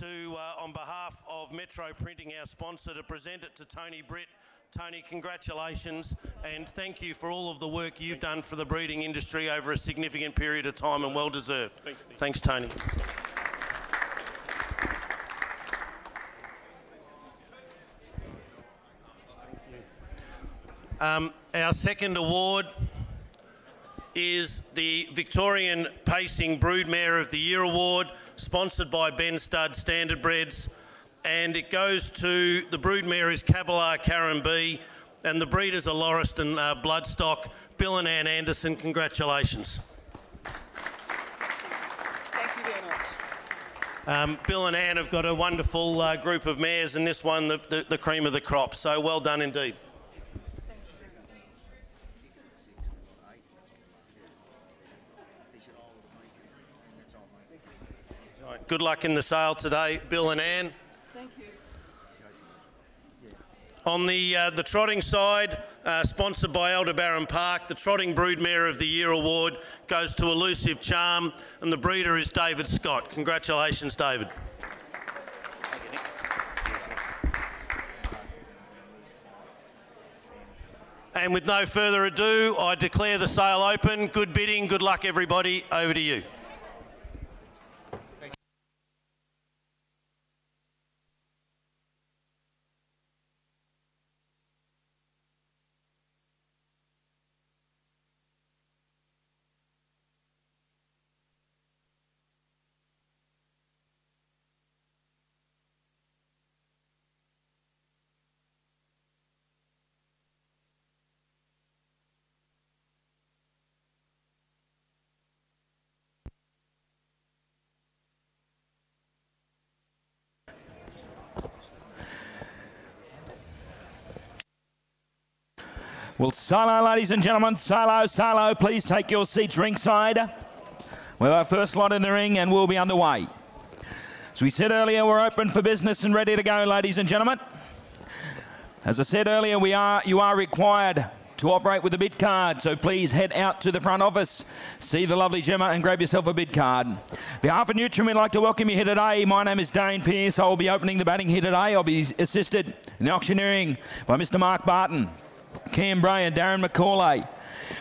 to, uh, on behalf of Metro Printing, our sponsor, to present it to Tony Britt. Tony, congratulations and thank you for all of the work you've done for the breeding industry over a significant period of time and well deserved. Thanks. Thanks, Tony. Um, our second award is the Victorian Pacing Broodmare of the Year Award, sponsored by Ben Stud Standardbreds. And it goes to the broodmare is Caballar Karen B, and the breeders are Lauriston uh, Bloodstock. Bill and Ann Anderson, congratulations. Thank you very much. Um, Bill and Ann have got a wonderful uh, group of mares, and this one, the, the, the cream of the crop. So well done indeed. Good luck in the sale today, Bill and Ann. Thank you. On the, uh, the trotting side, uh, sponsored by Aldebaran Park, the Trotting Broodmare of the Year award goes to Elusive Charm, and the breeder is David Scott. Congratulations, David. And with no further ado, I declare the sale open. Good bidding, good luck, everybody. Over to you. Well, silo, ladies and gentlemen, silo, silo, please take your seats ringside. We have our first lot in the ring and we'll be underway. As we said earlier, we're open for business and ready to go, ladies and gentlemen. As I said earlier, we are you are required to operate with a bid card, so please head out to the front office, see the lovely Gemma, and grab yourself a bid card. On behalf of Nutrien, we'd like to welcome you here today. My name is Dane Pearce. I will be opening the batting here today. I'll be assisted in the auctioneering by Mr. Mark Barton. Cam Bray and Darren McCauley.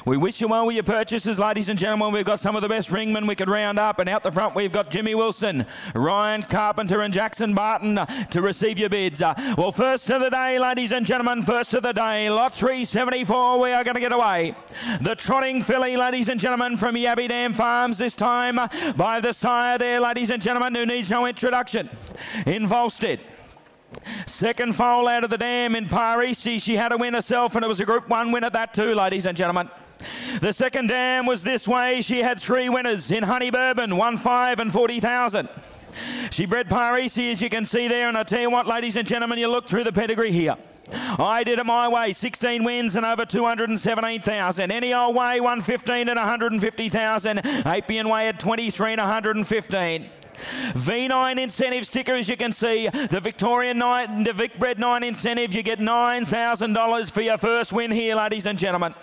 We wish you well with your purchases, ladies and gentlemen. We've got some of the best ringmen we could round up, and out the front we've got Jimmy Wilson, Ryan Carpenter, and Jackson Barton to receive your bids. Uh, well, first of the day, ladies and gentlemen, first of the day, lot 374. We are going to get away. The trotting filly, ladies and gentlemen, from Yabby Dam Farms this time uh, by the sire there, ladies and gentlemen, who needs no introduction. In Volstead. Second foal out of the dam in Parisi. She had a win herself, and it was a Group 1 win at that too, ladies and gentlemen. The second dam was this way. She had three winners in Honey Bourbon, 1 5 and 40,000. She bred Parisi, as you can see there, and I tell you what, ladies and gentlemen, you look through the pedigree here. I did it my way, 16 wins and over 217,000. Any old way, 115 and 150,000. Appian way at 23 and 115. V9 incentive sticker, as you can see. The Victorian 9, the Vic Bred 9 incentive, you get $9,000 for your first win here, ladies and gentlemen.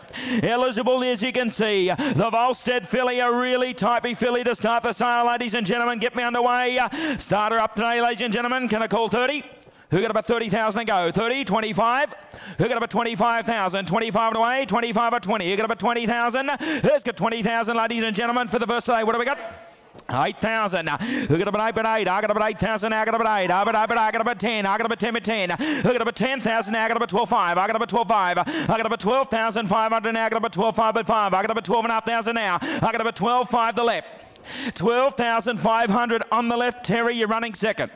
Eligible, as you can see. The Volstead filly, a really typey filly to start the sale, ladies and gentlemen. Get me underway. Starter up today, ladies and gentlemen. Can I call 30? Who got about 30,000 to go? 30, 25. Who got about 25,000? 25 away, 25 or 20. Who got about 20,000? Who's got 20,000, ladies and gentlemen, for the first day? What do we got? 8,000. Who got about 8 but 8? I got about 8,000. I got about 8. I got about I got about 10. I got about 10 but 10. Who got about 10,000? I got about 12 5. I got about 12 5. I got about 12,500. I got about 12 5 I got about 12,500 now. I got about 12 5 the left. 12,500 on the left. Terry, you're running second.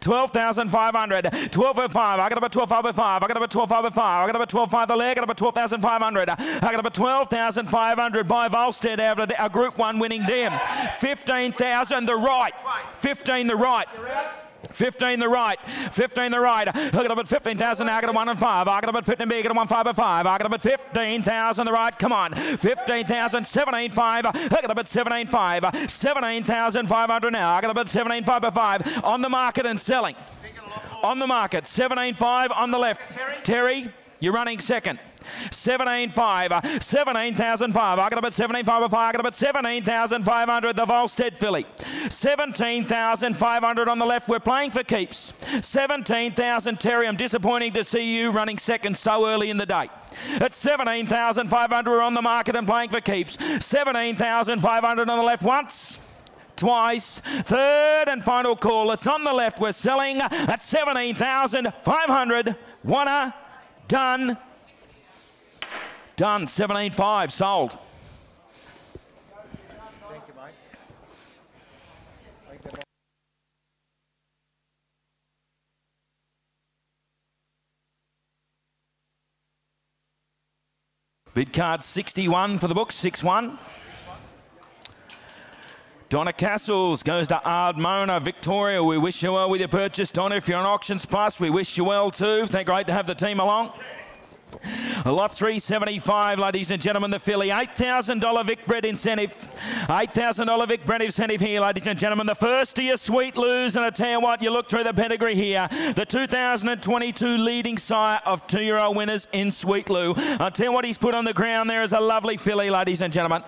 12,500. 12 5. I got about 12 5 5. I got about 12 5 5. I got about 12 5 the leg. I got about 12,500. I got about 12,500 by Volstead out of a Group 1 winning dim. 15,000 the right. 15 the right. 15 the right, 15 the right. I got about 15,000 now. I got a 1 and 5. I got about 15 big. I got a 1 5 and 5. I got about 15,000 the right. Come on. 15,000, 17 5. I got about 17 5. 17,500 now. I got about 17 5 by 5. On the market and selling. On the market. 17 5 on the left. Terry, you're running second. 17.5, 17,005. I got up at 17.5. I got up at 17,500. The Volstead filly. 17,500 on the left. We're playing for keeps. 17,000 Terry. I'm disappointing to see you running second so early in the day. At 17,500, we're on the market and playing for keeps. 17,500 on the left once twice. Third and final call. It's on the left. We're selling at 17,500. Wanna done. Done. 17.5 sold. Thank you, mate. Bid card 61 for the book, 6 1. Donna Castles goes to Ardmona, Victoria. We wish you well with your purchase. Donna, if you're on Auctions Plus, we wish you well too. Thank great to have the team along. Lot 375, ladies and gentlemen, the filly. $8,000 Vic Bred incentive. $8,000 Vic Bred incentive here, ladies and gentlemen. The first of your Sweet Lous, and I tell you what, you look through the pedigree here. The 2022 leading sire of two-year-old winners in Sweet Lou. I tell you what he's put on the ground there is a lovely filly, ladies and gentlemen.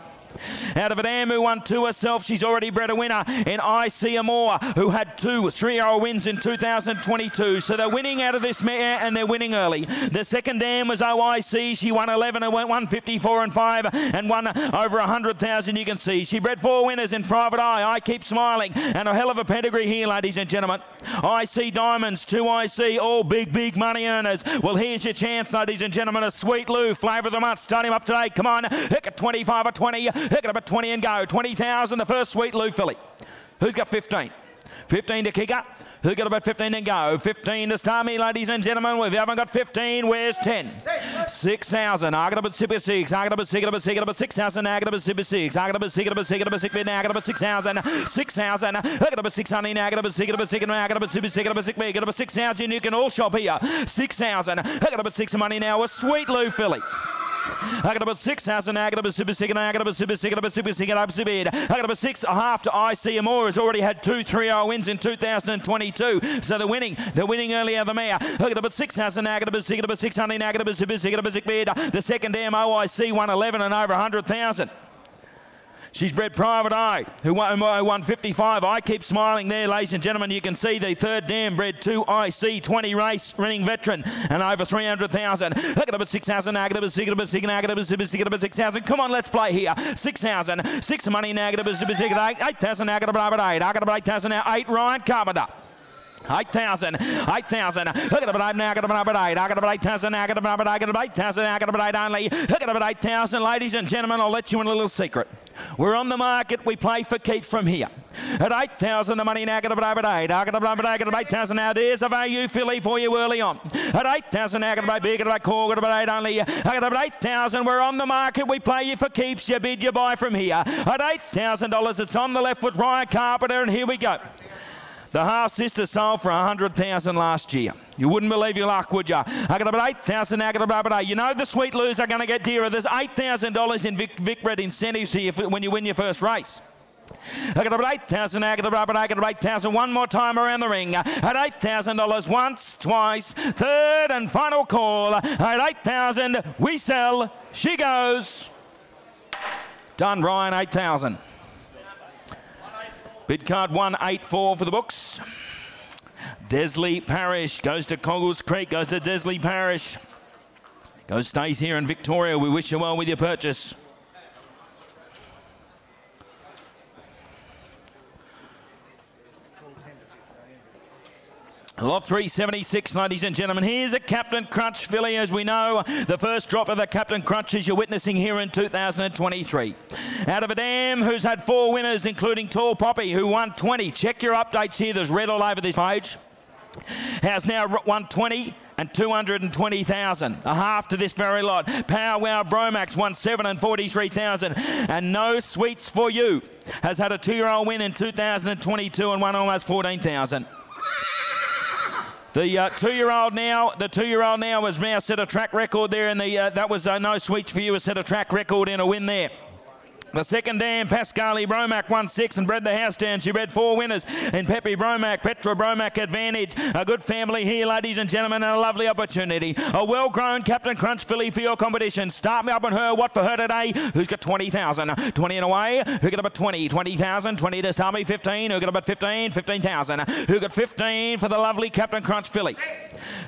Out of an who won two herself, she's already bred a winner in I See who had two three-year-old wins in 2022. So they're winning out of this mare, and they're winning early. The second dam was OIC. She won 11 and went 154 and 5 and won over 100,000, you can see. She bred four winners in Private Eye. I Keep Smiling, and a hell of a pedigree here, ladies and gentlemen. I See Diamonds, 2IC, all big, big money earners. Well, here's your chance, ladies and gentlemen. A Sweet Lou, flavour of the month. Start him up today. Come on, hook at 25 or 20. Hook it up at 20 and go. 20,000, the first Sweet Lou filly. Who's got 15? 15 to kick up. Who got about 15 and go? 15 to me, ladies and gentlemen. If you haven't got 15, where's 10? 6,000. I got about super 6. I got about 6. I got about 6. I got about 6,000. I got about super 6. I got about 6. I got about 6. I got about 6. Now I got about 6,000. 6,000. I got about 600. Now I got about 6. I got about 6. I got about super 6. I got about 6. I got about 6,000. You can all shop here. 6,000. I got about 6 money now. A sweet Lou filly. Got about six thousand. I got about super. I got about super got about super got super I about six half to IC has already had two 3-0 wins in 2022. So they're winning. They're winning earlier the mayor. I got about six thousand. I got about six. I got about six got about super sick. I got. The second MOIC won 11 and over 100,000. She's bred Private Eye, who won, who won 55. I keep smiling there, ladies and gentlemen. You can see the third dam bred 2 IC 20 race running veteran and over 300,000. Look at it, 6,000. Negative, 6,000, 6,000, 6,000. Come on, let's play here. 6,000. 6 money, negative, 8,000. Negative, 8. I 8,000 8 Ryan Carpenter. 8,000, 8,000. Look at it, now, I got about 8. I got about 8,000, I got about I got about 8,000, I got about 8 only. Look at about 8,000, ladies and gentlemen. I'll let you in a little secret. We're on the market. We play for keep from here. At 8,000, the money now got about 8. I got about I got about 8,000 now. There's a value filly for you early on. At 8,000, I got about big, got about core, got about 8 only. I got about 8,000. We're on the market. We play you for keeps. You bid, you buy from here. At $8,000, it's on the left with Ryan Carpenter, and here we go. The half sister sold for 100,000 last year. You wouldn't believe your luck, would you? I got about 8,000 now, got about 8. Uh, you know the Sweet Lous are going to get dearer. There's $8,000 in Vic, Vic Bred incentives here when you win your first race. I got about 8,000 now, got about, I got about 8,000. One more time around the ring. At $8,000 once, twice, third and final call. At 8,000, we sell. She goes. Done, Ryan, 8,000. Bid card 184 for the books. Desley Parish goes to Coggles Creek, goes to Desley Parish. Goes, stays here in Victoria. We wish you well with your purchase. Lot 376, ladies and gentlemen. Here's a Captain Crunch filly, as we know. The first drop of the Captain Crunch, Crunches you're witnessing here in 2023. Out of a dam who's had four winners, including Tall Poppy, who won 20. Check your updates here. There's red all over this page. Has now won 20 and 220,000. A half to this very lot. Power Wow Bromax won 7 and 43,000. And No Sweets for You has had a two-year-old win in 2022 and won almost 14,000. The uh, two-year-old now, the two-year-old now has now set a track record there, and the uh, that was uh, no sweets for you. Has set a track record in a win there. The second dam, Pascali Bromac won six and bred the house down. She bred four winners in Pepe Bromac, Petra Bromac Advantage. A good family here, ladies and gentlemen, and a lovely opportunity. A well-grown Captain Crunch filly for your competition. Start me up on her. What for her today? Who's got 20,000? 20 and away. Who got about 20? 20,000. 20 to start me. 15. Who got about 15? 15,000. Who got 15 for the lovely Captain Crunch filly?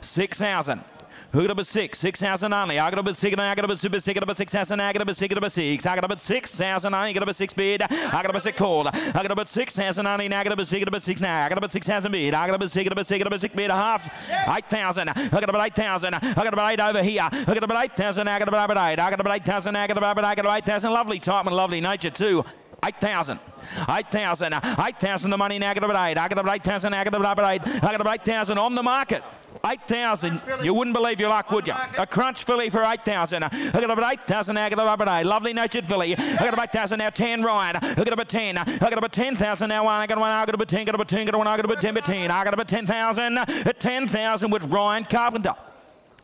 6,000. Who got up at six? Six thousand only. I got up at six. I got up at super six. I got at six thousand. I got up at six. I got up at six. I got up at six thousand. I got up at six bid. I got up at six cold. I got up at six thousand only. I got up at six. I got up at six now. I got up at six thousand bid. I got up at six. I got up at six. I got up at six bid. A half. Eight thousand. I got up at eight thousand. I got up at eight over here. I got up at eight thousand. I got up at eight. I got up at eight thousand. I got up at I got up at eight thousand. Lovely type and lovely nature too. 8,000. 8,000. 8,000 the money now. 8. Up at 8,000. I got up at 8. I got up at 8,000 on the market. 8,000. You wouldn't believe your luck, would you? A crunch filly for 8,000. I got at 8,000. I got at 8. Lovely natured filly. I got at 8,000 now. 10 Ryan. I got at 10. I got at 10,000 now. One. I got one. I got at 10. Got up at 10. Got one. I got at 10. But 10. I got at 10,000. At 10,000 with Ryan Carpenter.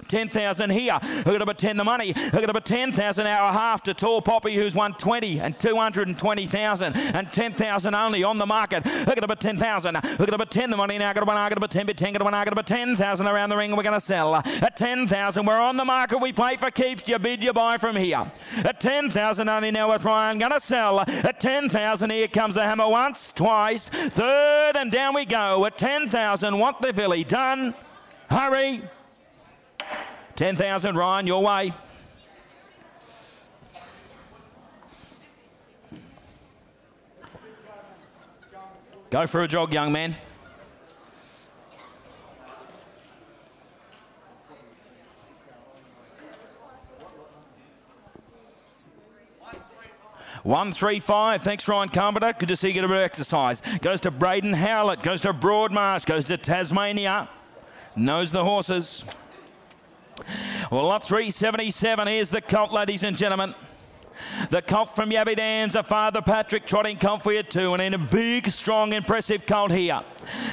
10,000 here. Who got about 10 the money? Who got about 10,000 hour half to Tall Poppy, who's won 20 and 220,000 and 10,000 only on the market. Who got about 10,000? Who got about 10 the money now? Got about, I got about 10, but 10, got about, I got about 10,000 around the ring. We're going to sell at 10,000. We're on the market. We play for keeps. You bid, you buy from here. At 10,000 only now with Ryan. Going to sell at 10,000. Here comes the hammer once, twice, third, and down we go. At 10,000, want the filly done. Hurry. 10,000, Ryan, your way. Go for a jog, young man. One three five. Thanks, Ryan Carpenter. Good to see you get a bit of exercise. Goes to Braden Howlett. Goes to Broadmarsh. Goes to Tasmania. Knows the horses. Well, lot 377. Here's the colt, ladies and gentlemen. The colt from Yabby Dams, a Father Patrick trotting colt for you too, and in a big, strong, impressive colt here.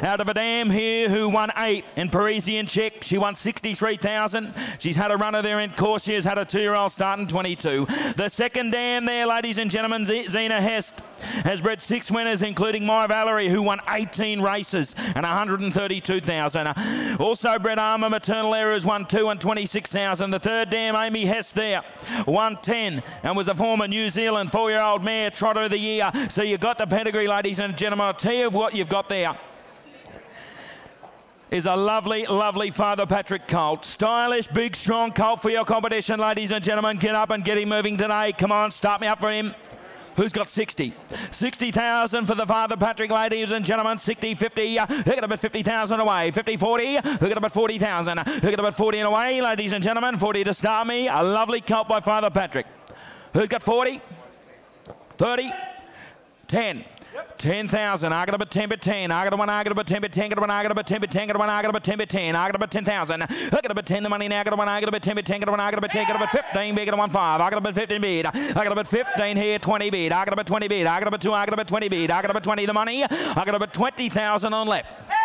Out of a dam here who won eight in Parisian check. She won 63,000. She's had a runner there in course. She has had a two-year-old starting 22. The second dam there, ladies and gentlemen, Zena Hest has bred six winners, including My Valerie, who won 18 races and 132,000. Also, bred Armour Maternal Errors won two and 26,000. The third dam, Amy Hest there, won 10 and was a former New Zealand four-year-old mare trotter of the year. So you've got the pedigree, ladies and gentlemen. I'll tell you what you've got there is a lovely, lovely Father Patrick colt. Stylish, big, strong colt for your competition, ladies and gentlemen. Get up and get him moving today. Come on, start me up for him. Who's got 60? 60,000 for the Father Patrick, ladies and gentlemen. 60, 50. Who got about 50,000 away? 50, 40. Who got about 40,000? Who got about 40 and away, ladies and gentlemen? 40 to start me. A lovely colt by Father Patrick. Who's got 40? 30? 10. 10,000. I got about 10 but 10. I got one. I got about 10 but 10. Got one. I got about 10 but 10. Got one. I got about 10 but 10. I got about 10,000. I got about 10 the money now. Got one. I got about 10 but 10. Got one. I got about 10. Got about 15 bid. Got one 5. I got about 15 bid. I got about 15 here. 20 bid. I got about 20 bid. I got about 2. I got about 20 bid. I got about 20 the money. I got about 20,000 on left.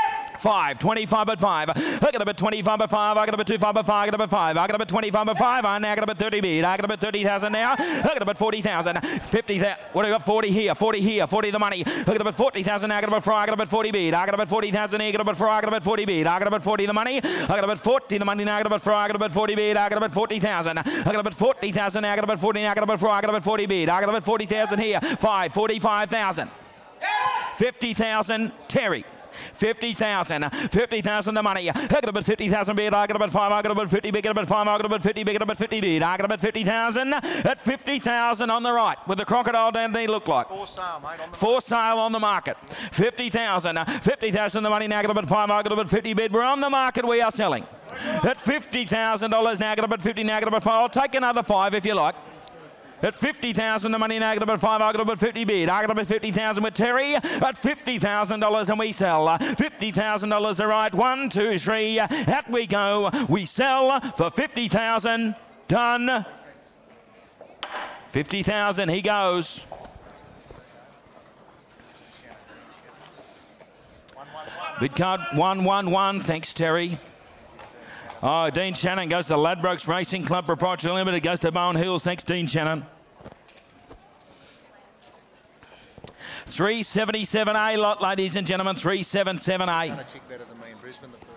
Five, 25 at five. I got about 25 at five. I got about 25 at five. I got about five. I got about 25 at five. I now got about 30 bid. I got about 30,000 now. I got about 40,000. 50,000. What do I got? 40 here, 40 here, 40 the money. I got about 40,000 now. I got about four. I got about 40 bid. I got about 40,000 here. I got about four. I got about 40 bid. I got about 40 the money. I got about 40 the money now. I got about four. I got about 40 bid. I got about 40,000. I got about 40,000 now. I got about 40. I got about four. I got about 40 bid. I got about 40,000 here. Five, 45,000. 50,000 Terry. 50,000. 50,000 the money. I got about 50,000 bid. I got about five. I got about 50 bid. Got about five. I got about 50 bid. Got about 50 bid. I got about 50,000. At 50,000 on the right. With the crocodile down they look like. For sale, mate. On the For sale on the market. 50,000. 50,000 the money. Now got about five. I got about 50 bid. We're on the market. We are selling. At $50,000 now got about 50. Now got about five. I'll take another five if you like. At 50,000, the money now I got about five, got about 50 bid. I got about 50,000 with Terry at $50,000 and we sell. $50,000 all right. One, two, three. Out we go. We sell for 50,000. Done. 50,000. He goes. Bid card 111. Thanks, Terry. Oh, Dean Shannon goes to Ladbrokes Racing Club Proprietary Limited. Goes to Bowen Hills. Thanks, Dean Shannon. 377A lot, ladies and gentlemen. 377A. Gonna tick better than me in Brisbane the first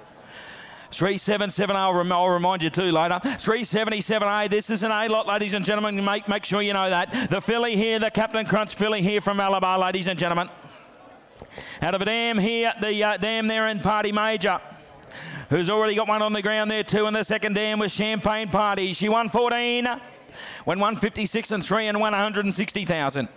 377 I'll, rem- I'll remind you too later. 377A, this is an A lot, ladies and gentlemen. Make, make sure you know that. The filly here, the Captain Crunch filly here from Malabar, ladies and gentlemen. Out of a dam here, the uh, dam there in Party Major. Who's already got one on the ground there too, and the second dam was Champagne Party. She won 14, went 156 and 3 and won 160,000.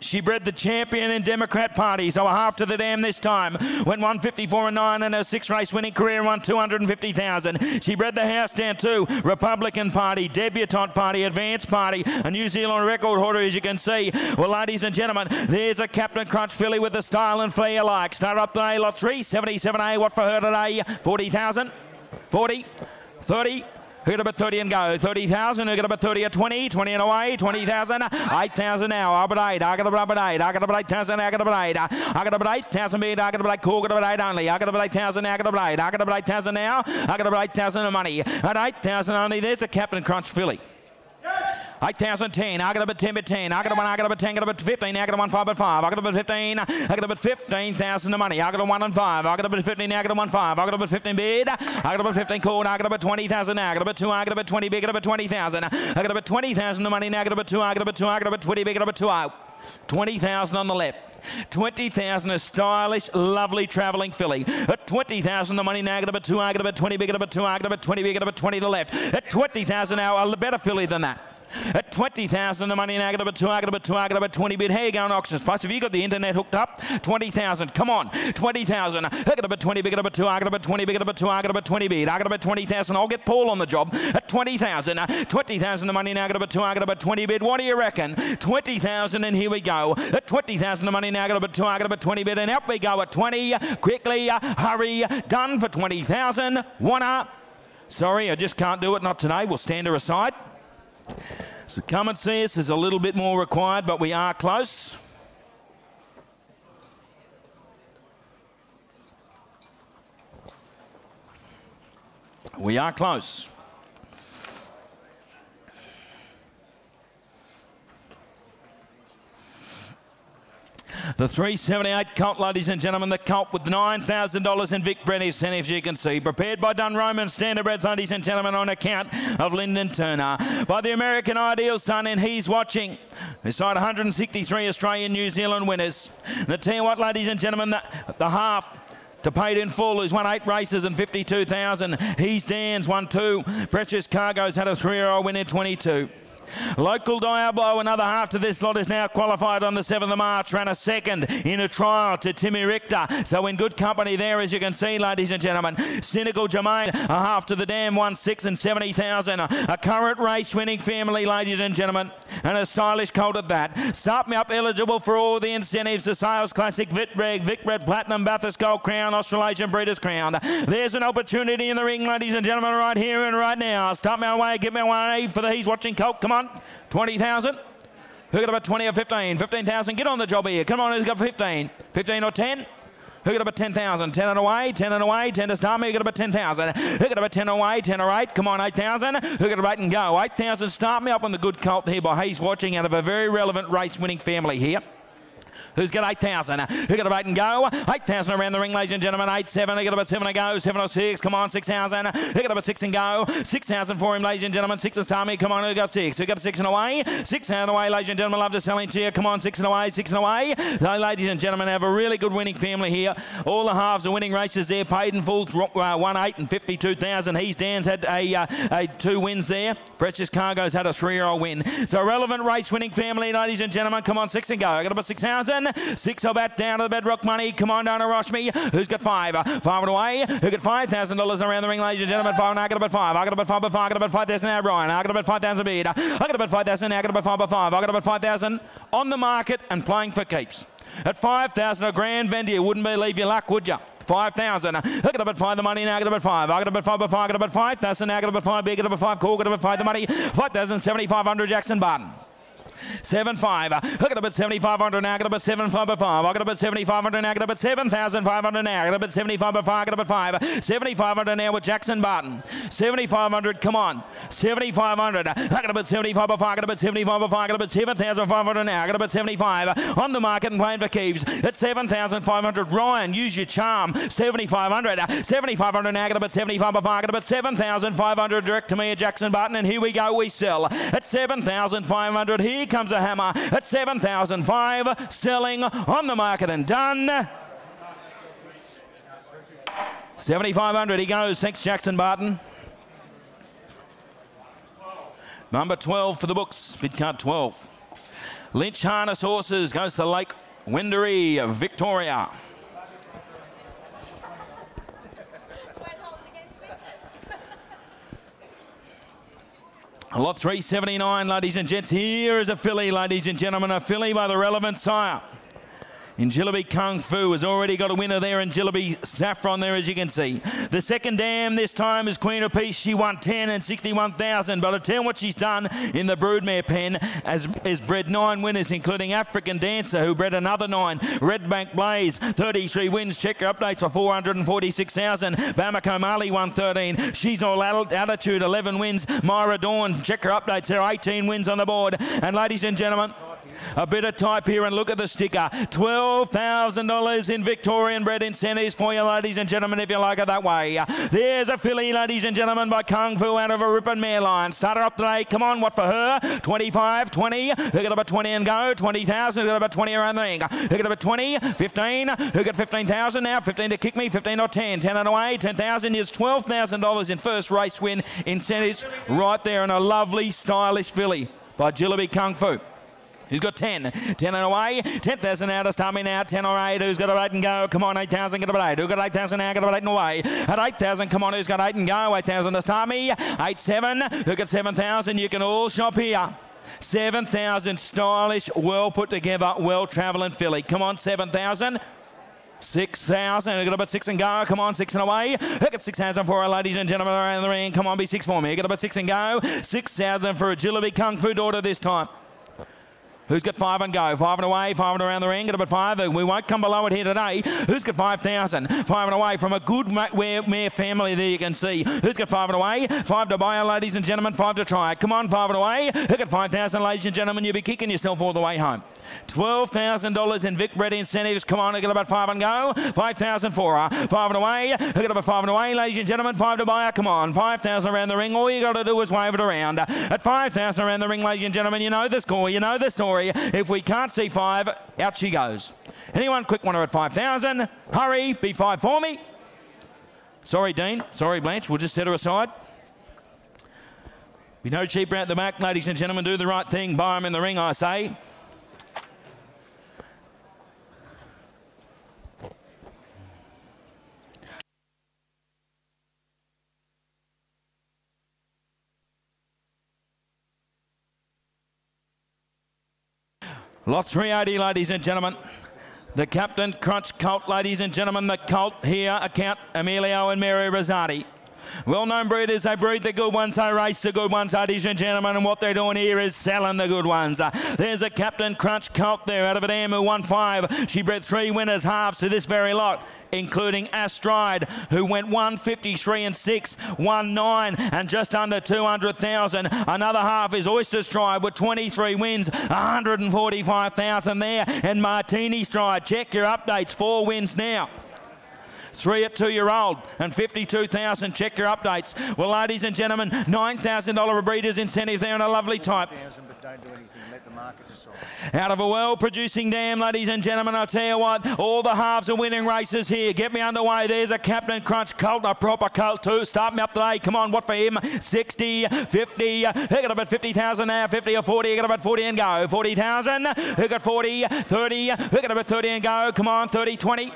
She bred the champion in Democrat Party, so a half to the dam this time. Went 154 and 9 in her six race winning career, won 250,000. She bred the house down too. Republican Party, Debutante Party, Advanced Party, a New Zealand record holder, as you can see. Well, ladies and gentlemen, there's a Captain Crunch filly with the style and flair like. Start up the A lot 377A. What for her today? 40,000? 40? 30? Who got about 30 and go? 30,000. Who got about 30 at 20? 20 and away. 20,000. 8,000 now. I got 8. I got about 8. I got about 8,000. I got about 8. I got about 8,000 bid. I got about 8. Cool. Got about 8 only. I got about 8,000. I got about 8. I got about 8,000 now. I got about 8,000 of money. At 8,000 only, there's a Captain Crunch filly. 8,010. I got about 10 but 10. I got about 1. I got about 10. I got about 15. I got about 5 but 5. I got about 15. I got about 15,000 of money. I got a 1 and 5. I got about 15. I got a 1 5. I got about 15 bid. I got about 15 called. I got about 20,000 now. I got about 2. I got about 20 big. I got about 20,000. I got about 20,000 of money now. I got about 2. I got about 2. I got about 20 big. I got about 2 out. 20,000 on the left. 20,000 a stylish, lovely travelling filly. At 20,000 the money now, I got about 2, I got about 20 big, I got about 2, I got about 20 big, I got about 20 to left. At 20,000 now, a better filly than that. At 20,000 the money now, I got about 2, I got about 2, I got about 20 bid. How you going, Auctions Plus? Have you got the internet hooked up? 20,000, come on. 20,000, I got about 20 big, I got about 2, I got about 20 big, I got about 2, I got about 20 bid. I got about 20,000, I'll get Paul on the job. At 20,000, 20,000 the money now, I got about 2, I got about 20 bid. What do you reckon? 20,000 and here we go. At 20,000 the money now, I got about 2, I got about 20 bid. And up we go at 20. Quickly, hurry, done for 20,000. Wanna? Sorry, I just can't do it, not today. We'll stand her aside. So come and see us. There's a little bit more required, but we are close. We are close. The 378 Colt, ladies and gentlemen, the Colt with $9,000 in Vic Bred as you can see. Prepared by Dun Roman Standardbreds, ladies and gentlemen, on account of Lyndon Turner. By the American Ideal Son, and he's watching. Beside 163 Australian New Zealand winners. Tell you what, ladies and gentlemen, the, the half to paid in full, who's won eight races and 52,000. He's Dan's won two. Precious Cargo's had a three-year-old win in 22. Local Diablo, another half to this lot, is now qualified on the 7th of March. Ran a second in a trial to Timmy Richter. So in good company there, as you can see, ladies and gentlemen. Cynical Jermaine, a half to the dam, won six and 70,000. A current race winning family, ladies and gentlemen. And a stylish colt at that. Start me up eligible for all the incentives. The Sales Classic, Vic Bred, Vic Bred Platinum, Bathurst Gold Crown, Australasian Breeders' Crown. There's an opportunity in the ring, ladies and gentlemen, right here and right now. Start me away, give me away for the He's Watching Colt. Come on. 20,000. Who got about 20 or 15? 15,000. Get on the job here. Come on, who's got 15? 15 or 10? Who got about 10,000? 10 and away, 10 and away, 10 to start me. Who got about 10,000? Who got about 10 away, 10 or 8? Come on, 8,000. Who got about 8 and go? 8,000. Start me up on the good colt here by He's Watching out of a very relevant race winning family here. Who's got 8,000? Who got about 8 and go? 8,000 around the ring, ladies and gentlemen. 8, 7. They got about 7 to go. 7 or 6. Come on, 6,000. Who got about 6 and go? 6,000 for him, ladies and gentlemen. 6 is Tommy. Come on, who got 6? Who got 6 and away? 6 and away, ladies and gentlemen. Love to selling to you. Come on, 6 and away. 6 and away. So, ladies and gentlemen, have a really good winning family here. All the halves are winning races there. Paid in full. Uh, 1 8 and 52,000. He's Dan's had a, uh, a two wins there. Precious Cargo's had a three year old win. So, relevant race winning family, ladies and gentlemen. Come on, 6 and go. I got about 6,000. 6 about down to the bedrock money. Come on down to Roshmi. Who's got five? Five and away. Who got five thousand dollars around the ring, ladies and gentlemen? Five and I got about five. I got about five five. I got about five thousand now, Brian. I got about five thousand. I got about five thousand now. I got about five by five. I got about five thousand on the market and playing for keeps. At five thousand, a grand Vendia wouldn't believe your luck, would you? 5,000. I got about five the money, now I got about five. I got about five by five, I got about 5,000, now I got about five, big, got about five, cool, got about five the money. 5,000, 7,500 Jackson Barton. Seven five. I got to bet seventy five hundred now. I got to seven five five. I got to bet seventy five hundred now. I got to seven thousand five hundred now. I got to seventy five five. Got to bet five. Seventy five hundred now with Jackson Barton. Seventy five hundred. Come on. Seventy five hundred. I got to bet seventy five five. Got to bet seventy five five. Got to bet seven thousand five hundred now. Got to bet seventy five on the market and playing for keeps at seven thousand five hundred. Ryan, use your charm. Seventy five hundred. Seventy five hundred now. Got to bet seventy five five. Got to bet seven thousand five hundred direct to me at Jackson Barton. And here we go. We sell at seven thousand five hundred. Here comes a hammer at 7,005, selling on the market and done. 7,500, he goes. Thanks, Jackson Barton. Number 12 for the books, bid card 12. Lynch Harness Horses goes to Lake Wendouree, Victoria. Lot 379, ladies and gents. Here is a filly, ladies and gentlemen. A filly by the relevant sire. In Jilliby Kung Fu has already got a winner there in Jilliby Saffron there, as you can see. The second dam this time is Queen of Peace. She won 10 and 61,000. But I tell you what she's done in the broodmare pen as is bred nine winners, including African Dancer, who bred another nine. Redbank Blaze, 33 wins. Check your updates for 446,000. Bamako Mali won 13. She's all attitude, 11 wins. Myra Dawn, check her updates. There are 18 wins on the board. And ladies and gentlemen, a bit of type here and look at the sticker. $12,000 in Victorian bred incentives for you, ladies and gentlemen, if you like it that way. There's a filly, ladies and gentlemen, by Kung Fu out of a ripping mare line. Starter up today. Come on, what for her? 25, 20. Who got about 20 and go? 20,000. Who got about 20 around the ring? Who got about 20? 15. Who got 15,000 now? 15 to kick me. 15 or 10. 10 and away. 10,000 is $12,000 in first race win incentives right there and a lovely, stylish filly by Jilliby Kung Fu. Who's got 10? 10 and away. 10,000 out of Tommy now. 10 or 8. Who's got a 8 and go? Come on, 8,000. Get a 8. Who's got 8,000 now? Get a 8 and away. At 8,000, come on. Who's got 8 and go? 8,000 to Tommy. 8 7. Who got 7,000? You can all shop here. 7,000 stylish, well put together, well travelling filly. Come on, 7,000. 6,000. Got about six and go. Come on, six and away. Look at 6,000 for our ladies and gentlemen around the ring. Come on, be six for me. Got about six and go. 6,000 for Agility Kung Fu daughter this time. Who's got five and go? Five and away, five and around the ring. Up at five. We won't come below it here today. Who's got 5,000? Five and away from a good mare family there you can see. Who's got five and away? Five to buy, ladies and gentlemen. Five to try. Come on, five and away. Who got 5,000, ladies and gentlemen? You'll be kicking yourself all the way home. $12,000 in Vic Bred incentives. Come on, I got about five and go. 5,000 for her. Five and away. I got about five and away, ladies and gentlemen. Five to buy her. Come on. 5,000 around the ring. All you got to do is wave it around. At 5,000 around the ring, ladies and gentlemen, you know the score. You know the story. If we can't see five, out she goes. Anyone quick one at 5,000? Hurry, be five for me. Sorry, Dean. Sorry, Blanche. We'll just set her aside. Be no cheaper at the back, ladies and gentlemen. Do the right thing. Buy them in the ring, I say. Lot 380, ladies and gentlemen. The Captain Crunch Colt, ladies and gentlemen. The Colt here, account Emilio and Mary Rosati. Well-known breeders, they breed the good ones, they race the good ones, ladies and gentlemen, and what they're doing here is selling the good ones. Uh, there's a Captain Crunch Colt there out of an AM who won five. She bred three winners halves to this very lot including Astride, who went 153 and 6, 1 9, and just under 200,000. Another half is Oyster Stride with 23 wins, 145,000 there. And Martini Stride, check your updates, four wins now three at two-year-old, and 52,000. Check your updates. Well, ladies and gentlemen, $9,000 breeders incentive there and a lovely type. Out of a well-producing dam, ladies and gentlemen, I'll tell you what, all the halves are winning races here. Get me underway. There's a Captain Crunch Colt, a proper Colt too. Start me up today. Come on, what for him? 60, 50. Who got about 50,000 now? 50 or 40? Who got about 40 and go? 40,000. Who got 40? 30. Who got about 30 and go? Come on, 30, 20.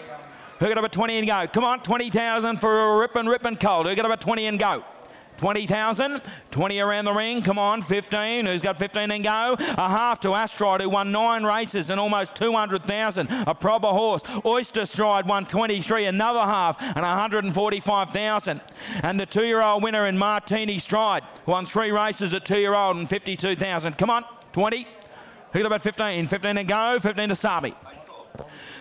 Who got about 20 and go? Come on, 20,000 for a ripping, ripping cold. Who got about 20 and go? 20,000, 20 around the ring, come on, 15, who's got 15 and go? A half to Astride, who won nine races and almost 200,000, a proper horse. Oyster Stride won 23, another half, and 145,000. And the two-year-old winner in Martini Stride who won three races at two-year-old and 52,000. Come on, 20, Who got about 15? 15 to go. 15 to Sabi.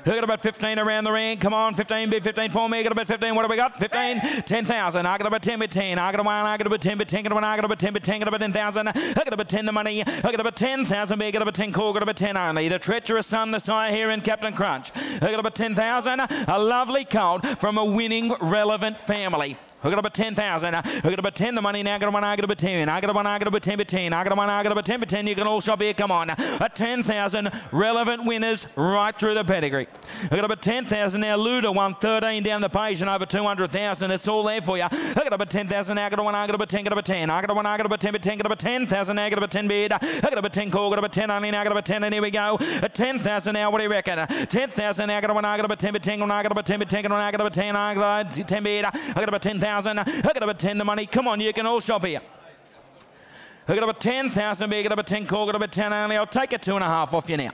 Who got about 15 around the ring? Come on, 15 bid, 15 for me. Got about 15. What have we got? 15, 10,000. I got about 10 bid 10. I got about 1. I got about 10 bid 10. Got about I got about 10 bid 10. Got about 10,000. I got about 10 the money. I got about 10,000 bid. Got about 10 call. Got about 10 only. The treacherous son, the sire here in Captain Crunch. I got about 10,000. A lovely colt from a winning, relevant family. I got about 10,000. I got about 10 the money now. I got one. I got about 10. I got one. I got about 10 but 10. I got one. I got about 10 but 10. You can all shop here. Come on. A 10,000 relevant winners right through the pedigree. I got about 10,000 now. Luda won 13 down the page and over 200,000. It's all there for you. I got about 10,000 now. I got one. I got about 10. Got about 10. I got one. I got about 10 but 10. Got about 10,000 now. I about 10 bid. I about 10 call. About 10 only now. I got about 10 and here we go. A 10,000 now. What do you reckon? 10,000 now. I got one. I got about 10 but 10. I got about 10 but 10. I got about 10. I got about 10 bid. I got about 10,000. I got about 10 the money. Come on, you can all shop here. I got about 10,000 big, got about 10 call, got about 10 only. I'll take a two and a half off you now.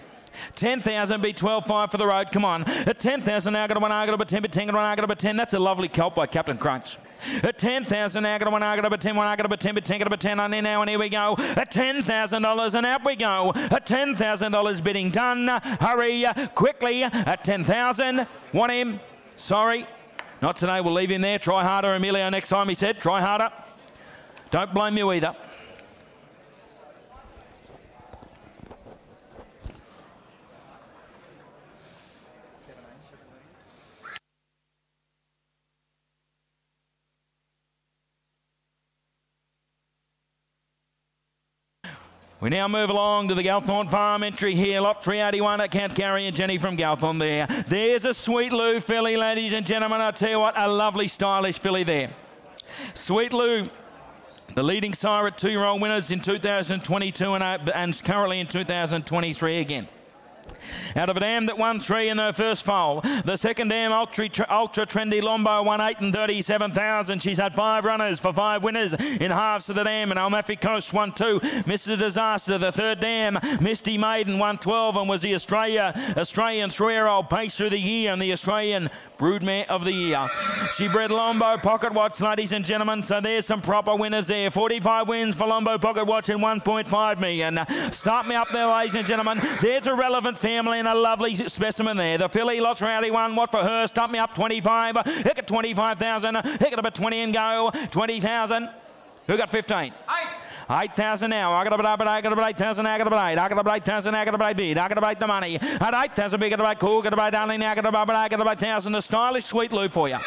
10,000 be 12.5 for the road. Come on. At 10,000 now, got one, I got about 10, but 10, got one, I got about 10. That's a lovely colt by Captain Crunch. At 10,000 now, got one, I got about 10, one, I got about 10, but 10, got about 10 on now, and here we go. At $10,000 and out we go. At $10,000 bidding done. Hurry, quickly. At 10,000. Want him? Sorry. Not today, we'll leave him there. Try harder, Emilio, next time, he said. Try harder. Don't blame you either. We now move along to the Galthorne Farm entry here. Lot 381 at Count Carry and Jenny from Galthorne there. There's a Sweet Lou filly, ladies and gentlemen. I tell you what, a lovely, stylish filly there. Sweet Lou, the leading sire at two-year-old winners in 2022 and, uh, and currently in 2023 again. Out of a dam that won three in her first foal. The second dam, Ultra, ultra Trendy Lombo, won eight and 37,000. She's had five runners for five winners in halves of the dam. And Almafi Coast won two. Mr. Disaster, the third dam. Misty Maiden won 12 and was the Australia Australian three-year-old pace through the year and the Australian broodmare of the year. She bred Lombo Pocket Watch, ladies and gentlemen. So there's some proper winners there. 45 wins for Lombo Pocket Watch and 1.5 million. Start me up there, ladies and gentlemen. There's a relevant family and a lovely specimen there. The filly Lots Rowdy one. What for her? Start me up 25. Hick at 25,000. Hick at about 20 and go. 20,000. Who got 15? Eight. 8,000 now. I got about eight, I got about 8,000, I got about eight. I got about 8,000, I got about eight bid. I got about the money. At 8,000, we got about cool, got about darling, I got about I got about 1,000. The stylish sweet loop for you.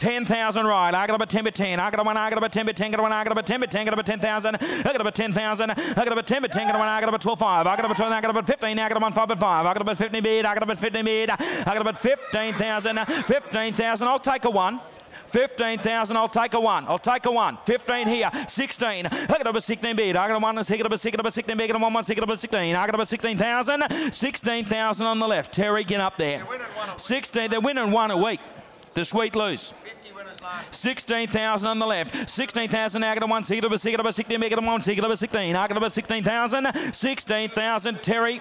10,000 right. I got about 10 by 10. I got a one. I got about 10 by 10. Got one. I got about 10 by 10. Got about 10,000. I got about 10,000. I got about 10 by 10. Got one. I got about 12 5. I got about 12. I got about 15. I got about 5 by 5. I got about 15 bid. I got about 15 bid. I got about 15,000. 15,000. I'll take a one. 15,000, I'll take a one. I'll take a one. 15 here. 16. I got about 16 bid. I got a one. I got about 6. I got about 16 bid. I got a one. I got about 16. I got about 16,000. 16,000 on the left. Terry, get up there. 16. They're winning one a week. The Sweet Lous. 16,000 on the left. 16,000 now got a one. Second of a second of a 16. Make it a one. Second of a 16. I got about 16,000. 16,000. Terry.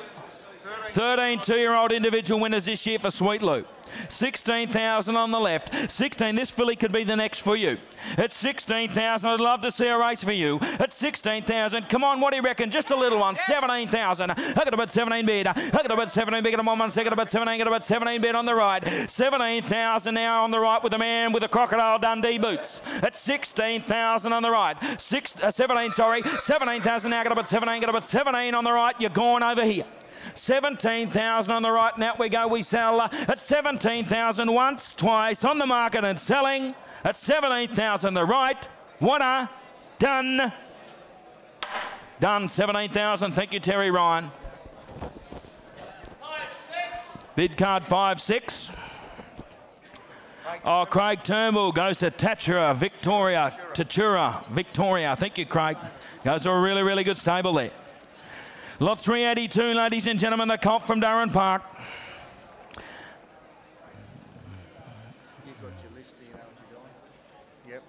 13 two-year-old individual winners this year for Sweet Lou. 16,000 on the left. 16, this filly could be the next for you. At 16,000, I'd love to see a race for you. At 16,000, come on, what do you reckon? Just a little one. 17,000. I got about 17 bid. I got about 17 bid. Come on, one second. About 17. Got about 17 bid on the right. 17,000 now on the right with a man with the crocodile Dundee boots. At 16,000 on the right. Six, uh, 17, sorry. 17,000 now. Got about 17. Got about 17 on the right. You're gone over here. 17,000 on the right, out we go. We sell uh, at 17,000 once, twice on the market and selling at 17,000 the right. Winner, done. Done, 17,000. Thank you, Terry Ryan. Bid card 5 6. Oh, Craig Turnbull goes to Tatura, Victoria, Tatura, Victoria. Thank you, Craig. Goes to a really, really good stable there. Lot 382, ladies and gentlemen, the cop from Darren Park. You've got your list, do you know what you're doing? Yep.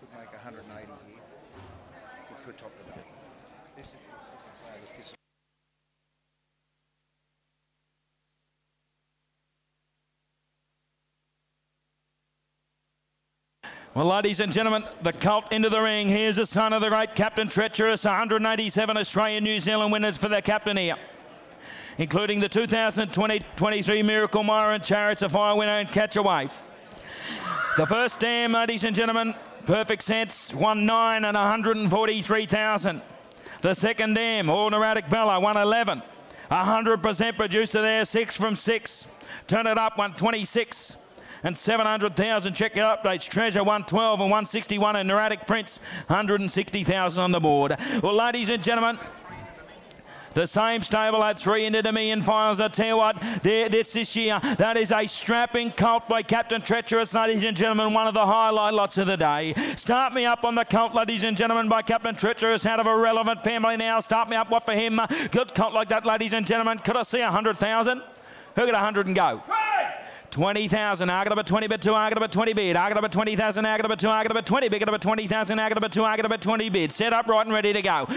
Could make 180 here. You could top the day. This is, this is, this is Well, ladies and gentlemen, the cult into the ring. Here's the son of the great Captain Treacherous. 187 Australian New Zealand winners for their captain here, including the 2020-23 Miracle Myron Chariots of Fire winner and Catch a Wave. The first dam, ladies and gentlemen, Perfect Sense, won 9 and 143,000. The second dam, All Neurotic Bella, 111. 100% producer there, 6 from 6. Turn it up, 126 and 700,000. Check your updates. Treasure 112 and 161 and Neurotic Prince 160,000 on the board. Well, ladies and gentlemen, the same stable had three into the finals. I tell you what, this this year, that is a strapping colt by Captain Treacherous, ladies and gentlemen. One of the highlight lots of the day. Start me up on the colt, ladies and gentlemen, by Captain Treacherous out of a relevant family now. Start me up. What for him? Good colt like that, ladies and gentlemen. Could I see a hundred thousand? Who got a hundred and go? 20,000, Argot number 20 bid 2, Argot number 20 bid, number 20,000, Argot number 2, Argot number 20 bid, number 20,000, Argot number 2, Argot number 20 bid, set up right and ready to go.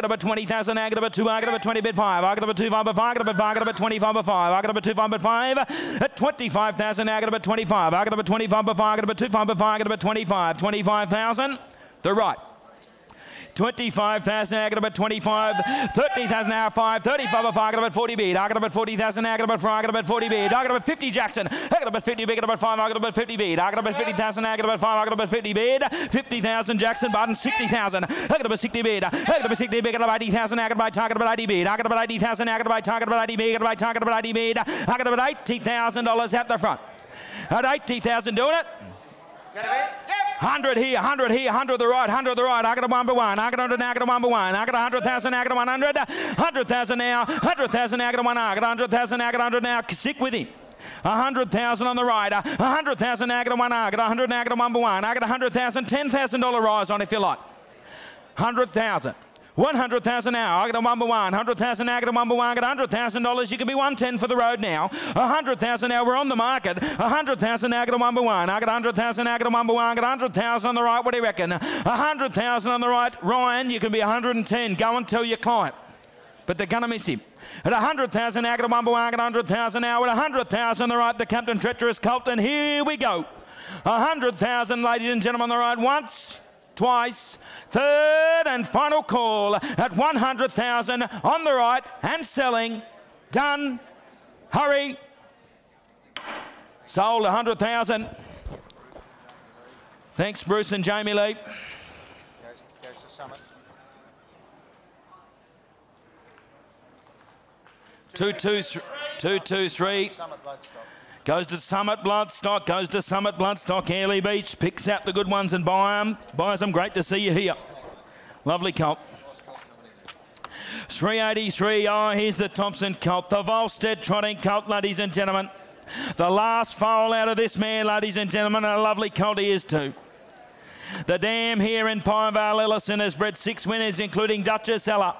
Number 20,000, Argot number 2, Argot number 20 bid 5, Argot number 2, 5 by 5, Argot number 5, Argot number 25 by 5, Argot number 2, 5 by 5, at 25,000, Argot number 25, Argot number 25 by 5, Argot number 2, 5 by 5, Argot number 25, 25,000, the right. 25,000 Agate about 25, 30,000 hour 5, 35 of Agate about 40 bid, Agate about 40,000 Agate about 4, Agate about 40 bid, Agate about 50 Jackson, Agate about 50 bid, about 5, Agate about 50 bid, Agate about 50,000 Agate about 5, Agate about 50 bid, 50,000 Jackson, Barton 60,000, Agate about 60 bid, Agate about 60 bid, about 80,000 Agate by target about 80 bid, Agate about 80,000 Agate by target about 80 bid, Agate by target about 80 bid, Agate about $80,000 out the front. At 80,000 doing it. Is that a bit? 100 here, 100 here, 100 the right, 100 the right. I got a by one. I got a hundred, I got a by one. I got a hundred thousand, I got a one hundred. Hundred thousand now, hundred thousand, I got a one. I got a hundred thousand, I got a hundred now. Stick with him. A hundred thousand on the right, a hundred thousand, I got a one. I got a hundred, I got a by one. I got a hundred thousand, ten thousand dollar rise on if you like. Hundred thousand. 100,000 now. I got a one by one. 100,000 now. I got a one by one. I got $100,000. You can be 110 for the road now. 100,000 now. We're on the market. 100,000 now. I got a one by one. I got 100,000 now. I got a one by one. I got 100,000 on the right. What do you reckon? 100,000 on the right. Ryan, you can be 110. Go and tell your client. But they're going to miss him. At 100,000 now. I got a one by one. I got 100,000 now. At 100,000 on the right. The Captain Treacherous Colton. Here we go. 100,000, ladies and gentlemen, on the right. Once twice. Third and final call at 100,000 on the right and selling. Done. Hurry. Sold 100,000. Thanks, Bruce and Jamie Lee. Goes, goes to Summit. Two, two, two, two, three. Summit. Goes to Summit Bloodstock, goes to Summit Bloodstock, Airlie Beach, picks out the good ones and buy them. Buys them. Great to see you here. Lovely colt. 383. Oh, here's the Thompson colt. The Volstead trotting colt, ladies and gentlemen. The last foal out of this mare, ladies and gentlemen. A lovely colt he is too. The dam here in Pinevale Ellison has bred six winners, including Duchess Ella.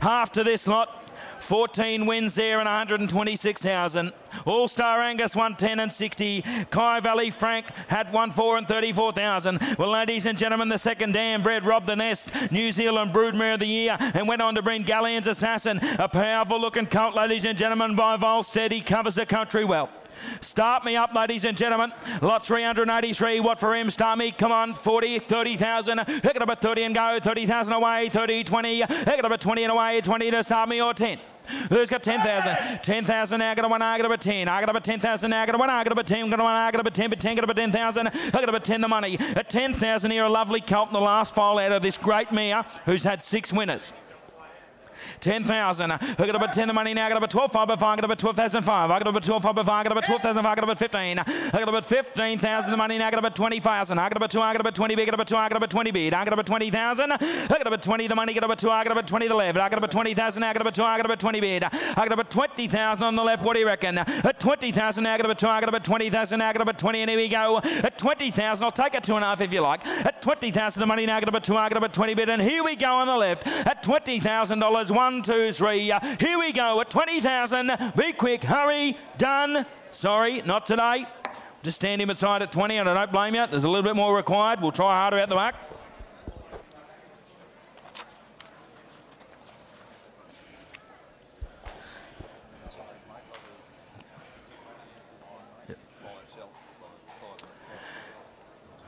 Half to this lot. 14 wins there and 126,000. All Star Angus 110 and 60. Kai Valley Frank had 1 4 and 34,000. Well, ladies and gentlemen, the second dam bred Rob the Nest, New Zealand Broodmare of the Year, and went on to bring Galleon's Assassin. A powerful looking colt, ladies and gentlemen, by Volstead. He covers the country well. Start me up, ladies and gentlemen. Lot 383. What for him? Start me. Come on. 40, 30,000. Hook it up at 30 and go. 30,000 away. 30, 20. Hook it up at 20 and away. 20 to start me or 10. Who's got 10,000? 10,000 now, got a one, I got a 10. I got a 10,000 now, got a one, I got a 10, got a one, I got a 10, but 10, got a 10,000. I got a 10 the money. At 10,000 here, a lovely colt in the last file out of this great mare who's had six winners. 10,000. I got about 10 the money now. I got about 12, 5 by 5. I got about 12,005. I got about 12, 5 by 5. I got about 12,005. I got about 15. I got about 15,000 the money now. I got about 20,000. I got about 2. I got about 20 bid. I got about 2. I got about 20 bid. I got about 20,000. I got about 20 the money. I got about 2. I got about 20 the left. I got about 20,000. I got about 2. I got about 20 bid. I got about 20,000 on the left. What do you reckon? At 20,000 now. I got about 2. I got about 20,000. I got about 20. And here we go. At 20,000. I'll take a two and a half if you like. At 20,000 the money now. I got about 2. I got about 20 bid. And here we go on the left. At $20,000. One, two, three. Here we go at 20,000. Be quick, hurry, done. Sorry, not today. Just stand him aside at 20 and I don't blame you. There's a little bit more required. We'll try harder at the back.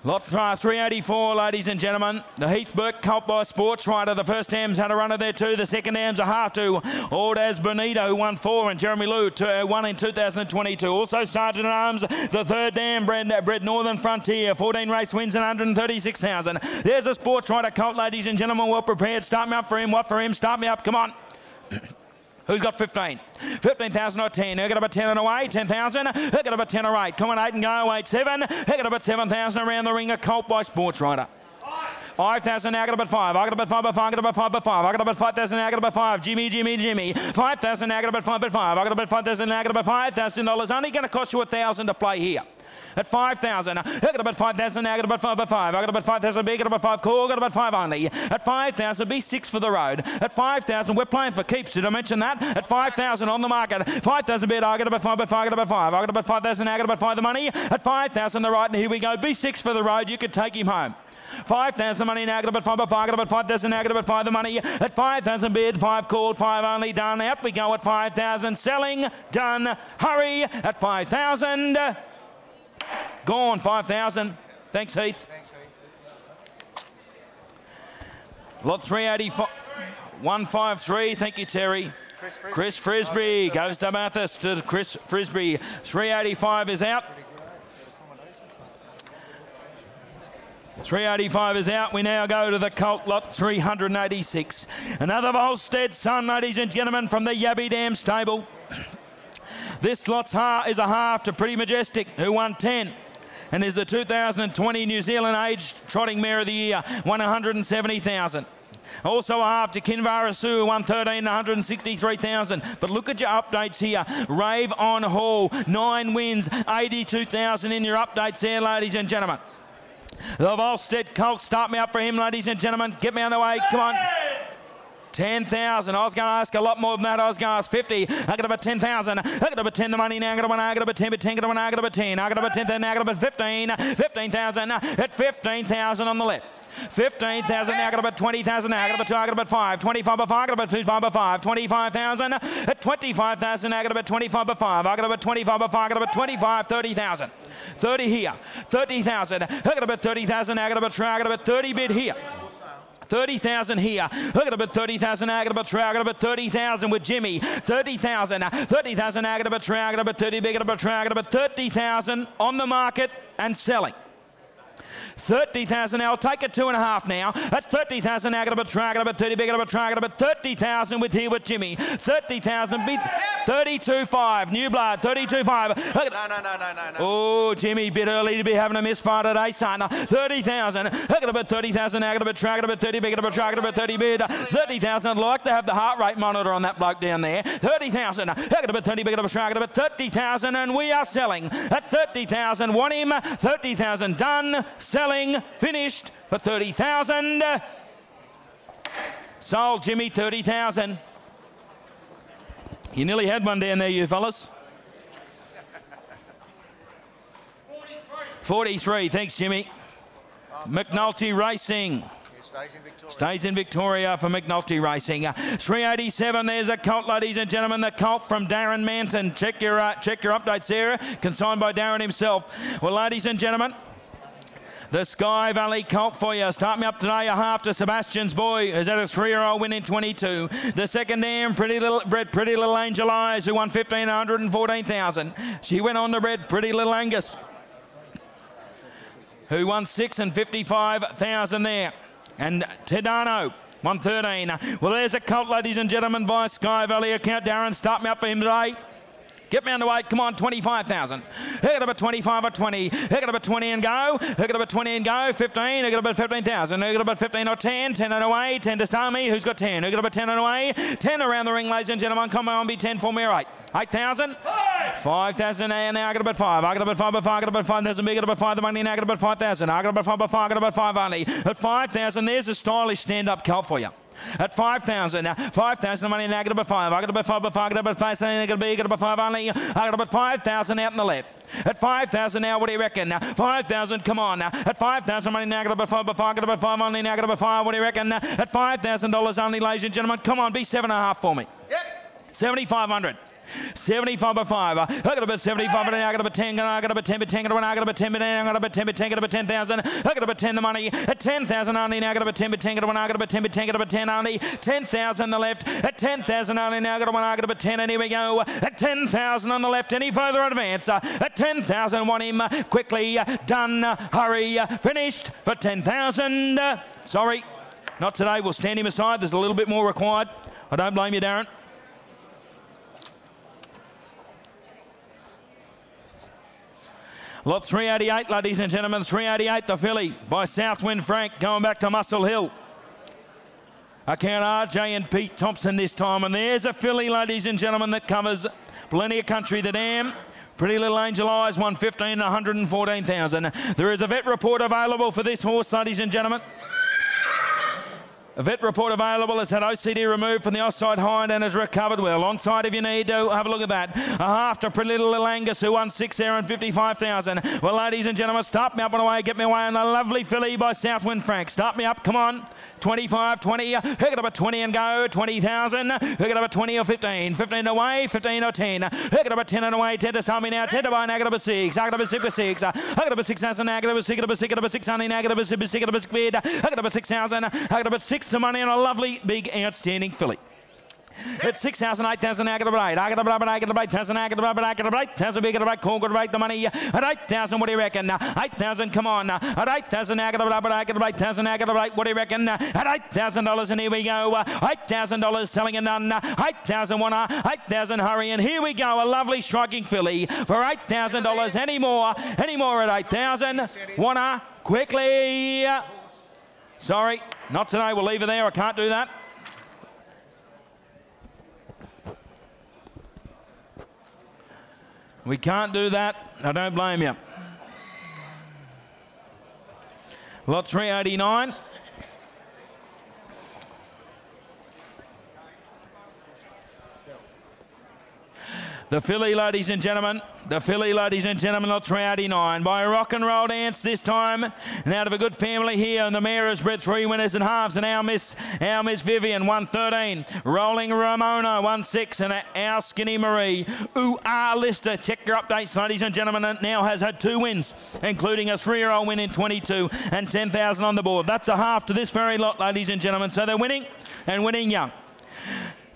Lot uh, 384, ladies and gentlemen. The Heathburg Colt by Sportswriter. The first dam's had a runner there too. The second dam's a half to Ordaz Benito, who won four, and Jeremy Lou, two, uh, one in 2022. Also Sergeant at Arms, the third dam, bred, bred Northern Frontier. 14 race wins and 136,000. There's a Sportswriter Colt, ladies and gentlemen. Well prepared. Start me up for him. What for him? Start me up. Come on. Who's got 15? 15,000 or 10. Who got about 10 and away? 10,000. Who got about 10 or 8? Come on, 8 and go. 8, 7. Who got about 7,000 around the ring? A Colt by Sportswriter. 5,000 now, I got about 5. I got about 5 by 5, I got about 5 by 5. I got about 5,000 now, I got about 5. Jimmy, Jimmy, Jimmy. 5,000 now, I got about 5 by 5. I got about 5,000 now, I got about 5,000 dollars. Only going to cost you a 1,000 to play here at 5,000. I got about 5,000 now, I got about 5 by 5. I got about 5,000 B, got about 5 cool, got about 5 only. At 5,000, B6 for the road. At 5,000, we're playing for keeps. Did I mention that? At 5,000 on the market. 5,000 bid, I got about 5 by 5, I got about 5. I got about 5,000 now, I got about 5 the money. At 5,000 the right, and here we go. B6 for the road. You could take him home. 5,000 money now, about 5 by 5, got about 5,000 now, about 5 the money. At 5,000 bid, 5 called, 5 only done. Out we go at 5,000. Selling, done. Hurry at 5,000. Gone, 5,000. Thanks, Heath. Thanks, Heath. Lot 385. 153. Thank you, Terry. Chris Frisbee. Chris Frisbee goes to Mathis to Chris Frisbee. 385 is out. 385 is out. We now go to the Colt lot 386. Another Volstead son, ladies and gentlemen, from the Yabby Dam stable. This lot's ha- is a half to Pretty Majestic, who won 10 and is the 2020 New Zealand Age Trotting Mare of the Year, won 170,000. Also a half to Kinvara Sue, 113, 163,000. But look at your updates here. Rave on Hall, nine wins, 82,000 in your updates there, ladies and gentlemen. The Volstead Colt, start me up for him, ladies and gentlemen. Get me on the way, come on. 10,000. I was going to ask a lot more than that. I was going to ask 50. I got about 10,000. I got about 10 the money now. I got about 10, I got about 10, but 10, got about I got about 10. I got about 10, now I got about 15. 15,000 at 15,000 on the left. 15,000 now, I got about 20,000 now, I got about 2, I got about 5, 25 by 5, I got about 5 by 5, 25,000, at 25,000 now, I got about 25 by 5, I got about 25 by 5, I got about 25, 30,000, 30 here, 30,000, I got about 30,000 now, I got about 3, I got about 30 bid here. 30,000 here. I got about 30,000 now. I got about got about 30,000 with Jimmy. 30,000. 30,000 now. I got about three. I got about 30 big. I about got about 30,000 on the market and selling. 30,000 now. I'll take a two and a half now. At 30,000 now. I got about try. Got about 30 big. Got about try. Got about 30,000 with here with Jimmy. 30,000 beat 32.5. New blood. 32.5. No, no, no, no, no, no. Oh, Jimmy, bit early to be having a misfire today, son. 30,000. I got about 30,000 now. I got about try. Got about 30 big. Got about try. Got about 30 bid. 30,000. I'd like to have the heart rate monitor on that bloke down there. 30,000. I got about 30 big. Got about try. Got about 30,000 and we are selling at 30,000. Want him. 30,000 done. Selling. Finished for 30,000. Sold Jimmy 30,000. You nearly had one down there, you fellas. 43. Thanks, Jimmy. McNulty Racing. Stays in Victoria. Stays in Victoria for McNulty Racing. Uh, 387. There's a Colt, ladies and gentlemen. The Colt from Darren Manson. Check your uh, check your updates there. Consigned by Darren himself. Well, ladies and gentlemen. The Sky Valley Colt for you. Start me up today. A half to Sebastian's boy, who's had a three-year-old win in 22. The second dam, pretty little bred Pretty Little Angel Eyes, who won 1,514,000. She went on to bred Pretty Little Angus, who won six and 55,000 there. And Tedano. 113. Well, there's a colt, ladies and gentlemen, by Sky Valley account. Darren, start me up for him today. Get me on the weight. Come on, 25,000. Hook it up at 25 or 20. Hook it up at 20 and go. Hook it up at 20 and go. 15. Hook it up at 15,000. Hook it up at 15 or 10. 10 and away. 10 to me. Who's got 10? Hook it up at 10 and away. 10 around the ring, ladies and gentlemen. Come on, be 10 for me. Right. 8,000. 5,000 and now I got about 5. I got about 5 by 5. I got about 5,000. Big. Got about 5. The money now I got about 5,000. I got about 5 by 5. I got about 5 only. At 5,000, there's a stylish stand-up colt for you. At 5,000 now, 5,000 money now, I got about 5. I got about 5 by 5, I got about 5, I got about, got about 5 only. I got about 5,000 out in the left. At 5,000 now, what do you reckon? Now, 5,000, come on now. At 5,000 money now, I got about 5 by 5, I got about 5 only. Now, I got about 5, what do you reckon? Now, at $5,000 only, ladies and gentlemen, come on, be 7.5 for me. Yep. 7,500. 75 by 5. I got about 75 and I got about 10. and I got about 10, but 10, and I got about 10, but I got about 10, but 10, I got about 10,000. I got about 10 the money. At 10,000 only now I got about 10, but 10, and I got about 10, but 10, I got about 10 only. 10,000 the left. At 10,000 only now I got one, I got about 10, and here we go. At 10,000 on the left. Any further advance? At 10,000, want him quickly. Done. Hurry. Finished for 10,000. Sorry. Not today. We'll stand him aside. There's a little bit more required. I don't blame you, Darren. Lot 388, ladies and gentlemen, 388, the filly by Southwind Frank going back to Muscle Hill. Account RJ and Pete Thompson this time. And there's a filly, ladies and gentlemen, that covers plenty of country. The Dam. Pretty Little Angel Eyes, 115 and 114,000. There is a vet report available for this horse, ladies and gentlemen. A vet report available. It's had OCD removed from the offside hind and has recovered well. Alongside, if you need to, have a look at that. A half to Pretty Little Angus, who won six there and 55,000. Well, ladies and gentlemen, start me up and away. Get me away on the lovely filly by Southwind Frank. Start me up. Come on. 25, 20. Hook it up at 20 and go. 20,000. Hook it up at 20 or 15. 15 away. 15 or 10. Hook it up at 10 and away. 10 to Tommy now. 10 to buy. Now get up at 6. Hook it up at 6 6. Hook it up at 6,000. Now get up at 6. Hook it up at 6. Hook it up at 6. Honey. Now get up at 6. Hook it up at 6. Hook it up at 6,000. Hook it up at 6 to money and a lovely, big, outstanding filly. It's 6,000, 8,000, I got a right. I got a right, I got a right, 1,000, I got a right, I a right, 1,000, we a right, Corn got a right, the money. At 8,000, what do you reckon? 8,000, come on. At 8,000, I got a right, I got a right, 1,000, I got a right, what do you reckon? At $8,000, and here we go. $8,000 selling and done. 8,000, one, 8,000, hurry, and here we go. A lovely striking filly for $8,000. Any more? Any more at 8,000? One, quickly. Sorry, not today. We'll leave her there. I can't do that. We can't do that. I don't blame you. Lot 389. The filly, ladies and gentlemen, the filly, ladies and gentlemen, lot 389 by a Rocknroll Dance this time. And out of a good family here, and the mare has bred three winners and halves. And our Miss, our Miss Vivian, 113. Rolling Ramona, 1-6. And our Skinny Marie. Ooh, ah, Lister. Check your updates, ladies and gentlemen. It now has had two wins, including a three-year-old win in 22 and 10,000 on the board. That's a half to this very lot, ladies and gentlemen. So they're winning and winning young.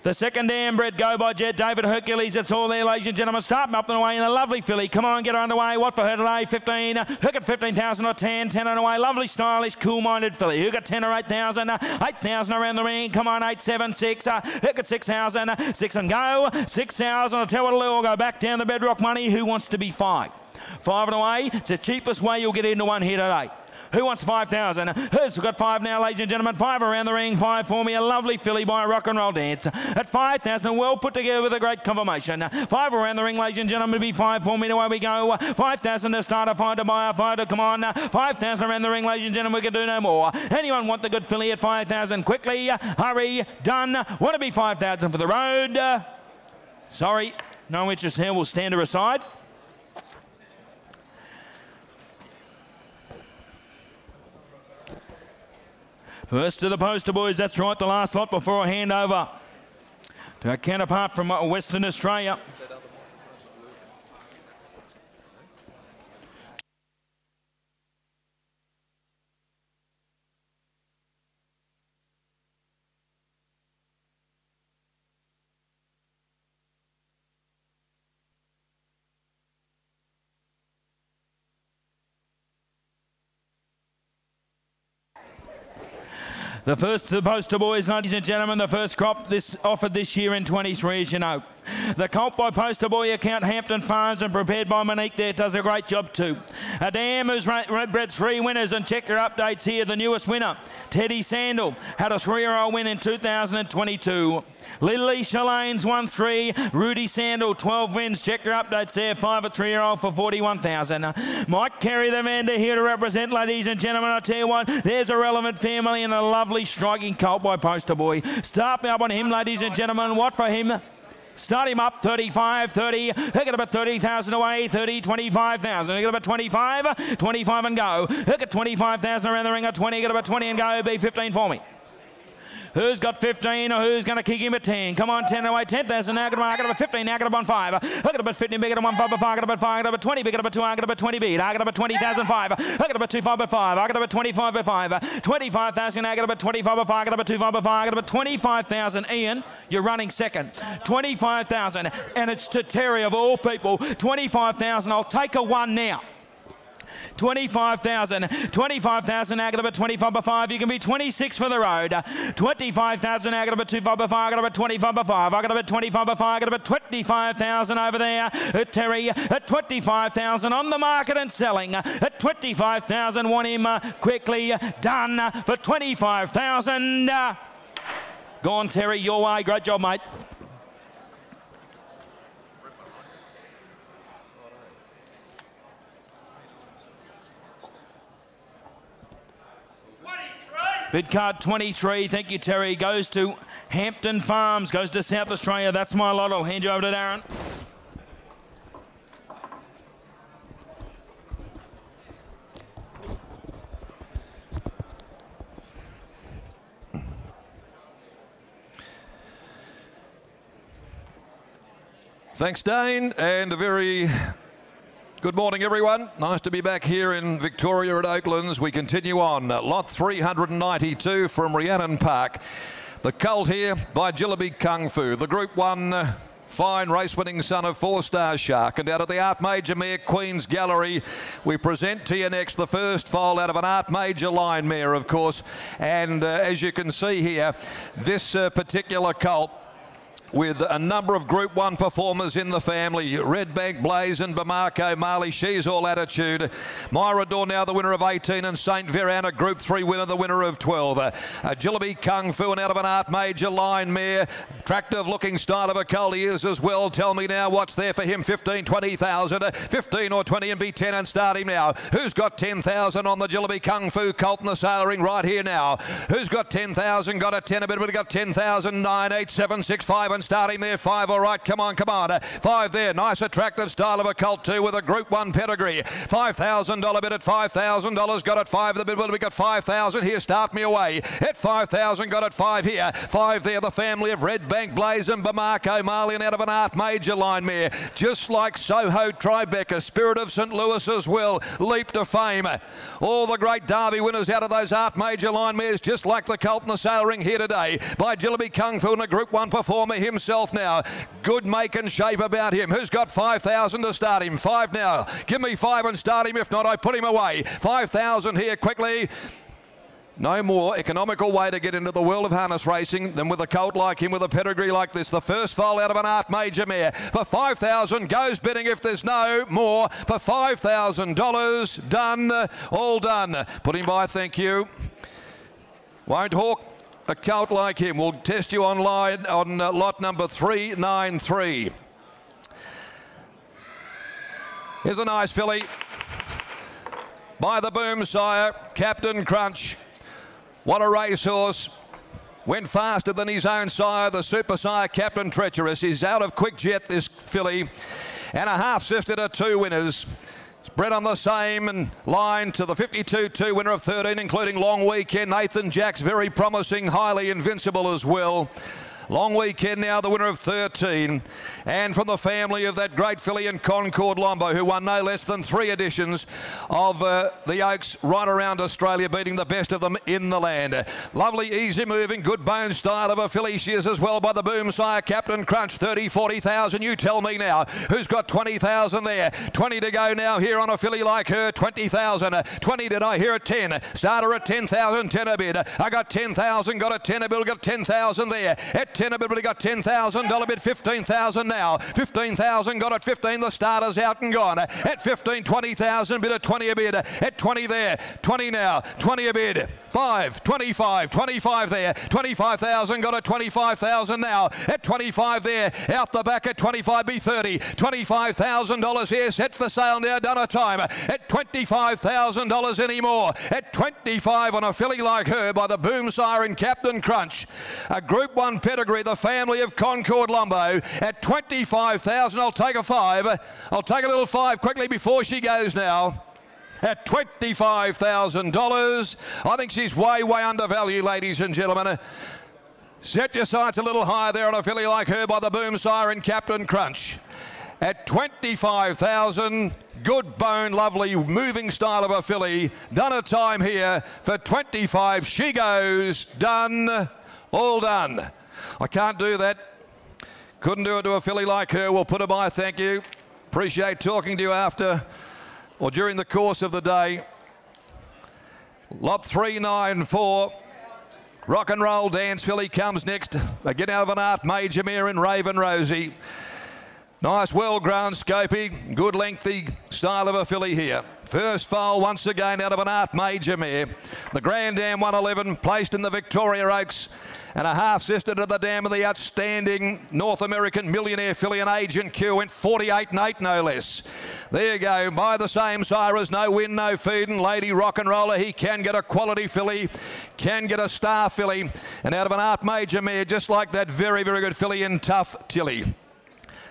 The second dam bred go by Jet David Hercules. It's all there, ladies and gentlemen. Starting up and away in a lovely filly. Come on, get her underway. What for her today? 15. Hook at 15,000 or 10. 10 and away. Lovely, stylish, cool-minded filly. Hook at 10 or 8,000. 8,000 around the ring. Come on, 8, 7, 6. Uh, Hook at 6,000. 6 and go. 6,000. I'll tell what it'll go back down the bedrock money. Who wants to be 5? 5 and away. It's the cheapest way you'll get into one here today. Who wants 5,000? Who's got five now, ladies and gentlemen? Five around the ring. Five for me. A lovely filly by a Rocknroll Dance. At 5,000, well put together with a great confirmation. Five around the ring, ladies and gentlemen. Be five for me. Away we go. 5,000 to start. A five to buy. A five come on. 5,000 around the ring, ladies and gentlemen. We can do no more. Anyone want the good filly at 5,000? Quickly. Hurry. Done. Want to be 5,000 for the road? Sorry. No interest here. We'll stand her aside. First to the poster, boys. That's right, the last lot before I hand over to our counterpart from uh, Western Australia. The first the poster boys, ladies and gentlemen, the first crop this offered this year in 23, as you know. The colt by poster boy account Hampton Farms and prepared by Monique there does a great job too. A dam who's bred three winners and check your updates here. The newest winner, Teddy Sandal, had a three-year-old win in 2022. Lily Shalane's 1-3. Rudy Sandal, 12 wins. Check your updates there. 5 a 3-year-old for 41,000. Mike Carey, the man here to represent, ladies and gentlemen. I tell you what, there's a relevant family and a lovely striking colt by Poster Boy. Start me up on him, ladies and gentlemen. What for him? Start him up, 35, 30. Hook at about 30,000 away, 30, 25,000. Hook at about 25, 25 and go. Hook at 25,000 around the ring at 20. Get about 20 and go. B15 for me. Who's got 15 or who's going to kick him at 10? Come on, 10 away, 10,000. Now got about 15, now got about 5. I got about 15, big at 1, 5, 5, I got about 5, I got about 20, big at 2, I got about 20 beat. I got about 20,005. I got about 2, 5, 5. I got about 25, 5. 25,000, I got about 25, 5. I got about 2, 5, 5. I got about 25,000. Ian, you're running second. 25,000. And it's to Terry of all people. 25,000. I'll take a one now. 25,000. 25,000 Agaba 25 by 5. You can be 26 for the road. 25,000 Agaba 25 by 5. I got about 25 by 5. I got about 25 by 5. I got about 25,000 over there. At Terry at 25,000 on the market and selling. At 25,000 want him uh, quickly done for 25,000. Go on, Terry, your way. Great job, mate. Bid card 23, thank you, Terry, goes to Hampton Farms, goes to South Australia. That's my lot. I'll hand you over to Darren. Thanks, Dane, and a very Good morning, everyone. Nice to be back here in Victoria at Oaklands. We continue on. Lot 392 from Rhiannon Park. The colt here by Jilliby Kung Fu. The Group 1 uh, fine race-winning son of Four Starzzz Shark. And out of the Art Major Mare Queen's Gallery, we present to you next the first foal out of an Art Major line mare, of course. And uh, as you can see here, this uh, particular colt with a number of Group 1 performers in the family. Red Bank Blaze and Bamako Marley, she's all attitude. Myra Dor now the winner of 18, and St. Verana, Group 3 winner, the winner of 12. Uh, Jilliby Kung Fu, and out of an Art Major line mare. Attractive looking style of a colt he is as well. Tell me now what's there for him. 15, 20,000, uh, 15 or 20 and be 10 and start him now. Who's got 10,000 on the Jilliby Kung Fu colt and the sailoring right here now? Who's got 10,000? Got a 10 a bit, but got 10,000, 9, 8, 7, 6, 5 starting there. Five, all right. Come on, come on. Uh, five there. Nice, attractive style of a colt, too, with a Group 1 pedigree. $5,000 bid at $5,000. Got it five. The bid we got 5000 here. Start me away. At 5000 got it five here. Five there. The family of Red Bank Blaze and Bamako Marley out of an Art Major line mare. Just like Soho Tribeca, Spirit of St. Louis as well. Leap to fame. All the great Derby winners out of those Art Major line mares, just like the Colt in the Sail Ring here today by Jilliby Kung Fu and a Group 1 performer himself now. Good make and shape about him. Who's got 5,000 to start him? Five now. Give me five and start him. If not, I put him away. 5,000 here quickly. No more economical way to get into the world of harness racing than with a colt like him with a pedigree like this. The first foal out of an Art Major mare for 5000 goes bidding if there's no more for $5,000. Done. All done. Put him by, thank you. Won't Hawk a colt like him. We'll test you online on uh, lot number 393. Here's a nice filly. By the boom, sire. Captain Crunch. What a racehorse. Went faster than his own sire, the super sire, Captain Treacherous. He's out of quick jet, this filly. And a half sister to two winners. Bred on the same line to the 52-2 winner of 13, including long weekend. Nathan Jacks, very promising, highly invincible as well. Long weekend now, the winner of 13. And from the family of that great filly in Concord Lombo, who won no less than three editions of uh, the Oaks right around Australia, beating the best of them in the land. Lovely, easy moving, good bone style of a filly. She is as well by the boom sire, Captain Crunch, 30, 40,000. You tell me now, who's got 20,000 there? 20 to go now here on a filly like her, 20,000. 20 did I hear at 10. Starter at 10,000, 10 a bid. I got 10,000, got a 10 a bid, got 10,000 there. At 10 a bid, but he got $10,000 bid, 15,000 now. 15,000, got it 15, the starter's out and gone. At 15, 20,000, bid at 20 a bid. At 20 there, 20 now, 20 a bid. 5, 25, 25 there, 25,000, got it 25,000 now. At 25 there, out the back at 25, be 30. $25,000 here, set for sale now, done a time. At $25,000 anymore. At 25 on a filly like her by the boom siren Captain Crunch. A Group 1 pedigree the family of Concord Lombo at 25,000. I'll take a five. I'll take a little five quickly before she goes now at $25,000. I think she's way, way undervalued, ladies and gentlemen. Set your sights a little higher there on a filly like her by the boom siren Captain Crunch. At 25,000, good bone, lovely moving style of a filly. Done a time here for 25. She goes, done, all done. I can't do that. Couldn't do it to a filly like her. We'll put her by, thank you. Appreciate talking to you after or during the course of the day. Lot 394. Rock and roll dance filly comes next. Again out of an art major mare in Raven Rosie. Nice, well-ground scopy, good lengthy style of a filly here. First foal once again out of an art major mare. The Grand Dam 111 placed in the Victoria Oaks and a half sister to the dam of the outstanding North American millionaire filly and agent Q went 48 and 8 no less. There you go, by the same Cyrus, no win, no feeding. Lady Rock and Roller, he can get a quality filly, can get a star filly, and out of an art major mare, just like that very, very good filly in Tough Tilly.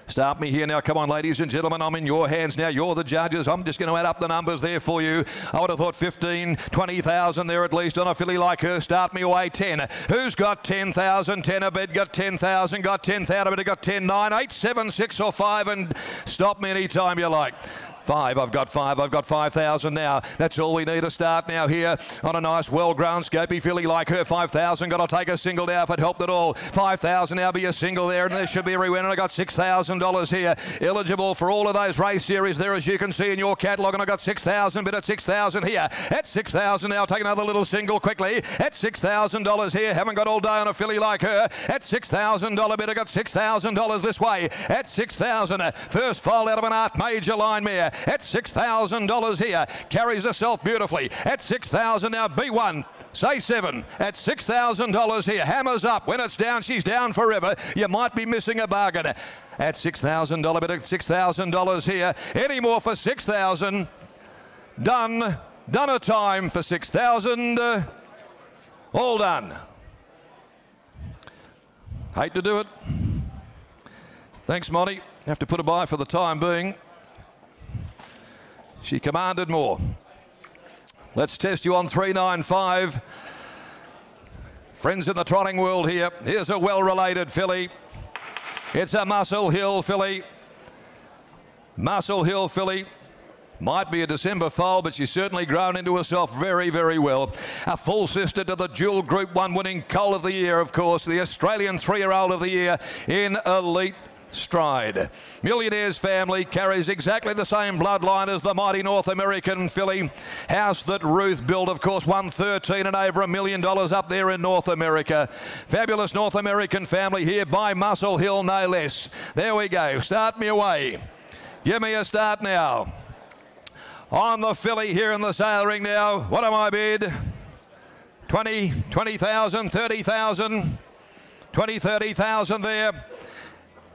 Start me here now. Come on, ladies and gentlemen. I'm in your hands now. You're the judges. I'm just going to add up the numbers there for you. I would have thought 15, 20,000 there at least on a filly like her. Start me away 10. Who's got 10,000? 10 a bed got 10,000. Got 10,000 a bed got 10, 9, 8, 7, 6 or 5 and stop me anytime you like. Five, I've got five, I've got 5,000 now. That's all we need to start now here on a nice, well-ground scopy filly like her. 5,000, got to take a single now if it helped at all. 5,000 now be a single there, and there should be a win. And I got $6,000 here, eligible for all of those race series there, as you can see in your catalogue. And I got 6,000, but at 6,000 here. At 6,000 now, take another little single quickly. At $6,000 here, haven't got all day on a filly like her. At $6,000 bid, I got $6,000 this way. At 6,000, first fall out of an art major line mare at $6,000 here. Carries herself beautifully. At 6000 now, B1. Say seven at $6,000 here. Hammers up. When it's down, she's down forever. You might be missing a bargain. At $6,000 bit at $6,000 here. Any more for 6000 Done. Done a time for 6000 uh, All done. Hate to do it. Thanks, Monty. Have to put a by for the time being. She commanded more. Let's test you on 395. Friends in the trotting world here. Here's a well-related filly. It's a Muscle Hill filly. Muscle Hill filly. Might be a December foal, but she's certainly grown into herself very, very well. A full sister to the dual Group 1 winning Colt of the Year, of course, the Australian three-year-old of the year in Elite stride. Millionaire's family carries exactly the same bloodline as the mighty North American filly. House that Ruth built, of course, won 13 and over a million dollars up there in North America. Fabulous North American family here by Muscle Hill, no less. There we go. Start me away. Give me a start now. On the filly here in the sale ring now. What am I bid? 20, 20,000, 30,000, 20, 30,000 there.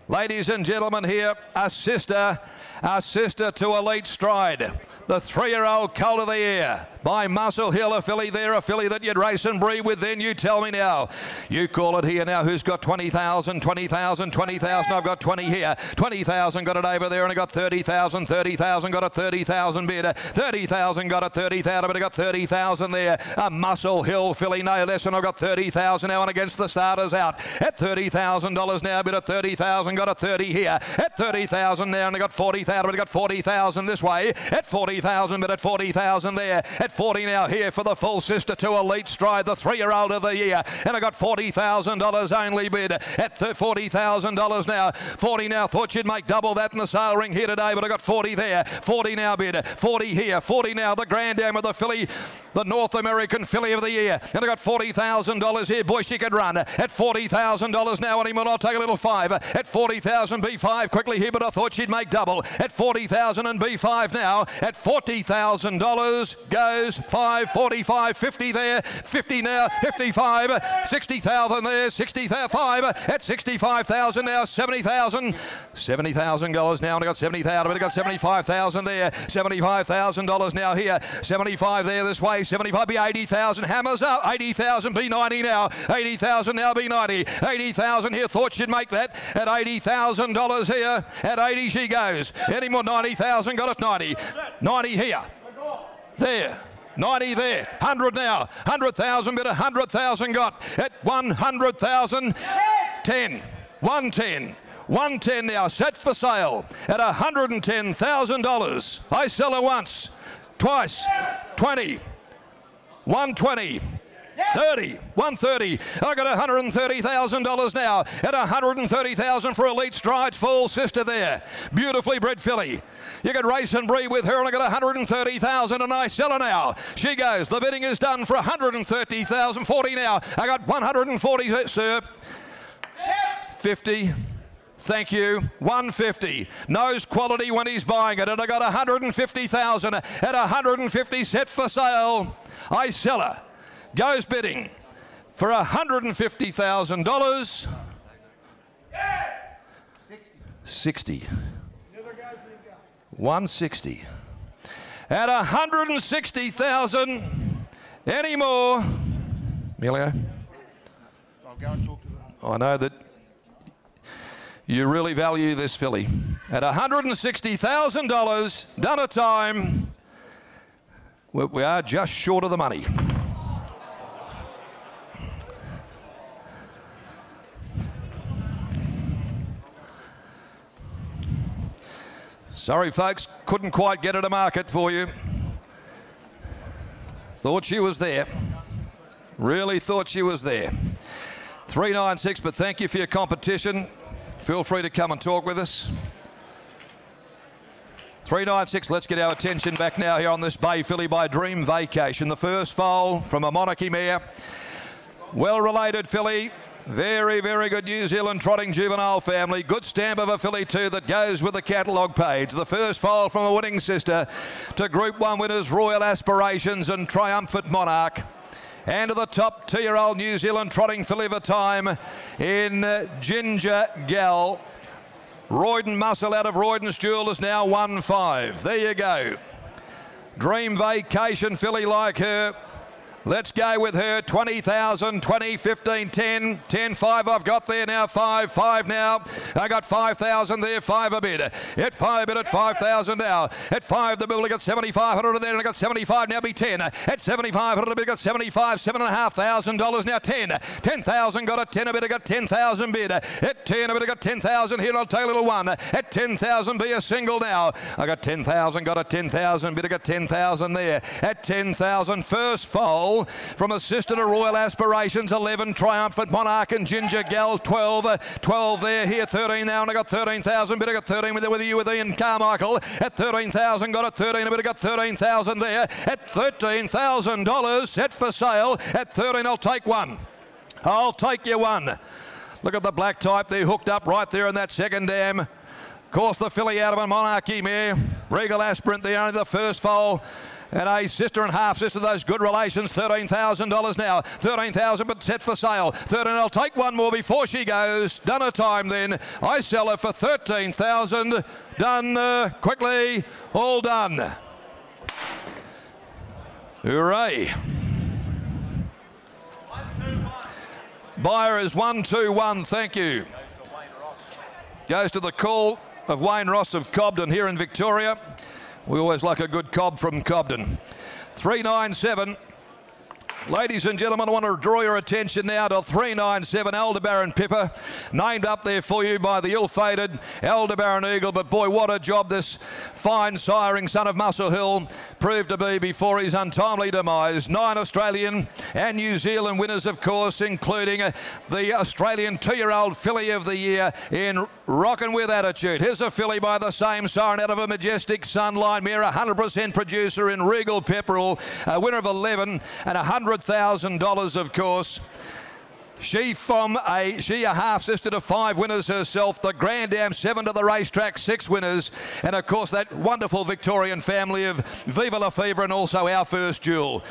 Ladies and gentlemen, here, a sister, a sister to Elite Stride, the three-year-old colt of the year by Muscle Hill, a filly there, a filly that you'd race and breed with, then you tell me now. You call it here now. Who's got 20,000, 20,000, 20,000? I've got 20 here. 20,000 got it over there, and I got 30,000, 30,000 got a 30,000 bid. 30,000 got a 30,000, but I got 30,000 there. A Muscle Hill filly, no less, and I've got 30,000 now, and against the starters out. At $30,000 now, bid at 30,000, got a 30 here. At 30,000 there, and I got 40,000, but I got 40,000 this way. At 40,000, but at 40,000 there. At 40 now here for the full sister to Elite Stride, the three-year-old of the year. And I got $40,000 only bid at $40,000 now. 40 now. Thought you'd make double that in the sale ring here today, but I got 40 there. 40 now bid. 40 here. 40 now. The Grand Dam of the filly, the North American filly of the year. And I got $40,000 here. Boy, she could run at $40,000 now anymore. I'll take a little five at 40,000 B5 quickly here, but I thought she'd make double at 40,000 and B5 now at $40,000 goes goes. 5, 45, 50 there, 50 now, 55, 60,000 there, 65 at 65,000 now, 70,000, 70,000 dollars now, and I got 70,000, but I got 75,000 there, 75,000 dollars now here, 75 there this way, 75 be 80,000, hammers up, 80,000 be 90 now, 80,000 now be 90, 80,000 here, thought she'd make that at 80,000 dollars here, at 80 she goes, any more 90,000, got it 90, 90 here. There. 90 there. 100 now. 100,000 bid. 100,000 got at 100,000. 10. 110. 110 now, set for sale at $110,000. I sell her once, twice, 20, 120. 30, 130. I got $130,000 now at 130,000 for Elite Strides full sister there. Beautifully bred filly. You can race and breed with her and I got 130,000 and I sell her now. She goes. The bidding is done for 130,000. 40 now. I got 140, sir. 50. Thank you. 150. Knows quality when he's buying it. And I got 150,000 at 150 set for sale. I sell her. Goes bidding for $150,000. Yes! 60. 160. At 160,000. Any more? Emilio? I'll go and talk to them. I know that you really value this filly. At $160,000, done a time, we- are just short of the money. Sorry, folks, couldn't quite get her to market for you. Thought she was there. Really thought she was there. 396, but thank you for your competition. Feel free to come and talk with us. 396, let's get our attention back now here on this Bay filly by Dream Vacation. The first foal from a monarchy mare. Well related filly. Very, very good New Zealand trotting juvenile family. Good stamp of a filly too that goes with the catalogue page. The first foal from a winning sister to Group 1 winners Royal Aspirations and Triumphant Monarch. And to the top two-year-old New Zealand trotting filly of a time in uh, Ginger Gal. Royden Muscle out of Royden's Jewel is now 1-5. There you go. Dream Vacation filly like her. Let's go with her. 20,000, 20, 15, 10, 10, 5 I've got there now. 5, 5 now. I got 5,000 there. 5 a bid. At 5 bid at 5,000 now. At 5 the I got 7,500 there and I got 75 now be 10. At 7,500 a bid I got 75, $7,500 now 10. 10,000 got a 10 a bid I got 10,000 bid. At 10 a bid I got 10,000 here I'll take a little one. At 10,000 be a single now. I got 10,000 got a 10,000 bid I got 10,000 there. At 10,000 first foal from assisted to Royal Aspirations 11 Triumphant Monarch and Ginger Gal 12 uh, 12 there here 13 now and I got 13,000 bit I got 13 with, with you with Ian Carmichael. At 13,000 got a 13 a bit I got 13,000 there. At $13,000 set for sale. At 13 I'll take one. I'll take you one. Look at the black type there hooked up right there in that second dam. Of course, the filly out of a monarchy mare. Regal Aspirant, the only the first foal. And a sister and half sister, those good relations, $13,000 now. 13000 but set for sale. 13 I'll take one more before she goes. Done a time then. I sell her for 13000 Done uh, quickly. All done. Hooray. Buyer is 121. Thank you. Goes to the call of Wayne Ross of Cobden here in Victoria. We always like a good cob from Cobden. 397. Ladies and gentlemen, I want to draw your attention now to 397 Aldebaran Pippa, named up there for you by the ill-fated Aldebaran Eagle. But boy, what a job this fine siring son of Muscle Hill proved to be before his untimely demise. Nine Australian and New Zealand winners, of course, including uh, the Australian two-year-old filly of the year in Rockin' With Attitude. Here's a filly by the same siren out of a majestic Sunline Mirror, 100% producer in Regal Pepperell, a winner of 11 and 100 $100,000, of course. She from a she a half sister to five winners herself. The Grand Am seven to the racetrack, six winners, and of course that wonderful Victorian family of Viva La Fever and also our first jewel.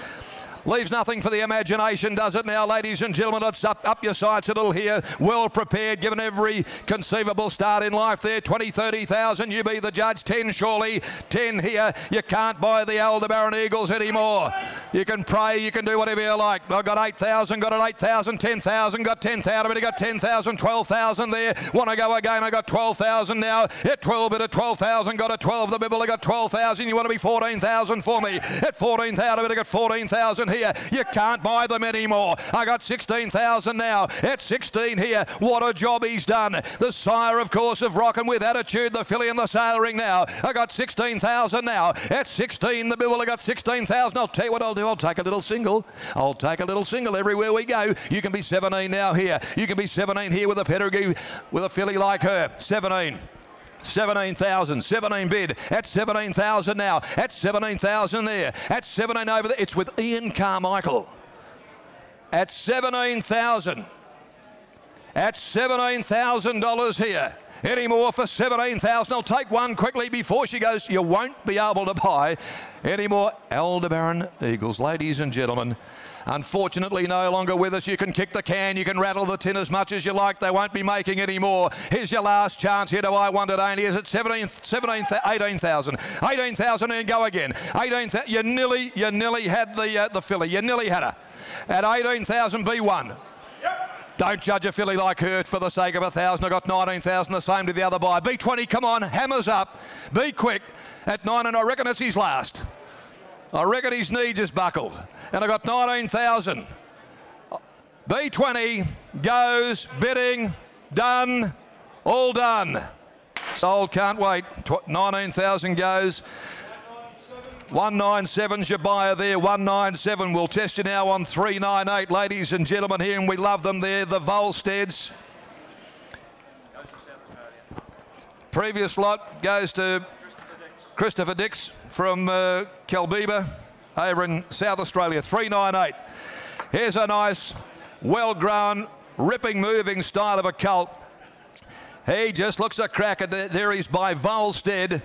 Leaves nothing for the imagination, does it now, ladies and gentlemen? It's up, up your sights a little here. Well prepared, given every conceivable start in life there. 20, 30,000. You be the judge. 10 surely. 10 here. You can't buy the Aldebaran Eagles anymore. You can pray, you can do whatever you like. I've got 8,000, got an 8,000, 10,000, got 10,000, but got 10,000, 12,000 there. Want to go again, I got 12,000 now. At 12, bit of 12,000, got a 12 the bibble, I got 12,000. You want to be 14,000 for me. At 14,000, but I got 14,000 here. You can't buy them anymore. I got 16,000 now. At 16 here, what a job he's done. The sire, of course, of Rockin' with attitude, the filly and the sail ring now. I got 16,000 now. At 16, the bibble, I got 16,000. I'll tell you what I'll do. I'll take a little single. I'll take a little single everywhere we go. You can be 17 now here. You can be 17 here with a pedigree, with a filly like her. 17. 17,000, 17 bid at 17,000 now, at 17,000 there, at 17 over there. It's with Ian Carmichael at 17,000. At $17,000 here. Any more for 17,000? I'll take one quickly before she goes. You won't be able to buy any more Aldebaran Eagles. Ladies and gentlemen, Unfortunately, no longer with us. You can kick the can, you can rattle the tin as much as you like. They won't be making any more. Here's your last chance here to I Want It Only. Is it 17, 17 18,000? 18,000 and go again. 18,000. You nearly, you nearly had the, uh, the filly. You nearly had her. At 18,000, B1. Don't judge a filly like her for the sake of a thousand. I got 19,000, the same to the other buy. B20, come on, hammers up. Be quick at nine, and I reckon it's his last. I reckon his knee just buckled. And I got 19,000. B20 goes, bidding, done, all done. Sold, can't wait. 19,000 goes. 197's your buyer there. 197. We'll test you now on 398, ladies and gentlemen here, and we love them there. The Volsteads. Previous lot goes to Christopher Dix from uh, Kelbeeba over in South Australia. 398. Here's a nice, well-grown, ripping, moving style of a colt. He just looks a cracker. There he's by Volstead.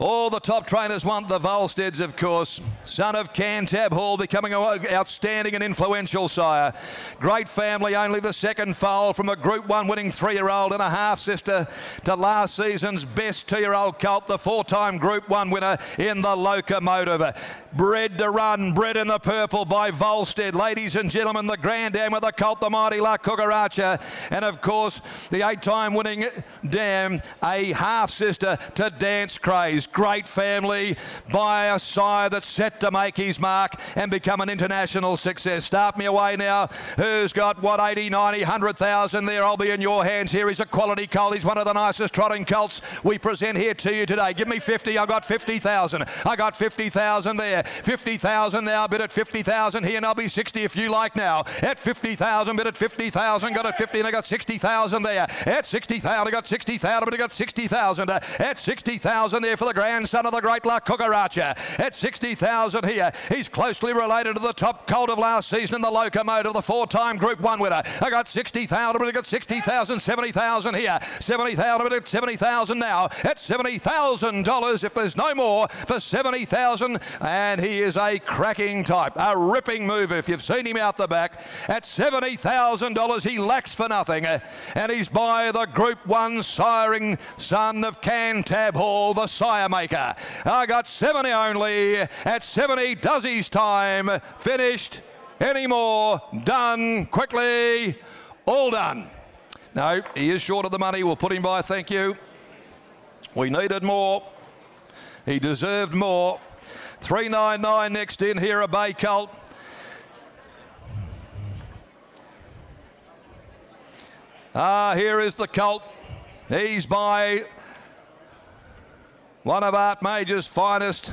All the top trainers want the Volsteads, of course. Son of Cantab Hall, becoming an outstanding and influential sire. Great family, only the second foal from a Group 1 winning three-year-old and a half-sister to last season's best two-year-old colt, the four-time Group 1 winner in the locomotive. Bred to run, bred in the purple by Volstead. Ladies and gentlemen, the Grand Dam with the colt, the mighty La Coocaracha. And, of course, the eight-time winning Dam, a half-sister to Dance Craze great family by a sire that's set to make his mark and become an international success. Start me away now. Who's got what 80, 90, 100,000 there? I'll be in your hands. Here is a quality colt. He's one of the nicest trotting colts we present here to you today. Give me 50. I got 50,000. I got 50,000 there. 50,000 now. Bid at 50,000 here and I'll be 60 if you like now. At 50,000, bid at 50,000. Got at 50 and I got 60,000 there. At 60,000, I got 60,000, but I got 60,000. At 60,000 there for the grandson of the great La Coocaracha. At 60,000 here, he's closely related to the top colt of last season in the locomotive, the four-time Group 1 winner. I got 60,000, but I got 60,000, 70,000 here. 70,000, but 70,000 now. At $70,000, if there's no more, for 70,000. And he is a cracking type, a ripping mover. If you've seen him out the back, at $70,000, he lacks for nothing. And he's by the Group 1 siring son of Cantab Hall, the sire maker. I got 70 only. At 70, does his time. Finished. Any more? Done. Quickly. All done. No, he is short of the money. We'll put him by. Thank you. We needed more. He deserved more. 399 next in here, a Bay Colt. Ah, here is the Colt. He's by one of Art Major's finest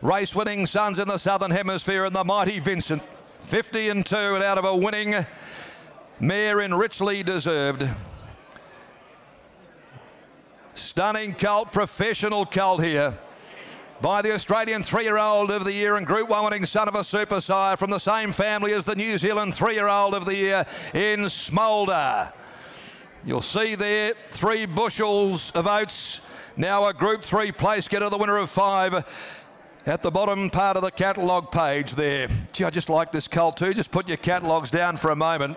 race winning sons in the Southern Hemisphere and the mighty Vincent. 50 and 2 and out of a winning mare in richly deserved. Stunning colt, professional colt here by the Australian three-year-old of the year and Group 1 winning son of a super sire from the same family as the New Zealand three-year-old of the year in Smolda. You'll see there three bushels of oats now a Group 3 place getter, the winner of five at the bottom part of the catalogue page there. Gee, I just like this colt too. Just put your catalogues down for a moment.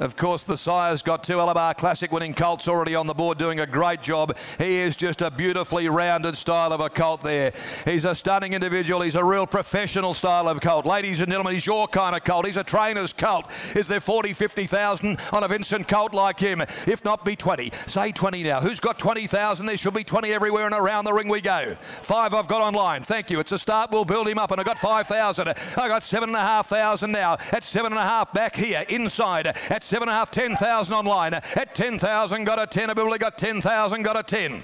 Of course, the sire's got two Alabar Classic winning colts already on the board doing a great job. He is just a beautifully rounded style of a colt there. He's a stunning individual. He's a real professional style of colt. Ladies and gentlemen, he's your kind of colt. He's a trainer's colt. Is there 40, 50,000 on a Vincent colt like him? If not, be 20. Say 20 now. Who's got 20,000? There should be 20 everywhere and around the ring we go. Five I've got online. Thank you. It's a start. We'll build him up. And I got 5,000. I got 7,500 now. At 7.5 back here inside. At 7.5, 10,000 online. At 10,000, got a 10. I've got 10,000, got a 10.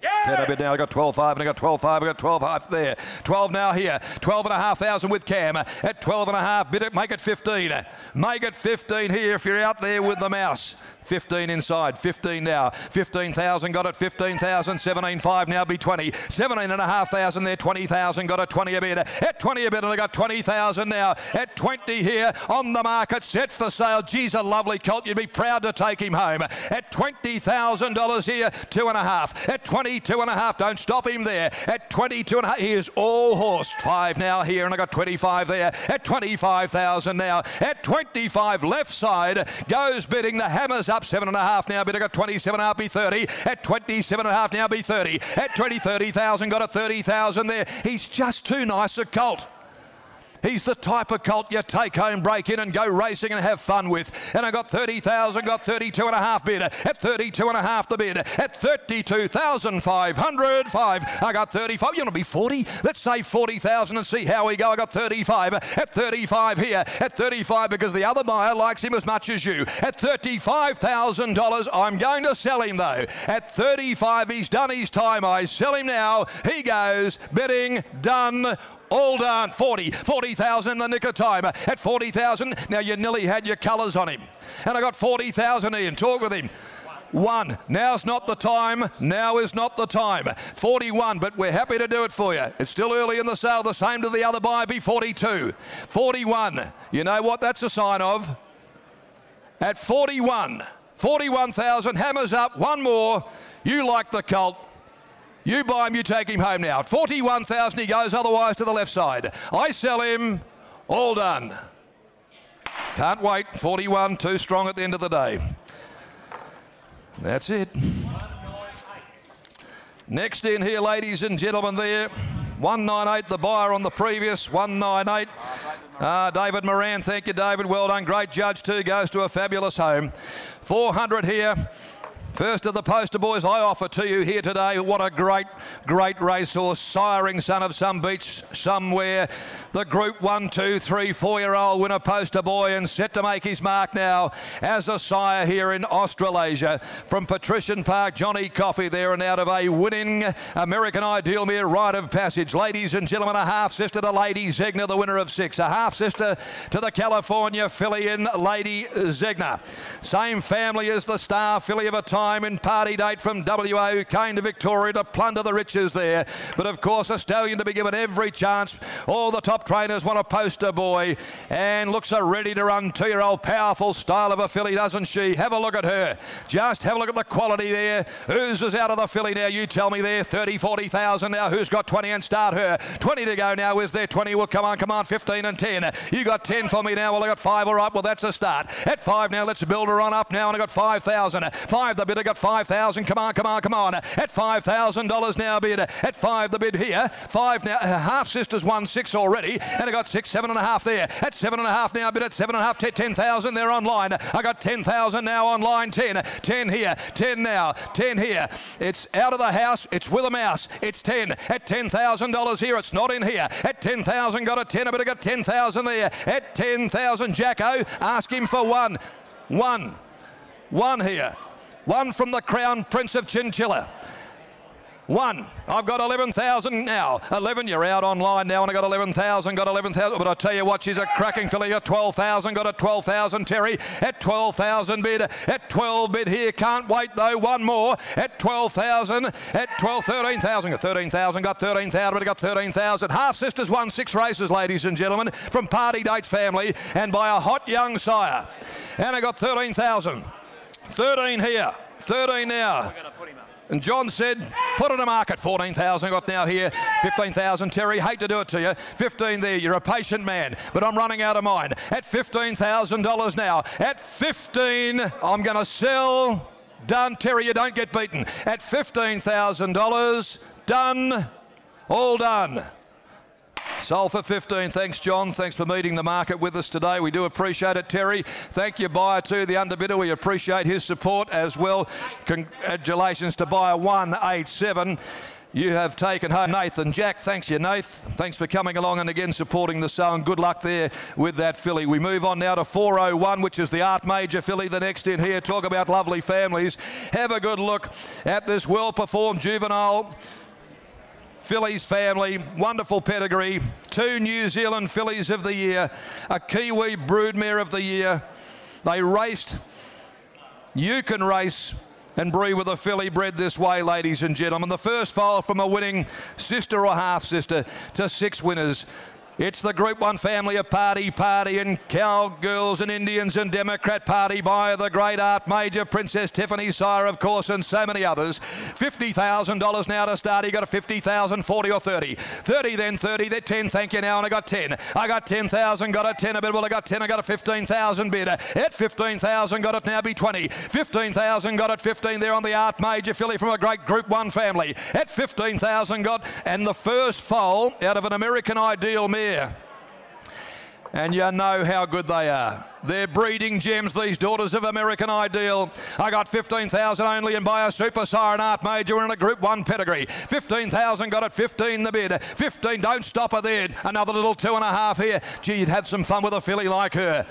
Ten a bit now. I got 12 5 and I got 12 5. I got 12 half there. 12 now here. 12 and a half thousand with Cam. At 12 and a half, bid it, make it 15. Make it 15 here if you're out there with the mouse. 15 inside, 15 now, 15,000 got it, 15,000, 17.5 now be 20, 17 and a half thousand there, 20,000 got it, 20 a bit, at 20 a bit and I got 20,000 now, at 20 here on the market, set for sale, geez a lovely colt, you'd be proud to take him home, at $20,000 here, two and a half, at 22 and a half, don't stop him there, at 22 and a half, here's all horse, five now here and I got 25 there, at 25,000 now, at 25 left side, goes bidding, the hammers up, seven and a half now, I got 27 and a half, be 30, at 27 and a half now, be 30, at 20, 30,000, got a 30,000 there, he's just too nice a colt. He's the type of colt you take home, break in and go racing and have fun with. And I got 30,000, got 32 and a half bid. At 32 and a half the bid. At 32,500, five. I got 35. You want to be 40? Let's say 40,000 and see how we go. I got 35. At 35 here. At 35 because the other buyer likes him as much as you. At $35,000, I'm going to sell him though. At 35, he's done his time. I sell him now. He goes. Bidding done. All done. 40. 40,000 in the nick of time. At 40,000, now you nearly had your colours on him. And I got 40,000 Ian. Talk with him. One. Now's not the time. Now is not the time. 41, but we're happy to do it for you. It's still early in the sale. The same to the other buyer, be 42. 41. You know what that's a sign of? At 41. 41,000. Hammers up. One more. You like the cult. You buy him, you take him home now. 41,000 he goes, otherwise to the left side. I sell him, all done. Can't wait, 41, too strong at the end of the day. That's it. Next in here, ladies and gentlemen, there. 198, the buyer on the previous, 198. Ah, David Moran, thank you, David. Well done. Great judge, too. Goes to a fabulous home. 400 here. First of the poster boys I offer to you here today. What a great, great racehorse. Siring son of Somebeachsomewhere. The group one, two, three, four-year-old winner poster boy and set to make his mark now as a sire here in Australasia. From Patrician Park, Johnny Coffey there and out of a winning American Ideal Mere Rite of Passage. Ladies and gentlemen, a half-sister to Lady Zegna, the winner of six. A half-sister to the California filly in Lady Zegna. Same family as the star filly of a time time in party date from WA who came to Victoria to plunder the riches there. But of course, a stallion to be given every chance. All the top trainers want a poster boy and looks a ready to run two-year-old powerful style of a filly, doesn't she? Have a look at her. Just have a look at the quality there. Who's is out of the filly now? You tell me there. 30, 40,000 now. Who's got 20 and start her? 20 to go now. Is there 20? Well, come on, come on. 15 and 10. You got 10 for me now. Well, I got five. All right. Well, that's a start. At five now, let's build her on up now. And I got 5,000. Five the bid. I got 5,000. Come on, come on, come on. At $5,000 now bid. At five the bid here. Five now. Uh, half sisters won six already. And I got six, seven and a half there. At seven and a half now bid. At seven and a half, 10,000 there online. I got 10,000 now online. 10. 10 here. 10 now. 10 here. It's out of the house. It's with a mouse. It's 10. At $10,000 here. It's not in here. At 10,000 got a 10. But I got 10,000 there. At 10,000 Jacko. Ask him for one. One. One here. One from the Crown Prince of Chinchilla. One. I've got 11,000 now. 11, you're out online now, and I got 11,000, got 11,000. But I tell you what, she's a cracking filly. Got 12,000, got a 12,000, Terry. At 12,000 bid. At 12 bid here. Can't wait, though. One more. At 12,000. At 12, 13,000. Got 13,000, got 13,000, but I got 13,000. Half sisters won six races, ladies and gentlemen, from Party Dates family, and by a hot young sire. And I got 13,000. 13 here. 13 now. And John said, Put it to market. 14,000 got now here. 15,000, Terry. Hate to do it to you. 15 there. You're a patient man, but I'm running out of mine. At $15,000 now. At 15, I'm going to sell. Done. Terry, you don't get beaten. At $15,000. Done. All done. Sold for 15. Thanks, John. Thanks for meeting the market with us today. We do appreciate it, Terry. Thank you, buyer, too, the underbidder. We appreciate his support as well. Congratulations to buyer 187. You have taken home Nathan Jack. Thanks, you, Nath. Thanks for coming along and again supporting the sale. And good luck there with that filly. We move on now to 401, which is the Art Major filly. The next in here. Talk about lovely families. Have a good look at this well performed juvenile. Fillies family, wonderful pedigree, two New Zealand fillies of the year, a Kiwi broodmare of the year. They raced. You can race and breed with a filly bred this way, ladies and gentlemen. The first foal from a winning sister or half sister to six winners. It's the Group 1 family of Party Party and Cowgirls and Indians and Democrat Party by the great art major Princess Tiffany Sire, of course, and so many others. $50,000 now to start. He got a 50,000, 40 or 30. 30 then 30, then 10. Thank you now. And I got 10. I got 10,000, got a 10 a bit. Well, I got 10, I got a 15,000 bid. At 15,000, got it now be 20. 15,000, got it 15 there on the art major filly from a great Group 1 family. At 15,000, got, and the first foal out of an American Ideal mare and you know how good they are. They're breeding gems, these daughters of American Ideal. I got 15,000 only and by a super siren art major. In a Group 1 pedigree. 15,000 got it, 15 the bid. 15, don't stop her there. Another little two and a half here. Gee, you'd have some fun with a filly like her.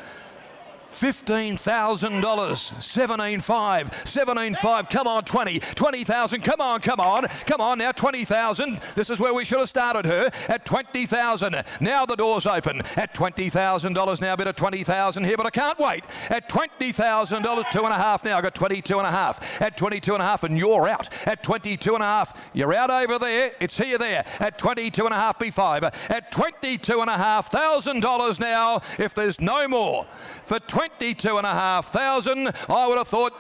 $15,000. 17.5. 17.5. Come on, 20. 20,000. Come on, come on. Come on now, 20,000. This is where we should have started her at 20,000. Now the door's open at $20,000 now. a Bit of 20,000 here, but I can't wait. At $20,000, two and a half now. I got 22 and a half. At 22 and a half, and you're out. At 22 and a half, you're out over there. It's here there. At 22 and a half, B5. At 22 and a half thousand dollars now, if there's no more. For 22 and a half thousand, I would have thought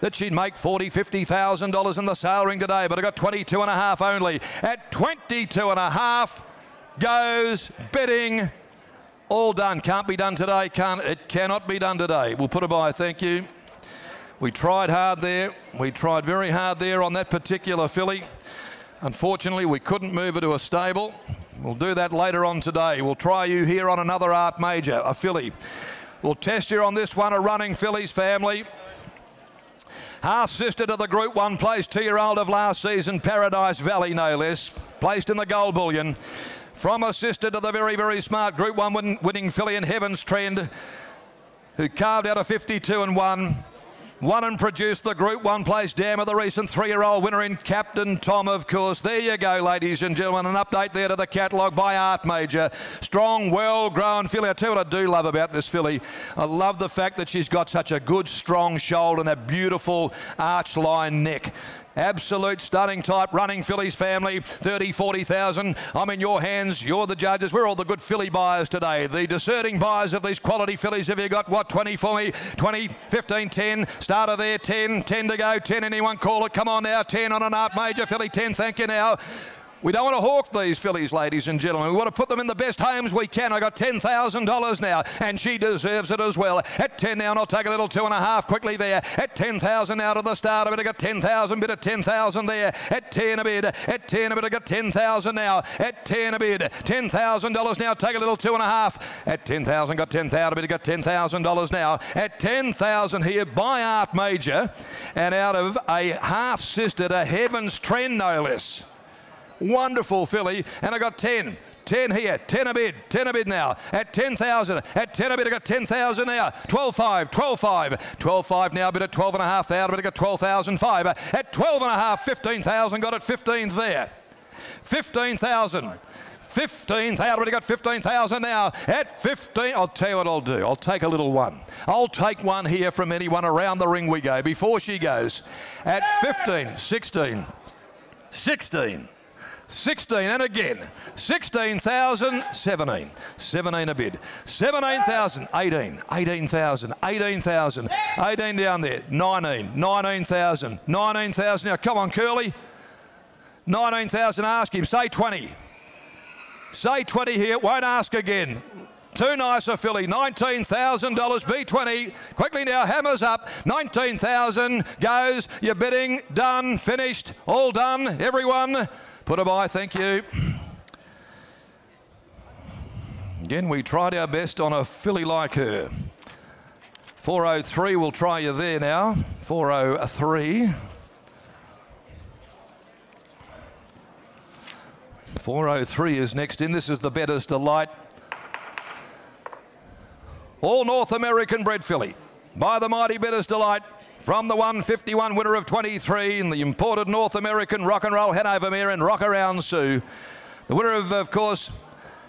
that she'd make forty, fifty thousand dollars in the sale ring today, but I got 22 and a half only. At 22 and a half goes bidding. All done. Can't be done today. Can't. It cannot be done today. We'll put a by. Thank you. We tried hard there. We tried very hard there on that particular filly. Unfortunately, we couldn't move her to a stable. We'll do that later on today. We'll try you here on another art major, a filly. We'll test you on this one, a running fillies family. Half sister to the Group 1 place, two-year-old of last season, Paradise Valley no less, placed in the gold bullion. From a sister to the very, very smart Group 1 win winning filly in Heaven's Trend, who carved out a 52 and 1 won and produced the Group 1 place dam of the recent three-year-old winner in Captain Tom, of course. There you go, ladies and gentlemen. An update there to the catalogue by Art Major. Strong, well-grown filly. I tell you what I do love about this filly. I love the fact that she's got such a good, strong shoulder and a beautiful arch line neck. Absolute stunning type, running fillies family, 30, 40,000. I'm in your hands. You're the judges. We're all the good filly buyers today. The discerning buyers of these quality fillies. Have you got what? 20 for me? 20, 15, 10. Starter there, 10. 10 to go. 10. Anyone call it? Come on now. 10 on an art major filly. 10. Thank you now. We don't want to hawk these fillies, ladies and gentlemen. We want to put them in the best homes we can. I got $10,000 now, and she deserves it as well. At 10 now, and I'll take a little two and a half quickly there. At 10,000 out of the start I got 10,000, bit of 10,000 there. At 10 a bid, at 10 a bid, I got 10,000 now. At 10 a bid, $10,000 now, take a little two and a half. At 10,000, got 10,000, bid, I got $10,000 now. At 10,000 here, by Art Major, and out of a half sister to Heaven's Trend, no less. Wonderful filly. And I got 10. 10 here, 10 a bid, 10 a bid now, at 10,000, at 10 a bid, I got 10,000 now, 12.5, 12.5, 12.5 now, bid at 12 and a half thousand, but I got 12,005, at 12 and a half, 15,000, got it 15 there, 15,000. 15,000. But got 15,000 now. At 15, I'll tell you what I'll do. I'll take a little one. I'll take one here from anyone around the ring we go before she goes. At 15, 16, 16. 16 and again 16,000 17 17 a bid 17,000 18 18,000 18,000 18 down there 19 19,000 19,000 now come on Curly 19,000, ask him. Say 20. Say 20 here, won't ask again. Too nice a filly, $19,000, B20. Quickly now, hammers up. 19,000 goes. You're bidding, done, finished, all done. Everyone, put thank you. Again, we tried our best on a filly like her. 403, we'll try you there now. 403. 403 is next in. This is the Bettor's Delight. All North American bred filly by the mighty Bettor's Delight from the 151 winner of 23 in the imported North American Rocknroll Hanover Mare and Rock Around Sue. The winner of, of course,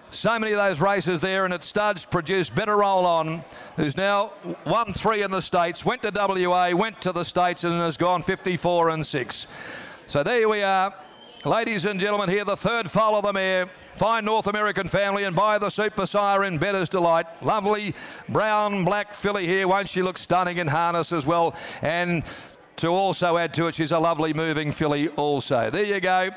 so many of those races there, and it studs produced Better Roll On, who's now won three in the States, went to WA, went to the States, and has gone 54 and 6. So there we are. Ladies and gentlemen, here the third foal of the mare. Fine North American family and by the Super Sire in Bettor's Delight. Lovely brown black filly here. Won't she look stunning in harness as well? And to also add to it, she's a lovely moving filly also. There you go.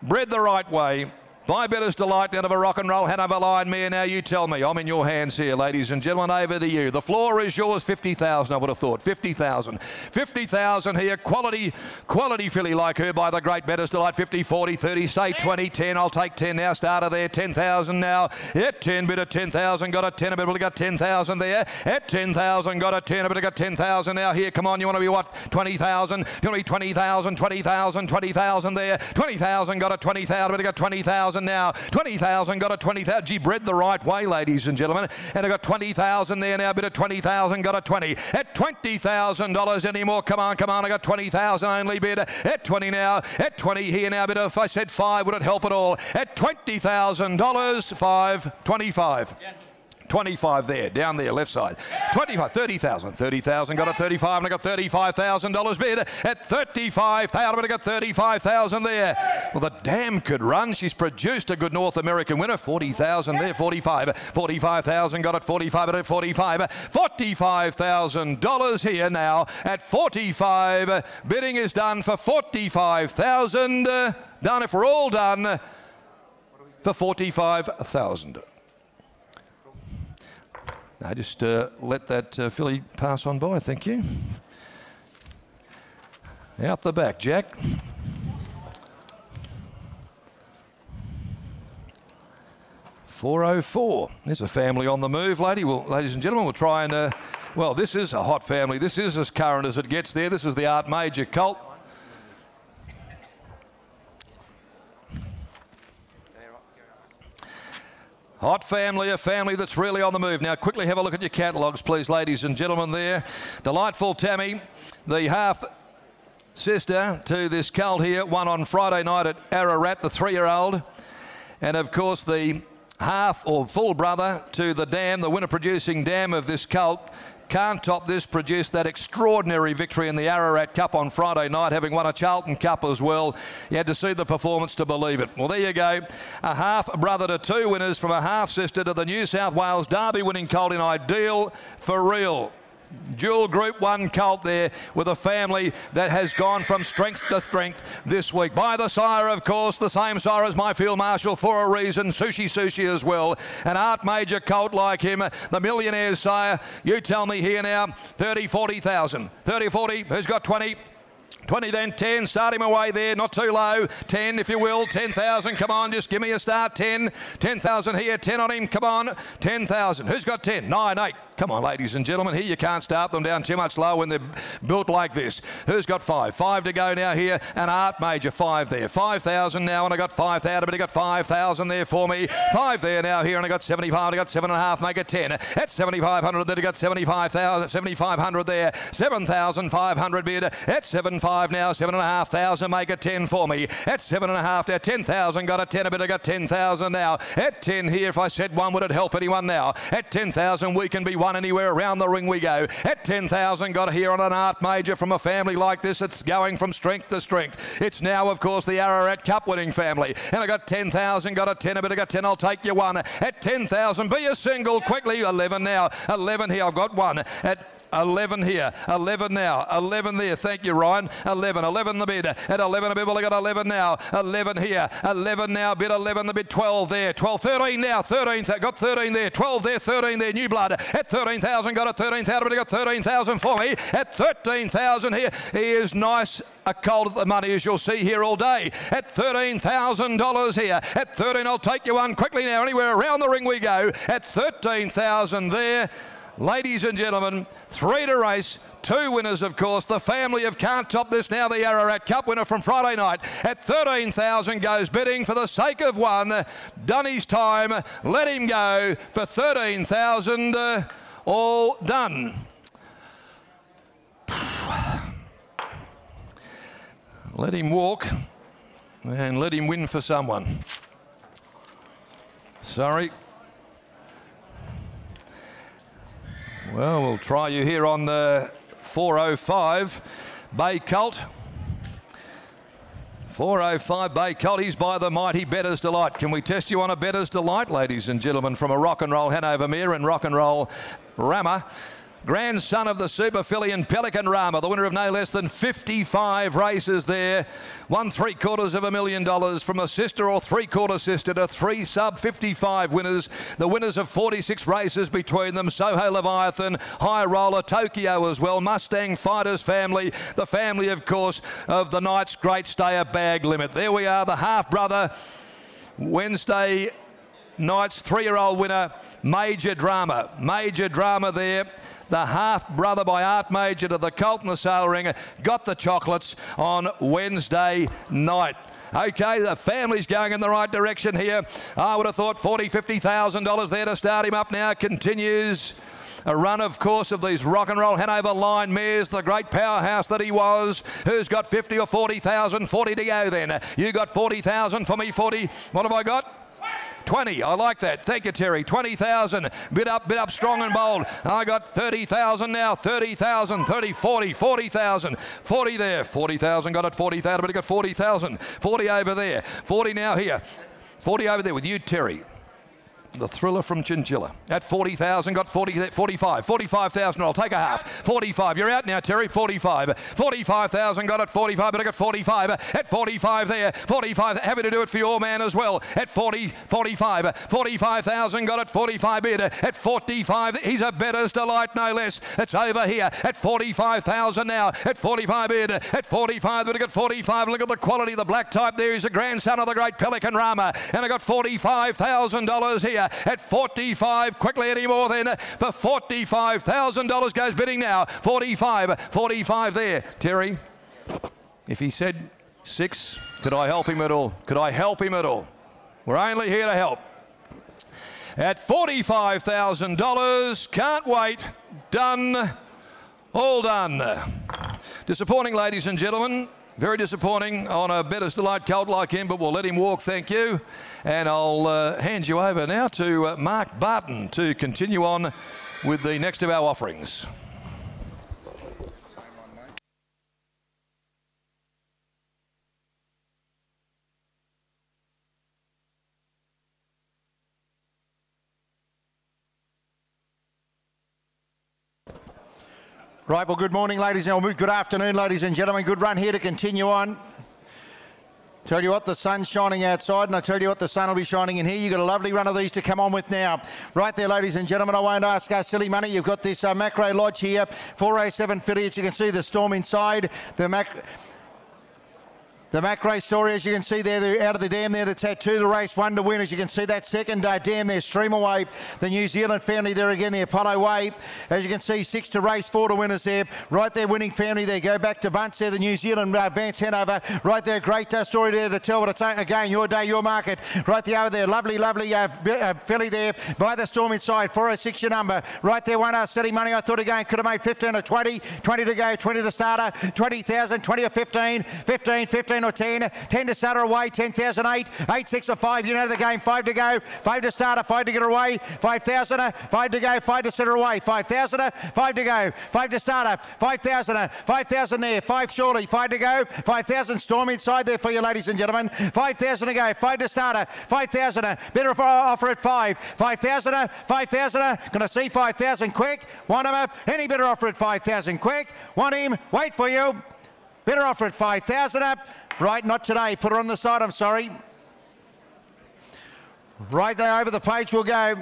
Bred the right way. By Bettor's Delight out of a Rocknroll Hanover Lion mare. Now you tell me. I'm in your hands here, ladies and gentlemen. Over to you. The floor is yours. 50,000, I would have thought. 50,000. 50,000 here. Quality, quality filly like her by the great Bettor's Delight. 50, 40, 30, say 20, 10. I'll take 10 now. Starter there. 10,000 now. At 10 bit of 10,000. Got a 10 a bit. We got 10,000 there. At 10,000. Got a 10 a bit. Got 10,000 now. Here, come on. You want to be what? 20,000. You want to be 20,000, 20,000, 20,000 there. 20,000. Got a 20,000. But got 20,000 now. 20,000 got a 20,000. Gee, bred the right way, ladies and gentlemen. And I got 20,000 there now. Bit of 20,000 got a 20. At $20,000 anymore. Come on, come on. I got 20,000 only bid. At 20 now. At 20 here now. Bit of, if I said five, would it help at all? At $20,000, five, 25. 25 there, down there, left side. 25, 30,000, 30,000, got a 35, and I got $35,000 bid at 35,000, I got 35,000 there. Well, the dam could run. She's produced a good North American winner, 40,000 there, 45, 45,000, got it 45, at 45, $45,000 here now at 45. Bidding is done for 45,000. Done if we're all done for 45,000. Now just uh, let that uh, filly pass on by, thank you. Out the back, Jack. Four oh four. There's a family on the move, lady. Well, ladies and gentlemen, we'll try and. Uh, well, this is a hot family. This is as current as it gets there. This is the Art Major Colt. Hot family, a family that's really on the move. Now, quickly have a look at your catalogues, please, ladies and gentlemen, there. Delightful Tammy, the half sister to this colt here, won on Friday night at Ararat, the three year old. And of course, the half or full brother to the dam, the winner producing dam of this colt, can't top this, produced that extraordinary victory in the Ararat Cup on Friday night, having won a Charlton Cup as well. You had to see the performance to believe it. Well, there you go. A half brother to two winners from a half sister to the New South Wales Derby winning colt in Ideal for real dual Group 1 colt there with a family that has gone from strength to strength this week. By the sire, of course, the same sire as my field marshal for a reason, Sushi Sushi as well. An art major colt like him, the millionaire's sire. You tell me here now, 30, 40,000. 30, 40, who's got 20? 20 then, 10, start him away there, not too low. 10 if you will, 10,000, come on, just give me a start. 10, 10,000 here, 10 on him, come on. 10,000, who's got 10? 9, 8, Come on, ladies and gentlemen, here you can't start them down too much low when they're built like this. Who's got five? Five to go now here, and Art Major, five there. 5,000 now, and I got 5,000, but I got 5,000 there for me. Five there now here, and I got 75, I got seven and a half, make it 10. At 7,500, then I got 75,000, 7,500 there. 7,500 bid. At 7,5 now, seven and a half thousand, make it 10 for me. At seven and a half there, 10,000, got a 10 a bit, I got 10,000 now. At 10 here, if I said one, would it help anyone now? At 10,000, we can be one anywhere around the ring we go. At 10,000, got here on an art major from a family like this. It's going from strength to strength. It's now, of course, the Ararat Cup winning family. And I got 10,000, got a 10, a bit, I got 10, I'll take you one. At 10,000, be a single quickly. 11 now, 11 here, I've got one. At 11 here, 11 now, 11 there. Thank you, Ryan. 11, 11 the bid. At 11 a bid, well, I got 11 now. 11 here, 11 now, bid 11 the bid, 12 there, 12, 13 now, 13, got 13 there, 12 there, 13 there, new blood. At 13,000, got a 13,000, but I got 13,000 for me. At 13,000 here, he is nice a cold at the money as you'll see here all day at $13,000 here at 13 I'll take you one quickly now anywhere around the ring we go at 13,000 there Ladies and gentlemen, three to race. Two winners, of course. The family of Can't Top This Now, the Ararat Cup winner from Friday night at 13,000 goes bidding for the sake of one. Done his time. Let him go for 13,000. Uh, all done. let him walk and let him win for someone. Sorry. Well, we'll try you here on the 405 Bay Colt. 405 Bay Colt, he's by the mighty Bettor's Delight. Can we test you on a Bettor's Delight, ladies and gentlemen, from a Rocknroll Hanover Mare and rock and roll Rammer? Grandson of the super filly and Pelican Rama, the winner of no less than 55 races there. Won three quarters of a million dollars from a sister or three quarter sister to three sub 55 winners. The winners of 46 races between them Soho Leviathan, High Roller, Tokyo as well, Mustang Fighters family, the family, of course, of the night's great stayer bag limit. There we are, the half brother. Wednesday night's three year old winner, Major Drama. Major Drama there the half brother by Art Major to the Colt and the Sail Ring, got the chocolates on Wednesday night. Okay, the family's going in the right direction here. I would have thought forty, fifty thousand dollars there to start him up now. Continues a run, of course, of these Rocknroll Hanover line mares, the great powerhouse that he was. Who's got 50 or 40,000? 40 to go then. You got 40,000 for me, 40. What have I got? 20. I like that. Thank you, Terry. 20,000. Bit up, bit up strong and bold. I got 30,000 now. 30,000, 30, 40, 40,000. 40 there. 40,000. Got it. 40,000. But I got 40,000. 40 over there. 40 now here. 40 over there with you, Terry the thriller from Chinchilla. At 40,000, got 40, 45, 45,000, I'll take a half. 45, you're out now, Terry, 45. 45,000, got it, 45, but I got 45. At 45 there, 45, happy to do it for your man as well. At 40, 45, 45,000, got it, 45 bid. At 45, he's a Bettor's Delight, no less. It's over here at 45,000 now. At 45 bid. At 45, but I got 45. Look at the quality the black type there. He's a grandson of the great Pelican Rama. And I got $45,000 here at 45. Quickly anymore then for $45,000 goes bidding now. 45, 45 there. Terry, if he said six, could I help him at all? Could I help him at all? We're only here to help. At $45,000, can't wait, done, all done. Disappointing, ladies and gentlemen. Very disappointing on a Bettor's Delight colt like him, but we'll let him walk, thank you. And I'll uh, hand you over now to uh, Mark Barton to continue on with the next of our offerings. Right, well, good morning, ladies and gentlemen. good afternoon, ladies and gentlemen. Good run here to continue on. Tell you what, the sun's shining outside, and I tell you what, the sun will be shining in here. You've got a lovely run of these to come on with now. Right there, ladies and gentlemen, I won't ask our silly money. You've got this uh, Macro Lodge here, 407 affiliates. You can see the storm inside. The Mac the Mac race story, as you can see there, out of the dam there, the tattoo, the race one to win. As you can see, that second uh, dam there, Streamer Way, the New Zealand family there again, the Apollo Way. As you can see, six to race, four to winners there. Right there, winning family there. Go back to Bunts there, the New Zealand uh, Vance Hanover. Right there, great uh, story there to tell it's again, your day, your market. Right there, over there, lovely, lovely uh, uh, filly there by the storm inside, 406 your number. Right there, one uh, city money. I thought again could have made 15 or 20, 20 to go, 20 to starter, 20,000, 20 or 15, 15, 15. 15 or 10. 10 to start her away, 10,000, 8. 8, 6 or 5. You know the game. 5 to go. 5 to start her, 5 to get away. 5,000, 5 to go. 5 to set her away. 5,000, 5 to go. 5 to start her. 5,000, 5,000 there. 5 surely. 5 to go. 5,000 storm inside there for you, ladies and gentlemen. 5,000 to go. 5 to start her. 5,000. Better offer at 5. 5,000, 5,000. Gonna see 5,000 quick. Want him up. Any better offer at 5,000 quick. Want him. Wait for you. Better offer at 5,000 up. Right, not today. Put her on the side, I'm sorry. Right there over the page we'll go.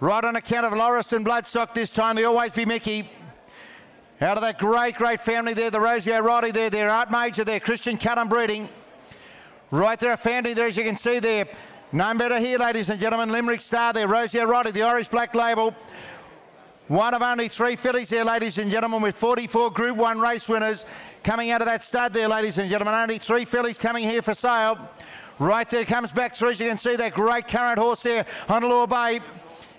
Right on account of Lauriston Bloodstock this time. They Always B Miki. Out of that great, great family there, the Rosie O'Reilly there, their Art Major there, Christian Cullen breeding. Right there, a family there, as you can see there. None better here, ladies and gentlemen. Limerick Star there, Rosie O'Reilly, the Irish Black Label. One of only three fillies here, ladies and gentlemen, with 44 Group 1 race winners coming out of that stud there, ladies and gentlemen. Only three fillies coming here for sale. Right there comes back through, as you can see, that great current horse there, Honolulu Bay.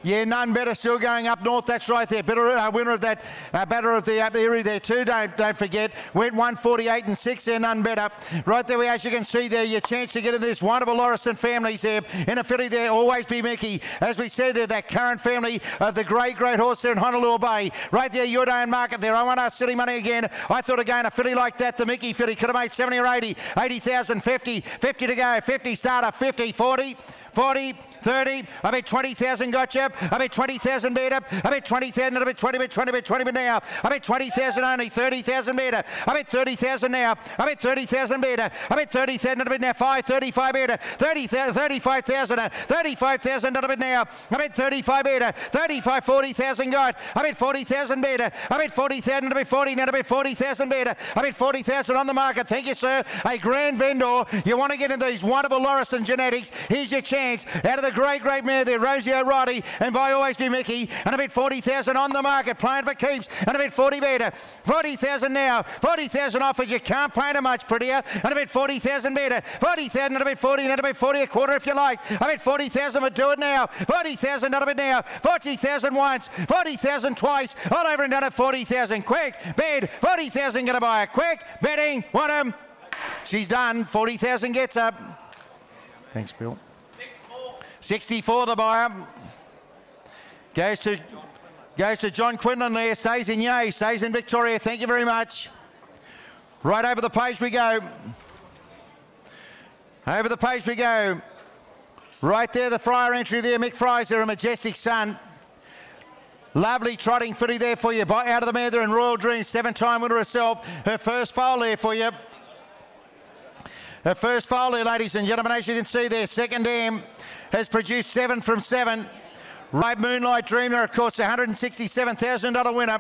Yeah, none better. Still going up north. That's right there. Better uh, winner of that uh, batter of the uh, area there too. Don't don't forget. Went 148 and six there. None better. Right there, we as you can see there, your chance to get in this wonderful Lauriston families there in a filly there. Always B Miki. As we said there, that current family of the great great horse there in Honolulu Bay. Right there, your own market there. I want our city money again. I thought again a filly like that, the Miki filly could have made 70 or 80, 80,000, 50, 50 to go, 50 starter, 50, 40. 40, 30, I bet 20,000 got you. I bet 20,000 meter. I bet 20,000, I bet 20, I bet 20, I bet 20 but now. I bet 20,000 only, 30,000 meter. I bet 30,000 now. I bet 30,000 meter. I bet 30,000 a bit now. 5, 35 meter. 30, 35,000, 35,000 a bit now. I bet 35 meter. 35, 40,000 got. I bet 40,000 meter. I bet 40,000 a bit 40 now. I bet 40,000 meter. I bet 40,000 on the market. Thank you, sir. A grand vendor. You want to get into these wonderful Lauriston genetics. Here's your chance chance out of the great, great mare there, Rosie O'Reilly, and by Always B Miki, and a bit 40,000 on the market, playing for keeps, and a bit 40 metre, 40,000 now, 40,000 offered, you can't pay too much prettier, and a bit 40,000 metre, 40,000 and a bit 40, and a bit 40 a quarter if you like, a bit 40,000 but do it now, 40,000 not a bit now, 40,000 once, 40,000 twice, all over and done at 40,000, quick, bid, 40,000 gonna buy it, quick, betting, him, she's done, 40,000 gets up. Thanks, Bill. 64 the buyer. Goes to goes to John Quinlan there. Stays in Yay. Stays in Victoria. Thank you very much. Right over the page we go. Over the page we go. Right there, the Fryer entry there. Mick Fry's there, a majestic son. Lovely trotting footy there for you. Out of the mare there in Royal Dreams, seven-time winner herself. Her first foal there for you. Her first foal there, ladies and gentlemen, as you can see there, second dam has produced seven from seven. Right Moonlight Dreamer, of course, $167,000 winner.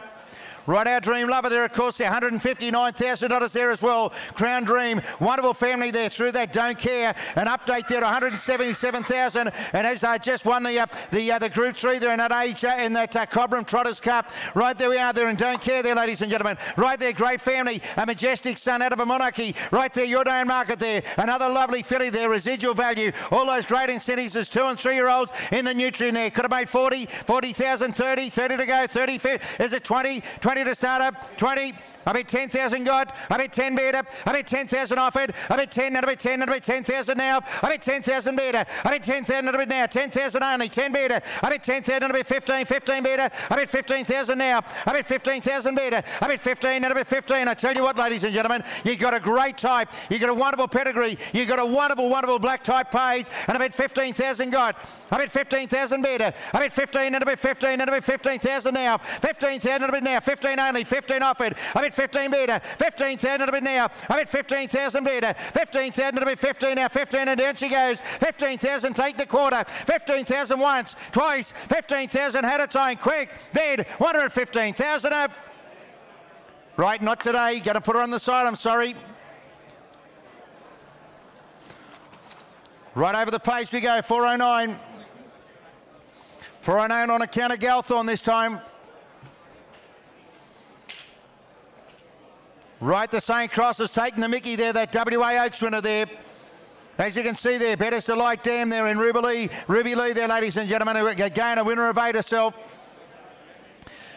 Right, our Dream Lover there, of course, $159,000 there as well. Crown Dream, wonderful family there through that Don't Care. An update there, 177,000, and as uh, just won the uh, the uh, the Group Three there in that age uh, in that uh, Cobram Trotters Cup. Right there we are there, and Don't Care there, ladies and gentlemen. Right there, great family, a majestic son out of a monarchy. Right there, your day market there, another lovely filly there, residual value. All those great incentives as two and three year olds in the Nutrien there. Could have made 40, 40,000, 30, 30 to go, 30, 50. Is it 20? 20 20 to start up. 20. I bet 10,000 got. I bet 10 bid up. I bet 10,000 offered. I bet 10 and I bet 10 and I bet 10,000 now. I bet 10,000 bid I bet 10,000 and I bet now. 10,000 only. 10 bid I bet 10,000 and I bet 15. 15 bid I bet 15,000 now. I bet 15,000 bid I bet 15 and I bet 15. I tell you what, ladies and gentlemen, you got a great type. You got a wonderful pedigree. You got a wonderful, wonderful black type page. And I bet 15,000 got. I bet 15,000 bid I bet 15 and I bet 15 and I bet 15,000 now. 15,000 and I bet now. 15 15 only, 15 offered. I bet 15 better, uh, 15,000 a bit now. I bet 15,000 better, 15,000 a bit 15 now, uh, uh, 15 and down she goes. 15,000 take the quarter, 15,000 once, twice, 15,000 had a time, quick, bid, 115,000 up. Right, not today. To put her on the side, I'm sorry. Right over the pace we go, 409. 409 on account of Galthorn this time. Right, the St. Cross has taken the Miki there, that WA Oaks winner there. As you can see there, Bettor's Delight Dam there in Ruby Lee. Ruby Lee there, ladies and gentlemen, again a winner of eight herself.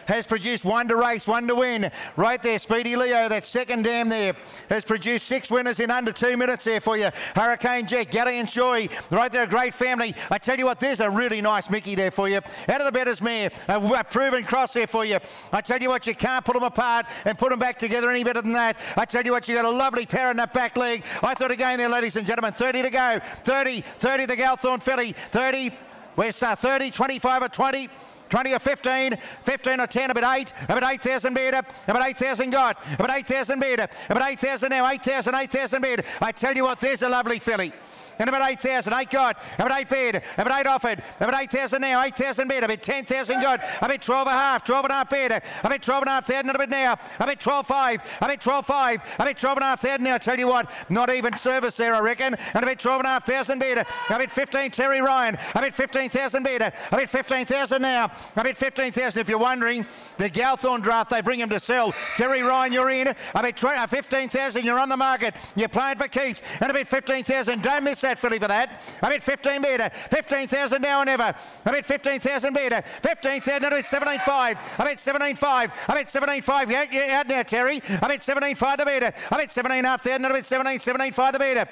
Has produced one to race, one to win. Right there, Speedy Leo, that second dam there, has produced six winners in under two minutes there for you. Hurricane Jet, Gally and Joy, right there, a great family. I tell you what, there's a really nice Miki there for you. Out of the betters mare, a, proven cross there for you. I tell you what, you can't put them apart and put them back together any better than that. I tell you what, you got a lovely pair in that back leg. I thought again there, ladies and gentlemen, 30 to go. 30, 30 the Galthorne filly, 30, West uh, 30, 25 or 20. 20 or 15, 15 or 10, about 8, about 8,000 metre, about 8,000 got, about 8,000 metre, about 8,000 now, 8,000, 8,000 metre. I tell you what, there's a lovely filly. And about 8,000, 8 got, about 8 bid, about 8 offered, about 8,000 now, 8,000 bid, about 10,000 got, about 12 and a half, 12 and a half bid, about 12 and a half a now, about 12 5, about 12 5, about 12 and a half thousand now, I tell you what, not even service there, I reckon, and about 12 and a half thousand bid, about 15 Terry Ryan, about 15,000 bid, about 15,000 now, about 15,000 if you're wondering, the Galthorne draft, they bring him to sell. Terry Ryan, you're in, about 20, uh, 15,000, you're on the market, you're playing for keeps, and about 15,000, don't miss that filly for that, about 15 metre, 15,000 now and ever, about 15,000 metre, 15,000, about 17.5, about 17.5, about 17.5, yeah, yeah, out now Terry, about 17.5 the metre, I about 17.5, about 17, 17.5 the metre.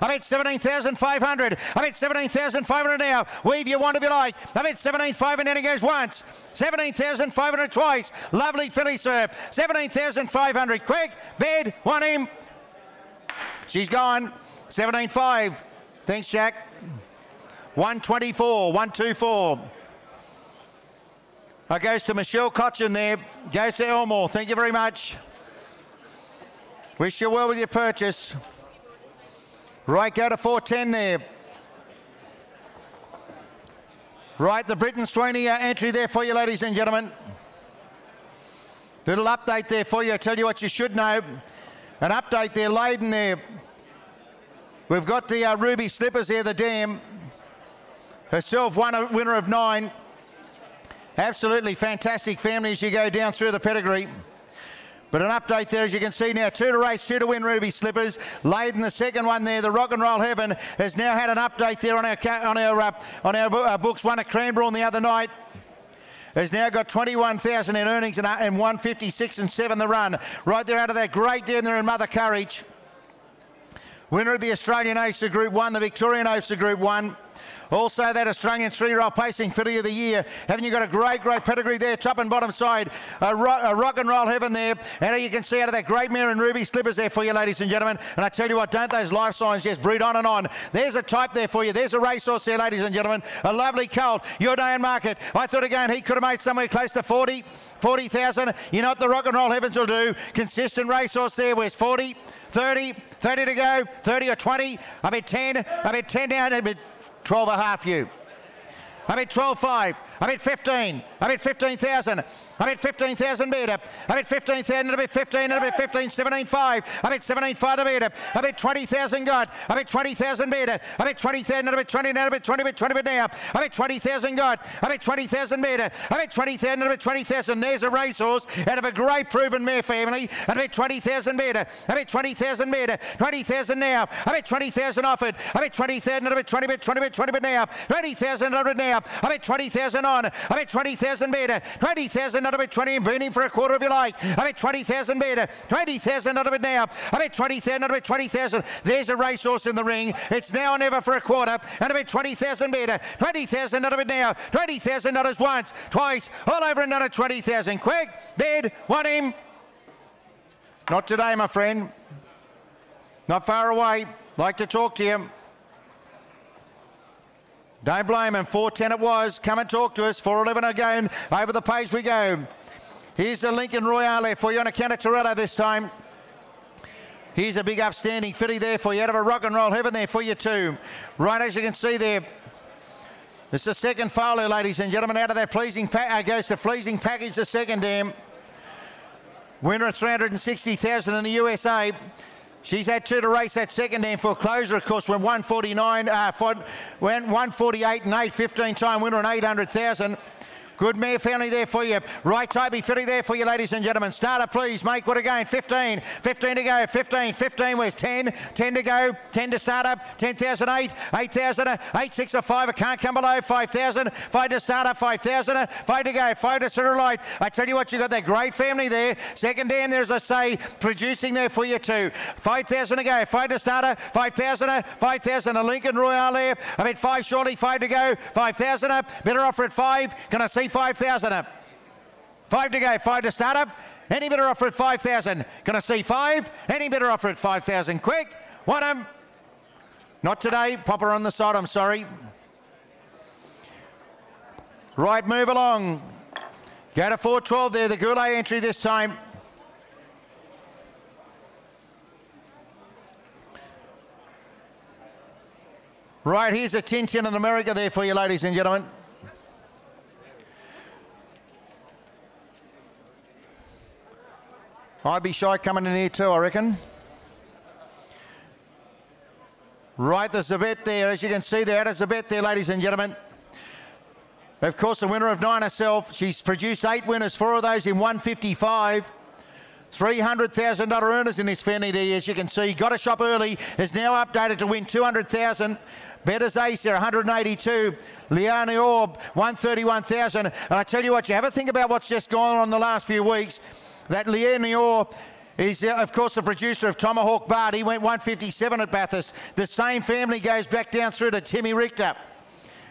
I'm at 17,500. I'm at 17,500 now. Weave you one if you like. I'm at 17,500 and then he goes once. 17,500 twice. Lovely filly serve. 17,500. Quick. Bed. One him. She's gone. 17.5. Thanks, Jack. 124. 124. That goes to Michelle Cochin there. Goes to Elmore. Thank you very much. Wish you well with your purchase. Right, go to 410 there. Right, the Britain Sweeney uh, entry there for you, ladies and gentlemen. Little update there for you. I tell you what you should know. An update there, laden there. We've got the uh, Ruby Slippers there, the dam. Herself, one a winner of nine. Absolutely fantastic family as you go down through the pedigree. But an update there, as you can see now, two to race, two to win Ruby Slippers. Laden, the second one there, the Rock and Roll Heaven, has now had an update there on our on our uh, on our uh, books. Won at Cranbourne the other night. Has now got 21,000 in earnings and, uh, and 156 and 7 the run. Right there out of that great dinner in Mother Courage. Winner of the Australian Oaks Group 1, the Victorian Oaks Group 1. Also, that Australian three-year-old pacing filly of the year. Haven't you got a great, great pedigree there, top and bottom side. A, ro a rock and roll heaven there. And you can see out of that great mare and ruby slippers there for you, ladies and gentlemen. And I tell you what, don't those life signs just breed on and on. There's a type there for you. There's a racehorse there, ladies and gentlemen. A lovely colt. Your day in market. I thought again he could have made somewhere close to 40. 40,000. You know what the rock and roll heavens will do? Consistent racehorse there. Where's 40, 30, 30 to go, 30 or 20. I bet 10. I bet 10 down. I bet 12 and a half you. I bet 12.5. I bet 15. I bet 15,000. I bet 15,000 metre. I bet 15,000. I bet 15. I bet 15. 17.5. I bet 17.5 a metre. I bet 20,000 got. I bet 20,000 metre. I bet 20,000. I bet 20 now. I bet 20. I bet 20 bit now. I bet 20,000 got. I bet 20,000 metre. I bet 20,000. I bet 20,000. There's a racehorse out of a great proven mare family. I bet 20,000 metre. I bet 20,000 metre. 20,000 now. I bet 20,000 offered. I bet 20,000. I bet 20 bit 20 bit 20 bit now. 20,000 now. I bet 20,000 on. I bet 20,000 metre. 20,000 I bet 20 and burning for a quarter if you like. I bet 20,000 metre. 20,000 I bet now. I bet 20,000 I bet 20,000. There's a racehorse in the ring. It's now or never for a quarter. And I bet 20,000 metre. 20,000 I bet now. 20,000 dollars once, twice, all over another 20,000. Quick, bid, one him. Not today, my friend. Not far away. Like to talk to you. Don't blame him. 410 it was. Come and talk to us. 411 again. Over the page we go. Here's the Lincoln Royale for you on account of Toretto this time. Here's a big upstanding filly there for you. Out of a rock and roll heaven there for you too. Right as you can see there. This is the second folio, ladies and gentlemen. Out of that pleasing pack uh, goes to pleasing package, the second dam. Winner of 360,000 in the USA. She's had two to race that second dam for closure, of course, when 149, uh, went 148 and 8, 15 time winner and 800,000. Good mare family there for you. Right Toby filly there for you, ladies and gentlemen. Starter, please. Make what again? 15. 15 to go. 15. 15. Where's 10? 10 to go. 10 to start up. 10,000 8. 8,000. 8 6 or 5. I can't come below. 5,000. 5 to start up. 5,000. 5 to go. 5 to Center Light. I tell you what, you got that great family there. Second down there, as I say, producing there for you too. 5,000 to go. 5 to starter. 5,000. 5,000. A Lincoln Royale there. I mean, 5 shortly. 5 to go. 5,000 up. Better offer at 5. Can I see 5,000 up? 5 to go. 5 to start up. Any better offer at 5,000? Can I see 5? Any better offer at 5,000? Quick. One of. Not today. Pop her on the side. I'm sorry. Right, move along. Go to 412 there, the Goulet entry this time. Right, here's a Tintin in America there for you, ladies and gentlemen. I'd be shy coming in here too, I reckon. Right, there's a bet there. As you can see there, there's a bet there, ladies and gentlemen. Of course, the winner of nine herself. She's produced eight winners, four of those in 155. $300,000 earners in this family there, as you can see. Got a shop early, is now updated to win 200,000. Better's Ace there, 182. Leone Orb, 131,000. And I tell you what, you have a think about what's just gone on the last few weeks. That Leone Orb He's, uh, of course, the producer of Tomahawk Bard. He went 157 at Bathurst. The same family goes back down through to Timmy Richter.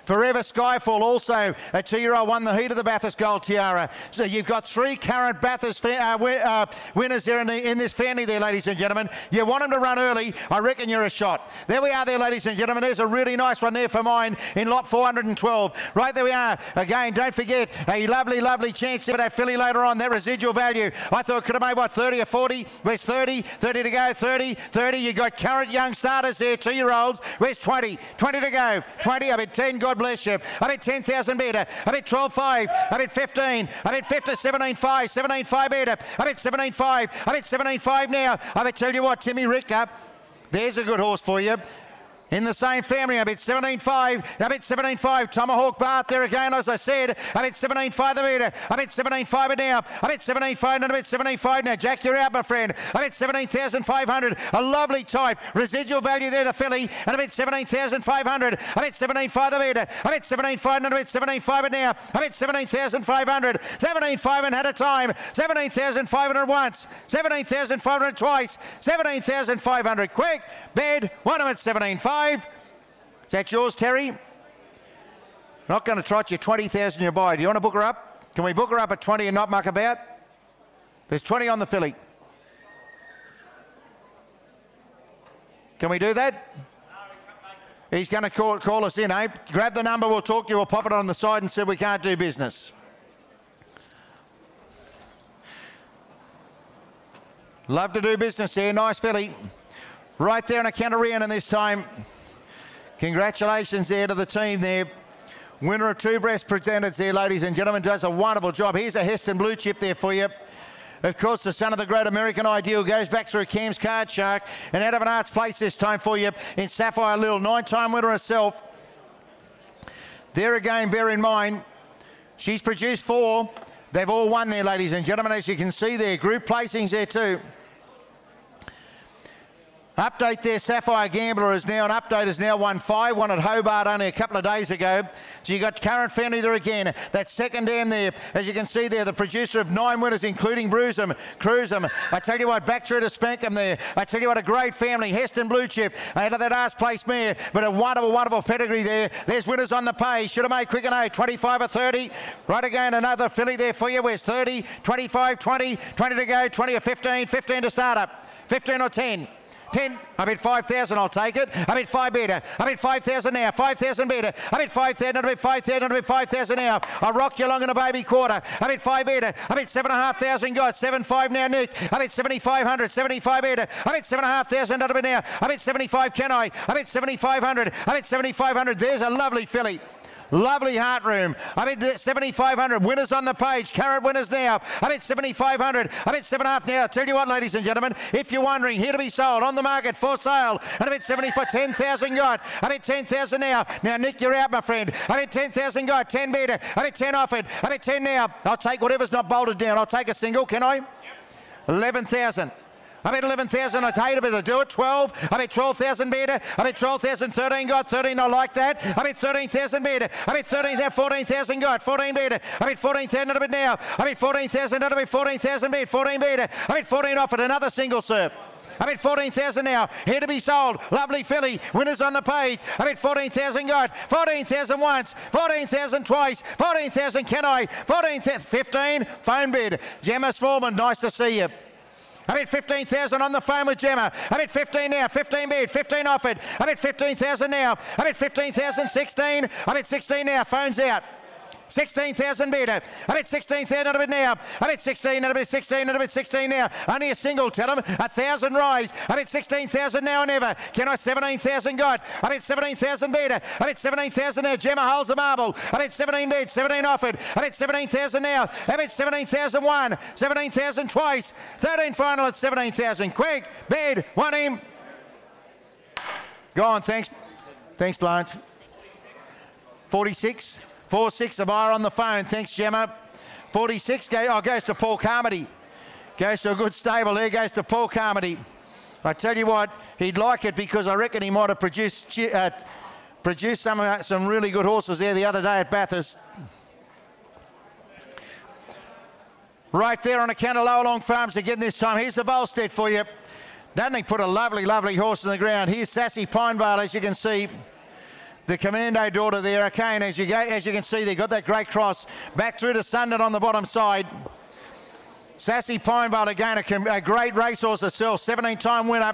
Forever Skyfall, also a two-year-old, won the heat of the Bathurst Gold Tiara. So you've got three current Bathurst uh, win uh, winners there in, the, in, this family there, ladies and gentlemen. You want them to run early, I reckon you're a shot. There we are there, ladies and gentlemen. There's a really nice one there for mine in lot 412. Right there we are. Again, don't forget, a lovely, lovely chance for that filly later on, that residual value. I thought could have made, what, 30 or 40? Where's 30? 30 to go, 30, 30. you got current young starters there, two-year-olds. Where's 20? 20 to go. 20, I bet 10, God bless you. I bet 10,000 better. I bet 12.5. I bet 15. I bet 50, 17.5. 17.5 better. I bet 17.5. I bet 17.5 now. I bet tell you what, Timmy Richter. There's a good horse for you. In the same family, I bet 17.5. I bet 17.5. Tomahawk Bart there again, as I said. I bet 17.5 the meter. I bet 17.5 now. I bet 17.5 and I bet 17.5 now. Jack, you're out, my friend. I bet 17,500. A lovely type. Residual value there, the filly. And I bet 17,500. I bet 17.5 the meter. I bet 17.5 and I bet 17.5 now. I bet 17,500. 17.5 and had a time. 17,500 once. 17,500 twice. 17,500 quick. Bed. One of at 17.5 five. Is that yours, Terry? Not going to trot you 20,000 you buy. Do you want to book her up? Can we book her up at 20 and not muck about? There's 20 on the filly. Can we do that? He's going to call, call us in, eh? Grab the number, we'll talk to you, we'll pop it on the side and say we can't do business. Love to do business here, nice filly. Right there in a And this time. Congratulations there to the team there. Winner of two breast presenters there, ladies and gentlemen, does a wonderful job. Here's a Heston blue chip there for you. Of course, the son of the great American ideal goes back through Cam's Card Shark and out of an Artsplace this time for you in Sapphire Lil, nine-time winner herself. There again, bear in mind, she's produced four. They've all won there, ladies and gentlemen, as you can see there. Group placings there too. Update there, Sapphire Gambler is now, an update is now won 5-1 at Hobart only a couple of days ago. So you got current family there again. That second dam there, as you can see there, the producer of nine winners, including Bruisem, Cruisem. I tell you what, back through to Spankham there. I tell you what, a great family. Heston Blue Chip, out of that last place mare, but a wonderful, wonderful pedigree there. There's winners on the pay. Should have made quick and eight, 25 or 30. Right again, another filly there for you. Where's 30, 25, 20, 20 to go, 20 or 15, 15 to start up, 15 or 10. 10. I bet 5,000. I'll take it. I bet 5 better. I bet 5,000 now. 5,000 better. I bet 5,000. I bet 5,000. I bet 5,000 now. I rock you along in a baby quarter. I bet 5 better. I bet 7,500 got. 7 5 now, Nick. I bet 7,500. 75 better. I bet 7,500 out of it now. I bet 75 can I. I bet 7,500. I bet 7,500. There's a lovely filly. Lovely heart room. I bet 7,500. Winners on the page. Carrot winners now. I bet 7,500. I bet seven and a half now. Tell you what, ladies and gentlemen, if you're wondering, here to be sold on the market for sale. And I bet 75, 10,000 got. I bet 10,000 now. Now, Nick, you're out, my friend. I bet 10,000 got. 10 better. I bet 10 offered. I bet 10 now. I'll take whatever's not bolted down. I'll take a single. Can I? 11,000. I bet 11,000 I hate it to do it. 12. I bet 12,000 better. I bet 12,000. 13 got. 13 I like that. I bet 13,000 better. I bet 13,000. 14,000 got. 14 better. I bet 14,000 a bit now. I bet 14,000 a bit. 14,000 better. 14 better. I bet 14 offered another single serve. I bet 14,000 now. Here to be sold. Lovely filly. Winners on the page. I bet 14,000 got. 14,000 once. 14,000 twice. 14,000 can I? 14,000. 15. Phone bid. Gemma Smallman. Nice to see you. I bet 15,000 on the phone with Gemma. I bet 15 now. 15 bid. 15 offered. I bet 15,000 now. I bet 15,000. 16. I bet 16 now. Phone's out. 16,000 better. I bet 16,000 a bit now. I bet 16 and a bit 16 and a bit 16 now. Only a single, tell them. A thousand rise. I bet 16,000 now and ever. Can I 17,000 got? I bet 17,000 better. I bet 17,000 now. Gemma holds the marble. I bet 17 bid. 17 offered. I bet 17,000 now. I bet 17,000 one. 17,000 twice. 13 final at 17,000. Quick. Bid. One him. Go on. Thanks. Thanks, Blanche. 46. 4 6, the buyer on the phone. Thanks, Gemma. 46 go, oh, goes to Paul Carmody. Goes to a good stable there, goes to Paul Carmody. I tell you what, he'd like it because I reckon he might have produced, uh, produced some, uh, some really good horses there the other day at Bathurst. Right there on account of Lower Long Farms again this time. Here's the Volstead for you. Dunning put a lovely, lovely horse in the ground. Here's Sassy Pinevale, as you can see the Commando daughter there. Okay, and as you, go, as you can see, they got that great cross back through to Sundet on the bottom side. Sassy Pinevale again, a, a great racehorse herself, 17-time winner,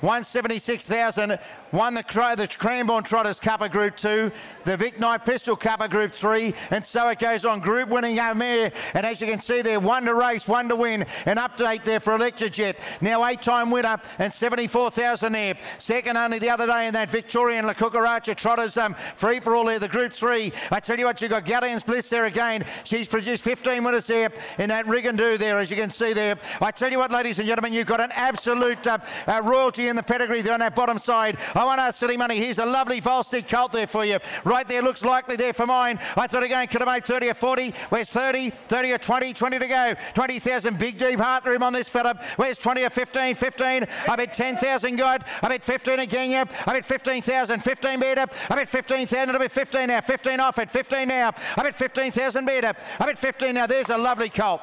176,000 won the, the Cranbourne Trotters Cup of Group 2, the Vic Knight Pistol Cup of Group 3, and so it goes on. Group winning mare, and as you can see there, one to race, one to win. An update there for Electrojet. Now eight-time winner and 74,000 there. Second only the other day in that Victorian La Coocaracha Trotters um, free for all there, the Group 3. I tell you what, you've got Galleon's Bliss there again. She's produced 15 winners there in that Rigandoo there, as you can see there. I tell you what, ladies and gentlemen, you've got an absolute uh, uh, royalty in the pedigree there on that bottom side. I want our silly money. Here's a lovely Volstead colt there for you. Right there, looks likely there for mine. I thought again, could have made 30 or 40. Where's 30? 30 or 20? 20 to go. 20,000 big deep heart room on this fella. Where's 20 or 15? 15. I bet 10,000 good. I bet 15 again. Yep. I bet 15,000. 15 better. I bet 15,000. I bet 15 now. 15 off it. 15 now. I bet 15,000 better. I bet 15 now. There's a lovely colt.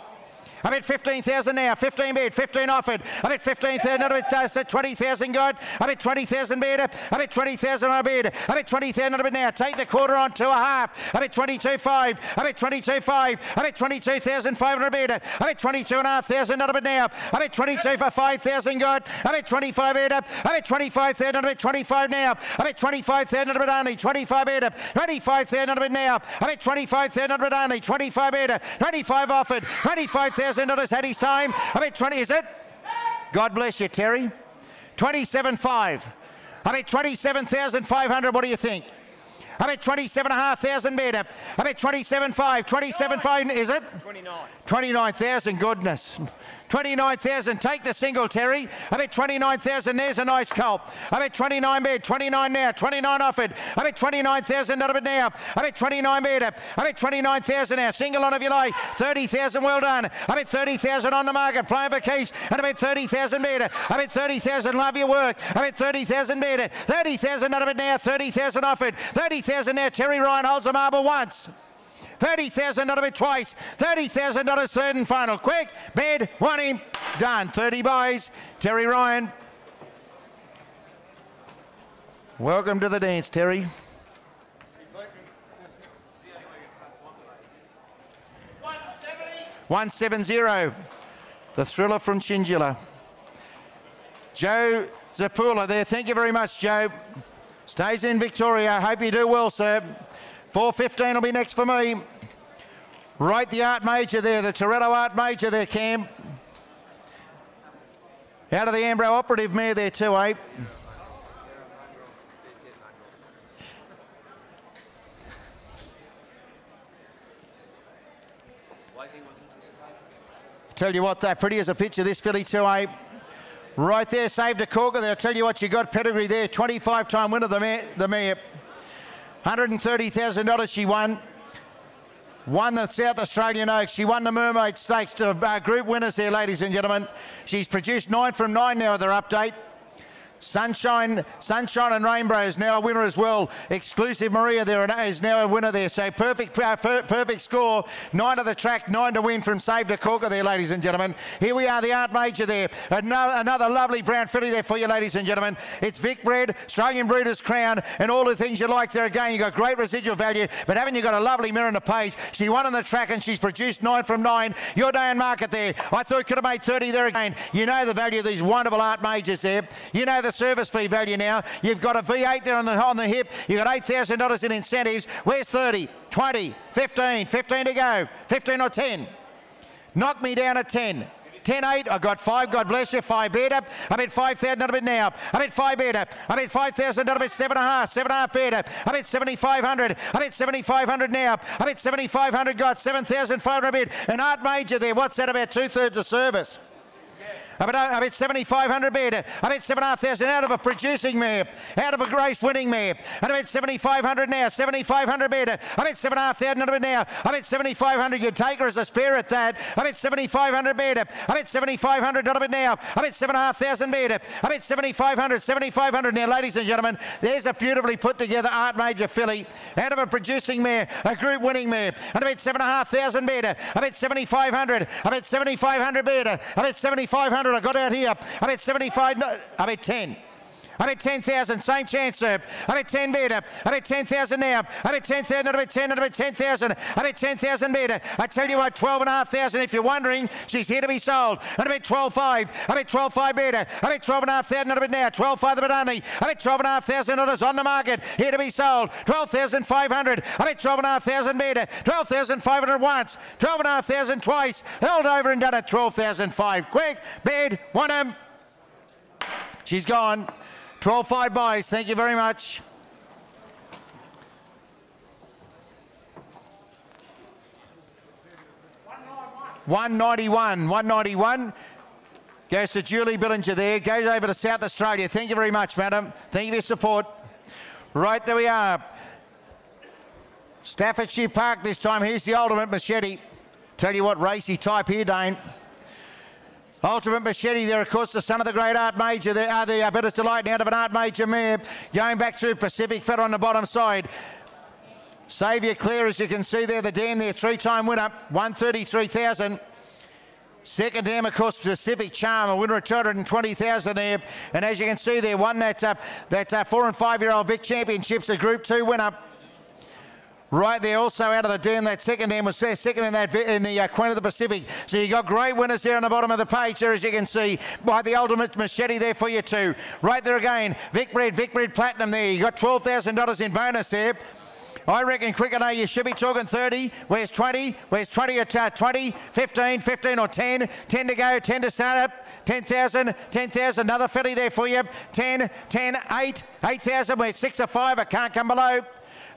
I bet 15,000 now. 15 bid. 15 offered. I bet 15,000. I bet uh, 20,000 good. I bet 20,000 bid. I bet 20,000 on a bid. I bet 20,000 on a bid now. Take the quarter on two a half. I bet 22.5. I bet 22.5. I bet 22,500 bid. I bet 22,500 on a bid now. I bet 22 for 5,000 good. I bet 25 bid. I bet 25,000 on a bid. 25 now. I bet 25,000 on a bid only. 25 bid. 25,000 on a bid now. I bet 25,000 on a bid only. 25 bid. 25 offered. 25,000 $1,000 had his time. I bet 20, is it? God bless you, Terry. 27.5. I bet 27,500. What do you think? I bet 27,500 better. I bet 27.5. 27.5, is it? 29. 29,000, goodness. 29,000. Take the single, Terry. I bet 29,000. There's a nice colt. I bet 29 bid. 29 now. 29 offered. I bet 29,000 out of it now. I bet 29 bid. I bet 29,000 now. Single on if you like. 30,000. Well done. I bet 30,000 on the market. Playing for keeps. And I bet 30,000 bid. I bet 30,000. Love your work. I bet 30,000 bid. 30,000 out of it now. 30,000 offered. 30,000 now. Terry Ryan holds the marble once. $30,000 twice. $30,000 third and final. Quick, bid, one him, done. 30 buys. Terry Ryan. Welcome to the dance, Terry. One seven zero. The thriller from Chinchilla. Joe Zapula there. Thank you very much, Joe. Stays in Victoria. Hope you do well, sir. 4.15 will be next for me. Right the Art Major there, the Torello Art Major there, Cam. Out of the Armbro Operative mare there too, eh? Tell you what, that pretty as a picture, this filly too, eh? Right there, saved a corker there. I'll tell you what, you got pedigree there. 25-time winner, the mare. The mare. $130,000 she won. Won the South Australian Oaks. She won the Mermaid Stakes to uh, group winners there, ladies and gentlemen. She's produced nine from nine now with her update. Sunshine, Sunshine and Rainbow is now a winner as well. Exclusive Maria there is now a winner there. So perfect, perfect score. Nine of the track, nine to win from Save the Corker there, ladies and gentlemen. Here we are, the Art Major there. Another, another lovely brown filly there for you, ladies and gentlemen. It's Vic Bred, Australian Breeders' Crown, and all the things you like there. Again, you got great residual value, but haven't you got a lovely mirror in the page? She won on the track and she's produced nine from nine. Your day and market there. I thought could have made 30 there again. You know the value of these wonderful Art Majors there. You know the service fee value now. You've got a V8 there on the, on the hip. You've got $8,000 in incentives. Where's 30, 20, 15, 15 to go, 15 or 10? Knock me down at 10. 10 8. I got five. God bless you. Five better. I'm at 5,000. Not a bit now. I'm at five better. I'm at 5,000. Not a bit seven and a half. Seven and a half better. I'm at 7,500. I'm at 7,500 now. I'm at 7,500. Got 7,500 bid. An art major there. What's that about two thirds of service? about, about 7,500 metre, about 7,500 out of a producing mare, out of a grace-winning mare, and about 7,500 now, 7,500 metre, about 7,500 out of it now, about 7,500, you take her as a spare at that, about 7,500 metre, about 7,500 out of it now, about 7,500 metre, about 7,500, 7,500 now, ladies and gentlemen, there's a beautifully put together Art Major filly, out of a producing mare, a group winning mare, and about 7,500 metre, about 7,500, about 7,500 metre, about 7,500 100. I got out here. I bet 75. No, I bet 10. I bet 10,000, same chance, sir. I bet 10 better. I bet 10,000 now. I bet 10,000, I bet 10, I bet 10,000. I bet 10,000 better. I tell you what, 12,500. If you're wondering, she's here to be sold. And I bet 12,5. I bet 12,500 better. I bet 12,500, I bet now. 12,500 but only. I bet 12,500 dollars on the market, here to be sold. 12,500. I bet 12,500 better. 12,500 once. 12,500 twice. Held over and done at 12,005. Quick, bid, want him. She's gone. 12 5 buys. Thank you very much. One ninety one, one ninety one. Goes to Julie Billinger there. Goes over to South Australia. Thank you very much, madam. Thank you for your support. Right there we are. Staffordshire Park this time. Here's the ultimate machete. Tell you what, racy type here, Dane. Ultimate Machete there, of course, the son of the great Art Major. There are the uh, Bettor's Delight out of an Art Major mare. Going back through Pacific Fed on the bottom side. Saviour Clear, as you can see there, the dam there, three-time winner, 133,000. Second dam, of course, Pacific Charm, a winner of 220,000 there. And as you can see there, won that, uh, that uh, four and five-year-old Vic Championships, a Group 2 winner. Right there, also out of the den, that second dam was there, second in that in the uh, Queen of the Pacific. So you got great winners there on the bottom of the page there, as you can see, by the ultimate machete there for you too. Right there again, Vic Bred, Vic Bred Platinum there. You got $12,000 in bonus there. I reckon quicker now you should be talking 30. Where's 20? Where's 20 at uh, 20, 15, 15 or 10? 10 to go, 10 to start up. 10,000, 10,000, another filly there for you. 10, 10, 8, 8,000. We're 6 or 5. I can't come below.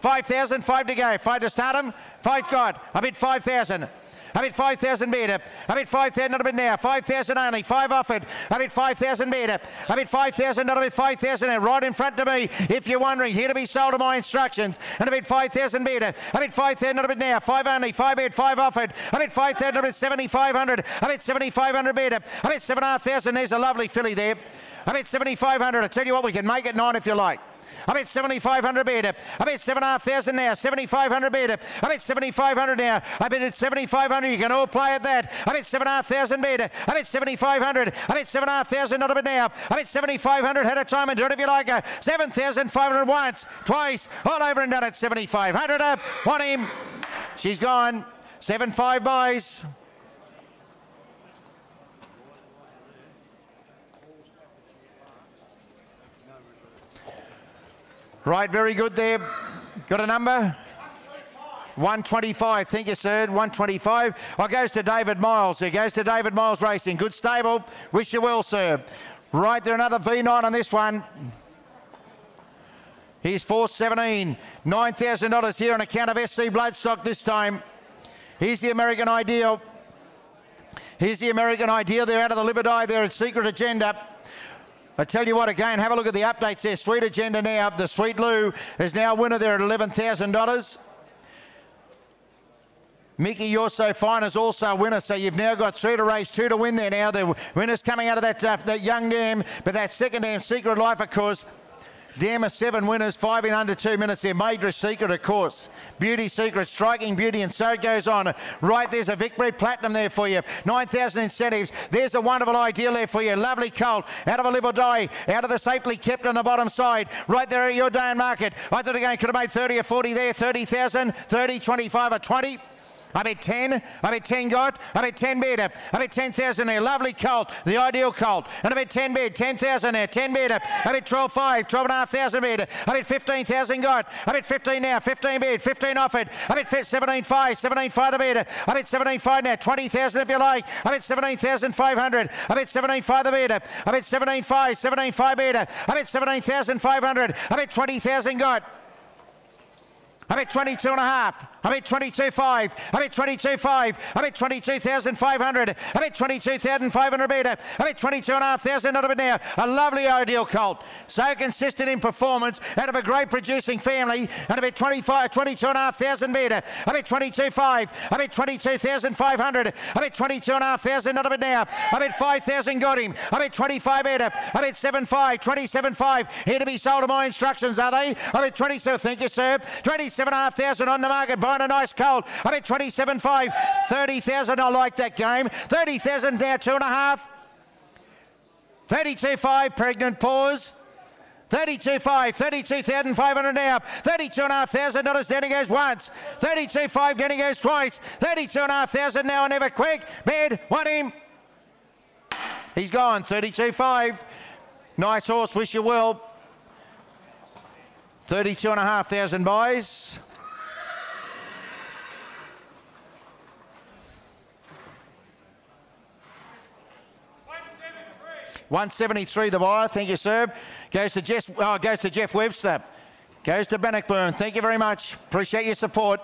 5,000, 5 to go. 5 to start them. 5 God. I bid 5,000. I bid 5,000 better. I bid 5,000 not a bit now. 5,000 only. 5 offered. I bid 5,000 better. I bid 5,000 not a bit 5,000 right in front of me. If you're wondering, here to be sold to my instructions. And I bid 5,000 better. I bid 5,000 not a bit now. 5 only. 5 bid. 5 offered. I bid 5,000 not a bit 7,500. I bid 7,500 better. I bid 7,500. There's a lovely filly there. I bid 7,500. I tell you what, we can make it 9 if you like. I bet 7,500 bid. I bet 7,500 now. 7,500 bid. I bet 7,500 now. I bet it's 7,500. You can all play at that. I bet 7,500 bid. I bet 7,500. I bet 7,500 not a bit now. I bet 7,500 had a time and do it if you like. 7,500 once, twice, all over and done at 7,500. Up. Want him. She's gone. 7-5 buys. Right, very good there. Got a number? 125. Thank you, sir. 125. Oh, goes to David Miles. It goes to David Miles Racing. Good stable. Wish you well, sir. Right there, another V9 on this one. He's 417. $9,000 here on account of SC Bloodstock this time. Here's the American Ideal. Here's the American Ideal. They're out of the Live or Die there at Secret Agenda. I tell you what, again, have a look at the updates there. Sweet Agenda now. The Sweet Lou is now winner there at $11,000. Mickey, you're so fine is also a winner, so you've now got three to race, two to win there now. The winners coming out of that uh, that young dam, but that second dam, Secret Life, of course. Dam of seven winners, five in under two minutes there. Major Secret, of course. Beauty Secret, Striking Beauty, and so it goes on. Right, there's a Victory Platinum there for you. 9,000 incentives. There's a wonderful ideal there for you. Lovely colt. Out of a live or die. Out of the safely kept on the bottom side. Right there at your day and market. I thought again could have made 30 or 40 there. 30,000, 30, 25 or 20. I bet 10. I bet 10 got. I bet 10 bid up. I bet 10,000 there. Lovely colt. The ideal colt. And I bet 10 bid. 10,000 there. 10 bid up. I bet 12 5. 12,500 bid. I bet 15,000 got. I bet 15 now. 15 bid. 15 offered. I bet 17 5. 17 5 the bid. I bet 17 5 now. 20,000 if you like. I bet 17,500. I bet 17 5 the bid. I bet 17 5. 17 5 bid. I bet 17,500. I bet 20,000 got. I bet 22 and a half. I bet 22.5. I bet 22.5. I bet 22,500. I bet 22,500 better. I bet 22,500 not a bit now. A lovely ideal colt. So consistent in performance out of a great producing family. And I bet 25, 22,500 better. I bet 22.5. I bet 22,500. I bet 22,500 not a bit now. I bet 5,000 got him. I bet 25 better. I bet 7.5. 27.5. Here to be sold to my instructions, are they? I bet 27. Thank you, sir. 27,500 on the market buying a nice colt. I bet 27.5, 30,000. I like that game. 30,000 now, two and a half. 32.5, pregnant pause. 32.5, 32,500 now. 32,500 dollars. Down he goes once. 32.5, down he goes twice. 32,500 now and ever quick. Bed, want him. He's gone. 32.5. Nice horse. Wish you well. 32,500 buys. 173 the buyer. Thank you, sir. Goes to Jeff, oh, goes to Jeff Webster. Goes to Bannockburn. Thank you very much. Appreciate your support.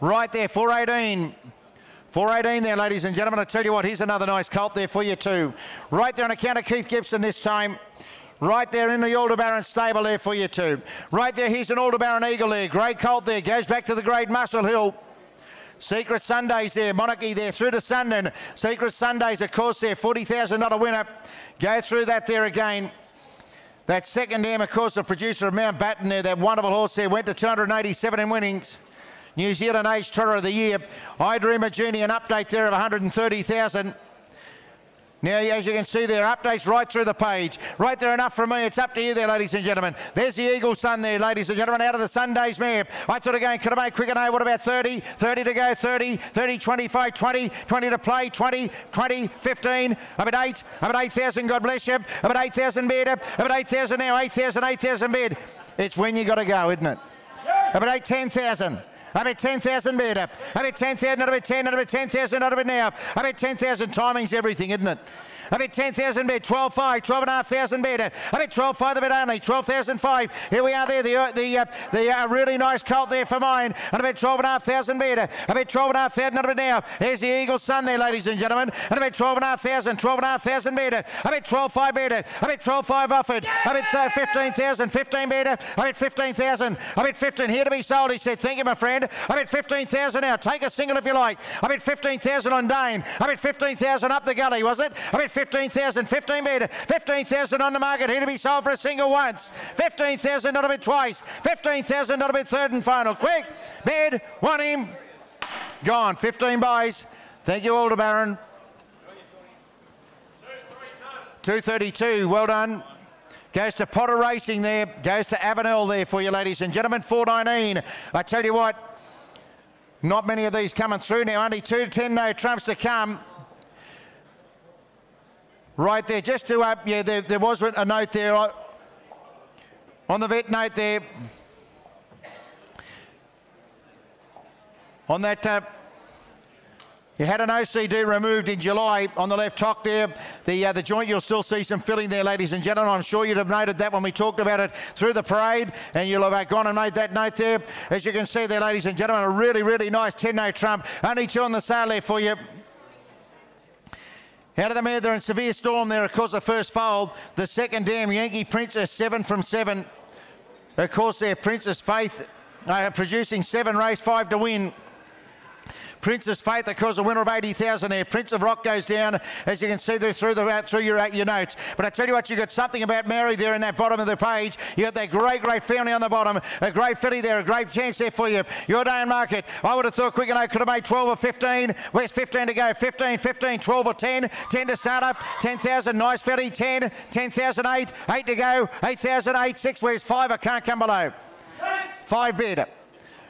Right there, 418. 418 there, ladies and gentlemen. I tell you what, here's another nice colt there for you too. Right there on account of Keith Gibson this time. Right there in the Aldebaran stable there for you too. Right there, here's an Aldebaran Eagle there. Great colt there. Goes back to the Great Muscle Hill. Secret Sundays there, Monarchy there through to Sunday. Secret Sundays, of course, there, $40,000 winner. Go through that there again. That second dam, of course, the producer of Mountbatten there, that wonderful horse there, went to 287 in winnings. New Zealand Age Tour of the Year. I Dream a Genie, an update there of 130,000. Now, as you can see there, updates right through the page. Right there, enough from me. It's up to you there, ladies and gentlemen. There's the Eagle Sun there, ladies and gentlemen, out of the Sundays mare. I thought again, could have made quicker now. What about 30? 30 to go, 30, 30, 25, 20, 20 to play, 20, 20, 15. I'm at 8. I'm at 8,000, God bless you. I'm at 8,000 bid. I'm at 8,000 now, 8,000, 8,000 bid. It's when you got to go, isn't it? I'm at 8, 10,000. Bet 10,000 better. I bet 10,000, not a 10, not a 10,000, not a bit now. I bet 10,000 timing's everything, isn't it? I bet 10,000 bid, 12 5, 12,500 bid. I bet 12 5 the bid only, 12,005. Here we are there, the uh, the uh, the uh, really nice colt there for mine. And I bet 12,500 bid. I bet 12,500 not a bit now. Here's the Eagle Sun there, ladies and gentlemen. And I bet 12,500, 12,500 bid. I bet 12 5 bid. I bet 12 5 offered. I bet uh, 15,000, 15 bid. I bet 15,000. I bet 15 here to be sold. He said, thank you, my friend. I bet 15,000 now. Take a single if you like. I bet 15,000 on Dane. I bet 15,000 up the gully, was it? I bet 15,000, 15 metre, 15,000 on the market, here to be sold for a single once. 15,000, not a bit twice. 15,000, not a bit third and final. Quick, bid, want him. Gone, 15 buys. Thank you, Aldebaran. 232, well done. Goes to Potter Racing there. Goes to Avenel there for you, ladies and gentlemen. 419. I tell you what, not many of these coming through now. Only two to no trumps to come. Right there, just to up, yeah, there, there was a note there on the vet note there. On that, uh, You had an OCD removed in July on the left hock there. The, uh, the joint, you'll still see some filling there, ladies and gentlemen. I'm sure you'd have noted that when we talked about it through the parade, and you'll have gone and made that note there. As you can see there, ladies and gentlemen, a really, really nice 10 no trump. Only two on the sale there for you. Out of the mare there in severe storm there, of course, the first fold. The second dam, Yankee Princess, seven from seven. Of course, there, Princess Faith uh, producing seven race, five to win. Princess Faith, of course, a winner of 80,000 there. Prince of Rock goes down, as you can see there through the through your, your notes. But I tell you what, you've got something about Mary there in that bottom of the page. You've got that great, great family on the bottom, a great filly there, a great chance there for you. Your day in market. I would have thought Quick and I could have made 12 or 15. Where's 15 to go? 15, 15, 12 or 10. 10 to start up. 10,000, nice filly. 10, 10,000, 8. 8 to go. 8,000, 8, 6. Where's 5? I can't come below. 5 bid.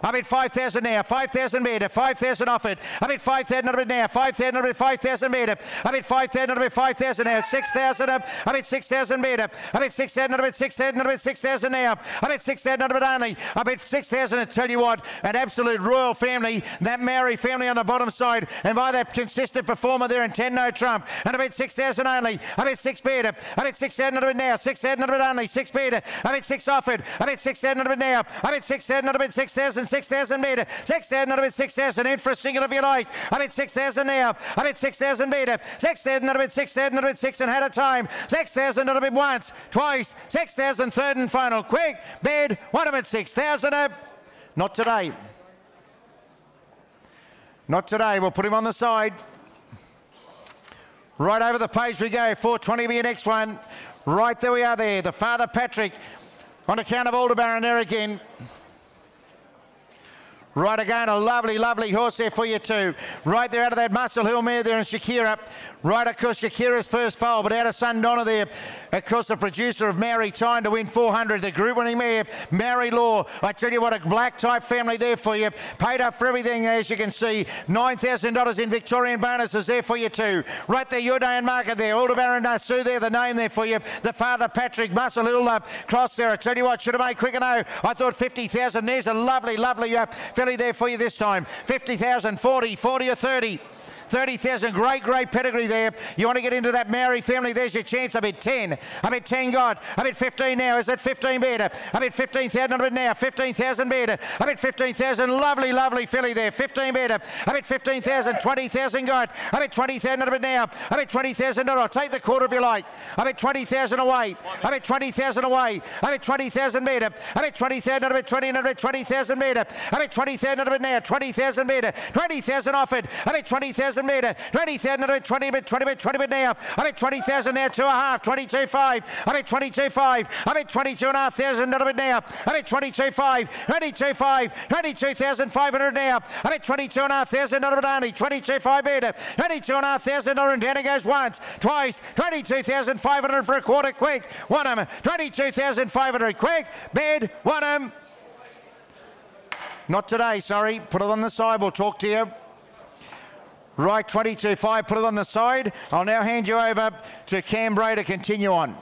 I mean 5,000 now, 5,000 metre, 5,000 offered. I mean 5,000 a bit now, 5,000 a bit, 5,000. I mean 5,000 a bit, 5,000 now, 6,000 up. I mean 6,000 metre. I mean 6,000 a bit, 6,000 a bit, 6,000 now. I mean 6,000 a bit only. I mean 6,000 to tell you what, an absolute royal family, that Mary family on the bottom side, and by that consistent performer there in 10 no trump. And I mean 6,000 only. I mean 6 metre. I mean 6,000 a bit now, 6,000 a bit only, 6 metre. I mean 6 offered. I mean 6,000 a bit now. I mean 6,000 a bit, 6,000, 6,000 metre, 6,000 out of it, 6,000 in for a single if you like. I mean 6,000 now. I mean 6,000 metre, 6,000 out of it, 6,000 out of it, 6 and had a time. 6,000 out of it once, twice, 6,000 third and final. Quick, bid, one of it, 6,000 up. Not today. Not today. We'll put him on the side. Right over the page we go. 420 be your next one. Right there we are there. The father Patrick on account of Aldebaran there again. Right again, a lovely, lovely horse there for you too. Right there out of that Muscle Hill mare there and Shakira. Right, across Shakira's first foal, but out of Sundonna there. Of course, the producer of Mary Time to win 400, the group winning mare, Mary Law. I tell you what, a black type family there for you. Paid up for everything, as you can see. $9,000 in Victorian bonuses there for you too. Right there, your day and market there. Aldebaran Sue there, the name there for you. The father, Patrick Muscle Hill up cross there. I tell you what, should have made quick and oh. I thought 50,000. There's a lovely, lovely uh, there for you this time. 50,000, 40, 40 or 30. 30,000. Great, great pedigree there. You want to get into that Mary family, there's your chance. I bet 10. I bet 10 God. I bet 15 now. Is that 15 better? I bet 15,000 I bet now. 15,000 better. I bet 15,000. Lovely, lovely filly there. 15 better. I bet 15,000. 20,000 God. I bet 20,000 I bet now. I bet 20,000. I'll take the quarter if you like. I bet 20,000 away. I bet 20,000 away. I bet 20,000 metre. I bet 20,000. I bet 20. I bet 20,000 metre. I bet 20,000 I bet now. 20,000 metre. 20,000 offered. I bet 20,000 metre. 20,000 I bet 20 bit 20 bit 20 bit now. Bet 20,000 now. Two and a half. 22.5. I bet 22.5. I bet 22 and a half thousand a bit now. I bet 22.5. 22.5. 22,500 now. Bet 22 and a half thousand a bit only. 22.5 metre. 22 and a half thousand and down it goes once, twice. 22,500 for a quarter quick. One of them. 22,500 quick. Bed. One of them. Not today, sorry. Put it on the side. We'll talk to you. Right, 22-5. Put it on the side. I'll now hand you over to Cam Bray to continue on.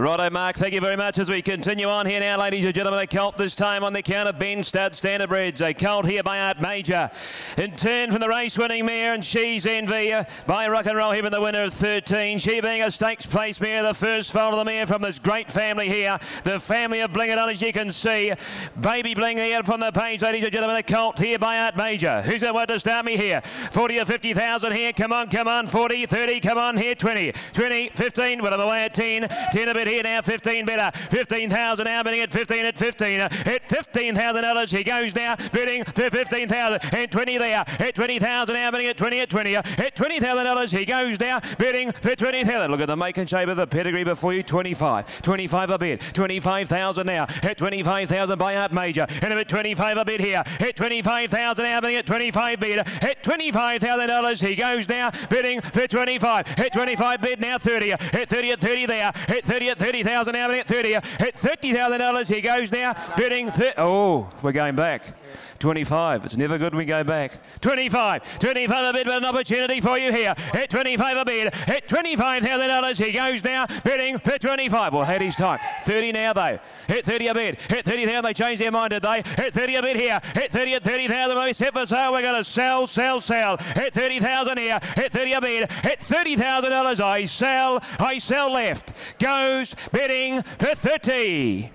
Righto, Mark. Thank you very much as we continue on here now, ladies and gentlemen. A colt this time on the count of Ben Stud Standardbreds. A colt here by Art Major. In turn from the race-winning mare, and she's Envy by Rock and Roll here the winner of 13. She being a stakes place mare, the first foal of the mare from this great family here. The family of Bling It On, as you can see. Baby Bling here from the page, ladies and gentlemen. A colt here by Art Major. Who's going to start me here? 40 or 50,000 here. Come on, come on. 40, 30, come on here. 20, 20, 15. Well, I'm away at 10. 10 a bit here now, 15 better. 15,000 now, bidding at 15 at 15. At $15,000, he goes now, bidding for 15,000. At 20 there, at 20,000 now, bidding at 20 at 20. At $20,000, he goes now, bidding for 20,000. Look at the make and shape of the pedigree before you, 25. 25 a bid, 25,000 now. At 25,000 by Art Major. And at 25 a bid here. At 25,000 now, bidding at 25 bid. At $25,000, he goes now, bidding for 25. At 25 bid now, 30. At 30 at 30 there. At 30 at at 30,000 now, bidding at 30. At $30,000 he goes now, bidding. oh, we're going back. 25. It's never good when we go back. 25. 25 a bid, but an opportunity for you here. Hit 25 a bid. At $25,000 he goes now, bidding for 25. Well, had his time. 30 now, though. Hit 30 a bid. Hit 30,000. They changed their mind, did they? Hit 30 a bid here. Hit 30 at 30,000. We set for sale. We're going to sell, sell, sell. Hit 30,000 here. Hit 30 a bid. Hit $30,000. I sell. I sell left. Goes bidding for 30.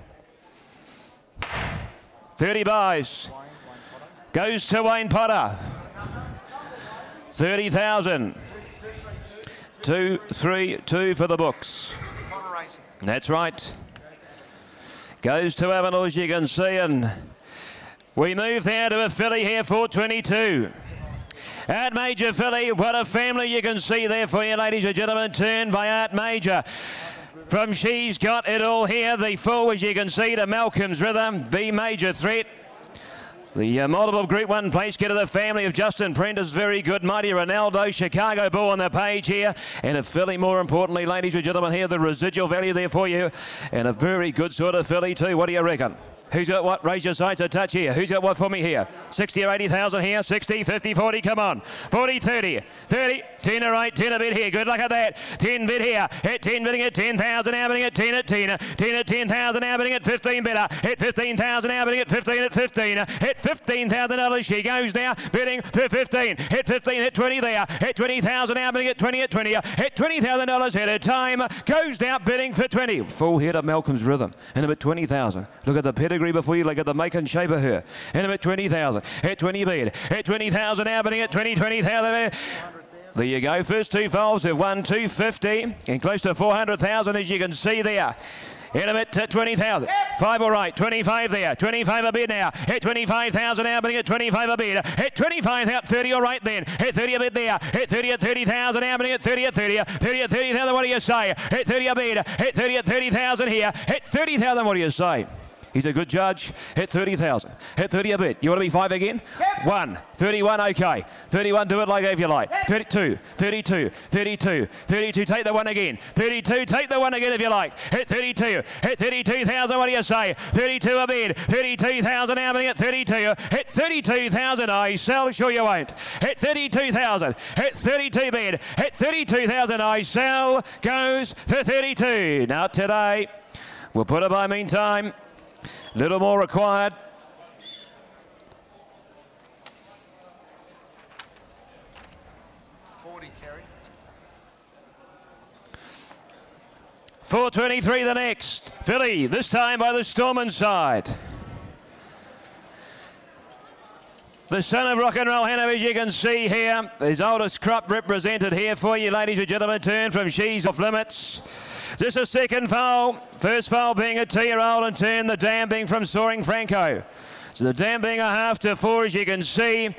30 buys. Goes to Wayne Potter. 30,000. Two, three, two for the books. That's right. Goes to Avenel, as you can see, and we move there to a filly here for 22. Art Major filly, what a family you can see there for you, ladies and gentlemen. Turned by Art Major. From She's Got It All here, the full, as you can see, to Malcolm's Rhythm. Be Major Threat. The uh, multiple Group 1 place get to the family of Justin Prentice. Very good. Mighty Ronaldo. Chicago Bull on the page here. And a filly, more importantly, ladies and gentlemen, here, the residual value there for you. And a very good sort of filly, too. What do you reckon? Who's got what? Raise your sights a touch here. Who's got what for me here? 60 or 80,000 here. 60, 50, 40. Come on. 40, 30. 30. 10 or 8. 10 a bit here. Good luck at that. 10 bid here. Hit 10 bidding at 10,000. Now bidding at 10 at 10. 10 at 10,000. Now bidding at 15 bidder. Hit 15,000. Now bidding at 15 at 15. Hit $15,000. She goes now. Bidding for 15. Hit 15. Hit 20 there. Hit 20,000. Now bidding at 20 at 20. Hit $20,000 at a time. Goes down bidding for 20. Full hit of Malcolm's rhythm. And about 20,000. Look at the pedigree before you look at the make and shape of her. And about 20,000. At 20 bid. At 20,000 now, bidding at 20, 20,000. There you go. First two foals have won 250 and close to 400,000 as you can see there. Intimate to uh, 20,000. Five all right. 25 there. 25 a bid now. Hit 25,000 now, bidding at 25 a bid. Hit 25 out. 30 all right then. Hit 30 a bid there. Hit 30 at 30,000 now, bidding at 30 at 30. 30 at 30,000. What do you say? Hit 30 a bid. Hit 30 at 30,000 here. Hit 30,000. What do you say? He's a good judge. Hit 30,000. Hit 30 a bit. You want to be five again? Yep. One. 31, okay. 31, do it like if you like. 32, 32, 32, 32, take the one again. 32, take the one again if you like. Hit 32. Hit 32,000, what do you say? 32 a bid. 32,000 now, at 32. Hit 32,000, I sell, sure you won't. Hit 32,000. Hit 32 bid. Hit 32,000, I sell, goes for 32. Now today, we'll put it by meantime. Little more required. Four twenty-three the next. filly, this time by the Storm Inside. The son of Rocknroll Hanover, as you can see here, his oldest crop represented here for you, ladies and gentlemen. Turn from She's Off Limits. This a second foul. First foul being a two-year-old and turn the dam being from Soaring Franco. So the dam being a half to four, as you can see.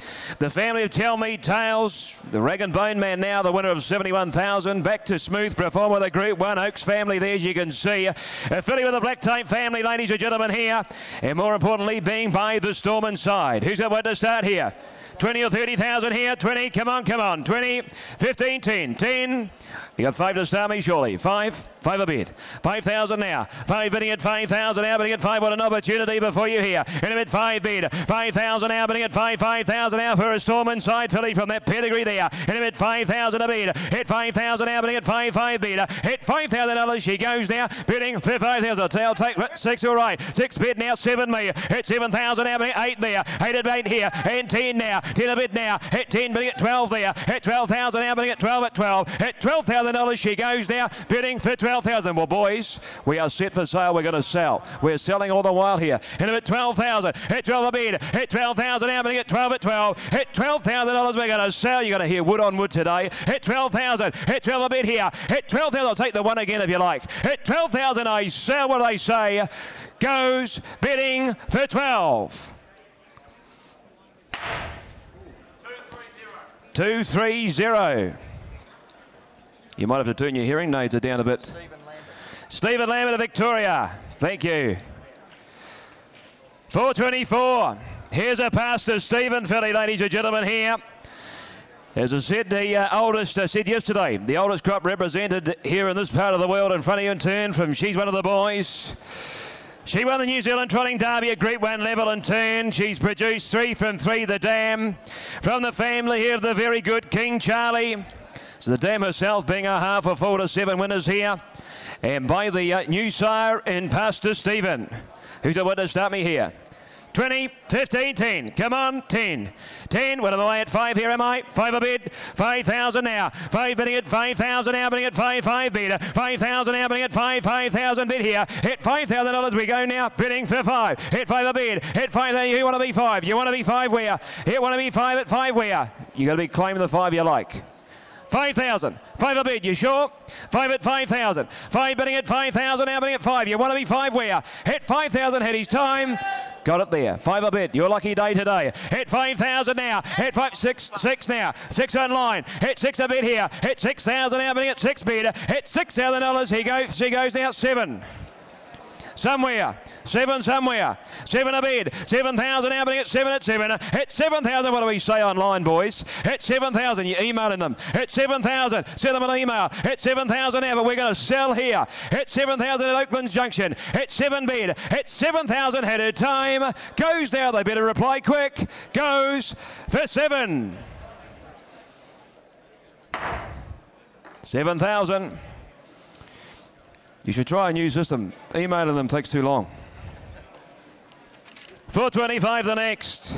The family of Tell Me Tales, the Rag and Bone Man now, the winner of 71,000. Back to smooth performer, the Group 1 Oaks family there, as you can see. A filly with a black tape family, ladies and gentlemen, here. And more importantly, being by the Storm Inside. Who's got what to start here? 20 or 30,000 here. 20, come on, come on. 20, 15, 10. 10. You got five to start me, surely. Five, five a bid. 5,000 now. Five bidding at 5,000 now, bidding at five. What an opportunity before you here. In a bit, five bid. 5,000 now, bidding at five. 5,000 now for a storm inside filly from that pedigree there. In a bit, 5,000 a bid. Hit 5,000 now, bidding at five, five bid. Hit $5,000. She goes now, bidding for 5,000. Tail take six, all right. Six bid now, seven me. Hit 7,000 now, bidding eight there. Eight at eight here. And 10 now. 10 a bid now. Hit 10, bidding at 12 there. Hit 12,000 now, bidding at 12 at 12. Hit 12,000. $12,000 she goes now, bidding for 12000 Well, boys, we are set for sale. We're going to sell. We're selling all the while here. And at 12000 hit 12 a bid, hit 12000 now, bidding at 12 at 12. Hit $12,000 we're going to sell. You're going to hear wood on wood today. Hit 12000 hit 12 a bid here. Hit 12000 I'll take the one again if you like. Hit 12000 I sell what I say. Goes bidding for 12. 230. You might have to turn your hearing aids down a bit. Stephen Lambert. Of Victoria. Thank you. 424. Here's a Pastor Stephen filly, ladies and gentlemen, here. As I said, the uh, oldest, I said yesterday, the oldest crop represented here in this part of the world in front of you in turn from She's One of the Boys. She won the New Zealand Trotting Derby at Group 1 level in turn. She's produced three from three, the dam. From the family here, of the very good King Charlie. The dam herself being a half a four to seven winners here. And by the uh, new sire in Pastor Stephen. Who's the winner? Start me here. 20, 15, 10. Come on, 10. 10. What am I at? 5 here, am I? 5 a bid. 5,000 now. 5 bidding at 5,000 now, bidding at 5, 5 bid. 5,000 now, bidding at 5, 5,000 bid here. Hit $5,000 we go now, bidding for 5. Hit 5 a bid. Hit 5, you want to be 5. You want to be 5 where? Hit want to be 5 at 5 where? you got to be claiming the 5 you like. 5,000. Five a bid, you sure? Five at 5,000. Five bidding at 5,000, now bidding at five. You want to be five where? Hit 5,000, hit his time. Got it there. Five a bid. Your lucky day today. Hit 5,000 now. Hit five, six, six now. Six online. Hit six a bid here. Hit 6,000 now, bidding at six bid. Hit $6,000. He goes, she goes now seven. Somewhere. Seven somewhere. Seven a bid. 7,000 now, but at seven at seven. Hit 7,000. What do we say online, boys? Hit 7,000. You're emailing them. Hit 7,000. Send them an email. Hit 7,000 now, but we're going to sell here. Hit 7,000 at Oaklands Junction. Hit seven bid. Hit 7,000 headed time. Goes now. They better reply quick. Goes for seven. 7,000. You should try a new system. Emailing them takes too long. 425 the next.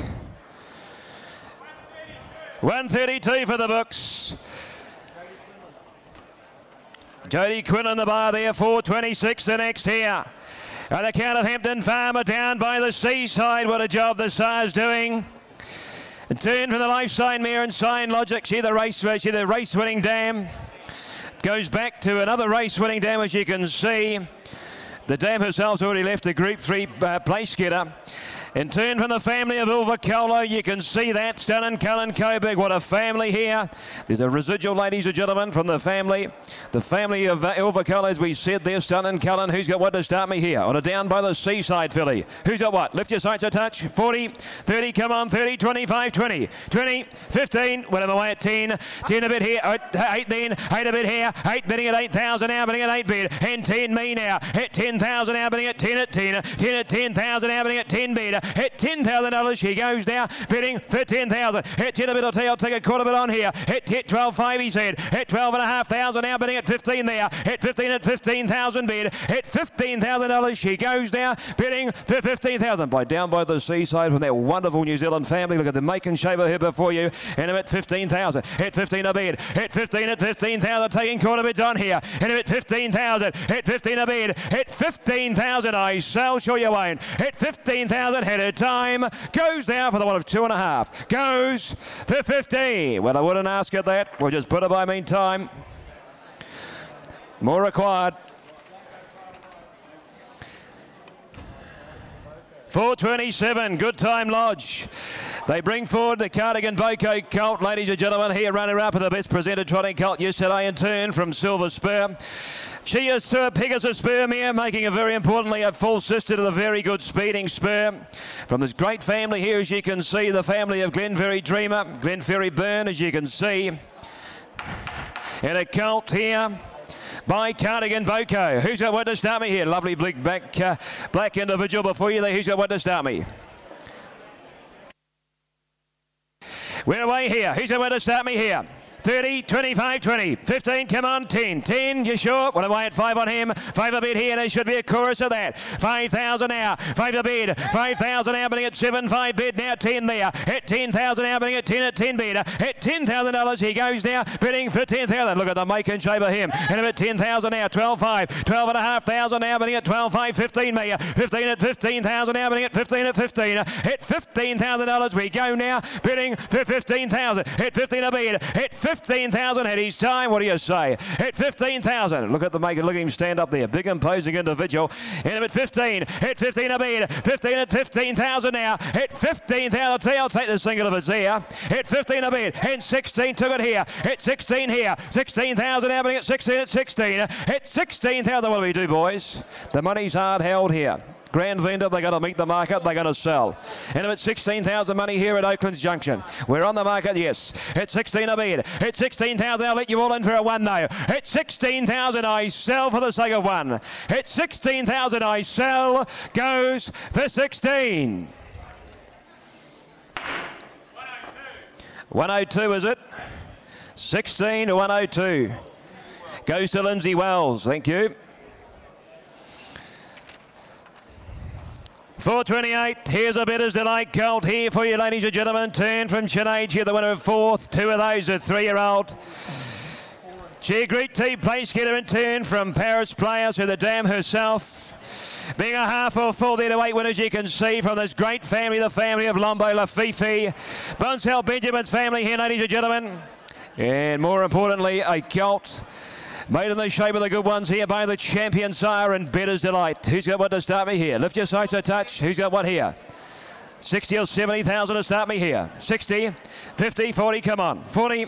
132 for the books. Jody Quinn on the bar there, 426 the next here. On count of Hampton Farmer Downbytheseaside. What a job the Sire's doing. And turn from the life sign mare and sign logic. She the race, see the race winning dam. Goes back to another race winning dam as you can see. The dam herself's already left the Group 3 uh, place getter. In turn from the family of Il Vicolo, you can see that. Stunning Cullen Coburg, what a family here. There's a residual, ladies and gentlemen, from the family. The family of uh, Il Vicolo, as we said there, Stunning Cullen. Who's got what to start me here? On a Downbytheseaside filly. Who's got what? Lift your sights a touch. 40, 30, come on, 30, 25, 20, 20, 15, whatever way at 10, 10 a bit here, 8 then, 8 a bit here, 8 bidding at 8,000 now, bidding at 8 bid, and 10 me now, at 10,000 now, bidding at 10 at 10, 10 at 10,000 now, bidding at 10 bid, Hit $10,000. She goes down, bidding for 10000 Hit 10 a bit. Tell you, I'll take a quarter bit on here. Hit, hit 12.5, he said. Hit 12,500 now, bidding at 15 there. Hit 15 at 15,000 bid. Hit $15,000. She goes down, bidding for 15,000. By Downbytheseaside from that wonderful New Zealand family. Look at the make and shaver here before you. And I'm at 15,000. Hit 15 a bid. Hit 15 at 15,000. Taking quarter bids on here. And I'm at 15,000. Hit 15 a bid. Hit 15,000. I sell. Sure you won't. Hit 15,000. It time. Goes down for the one of two and a half. Goes for 50. Well, I wouldn't ask at that. We'll just put it by meantime. More required. 427, good time lodge. They bring forward the Cardigan Boko Colt, ladies and gentlemen, here running up with the best presented trotting colt yesterday in turn from Silver Spur. She is Sir Pegasus Spur Mare, making a very importantly a full sister to the very good speeding Spur. From this great family here, as you can see, the family of Glenferrie Dreamer, Glenferrie Burn, as you can see. And a colt here by Cardigan Boko. Who's got what to start me here? Lovely black, back, uh, black individual before you there. Who's got what to start me? We're away here. Who's got what to start me here? 30, 25, 20, 15, come on, 10, 10, you sure? What am I at 5 on him? 5 a bid here, there should be a chorus of that. 5,000 now, 5 a bid, 5,000 now, bidding at 7, 5 bid, now 10 there. At 10,000 now, bidding at 10 at 10 bid. At $10,000, he goes now, bidding for 10,000. Look at the make and shape of him. And at 10,000 now, 12, 5, 12 and a half thousand now, bidding at 12, 5, 15 me. 15 at 15,000 now, bidding at 15 at 15. At $15,000 we go now, bidding for 15,000. At 15 a bid, at 15,000 at his time. What do you say? At 15,000. Look at the maker. Look at him stand up there. Big imposing individual. And him at 15. At 15 a bid. 15 at 15,000 now. At 15,000. I'll take the single if it's here. At 15 a bid. And 16 took it here. At 16 here. 16,000 happening at 16 at 16. At 16,000. What do we do, boys? The money's hard held here. Grand vendor, they're going to meet the market, they're going to sell. And if it's 16,000 money here at Oaklands Junction. We're on the market, yes. It's 16 a bid. It's 16,000, I'll let you all in for a one though. It's 16,000, I sell for the sake of one. It's 16,000, I sell, goes for 16. 102 is it? 16 to 102. Goes to Lindsay Wells, thank you. 428, here's a Bettor's Delight Colt here for you, ladies and gentlemen. Turn from Sinead here, the winner of fourth. Two of those are three-year-old. She Greek team place getter in turn from Paris Players, who the dam herself. Being a half or full there to eight winners, you can see from this great family, the family of Lombo Lafifi. Bunsell Benjamin's family here, ladies and gentlemen. And more importantly, a Colt Made in the shape of the good ones here by the champion sire and Bettor's Delight. Who's got what to start me here? Lift your sights a touch. Who's got what here? 60 or 70,000 to start me here. 60, 50, 40, come on. 40,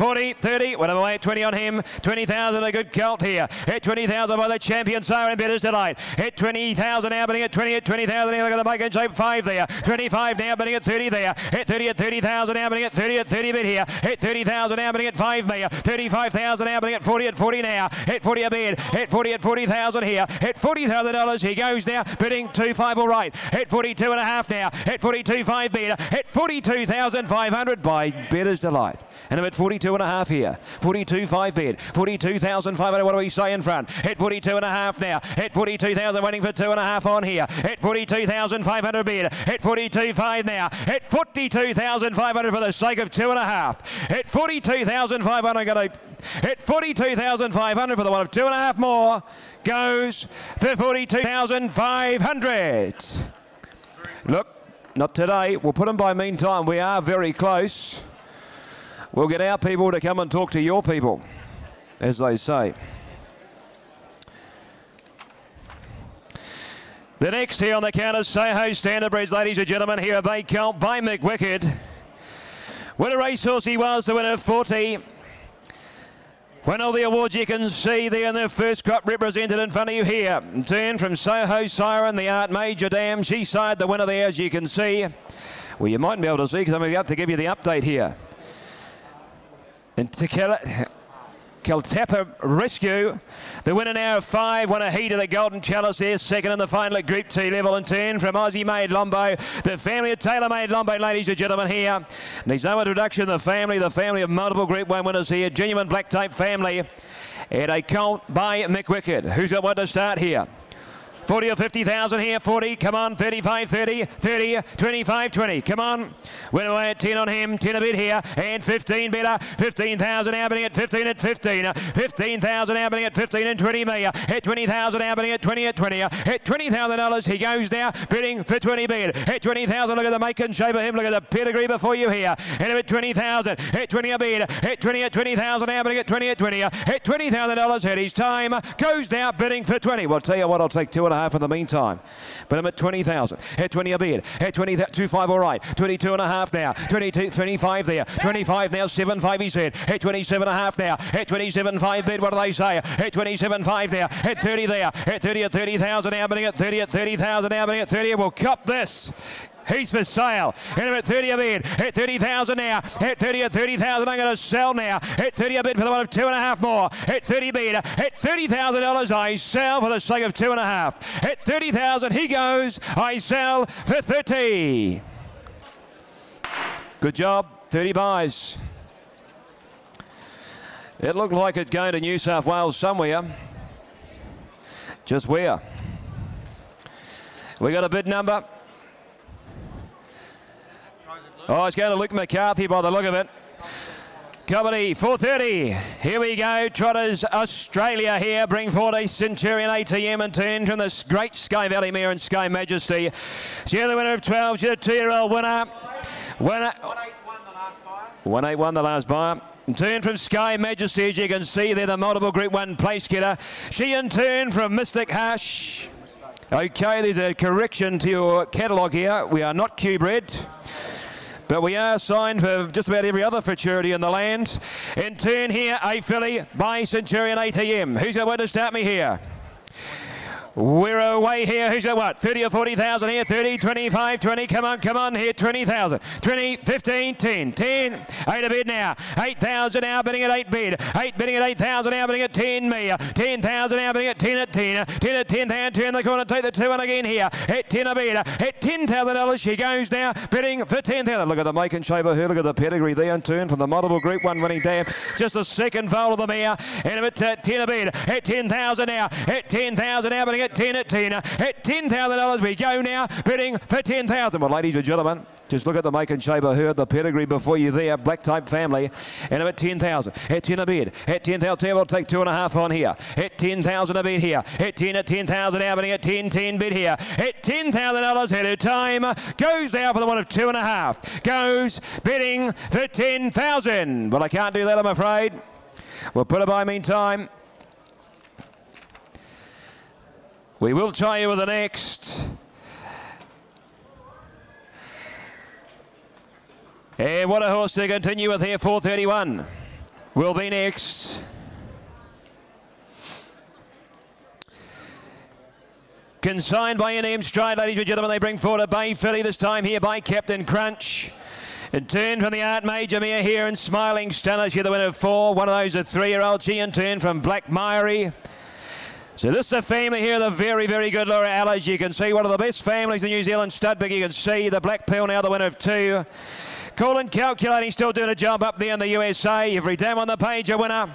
40, 30, whatever way, 20 on him, 20,000, a good cult here. Hit 20,000 by the champion, Siren Bettor's Delight. Hit 20,000 now, bidding at 20 at 20,000 look at the bike in shape, 5 there. 25 now, bidding at 30 there. Hit 30 at 30,000 now, bidding at 30 at 30 bid here. Hit 30,000 now, bidding at 5 there. 35,000 now, bidding at 40 at 40 now. Hit 40 a bid. Hit 40 at 40,000 here. Hit $40,000, he goes now, bidding 2-5 all right. Hit 42 and a half now. Hit 42.5 bid. Hit 42,500 by Bettor's Delight. And I'm at 42 and a half here. 42 5 bid. 42,500. What do we say in front? Hit 42 and a half now. Hit 42,000 waiting for two and a half on here. Hit 42,500 bid. Hit 42 5 now. Hit 42,500 for the sake of two and a half. Hit 42,500. Going to hit 42,500 for the one of two and a half more. Goes for 42,500. Look, not today. We'll put them by meantime. We are very close. We'll get our people to come and talk to your people, as they say. The next here on the counter, is Soho Standard Breeds, ladies and gentlemen, here at Bay Count by McWicked. What a racehorse he was, the winner of 40. One of the awards you can see there in the first crop represented in front of you here. Turn from Soho Siren, the Art Major Dam. She side the winner there, as you can see. Well, you mightn't be able to see because I'm about to give you the update here. And Tequila, Kaltapa Rescue, the winner now of five, won a heat of the Golden Chalice there, second in the final at Group T level and turn from Aussie Made Lombo, the family of Taylor Made Lombo, ladies and gentlemen here. Needs no introduction, the family, the family of multiple Group 1 winners here, genuine black tape family. And a count by McWicked. Who's got one to start here? 40 or 50,000 here, 40, come on, 35, 30, 30, 25, 20, come on. Went away at 10 on him, 10 a bit here, and 15 better, 15,000 happening at 15 at 15, 15,000 happening at 15 and 20 me, hit 20,000 happening at 20 at 20, hit $20,000, he goes now, bidding for 20 bid, hit 20,000, look at the make and shape of him, look at the pedigree before you here, and at 20,000, hit 20 a bid, hit 20 at 20,000 happening at 20 at 20, hit $20,000, hit his time, goes now, bidding for 20. Well, tell you what, I'll take two and a half in the meantime. But I'm at 20,000. Hit 20 a bid. Hit 20, 25 all right. 22 and a half now. 22, 25 there. 25 now, 7 5 he said. Hit 27 and a half now. Hit 27 5 bid. What do they say? Hit 27 5 there. Hit 30 there. Hit 30 at 30,000 now, bidding at 30 at 30,000 now, bidding at 30. We'll cup this. He's for sale. Hit at 30 a bid. Hit 30,000 now. Hit 30 at 30,000. I'm going to sell now. Hit 30 a bid for the one of two and a half more. Hit 30 bid. Hit $30,000. I sell for the sake of two and a half. Hit 30,000. He goes. I sell for 30. Good job. 30 buys. It looked like it's going to New South Wales somewhere. Just where? We got a bid number. Oh, it's going to Luke McCarthy by the look of it. Company 430. Here we go. Trotters Australia here. Bring forward a Centurion ATM and turn from this great Sky Valley Mare and Sky Majesty. She's the winner of 12. She's a two-year-old winner. Winner. 181 the last buyer. Turn from Sky Majesty, as you can see there, the multiple Group 1 place getter. She in turn from Mystic Hush. Okay, there's a correction to your catalogue here. We are not Q-bred. But we are signed for just about every other futurity in the land. In turn here, a filly by Centurion ATM. Who's going to start me here? We're away here. Who's what? 30 or 40,000 here. 30, 25, 20. Come on, come on here. 20,000. 20, 15, 10. 10. 8 a bid now. 8,000 now bidding at 8 bid. 8 bidding at 8,000 now bidding at 10 me. 10,000 now bidding at 10 at 10. 10 at 10,000. Turn the corner. Take the 2 and again here. At 10 a bid. At $10,000 she goes now. Bidding for 10,000. Look at the make and. Look at the pedigree there in turn from the multiple group one winning dam. Just a second foal of the mare. And at uh, 10 a bid. At 10,000 now. At 10,000 now bidding at 10 at 10. At $10,000 we go now, bidding for 10,000. Well, ladies and gentlemen, just look at the make and shape of her, the pedigree before you there, black type family. And at 10,000, at 10 a bid, at 10,000, we'll take two and a half on here. At 10,000 a bid here, at 10 at 10,000 now, bidding at 10, 10 bid here. At $10,000 at a time, goes down for the one of two and a half. Goes bidding for 10,000. Well, I can't do that, I'm afraid. We'll put it by meantime. We will try you with the next. And what a horse to continue with here, 431. Will be next. Consigned by NM Stride, ladies and gentlemen. They bring forward a Bay filly this time here by Captain Crunch. And turn from the Art Major Mare here and Smiling Stunner. She's the winner of four. One of those a three-year-old. She in turn from Black Myery. So this is a family here, the very, very good Laura Allies. You can see one of the best families in New Zealand. stud. Studbig, you can see the Black Pearl now the winner of two. Colin calculating, still doing a job up there in the USA. Every dam on the page a winner.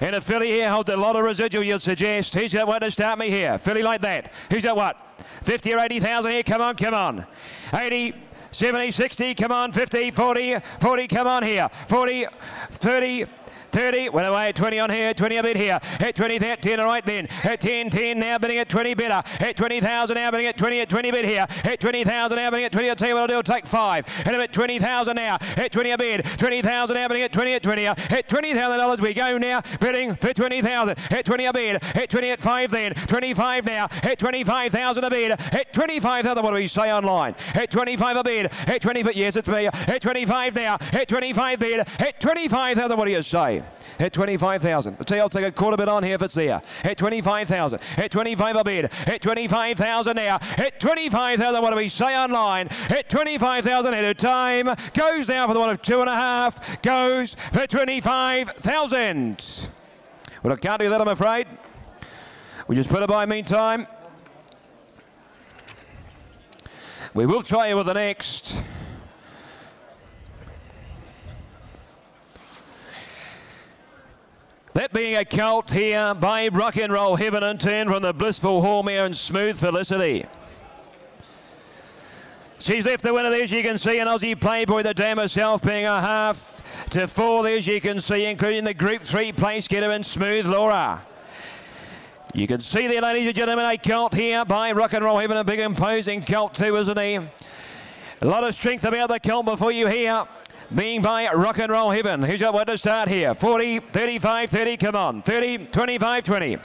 And a filly here holds a lot of residual, you'd suggest. Who's got what to start me here? Filly like that. Who's got what? 50 or 80,000 here. Come on, come on. 80. 70, 60, come on, 50, 40, 40, come on here, 40, 30, 30, went away 20 on here, 20 a bit here, at 20, at 10, all right then, at 10, 10, now bidding at 20 better, at 20,000, now bidding at 20, at 20 bid here, at 20,000, now bidding at 20, I'll tell you what I'll do, I'll take five, and I'm at 20,000 now, at 20 a bid, 20,000 now bidding at 20, at 20, at $20,000 we go now, bidding for 20,000, at 20 a bid, at 20 at 5 then, 25 now, at 25,000 a bid, at 25,000, what do we say online, at 25 a bid, at 20, but yes, it's me, at 25 now, at 25 bid, at 25,000, what do you say? At 25,000. I'll I'll take a quarter bit on here if it's there. At 25,000. Hit 25 a bid. Hit 25,000 now. Hit 25,000, what do we say online? Hit 25,000 at a time. Goes down for the one of two and a half. Goes for 25,000. Well, I can't do that, I'm afraid. We just put it by meantime. We will try you with the next. That being a cult here by Rock and Roll Heaven and turn from the blissful Hormere and Smooth Felicity. She's left the winner there, as you can see, an Aussie Playboy, the dam herself being a half to four there, as you can see, including the Group 3 place getter and Smooth Laura. You can see there, ladies and gentlemen, a cult here by Rock and Roll Heaven, a big imposing cult too, isn't he? A lot of strength about the cult before you hear being by Rock and Roll Heaven. Who's got what to start here? 40, 35, 30, come on. 30, 25, 20.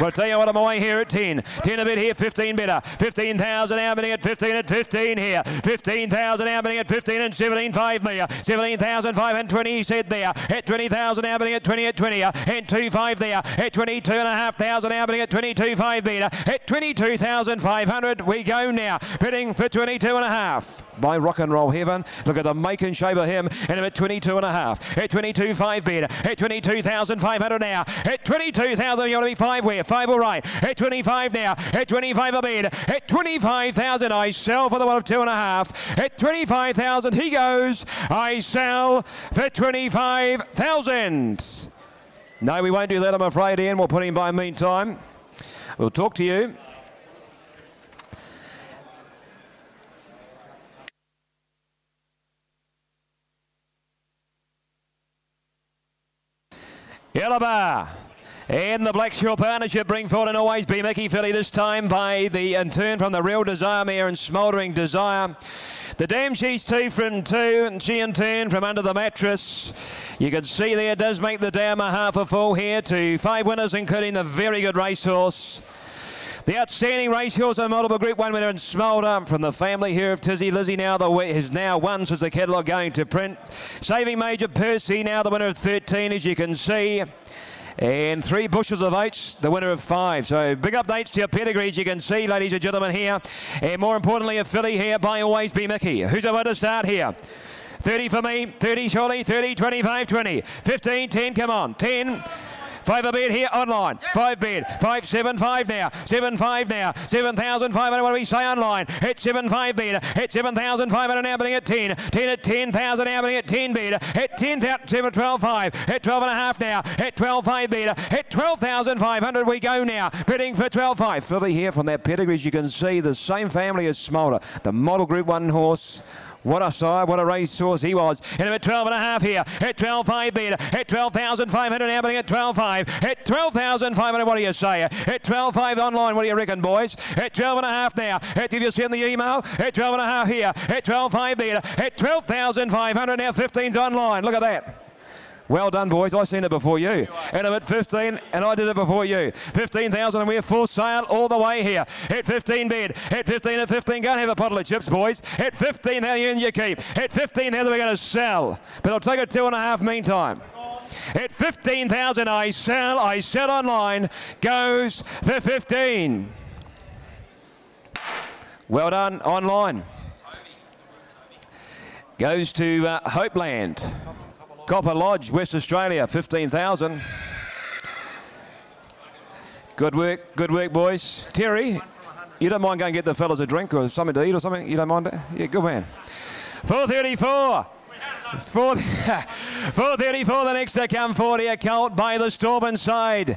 We'll tell you what, I'm away here at 10. 10 a bit here, 15 better. 15,000 now bidding at 15 at 15 here. 15,000 now bidding at 15 and 17, 5 million. 17,520 he said there. At 20,000 now bidding at 20 at 20. And 2 5 there. At 22 and a half thousand now bidding at 22 5 meter. At 22,500 we go now. Bidding for 22 and a half by Rock and Roll Heaven. Look at the make and shape of him. And at 22 and a half. At 22 5 bid. At 22,500 now. At 22,000 you want to be 5 where? 5 all right. At 25 now. At 25 a bid. At 25,000 I sell for the one of two and a half. At 25,000 he goes. I sell for 25,000. No, we won't do that, I'm afraid, Ian. We'll put him by meantime. We'll talk to you. Yellowbar. And the Black Shore Partnership bring forward and Always B Miki filly this time by the in turn from the Real Desire Mare and Smouldering Desire. The dam she's two from two, and she in turn from under the mattress. You can see there does make the dam a half a full here to five winners, including the very good racehorse. The outstanding racehorse and multiple Group 1 winner and Smolda from the family here of Tizzy Lizzie now the has now won since the catalogue going to print. Saving Major Percy now the winner of 13 as you can see. And three bushels of oats, the winner of five. So big updates to your pedigrees, you can see, ladies and gentlemen, here. And more importantly, a filly here by Always B Miki. Who's about to start here? 30 for me, 30 surely, 30, 25, 20, 15, 10, come on, 10. Five a bid here online. Five bid. Five seven five now. Seven five now. Seven thousand five hundred. What do we say online? Hit seven five bid. Hit seven thousand five hundred now bidding at ten. Ten at ten thousand now bidding at ten bid. Hit ten thousand seven twelve five. Hit twelve and a half now. Hit twelve five bid. Hit twelve thousand five hundred. We go now. Bidding for twelve five. Filly here from that pedigree. As you can see, the same family as Smolda. The model group one horse. What a side, what a racehorse he was. In at 12 and a half here. At 12.5 bid. At 12,500 happening at 12.5. At 12,500, what do you say? At 12.5 online, what do you reckon, boys? At 12 and a half now. At, have you seen the email? At 12 and a half here. At 12.5 bid. At 12,500 now. 15's online. Look at that. Well done, boys. I've seen it before you. And I'm at 15, and I did it before you. 15,000, and we're full sail all the way here. Hit 15 bid. Hit 15, at 15, go and have a bottle of chips, boys. At 15,000, you and you keep. At 15,000, we're going to sell. But I'll take a two and a half meantime. At 15,000, I sell. I sell online. Goes for 15. Well done, online. Goes to uh, Hopeland. Copper Lodge, West Australia, 15,000. Good work, good work, boys. Terry, you don't mind going and get the fellas a drink or something to eat or something? You don't mind? Yeah, good man. 434. 434, the next to come 40, a colt by the Storm Inside.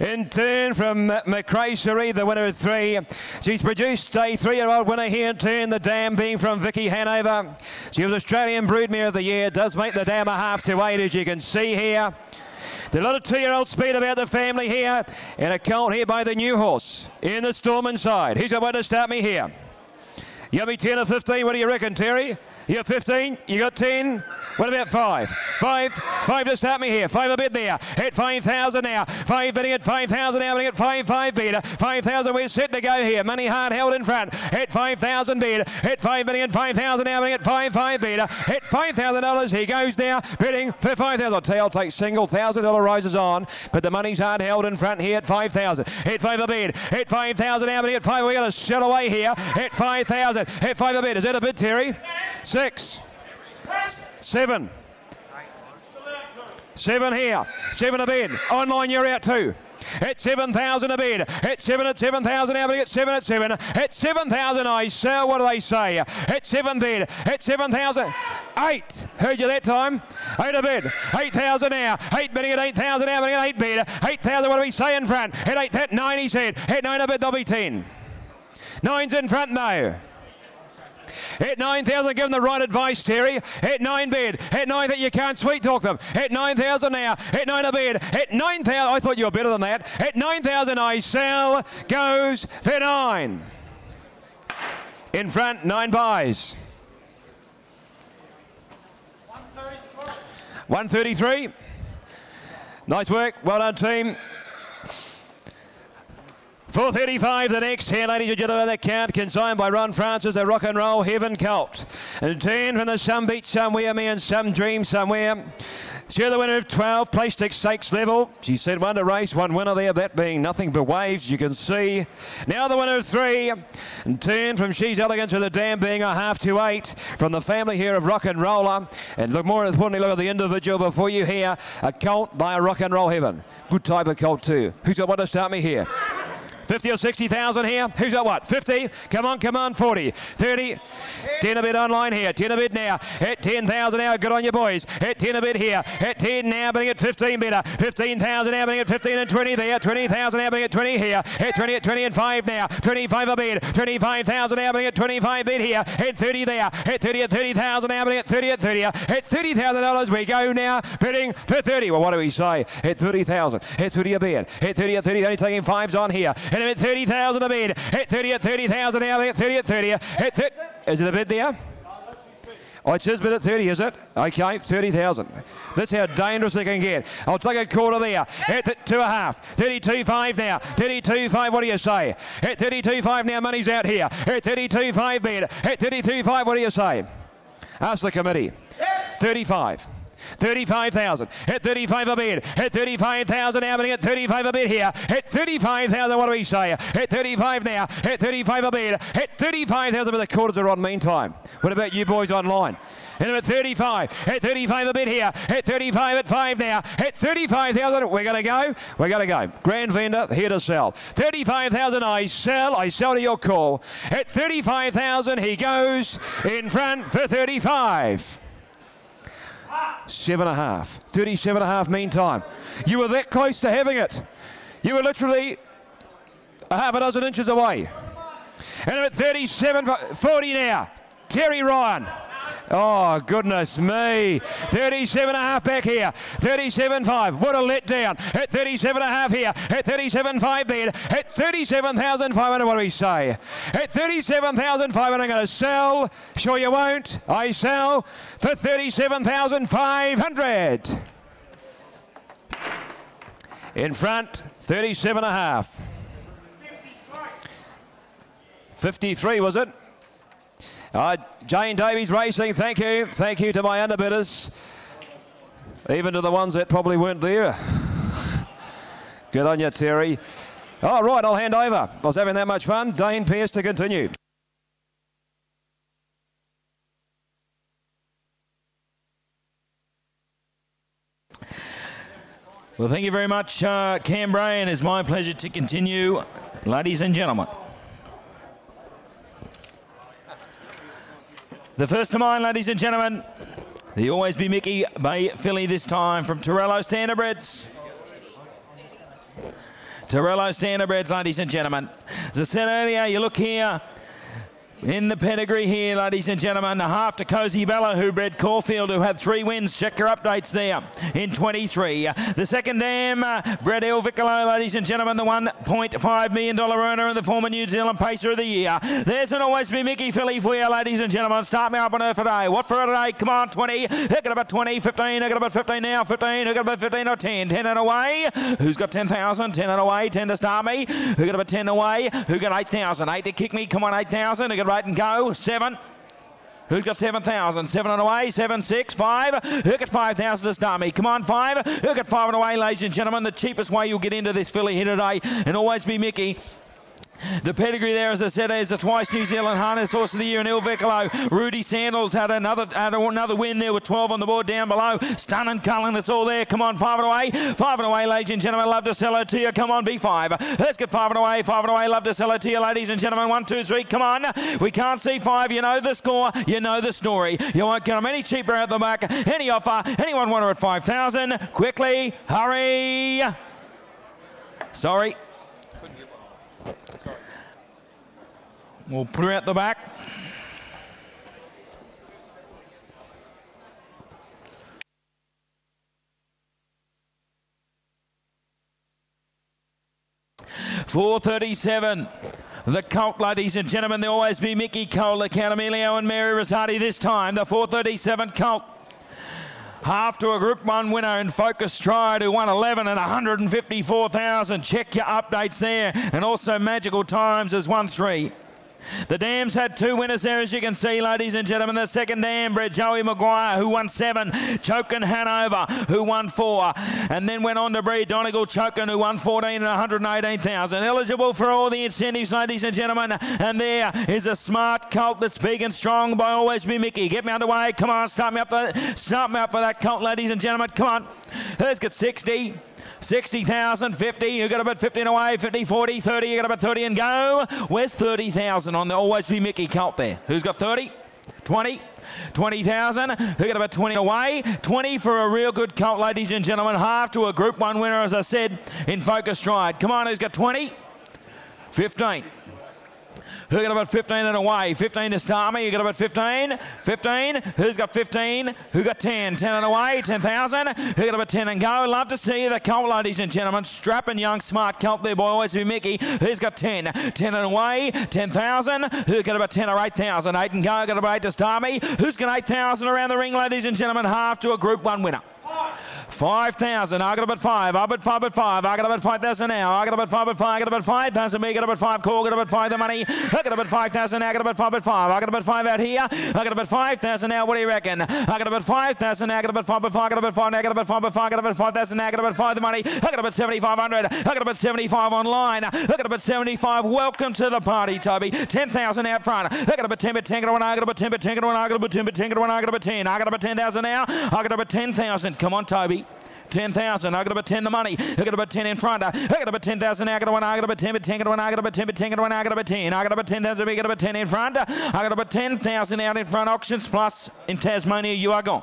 In turn from McRae Cherie, the winner of three. She's produced a three-year-old winner here in turn, the dam being from Vicky Hanover. She was Australian Broodmare of the Year, does make the dam a half to eight, as you can see here. A lot of two-year-old speed about the family here, and a colt here by the new horse in the Storm Inside. He's about to start me here. Yummy 10 or 15, what do you reckon, Terry? You got 15, you got 10. What about five? Five, five to start me here. Five a bit there. At 5,000 now. Five bidding at 5,000 now. Bidding at five, five bid. 5,000, we're set to go here. Money hard held in front. At 5,000 bid. At five bidding at 5,000 now. Bidding at five, five bid. At $5,000, he goes now. Bidding for 5,000. I'll take single $1,000 rises on. But the money's hard held in front here at 5,000. At five a bid. At 5,000 now. Bidding at five. We're going to sell away here. At 5,000. At five a bid. Is that a bid, Terry? Six. Seven. Seven here. Seven a bid. Online, you're out too. At 7,000 a bid. At 7 at 7,000 now, but at 7 at 7. At 7,000 I sell. What do they say? At 7 bid. At 7,000. 8. Heard you that time. 8 a bid. 8,000 now. 8 bidding at 8,000 now, at 8 bid. 8,000, what do we say in front? At 8, at 9 he said. At 9 a bid, there'll be 10. Nine's in front now. At 9,000, give them the right advice, Terry. At 9 bid. At 9 that you can't sweet talk them. At 9,000 now. At 9 a bid. At 9,000, I thought you were better than that. At 9,000, I sell. Goes for 9. In front, 9 buys. 133. Nice work. Well done, team. 435 the next here, ladies and gentlemen, the count consigned by Ron Francis, a rock and roll heaven cult. And 10 from the Somebeachsomewhere, me and Some Dream Somewhere. She's the winner of 12, plastic stakes level. She said one to race, one winner there, that being nothing but waves, you can see. Now the winner of three, and 10 from She's Elegant to the Dam being a half to eight from the family here of Rock and Roller. And look more importantly, look at the individual before you here, a cult by a Rock and Roll Heaven. Good type of cult too. Who's got one to start me here? 50 or 60,000 here. Who's got what? 50. Come on, come on. 40. 30. 10 a bit online here. 10 a bit now. At 10,000 now. Good on you, boys. At 10 a bit here. At 10 now, bidding at 15 better. 15,000 now, bidding at 15 and 20 there. 20,000 now, bidding at 20 here. At 20 at 20 and 5 now. 25 a bid. 25,000 now, bidding at 25 bid here. At 30 there. At 30 at 30,000 now, bidding at 30 at 30. At $30,000 we go now. Bidding for 30. Well, what do we say? At 30,000. At 30 a bid. At 30 at 30. Only taking fives on here. And at 30,000 a bid. At 30 at 30,000 now. At 30 at 30. At 30. Is it a bid there? Oh, it's his bid at 30, is it? Okay, 30,000. That's how dangerous they can get. I'll take a quarter there. At th two and a half. 32.5 now. 32.5, what do you say? At 32.5 now, money's out here. At 32.5 bid. At 32.5, what do you say? Ask the committee. 35. 35,000. At 35 a bid. At 35,000 happening at 35 a bid here. At 35,000, what do we say? At 35 now. At 35 a bid. At 35,000, but the quarters are on meantime. What about you boys online? And at 35, at 35 a bit here, at 35 at 5 now, at 35,000, we're going to go, we're going to go. Grand vendor, here to sell. 35,000, I sell, I sell to your call. At 35,000, he goes in front for 35. Seven and a half. 37 and a half meantime. You were that close to having it. You were literally a half a dozen inches away. And at 37, 40 now. Terry Ryan. Oh, goodness me. 37 and a half back here. 37.5. What a letdown. At 37 and a half here. At 37.5 bid. At 37,500. What do we say? At 37,500. I'm going to sell. Sure you won't. I sell for 37,500. In front, 37 and a half. 53 was it? Uh, Jane Davies Racing, thank you. Thank you to my underbidders. Even to the ones that probably weren't there. Good on you, Terry. All right, I'll hand over. I was having that much fun. Dane Pierce to continue. Well, thank you very much, uh, Cam Bray, and it's my pleasure to continue, ladies and gentlemen. The first to mine, ladies and gentlemen, the Always B Miki Bay filly this time from Torello Standardbreds. Torello Standardbreds, ladies and gentlemen. As I said earlier, you look here, in the pedigree here, ladies and gentlemen, the half to Cozy Bella, who bred Caulfield, who had three wins. Check your updates there in 23. The second dam, uh, bred El ladies and gentlemen, the $1.5 million earner and the former New Zealand Pacer of the Year. There's an Always B Miki filly for you, ladies and gentlemen. Start me up on her today. What for her today? Come on, 20. Hook it about 20, 15. Hook it about 15 now, 15. Hook it about 15 or 10. 10 and away. Who's got 10,000? 10 and away. 10 to start me. Who got about 10 away? Who got 8,000? 8 to kick me. Come on, 8,000. Who got right and go. Seven. Who's got 7,000? Seven and away. Seven, six, five. Who got 5,000 to start me? Come on, five. Who got five and away, ladies and gentlemen? The cheapest way you'll get into this filly here today and Always B Miki. The pedigree there, as I said, is the twice New Zealand harness horse of the year in Il. Rudy Sandals had another had another win there with 12 on the board down below. Stunning Cullen, it's all there. Come on, five and away. Five and away, ladies and gentlemen. Love to sell it to you. Come on, B5. Let's get five and away. Five and away. Love to sell it to you, ladies and gentlemen. One, two, three. Come on. We can't see five. You know the score. You know the story. You won't get them any cheaper out the back. Any offer. Anyone want her at 5,000? Quickly. Hurry. Sorry. We'll put her at the back. Four thirty-seven. The Colt, ladies and gentlemen, there'll Always B Miki Cole, Count Emilio and Mary Rosati this time. The 437 Colt. Half to a Group 1 winner in Focus Stride who won 11 and 154,000. Check your updates there. And also Magical Times has won three. The Dams had two winners there, as you can see, ladies and gentlemen. The second Dam bred Joey Maguire, who won seven. Chokin Hanover, who won four. And then went on to breed Donegal Chokin, who won 14 and 118,000. Eligible for all the incentives, ladies and gentlemen. And there is a smart colt that's big and strong by Always B Miki. Get me underway. Come on, start me up, the, start me up for that colt, ladies and gentlemen. Come on. Let's get 60. 60,000, 50, you got about 50 away, 50, 40, 30, you got about 30 and go. Where's 30,000 on the Always B Miki cult there? Who's got 30? 20? 20,000. Who got about 20 away? 20 for a real good cult, ladies and gentlemen. Half to a Group 1 winner, as I said, in Focus Stride. Come on, who's got 20? 15. Who got about 15 and away? 15 to Starmy. You got about 15? 15. Who's got 15? Who got 10? 10 and away. 10,000. Who got about 10 and go? Love to see the Colt, ladies and gentlemen. Strapping young, smart Colt there, boy. Always B Miki. Who's got 10? 10 and away. 10,000. Who got about 10 or 8,000? 8 and go. Got about 8 to Starmy. Who's got 8,000 around the ring, ladies and gentlemen? Half to a Group 1 winner. 5,000. I got at 5. Up at 5 at 5. I got at 5,000 now. I got at 5 at 5. I got at 5,000. Me got at 5. Call got at 5. The money. I got at 5,000. I got at 5 at 5. I got at 5 out here. I got at 5,000 now. What do you reckon? I got at 5,000. I got at 5 at 5. I got at 5. I got at 5 at 5. I got at 5,000. I got at 5. The money. I got at 7,500. I got at 75 online. I got at 75. Welcome to the party, Toby. 10,000 out front. I got at 10 but 10 got one. I got at 10 but 10. I got at 10 but 10. I got at 10. I got at 10,000 now. I got up at 10,000. Come on, Toby. 10,000. I got about 10 the money. I got about 10 in front. I got about 10,000. I got one. I got about 10, but 10, got one. I got about 10, but 10, got one. I got about 10. I got about 10,000. We got about 10 in front. I got about 10,000 out in front. Auctions plus in Tasmania. You are gone.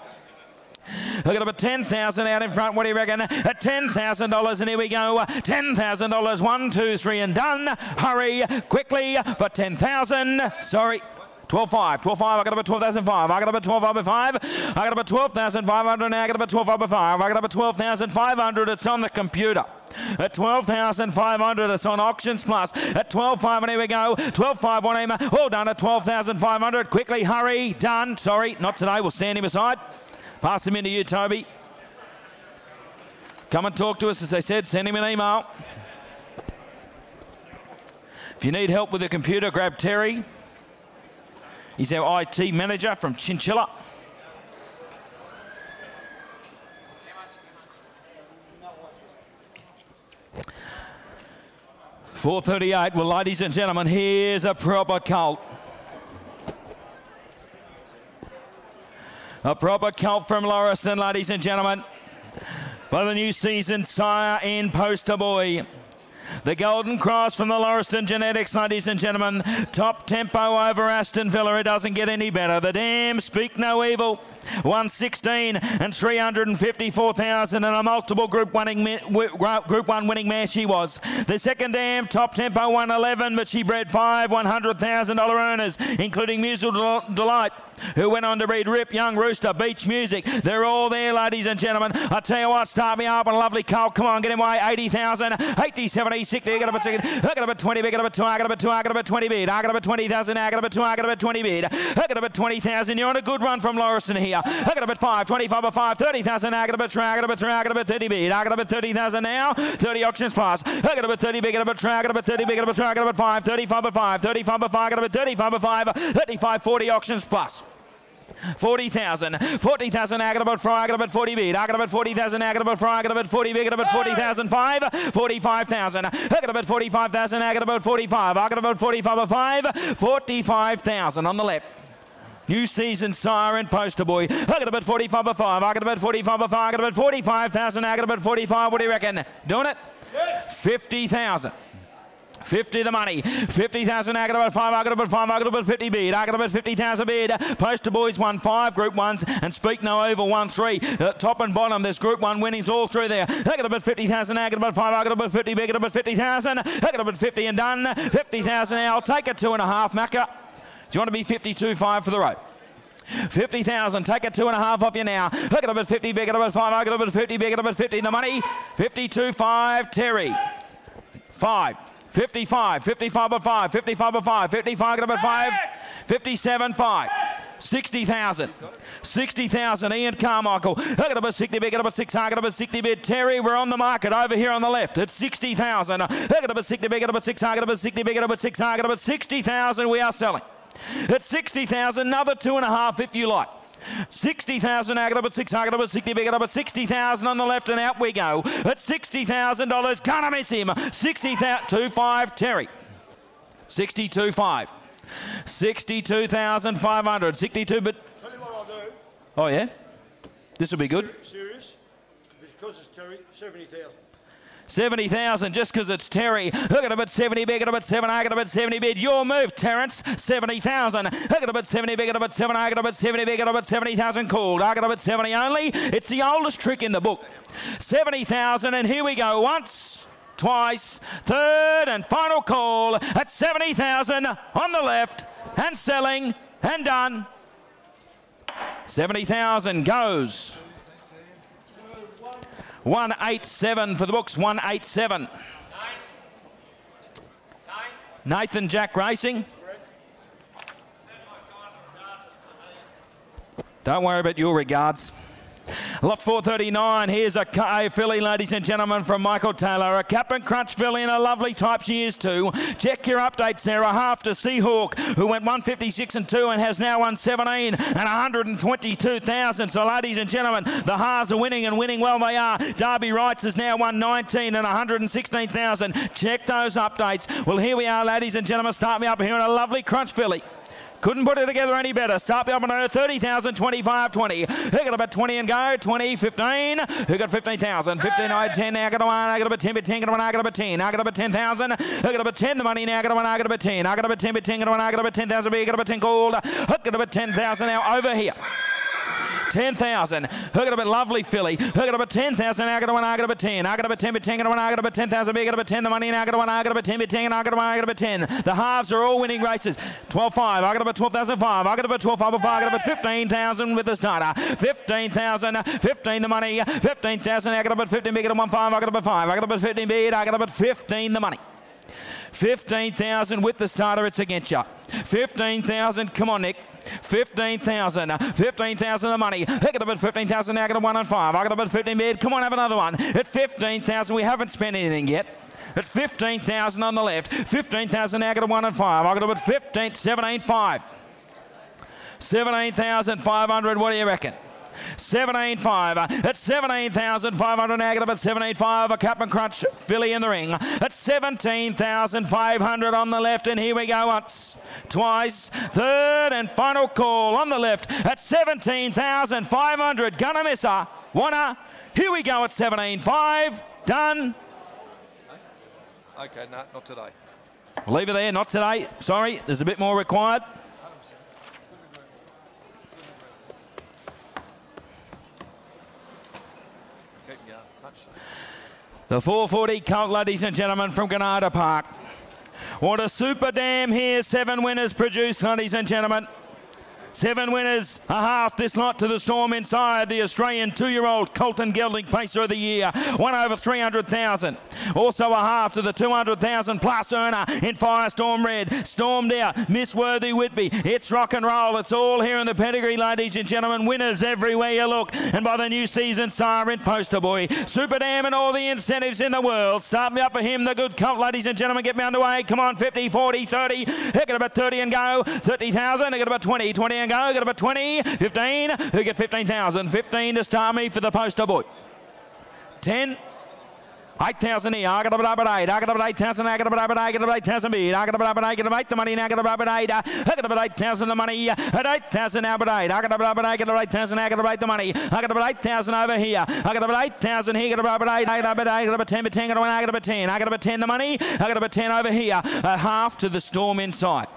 I got about 10,000 out in front. What do you reckon? At $10,000 and here we go. $10,000. One, two, three and done. Hurry quickly for 10,000. Sorry. 12.5, 12.5, I got about 12,005, I got about 12,500, I got about 12,500 now, I got about 12,500, I got about 12,500, it's on the computer. At 12,500, it's on Auctions Plus. At 12,500, here we go. 12,500, one aim, all done at 12,500. Quickly, hurry, done. Sorry, not today, we'll stand him aside. Pass him into you, Toby. Come and talk to us, as I said, send him an email. If you need help with the computer, grab Terry. He's our IT manager from Chinchilla. Four thirty-eight. Well, ladies and gentlemen, here's a proper cult. A proper cult from Lauriston, ladies and gentlemen. By the new season, sire and poster boy. The Golden Cross from the Lauriston Genetics, ladies and gentlemen. Top tempo over Aston Villa. It doesn't get any better. The Dam speak no evil. 116 and 354,000 and a multiple group winning group one winning mare she was. The second dam top tempo 111 but she bred five $100,000 earners including Musical Delight who went on to breed Rip Young Rooster Beach Music. They're all there ladies and gentlemen. I tell you what start me up on a lovely colt. Come on get him away 80,000 80 70 60 I got about second I got about 20 bid I got about 2 I got about 2 I got about 20 bid I got about 20,000 I got about 2 I got about 20 bid I got about 20,000 you're on a good run from Lauriston here here. I got up at 5, 25 by 5, 30,000 I got up at 3, I got up at 3, I got up at 30 bid. I got up at 30,000 now, 30 auctions plus. I got up at 30 big, I got up at 3, I got up at 30 big, I got up at 3, I got up at 5, 35 by 5, 35 by 5, I got up at 35 by 5, 35, 40 auctions plus. 40,000. 40,000 I got about 4, I got about 40 bid. I got about 40,000 I got about 4, I got about 40 bid, I got about 40,000 5, 45,000. I about 45,000 I got about 45. I got about 45 by 5, 45,000 on the left. New season siren poster boy. I got about 45 by 5. I got about 45 by 5. I got about 45,000. I got about 45. What do you reckon? Doing it? Yes. 50,000. 50 the money. 50,000. I got about 5. I got about 5. I got about 50 bid. About 50,000 bid. Poster boys won 5 group 1s and Speak No Evil 1 3. Uh, top and bottom, there's group 1 winnings all through there. About 50,000. I got about 5. I got about 50 bid. I got about 50,000. I got about 50 and done. 50,000. I'll take a two and a half, Macca. Do you want to be 52.5 for the rope? 50,000. Take a two and a half off you now. Look at it at 50, big at about five. I got it at 50, big at about 50. The money, 52.5. Terry, five. 55, 55 by 5, 55 by 5, 55 by 5, 57 5. 60,000. 60,000. Ian Carmichael. I got about 60 bid, about 6, I got about 60 bid. Terry, we're on the market over here on the left It's 60,000. I got about 60 bid, got about 6, I got about 60 bid, about 6, I got about 60,000. We are selling. At 60,000, another two and a half if you like. 60,000 Agate, 6 Agate, 60 big at 60,000 on the left and out we go. At $60,000, can't miss him. 60,000, 2-5 Terry. 62-5. 62,500. 62 but... Tell you what I'll do. Oh yeah? This will be good. Serious? Because it's Terry, 70,000. 70,000 just because it's Terry. Look at him at 70 big, at him at 7, I got him at 70 bid. Your move, Terence. 70,000. Look at him at 70 big, at him at 7, I got him at 70 big, at him at 70,000 called. I got him at 70 only. It's the oldest trick in the book. 70,000 and here we go. Once, twice, third and final call at 70,000 on the left and selling and done. 70,000 goes. 187 for the books, 187. Nathan Jack Racing. Don't worry about your regards. Lot 439. Here's a, a filly, ladies and gentlemen, from Michael Taylor. A Captain Crunch filly and a lovely type she is too. Check your updates there. A half to Seahawk, who went 156 and 2 and has now won 17 and 122,000. So, ladies and gentlemen, the halves are winning and winning well they are. Derby Rights has now won 19 and 116,000. Check those updates. Well, here we are, ladies and gentlemen. Start me up here in a lovely Crunch filly. Couldn't put it together any better. Start up on 30,000, 25, 20. Who got about 20 and go? 20, 15. Who got 15,000? 15, I 10. Now I got a 1. I got about 10, but 10. Got a 1. I got about 10. I got about 10,000. Who got about 10? The money now. I got a 1. I got about 10. I got about 10, but 10. Got a 1. I got about 10,000. B. About 10 gold. Who got about 10,000 now over here. 10,000. Who got a bit lovely filly. Who got a bit 10,000. Now got a one. I got a 10. I got a 10. Bit 10. Got a one. I got a bit 10,000. B got a 10. The money. Now got a one. I got a 10. Bit 10. And I got a one. I got a 10. The halves are all winning races. 12 5. I got a 12,005. I got a bit 12 5. I got a 15,000 with the starter. 15,000. 15 the money. 15,000. I got a 15. B got a 1 5. I got a 5. I got a 15 bid. I got a 15 the money. 15,000 with the starter, it's against you. 15,000, come on, Nick. 15,000, 15,000 the money. Pick it up at 15,000, now I got a 1 and 5. I got a bit 15 bid. Come on, have another one. At 15,000, we haven't spent anything yet. At 15,000 on the left. 15,000, now got a 1 and 5. I got about 15, 17, 5. 17,500, what do you reckon? 17.5 at 17,500 negative at 17.5 a Captain Crunch filly in the ring at 17,500 on the left and here we go once twice third and final call on the left at 17,500 gonna miss her wanna here we go at 17.5 done. Okay, no, not today. We'll leave it there not today sorry there's a bit more required The 440 Colt, ladies and gentlemen, from Granada Park. What a super dam here. Seven winners produced, ladies and gentlemen. Seven winners, a half this lot to the storm inside. The Australian two-year-old Colton Gelding Pacer of the Year, won over 300,000. Also a half to the 200,000 plus earner in Firestorm Red. Stormed out, Miss Worthy Whitby. It's rock and roll. It's all here in the pedigree, ladies and gentlemen. Winners everywhere you look. And by the new season, Siren Poster Boy. Super Dam and all the incentives in the world. Start me up for him, the good colt, ladies and gentlemen. Get me underway. Come on, 50, 40, 30. Hit about 30 and go. 30,000. Hit about 20, 20 and go. Get about 20, 15. Who get 15,000? 15 to start me for the poster boy. 10. 8,000 here. I got about 8. I got about 8,000. I got about 8. I got about 8,000 bid. I got about 8. I got about 8. The money. I got about 8. I got about 8,000 the money. At 8,000 now. About 8. I got about 8. I got about 8,000. I got about 8 the money. I got about 8,000 over here. I got about 8,000 here. Got about 8. I got about 8. I got about 10. But 10. I got about 10. I got about 10 the money. I got about 10 over here. A half to the storm inside.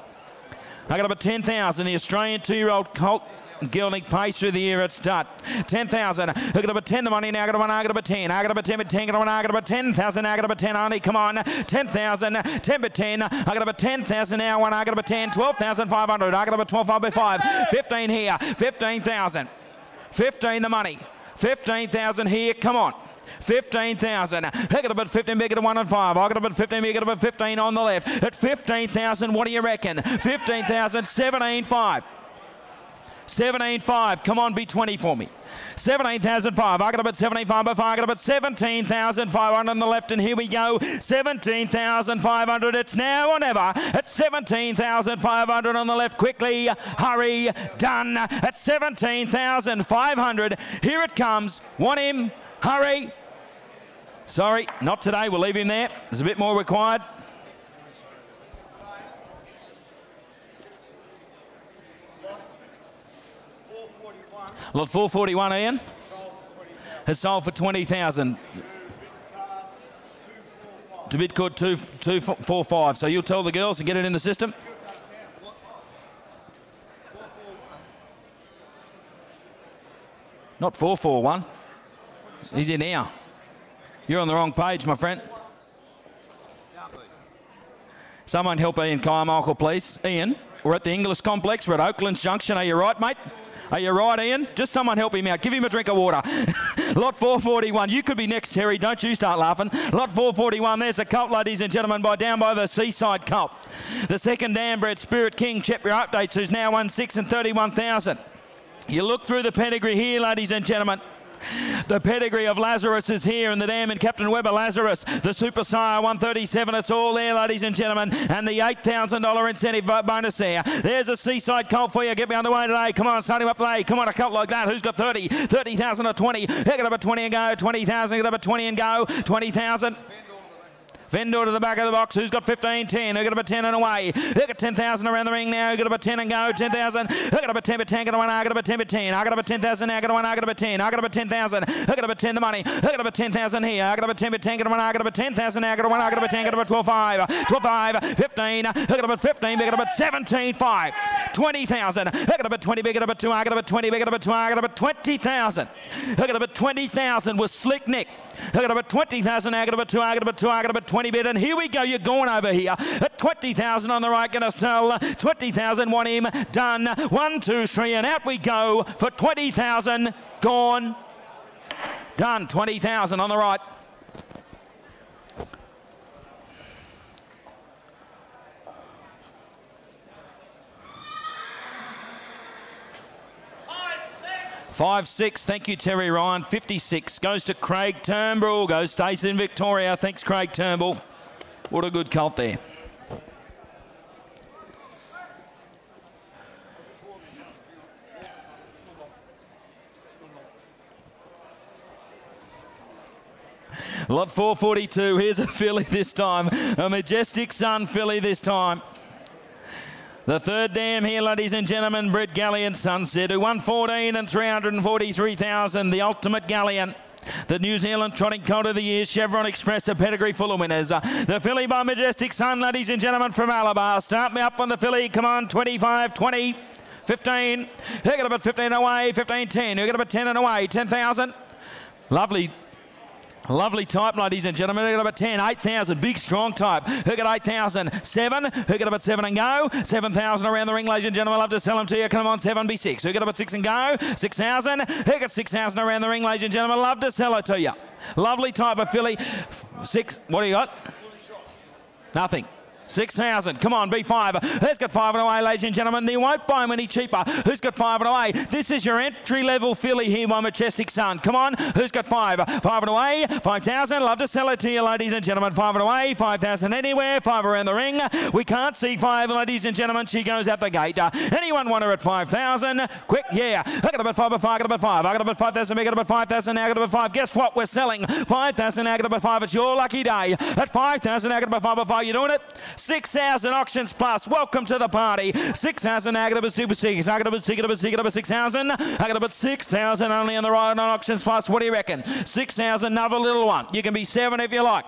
I got about 10,000. The Australian two-year-old Colt Gelding pace through the year at start. 10,000. I got about 10 the money now. Got about I got about 10. I got about 10 but 10. Got about I got about 10,000. I got about 10 only. Come on. 10,000. 10 but 10. I got about 10,000 now. One. I got about 10. 12,500. I got about 12 by 5. 15 here. 15,000. 15 the money. 15,000 here. Come on. 15,000. I got about 15 bigger than 1 and 5. I got about 15 bigger than 15 on the left. At 15,000, what do you reckon? 15,000, 17,5. 17.5. Come on, be 20 for me. 17,005. I got 75 by 5. I got about 17,500 on the left, and here we go. 17,500. It's now or never. At 17,500 on the left. Quickly, hurry, done. At 17,500. Here it comes. Want him? Hurry. Sorry, not today. We'll leave him there. There's a bit more required. Lot 441, Ian. Has sold for 20,000. To bid code 2245. So you'll tell the girls and get it in the system? Not 441. He's in here. You're on the wrong page, my friend. Someone help Ian Carmichael, please. Ian, we're at the Inglis Complex. We're at Oaklands Junction. Are you right, mate? Are you right, Ian? Just someone help him out. Give him a drink of water. Lot 441. You could be next, Terry. Don't you start laughing. Lot 441. There's a colt, ladies and gentlemen, by Downbytheseaside colt. The second Danbred Spirit King. Check your updates, who's now won 6 and 31,000. You look through the pedigree here, ladies and gentlemen. The pedigree of Lazarus is here in the dam and Captain Weber Lazarus. The Super Sire 137. It's all there, ladies and gentlemen. And the $8,000 incentive bonus there. There's a seaside colt for you. Get me on the way today. Come on, start him up today. Come on, a colt like that. Who's got 30? 30,000 or 20. Get up at 20 and go. 20,000. Get up at 20 and go. 20,000. Vendor to the back of the box. Who's got 15? 10. Who got about 10 and away? Who got 10,000 around the ring now? Who got about 10 and go? 10,000. Who got about 10 but 10? Got a one. I got about 10 but 10. I got about 10,000 now. Got one. I got about 10. I got about 10,000. Who got about 10 the money? Who got about 10,000 here? I got about 10 but 10. Got one. I got about 10,000 now. Got a one. I got about 10. Got about 12 5. 12 5. 15. Who got about 15? Who got about 17 5. 20,000. Who got about 20? Big got about 2. I got about 20. Big got about 2. I got about 20,000. Who got about 20,000 with Slick Nick. Got about 20,000, I got about two, I got about two, about 20 bid, and here we go, you're going over here. At 20,000 on the right, going to sell 20,000, want him, done. One, two, three, and out we go for 20,000, gone, done. 20,000 on the right. Five six, thank you, Terry Ryan. 56 goes to Craig Turnbull, goes stays in Victoria. Thanks, Craig Turnbull. What a good cult there. Lot 442, here's a filly this time. A Majestic Sun filly this time. The third dam here, ladies and gentlemen, Brett Galleon Sunset, who won 14 and 343,000, the ultimate Galleon. The New Zealand Trotting Colt of the Year, Chevron Express, a pedigree full of winners. Uh, the filly by Majestic Sun, ladies and gentlemen, from Alabar. Start me up on the filly. Come on, 25, 20, 15. Who got about 15 away? 15, 10. Who got about 10 and away? 10,000. Lovely Lovely type, ladies and gentlemen. Who got about 10? 8,000. Big, strong type. Who got 8,000? 7. Who got about 7 and go? 7,000 around the ring, ladies and gentlemen. Love to sell them to you. Come on, 7 be 6. Who got about 6 and go? 6,000. Who got 6,000 around the ring, ladies and gentlemen. Love to sell it to you. Lovely type of filly. 6. What do you got? Nothing. 6,000. Come on, B5. Who's got five and away, ladies and gentlemen? They won't buy them any cheaper. Who's got five and away? This is your entry level filly here by Majestic Sun. Come on, who's got five? Five and away, 5,000. Love to sell it to you, ladies and gentlemen. Five and away, 5,000 anywhere, five around the ring. We can't see five, ladies and gentlemen. She goes out the gate. Uh, anyone want her at 5,000? Quick, yeah. I got about five, I got about five. I got about 5,000, I got about 5,000, now I got about five. Guess what? We're selling 5,000, now I got about five. It's your lucky day. At 5,000, I got about five, by five. You doing it? 6,000 auctions plus. Welcome to the party. 6,000 Agata Super 6. Agata Super 6, Agata 6, Agata 6,000. Agata 6,000 only on the right on auctions plus. What do you reckon? 6,000, another little one. You can be seven if you like.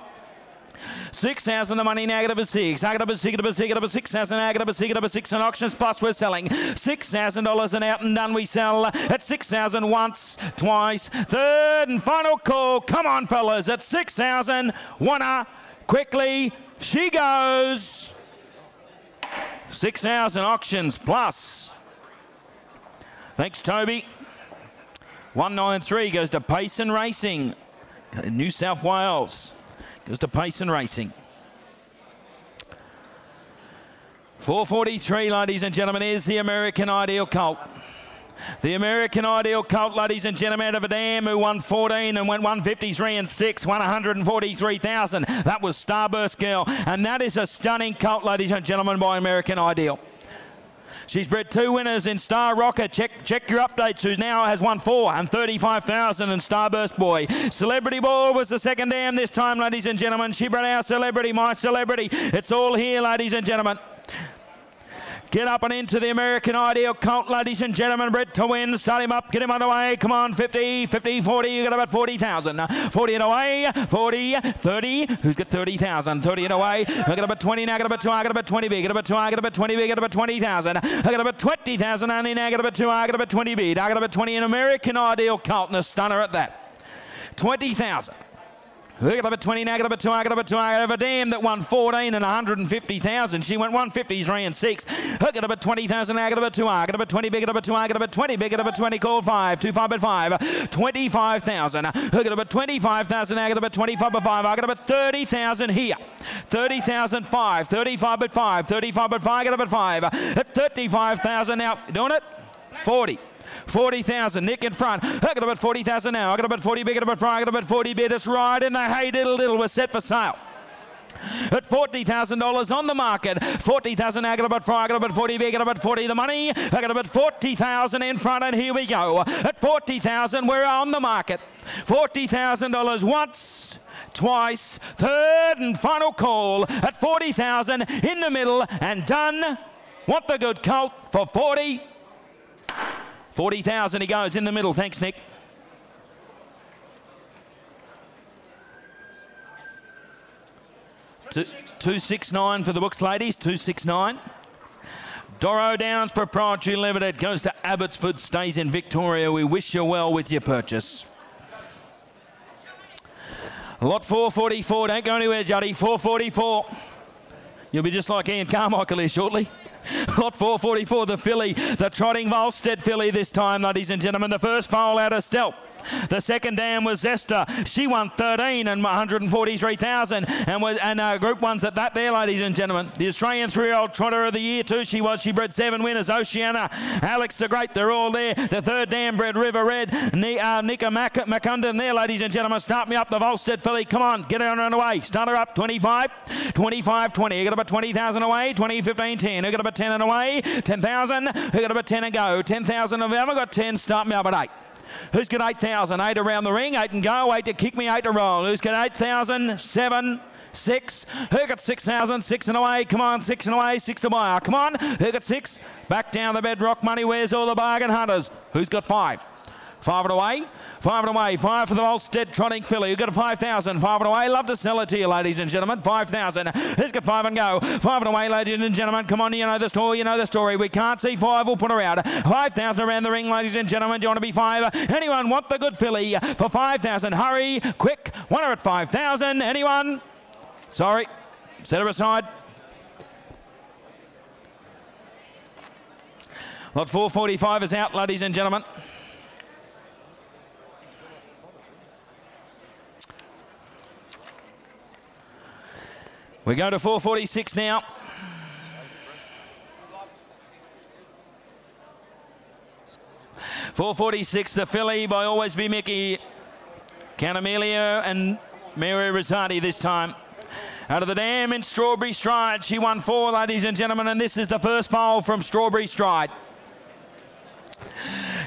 6,000 the money negative is 6. Negative 6, negative 6, negative 6,000, negative 6, negative 6 on auctions plus we're selling. $6,000 and out and done we sell at 6,000 once, twice, third and final call. Come on fellas at 6,000. Winner quickly. She goes. 6,000 auctions plus. Thanks, Toby. 193 goes to Payson Racing, New South Wales. Goes to Payson Racing. 443, ladies and gentlemen, is the American Ideal Colt. The American Ideal Colt, ladies and gentlemen, out of a dam who won 14 and went 153 and 6, won 143,000. That was Starburst Girl. And that is a stunning colt, ladies and gentlemen, by American Ideal. She's bred two winners in Star Rocket. Check check your updates. Who now has won four and 35,000 in Starburst Boy. Celebrity Ball was the second dam this time, ladies and gentlemen. She bred our celebrity, my celebrity. It's all here, ladies and gentlemen. Get up and into the American Ideal Colt, ladies and gentlemen. Bred to win. Start him up. Get him underway. Come on, 50, 50, 40. You got about 40,000. 40 and away. 40, 30. Who's got 30,000? 30 and away. I got about 20 now. I got about 2. I got about 20 big. I got about 2. I got about 20 big. I got about 20,000. I got about 20,000 only now. I got about 2. I got about 20 big. I got about 20 in American Ideal Colt and a stunner at that. 20,000. Up at 20 now, up at 2, I got up at 2, I got a dam that won 14 and 150,000. She went 153 and 6. I got up at 20,000 now, got up 2, I got up at 20, big, up at 2, I got 20, big, up at 20, called 5, 2, 5 at 5, 25,000. I got up at 25,000 now, up at 25 at 5, I got up at 30,000 here. 30,000 5, 35 at 5, 35 at 5, got up at 5, at 35,000 now. Doing it? 40. 40,000. Nick in front. I got about 40,000 now. I got about 40 big, I got about 5, I got about 40 bid. It's right in the hay diddle diddle. We're set for sale at $40,000 on the market. 40,000 I got about 4, I got about 40 big, I got about 40 the money. I got about 40,000 in front and here we go. At 40,000 we're on the market. $40,000 once, twice, third and final call at 40,000 in the middle and done. Want the good colt for 40. 40,000 he goes in the middle. Thanks, Nick. Two, 269 for the books, ladies. 269. Doro Downs Proprietary Limited goes to Abbotsford, stays in Victoria. We wish you well with your purchase. Lot 444, don't go anywhere, Juddy. 444. You'll be just like Ian Carmichael here shortly. Lot 444, the filly, the trotting Volstead filly this time, ladies and gentlemen. The first foal out of stealth. The second dam was Zesta. She won 13 and 143,000 and uh, Group One's at that there, ladies and gentlemen. The Australian three-year-old trotter of the year too. She was. She bred seven winners. Oceana, Alex the Great. They're all there. The third dam bred River Red. Ni, uh, Nika Mac- McCundon there, ladies and gentlemen. Start me up the Volstead filly. Come on, get her on her way. Start her up. 25, 25, 20. You got about 20,000 away. 20, 15, 10. You got about 10 and away. 10,000. You got about 10 and go. 10,000 of them. I got 10. Start me up at 8. Who's got 8,000? Eight around the ring, eight and go, eight to kick me, eight to roll. Who's got 8,000? Seven. Six. Who got 6,000? Six and away. Come on, six and away. Six to buy. Come on. Who got six? Back down the bedrock money. Where's all the bargain hunters? Who's got five? Five and away. Five and away. Five for the Volstead trotting filly. You've got a 5,000. Five and away. Love to sell it to you, ladies and gentlemen. 5,000. Who's got five and go? Five and away, ladies and gentlemen. Come on, you know the story. You know the story. We can't see five. We'll put her out. 5,000 around the ring, ladies and gentlemen. Do you want to be five? Anyone want the good filly for 5,000? Hurry, quick. One at 5,000. Anyone? Sorry. Set her aside. Lot 445 is out, ladies and gentlemen. We go to 446 now. Four forty-six, the filly by Always B Miki, Count Amelia and Mary Rosati this time. Out of the dam in Strawberry Stride, she won four, ladies and gentlemen, and this is the first foal from Strawberry Stride.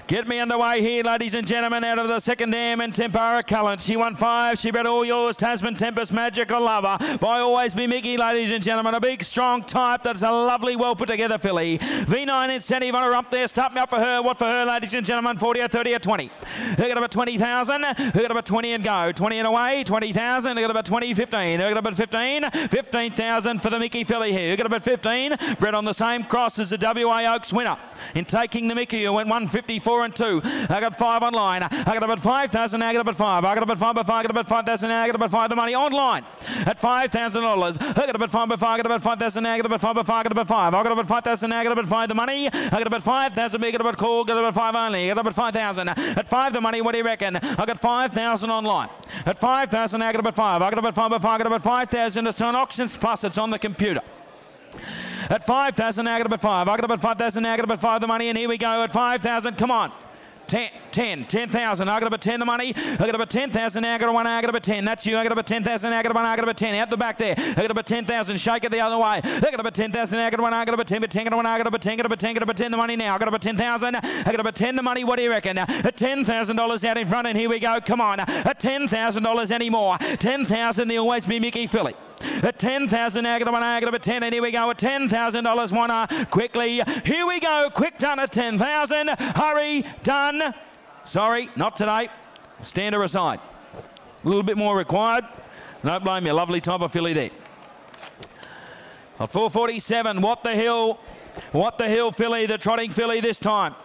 Get me underway here, ladies and gentlemen, out of the second dam and Tempera Cullen. She won five. She bred all yours. Tasman Tempest Magical Lover. By Always B Miki, ladies and gentlemen. A big, strong type that's a lovely, well put together filly. V9 incentive on her up there. Start me up for her. What for her, ladies and gentlemen? 40 or 30 or 20. Who got about 20,000? Who got about 20 and go? 20 and away. 20,000. Who got about 20, 15. Who got about 15? 15,000 for the Miki filly here. Who got about 15? Bred on the same cross as the WA Oaks winner. In taking the Mickey, who went 154 and 2. I got 5 online. I got about 5,000. I got about 5. I got about 5 by 5. I got about 5,000. I got about 5 the money online at $5,000. I got about 5 by 5. I got about 5,000. I got about 5 by 5. I got about 5. I got about 5,000. I got about 5 the money. I got about 5,000. I got about call. Got about 5 only. I got about 5,000. At 5 the money. What do you reckon? I got 5,000 online. At 5,000. I got about 5. I got about 5 by 5. I got about 5,000. It's on auctions plus. It's on the computer at 5,000, I got about 5. I got about 5,000, I got about 5 the money, and here we go at 5,000. Come on. 10, 10, 10,000. I got about 10 the money. I got about 10,000. Now I got a 1. I got about 10. That's you. I got about 10,000. I got a 1. I got about 10. Out the back there. I got about 10,000. Shake it the other way. I got about 10,000. I got a 1. I got about 10. But 10. Got a 1. I got about 10. Got about 10. Got about 10 the money now. I got about 10,000. I got about 10 the money. What do you reckon? At $10,000 out in front. And here we go. Come on. At $10,000 anymore. 10,000. The Always B Miki Philly. At 10,000, I got a one, got a 10, and here we go A $10,000 one, uh, quickly. Here we go, quick done at 10,000. Hurry, done. Sorry, not today. Stand her aside. A little bit more required. Don't blame you, lovely type of filly there. At 447, what the hill, what the hill filly, the trotting filly this time.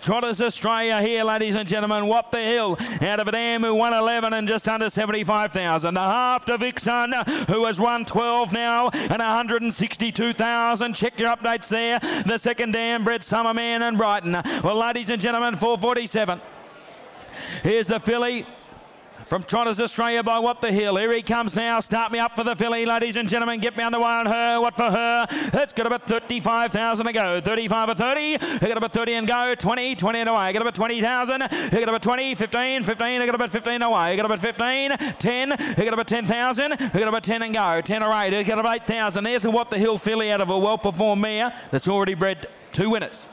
Trotters Australia here, ladies and gentlemen. What the hill out of a dam who won 11 and just under 75,000. The half to Vixen, who has won 12 now and 162,000. Check your updates there. The second dam, Brett Summerman and Brighton. Well, ladies and gentlemen, 447. Here's the filly. From Trotters Australia by What the Hill. Here he comes now. Start me up for the filly, ladies and gentlemen. Get me underway on her. What for her? It's got about 35,000 to go. 35 or 30. He got about 30 and go. 20, 20 and away. Got about 20,000. He got about 20, 15, 15. He got about 15 away. Got about 15, 10. He got about 10,000. He got about 10 and go. 10 or 8. He got about 8,000. There's a What the Hill filly out of a well-performed mare that's already bred two winners.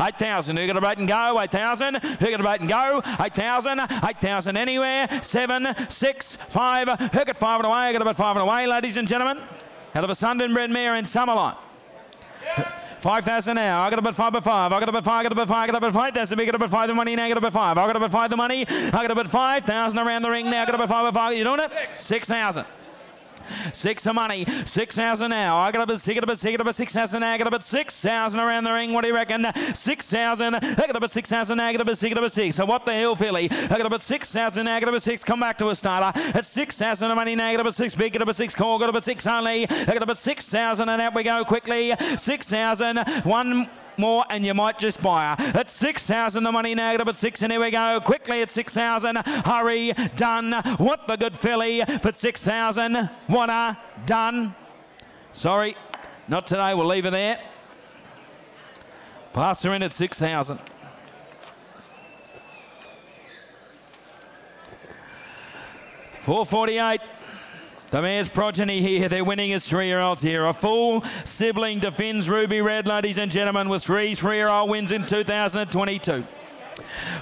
8,000. Who got a bait and go? 8,000. Who got a bait and go? 8,000. 8,000 anywhere. 7, 6, 5. Who got 5 and away? Who got about 5 and away, ladies and gentlemen. Out of a Sunderland bred mare in Summerline. 5,000 now. I got about 5 by 5. I got about 5. I got about 5. I got about 5,000. We got about 5 the money now. I got about 5. I got about 5 the money. I got about 5,000 around the ring now. I got about 5 by 5. You doing it? 6,000. Six of money, six thousand now. I got a bit, six, got a bit, I got a bit, six thousand now. I got a bit, six thousand around the ring. What do you reckon? Six thousand. I got a bit, six thousand now. I got a bit, I got a bit, six. So what the hell, Philly? I got a bit, six thousand now. I got a bit, six. Come back to a starter. At six thousand of money now. Got a bit, six big. Got a bit, six call. Got a bit, six only. I got a bit, six thousand, and out we go quickly. Six thousand. One more and you might just buy her. At 6,000 the money negative at 6 and here we go. Quickly at 6,000. Hurry. Done. What the good filly for 6,000. Wanna. Done. Sorry. Not today. We'll leave her there. Pass her in at 6,000. Four forty-eight. The mayor's progeny here, they're winning as three-year-olds here. A full sibling defends Ruby Red, ladies and gentlemen, with three three-year-old wins in 2022.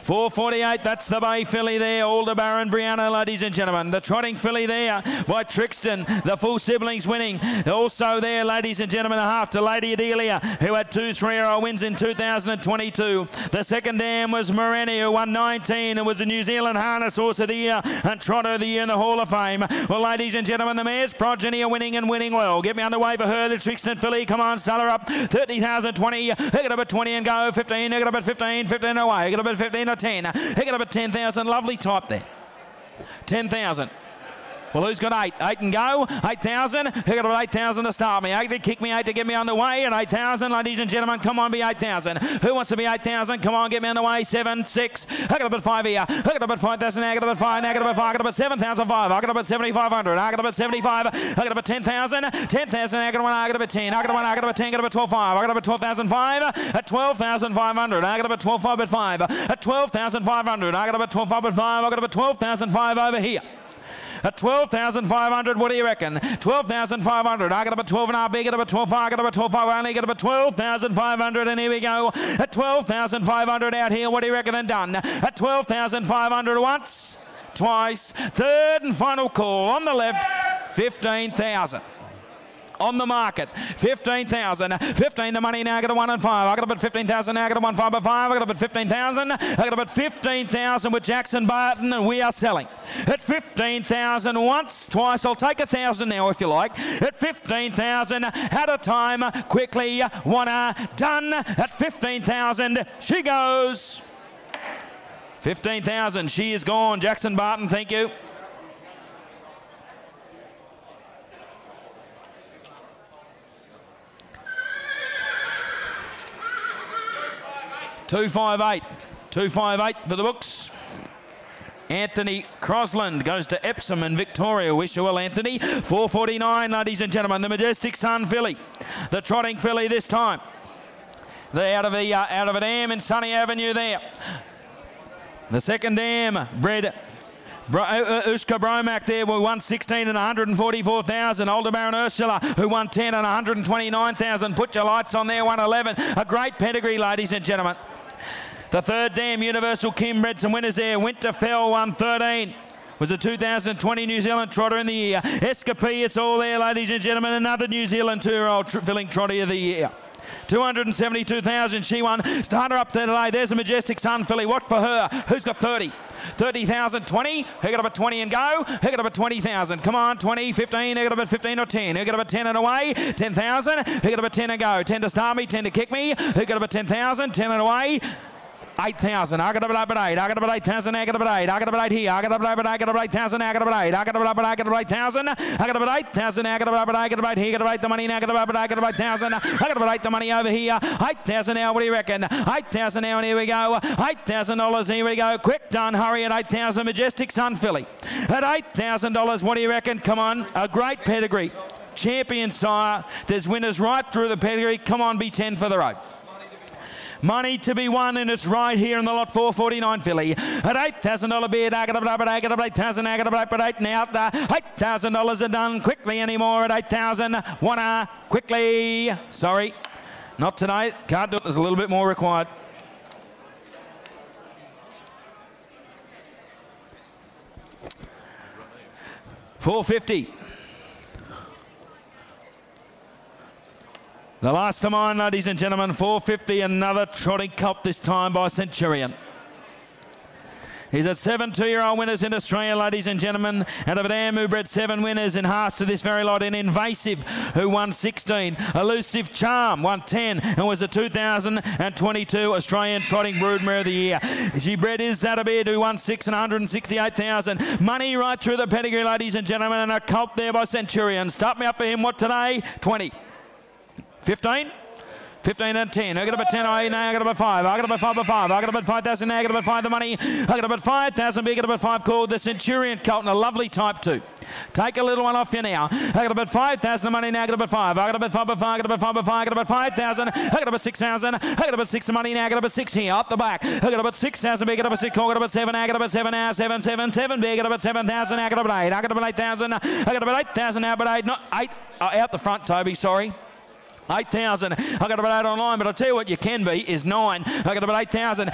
448, that's the Bay filly there. Aldebaran Brianna, ladies and gentlemen. The trotting filly there by Trixton. The full siblings winning. Also there, ladies and gentlemen, a half to Lady Adelia, who had two three-year-old wins in 2022. The second dam was Moreni, who won 19 and was a New Zealand harness horse of the year and trotter of the year in the Hall of Fame. Well, ladies and gentlemen, the mare's progeny are winning and winning well. Get me underway for her, the Trixton filly. Come on, start her up. 30,000, 20. Pick it up at 20 and go. 15. Pick it up at 15. 15 away. Get up at 15 or 10. Pick it up at 10,000. Lovely type there. 10,000. Well, who's got eight? Eight and go. 8,000. Who got about 8,000 to start me? Eight to kick me, eight to get me underway. And 8,000, ladies and gentlemen, come on, be 8,000. Who wants to be 8,000? Come on, get me underway. Seven, six. I got about five here. I got about 5,000. I got about five. I got about five. I got about 7,005. I got about 7,500. I got about 75. I got about 10,000. 10,000. I got one. I got about 10. I got one. I got about 10. I got about 12,5. I got about 12,005. At 12,500. I got about 12,500 at 5. At 12,500. I got about 12,500 at 5. I got about 12,500 over here. At 12,500, what do you reckon? 12,500. I got about 12 and half, big, got about 12, I got about 12, I only got about 12,500, and here we go. At 12,500 out here, what do you reckon? And done. At 12,500 once, twice, third and final call on the left, 15,000 on the market. 15,000. 15 the money now. I got a 1 and 5. I got about 15,000 now. I got a 1 5 by 5. I got about 15,000. I got about 15,000 with Jackson Barton and we are selling. At 15,000 once, twice. I'll take a 1,000 now if you like. At 15,000 at a time. Quickly. Wanna. Done. At 15,000. She goes. 15,000. She is gone. Jackson Barton, thank you. Two five eight. Two five eight for the books. Anthony Crosland goes to Epsom in Victoria. Wish you well, Anthony. 449, ladies and gentlemen. The Majestic Sun filly. The trotting filly this time. They're out of the uh, out of a dam in Sunny Avenue there. The second dam, bred Bro, uh, Ushka Bromack there who won 16 and 144,000. Aldebaran Ursula who won 10 and 129,000. Put your lights on there, 111. A great pedigree, ladies and gentlemen. The third dam, Universal Kim, bred some winners there. Winterfell won 13 was a 2020 New Zealand trotter in the year. Escapee, it's all there, ladies and gentlemen. Another New Zealand two-year-old tr filling trotter of the year. 272,000 she won. Starter up there today. There's a Majestic Sun filly. What for her? Who's got 30? 30,000, 20. Who got up at 20 and go? Who got up at 20,000? Come on, 20, 15. Who got up at 15 or 10? Who got up at 10 and away? 10,000. Who got up at 10 and go? 10 to start me, 10 to kick me. Who got up at 10,000? 10 and away. 8,000. I got about 8, I got about 8,000, I got about 8, I got about 8 here, I got about 8, I got about 8,000, I got about 8, I got about 8, I got about 8,000, I got about 8,000, I got about 8, I got about 8 here, got about 8 the money, now I got about 8, I got about 8,000, I got about 8 the money over here, 8,000 now, what do you reckon? 8,000 now, and here we go, $8,000, here we go, quick done, hurry at 8,000, Majestic Sun Filly. At $8,000, what do you reckon? Come on, a great pedigree. Champion sire. There's winners right through the pedigree. Come on, be 10 for the road. Money to be won, and it's right here in the lot 449 filly. At $8,000 bid, I got about 8, got 8,000, I got 8 now. $8,000 are done quickly anymore at 8,000. One quickly. Sorry, not tonight. Can't do it. There's a little bit more required. Four fifty. The last of mine, ladies and gentlemen, 450, another trotting cup this time by Centurion. He's at seven two-year-old winners in Australia, ladies and gentlemen. Out of Adam, who bred seven winners in half to this very lot. In Invasive, who won 16. Elusive Charm won 10 and was a 2022 Australian Trotting Broodmare of the Year. She bred is Zatabid, who won six and 168,000. Money right through the pedigree, ladies and gentlemen, and a cult there by Centurion. Start me up for him. What today? 20. 15? 15 and 10. I got about 10. I now got about 5. I got about 5 by 5. I got about 5,000 now. I got about 5 the money. I got about 5,000. I got about 5 called the Centurion Colton. A lovely type 2. Take a little one off you now. I got about 5,000 the money now. I got about 5. I got about 5 by 5. I got about 5 by 5. I got about 5,000. I got about 6,000. I got about 6 the money now. I got about 6 here. Up the back. I got about 6,000. I got about 6. I got about 7. I got about 7 now. 7, 7, 7. I got about 7,000. I got about 8. I got about 8,000. I got about 8,000 now. But 8. Not 8. Uh, out the front, Toby. Sorry. 8,000. I got about 8 online, but I'll tell you what you can be is 9. I got about 8,000.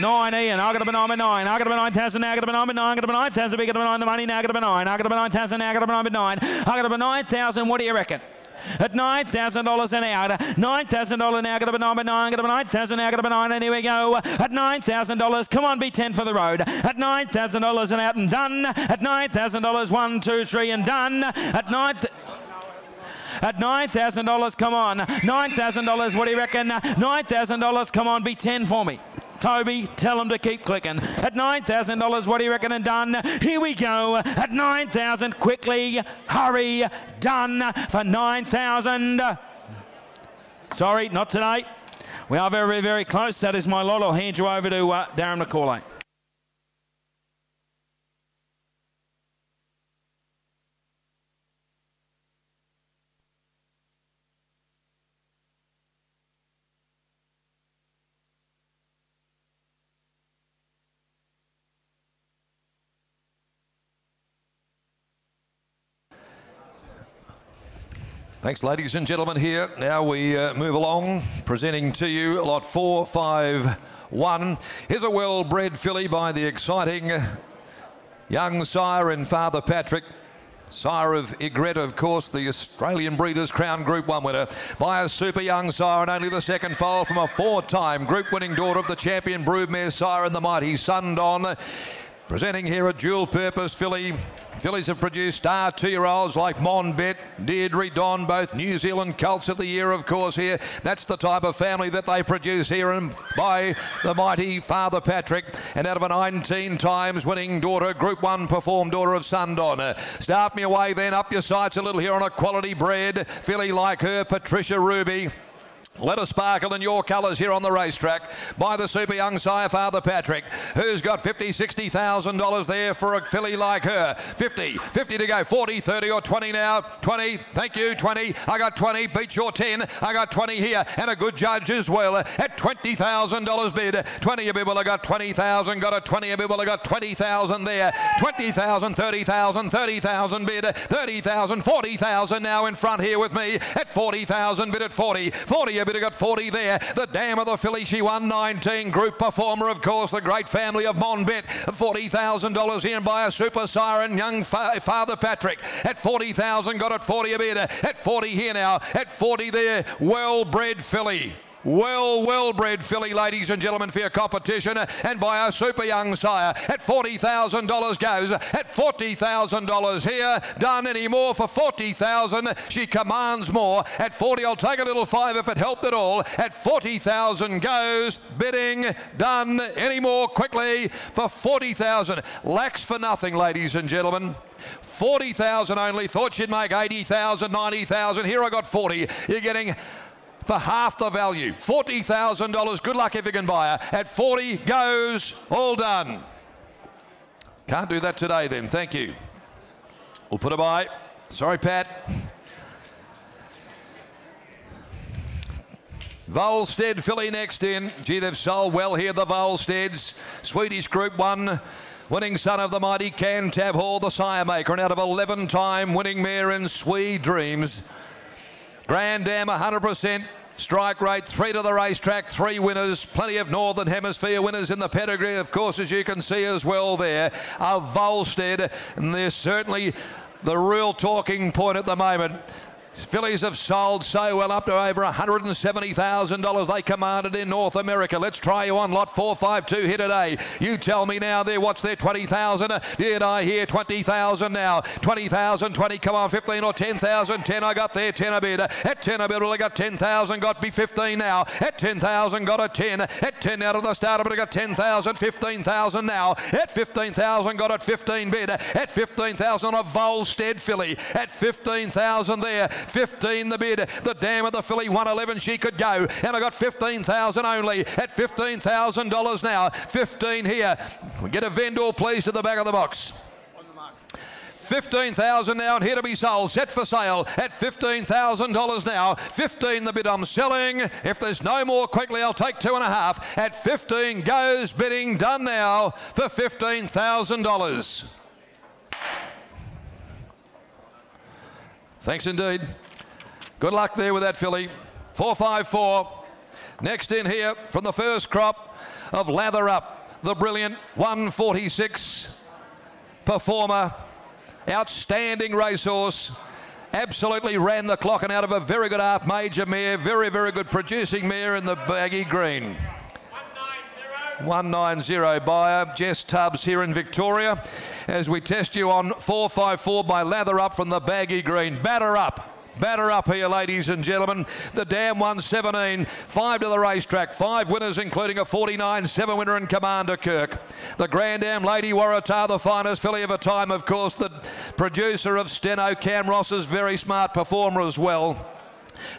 9 Ian. I got about 9 by 9. I got about 9,000 now. I got about 9 by 9. I got about 9,000. We got about 9 the money now. I got about 9. I got about 9,000 now. I got about 9 by 9. I got about 9,000. What do you reckon? At $9,000 an hour. $9,000 now. Got about 9 by 9. Got about 9,000 now. Got about 9. And here we go. At $9,000. Come on, be 10 for the road. At $9,000 and out and done. At $9,000. 1, 2, 3 and done. At 9 at $9,000. Come on. $9,000. What do you reckon? $9,000. Come on, be 10 for me. Toby, tell him to keep clicking. At $9,000, what do you reckon and done? Here we go. At 9,000, quickly, hurry, done for 9,000. Sorry, not tonight. We are very, very close. That is my lot. I'll hand you over to uh, Darren McCauley. Thanks, ladies and gentlemen. Here now we uh, move along, presenting to you lot four, five, one. Here's a well-bred filly by the exciting young sire and Father Patrick. Sire of Igret, of course, the Australian Breeders' Crown Group 1 winner by a super young sire and only the second foal from a four-time group winning daughter of the champion broodmare sire and the mighty Sundon. Presenting here a dual purpose filly. Fillies have produced star two-year-olds like Monbet, Deirdre Don, both New Zealand Colts of the Year, of course, here. That's the type of family that they produce here and by the mighty Father Patrick. And out of a 19 times winning daughter, Group 1 performed daughter of Sundon. Uh, start me away then, up your sights a little here on a quality bred. Filly like her, Patricia Ruby. Let us sparkle in your colours here on the racetrack by the super young sire Father Patrick, who's got 50, 60,000 dollars there for a filly like her. 50, 50 to go, 40, 30 or 20 now. 20, thank you, 20. I got 20, beat your 10. I got 20 here and a good judge as well at $20,000 bid. 20 a bid, I got 20,000, got a 20 a bid, I got 20,000 there. 20,000, 30,000, 30,000 bid, 30,000, 40,000 now in front here with me at 40,000 bid at 40. 40 a bit, got 40 there. The Dam of the Filly, she won 19. Group performer, of course, the great family of Monbet. $40,000 in by a super siren, young fa Father Patrick. At 40,000, got it 40 a bit. At 40 here now. At 40 there, well-bred filly. Well, well bred filly, ladies and gentlemen, for your competition. And by our super young sire at $40,000 goes at $40,000 here. Done any more for 40000 She commands more. At 40 I'll take a little five if it helped at all. At 40,000 goes. Bidding done any more quickly for 40,000. Lacks for nothing, ladies and gentlemen. 40,000 only. Thought she'd make 80,000, 90,000. Here I got 40. You're getting for half the value. $40,000. Good luck if you can buy her. At 40 goes. All done. Can't do that today then. Thank you. We'll put a buy. Sorry, Pat. Volstead filly next in. Gee, they've sold well here, the Volsteads. Swedish Group 1. Winning son of the mighty Cantab Hall, the sire maker, and out of 11 time winning mare in Sweet Dreams. Grand Dam 100%. Strike rate, three to the racetrack, three winners, plenty of Northern Hemisphere winners in the pedigree, of course, as you can see as well there, of Volstead, and they're certainly the real talking point at the moment. Fillies have sold so well up to over $170,000 they commanded in North America. Let's try you on lot 452 here today. You tell me now there what's there 20,000. Did I hear 20,000 now? 20,000, 20, come on, 15 or 10,000. 10 I got there, 10 a bid. At 10 a bid, well, I got 10,000, got me 15 now. At 10,000, got a 10. At 10 out of the starter, but I got 10,000, 15,000 now. At 15,000, got it 15 bid. At 15,000 a Volstead filly. At 15,000 there. 15 the bid. The dam of the filly 111 she could go. And I got 15,000 only at $15,000 now. 15 here. We get a vendor please to the back of the box. 15,000 now and here to be sold. Set for sale at $15,000 now. 15 the bid I'm selling. If there's no more quickly, I'll take two and a half. At 15 goes bidding done now for $15,000. Thanks indeed. Good luck there with that filly. 454. Next in here from the first crop of Lather Up, the brilliant 146 performer. Outstanding racehorse. Absolutely ran the clock and out of a very good art major mare. Very, very good producing mare in the baggy green. 190 buyer, Jess Tubbs here in Victoria as we test you on 454 by Lather Up from the baggy green. Batter up. Batter up here, ladies and gentlemen. The Dam 117, five to the racetrack, five winners, including a 49 seven winner in Commander Kirk. The Grand Dam Lady Waratah, the finest filly of a time, of course, the producer of Steno Cam Ross's very smart performer as well.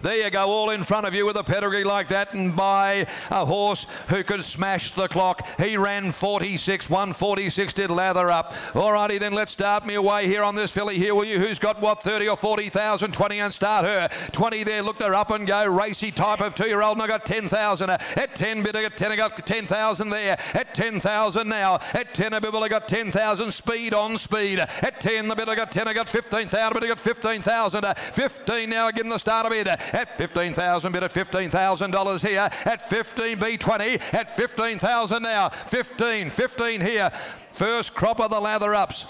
There you go, all in front of you with a pedigree like that, and by a horse who could smash the clock. He ran 46, 146 did lather up. Alrighty, then let's start me away here on this filly here, will you? Who's got what, 30 or 40,000? 20 and start her. 20 there, looked her up and go. Racy type of two-year-old, and I got 10,000. At 10 bit, I got 10, I got 10,000 there. At 10,000 now. At 10 a bit, I got 10,000. Speed on speed. At 10 the bit, I got 10, I got 15,000, but I got 15,000. 15 now, again the start of it at 15,000 bid at $15,000 here at 15 B20 at 15,000 now 15 15 here. First crop of the lather ups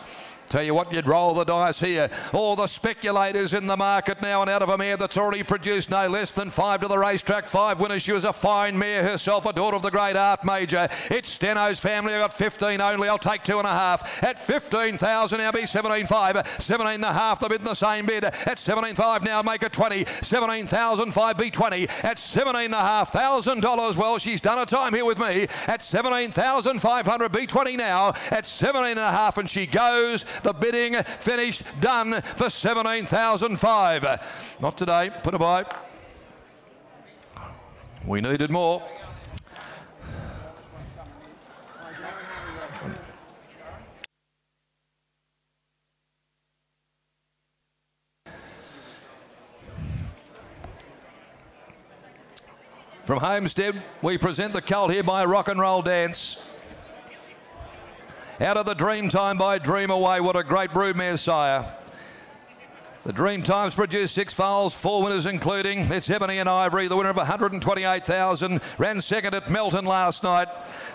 Tell you what, you'd roll the dice here. All the speculators in the market now, and out of a mare that's already produced no less than five to the racetrack. Five winners. She was a fine mare herself, a daughter of the great art major. It's Steno's family. I got 15 only. I'll take two and a half. At 15,000 now, be 17.5. 17 and a half, the bid in the same bid. At 17.5 now, make it 20. 17,005 be 20. At 17 and a half thousand dollars. Well, she's done a time here with me. At 17,500 be 20 now. At 17 and a half, and she goes. The bidding finished, done for 17,005. Not today. Put a buy. We needed more. From Homestead, we present the cult here by Rocknroll Dance. Out of the Dreamtime by Dream Away. What a great broodmare sire. The Dreamtime's produced six foals, four winners including it's Ebony and Ivory, the winner of 128,000. Ran second at Melton last night.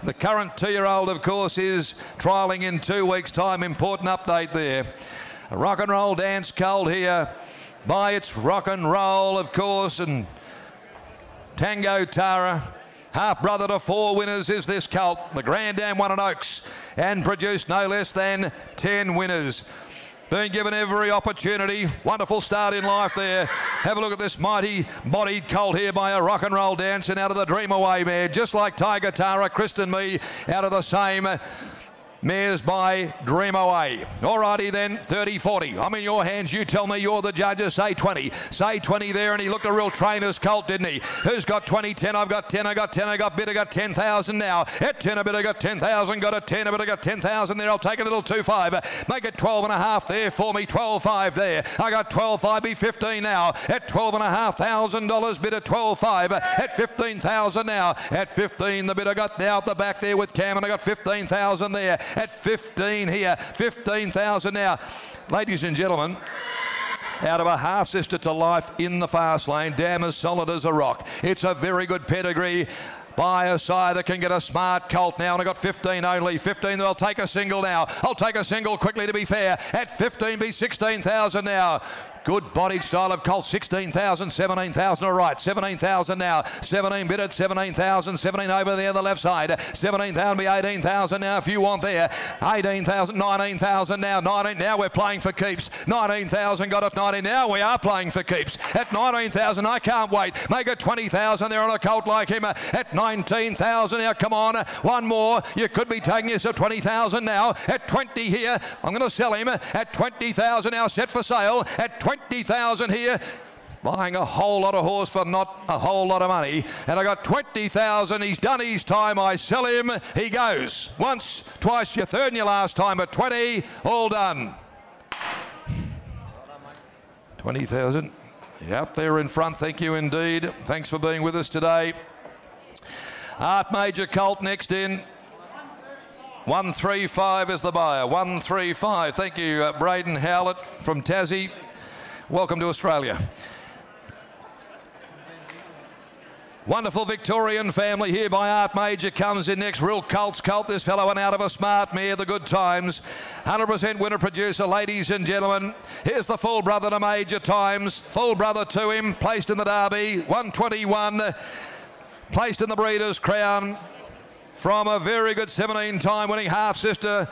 The current two-year-old, of course, is trialling in two weeks' time. Important update there. A Rocknroll Dance cold here by its rock and roll, of course, and Tango Tara. Half brother to four winners is this colt. The Grand Am won at Oaks and produced no less than 10 winners. Being given every opportunity. Wonderful start in life there. Have a look at this mighty bodied colt here by a rock and roll dancing out of the Dream Away mare. Just like Tiger Tara, Christen Me out of the same Mares by Dream Away. Alrighty then, 30 40. I'm in your hands. You tell me you're the judges. Say 20. Say 20 there, and he looked a real trainer's colt, didn't he? Who's got 20? 10. I've got 10. I got 10. I got bit. I got 10,000 now. At 10, a bit. I got 10,000. Got a 10. A bit. I got 10,000 there. I'll take a little 2 5. Make it 12 and a half there for me. 12 5 there. I got 12 5. Be 15 now. At 12 and a half thousand dollars. Bid at 12 5. At 15,000 now. At 15, the bit I got now at the back there with Cam, and I got 15,000 there at 15 here, 15,000 now. Ladies and gentlemen, out of a half sister to life in the fast lane. Damn as solid as a rock. It's a very good pedigree by a side that can get a smart colt now. And I got 15 only. 15, I'll take a single now. I'll take a single quickly to be fair. At 15, be 16,000 now. Good bodied style of colt. 16,000, 17,000. All right, 17,000 now. 17 bid at 17,000. 17 over there, the left side. 17,000 be 18,000 now if you want there. 18,000, 19,000 now. 19. Now we're playing for keeps. 19,000 got it 19. Now we are playing for keeps. At 19,000, I can't wait. Make it 20,000 there on a colt like him. At 19,000 now, come on. One more. You could be taking this at 20,000 now. At 20 here, I'm going to sell him. At 20,000 now, set for sale. At 20 20,000 here buying a whole lot of horse for not a whole lot of money. And I got 20,000. He's done his time. I sell him. He goes. Once, twice, your third and your last time at 20. All done. 20,000. Up there in front. Thank you indeed. Thanks for being with us today. Art Major Colt next in. 135 is the buyer. 135. Thank you, uh, Braden Howlett from Tassie. Welcome to Australia. Wonderful Victorian family here by Art Major comes in next. Real Colts Colt. This fellow went out of a smart mare, the good times. 100% winner producer, ladies and gentlemen. Here's the full brother to Major Times. Full brother to him, placed in the Derby. 121, placed in the Breeders' Crown. From a very good 17 time winning half sister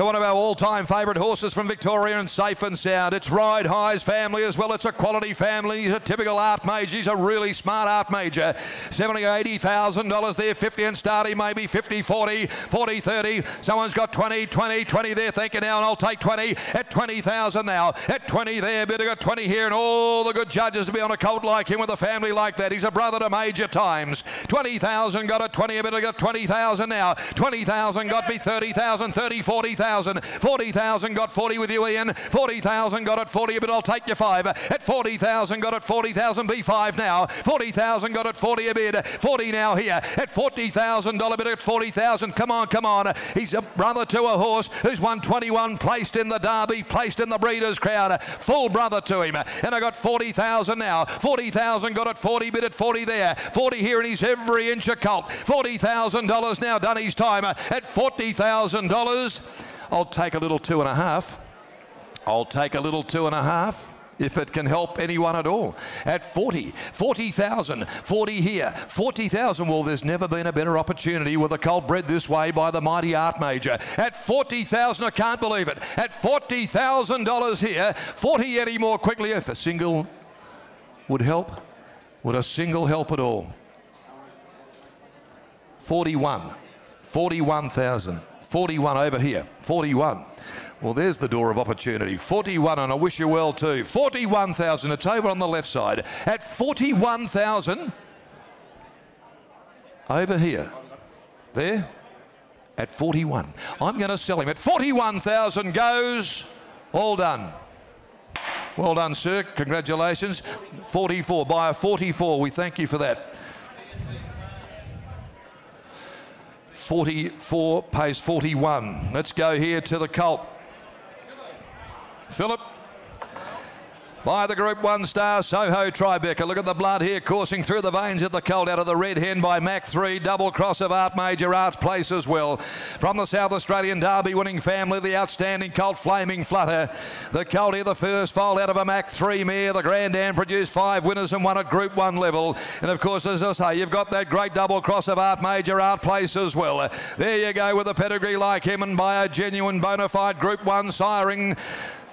to one of our all-time favourite horses from Victoria and Safe and Sound. It's Ride High's family as well. It's a quality family. He's a typical art major. He's a really smart art major. 70, 80,000 dollars there. 50 and starting maybe 50, 40, 40, 30. Someone's got 20, 20, 20 there. Thinking now, and I'll take 20 at 20,000 now. At 20 there, I got 20 here, and all the good judges to be on a colt like him with a family like that. He's a brother to Major Times. 20,000 got a 20, a bit got 20,000 now. 20,000 got me 30,000, 30, 40,000. 40,000. 40,000 got 40 with you, Ian. 40,000 got it 40, but I'll take you five. At 40,000 got it 40,000, B5 now. 40,000 got it 40 a bid. 40 now here. At $40,000 bid at 40,000. Come on, come on. He's a brother to a horse who's won 21, placed in the Derby, placed in the Breeders' Crown. Full brother to him. And I got 40,000 now. 40,000 got it 40, bid at 40 there. 40 here, and he's every inch a colt. $40,000 now done his time at $40,000. I'll take a little two and a half. I'll take a little two and a half if it can help anyone at all. At 40, 40,000, 40 here, 40,000. Well, there's never been a better opportunity with a colt bred this way by the mighty art major. At 40,000, I can't believe it. At $40,000 here, 40 any more quickly if a single would help. Would a single help at all? 41, 41,000. 41 over here. 41. Well, there's the door of opportunity. 41, and I wish you well too. 41,000. It's over on the left side. At 41,000, over here. There. At 41. I'm going to sell him. At 41,000 goes. All done. Well done, sir. Congratulations. 44. Buyer 44. We thank you for that. 44 pays 41. Let's go here to the Colt. Philip. By the Group 1 star Soho Tribeca. Look at the blood here coursing through the veins of the colt out of the Red Hen by Mach Three. Double cross of Art Major, Artsplace as well. From the South Australian Derby winning family, the outstanding colt Flaming Flutter. The colt here, the first foal out of a Mach Three mare. The Grand Am produced five winners and one at Group 1 level. And of course, as I say, you've got that great double cross of Art Major, Artsplace as well. There you go with a pedigree like him and by a genuine bona fide Group 1 siring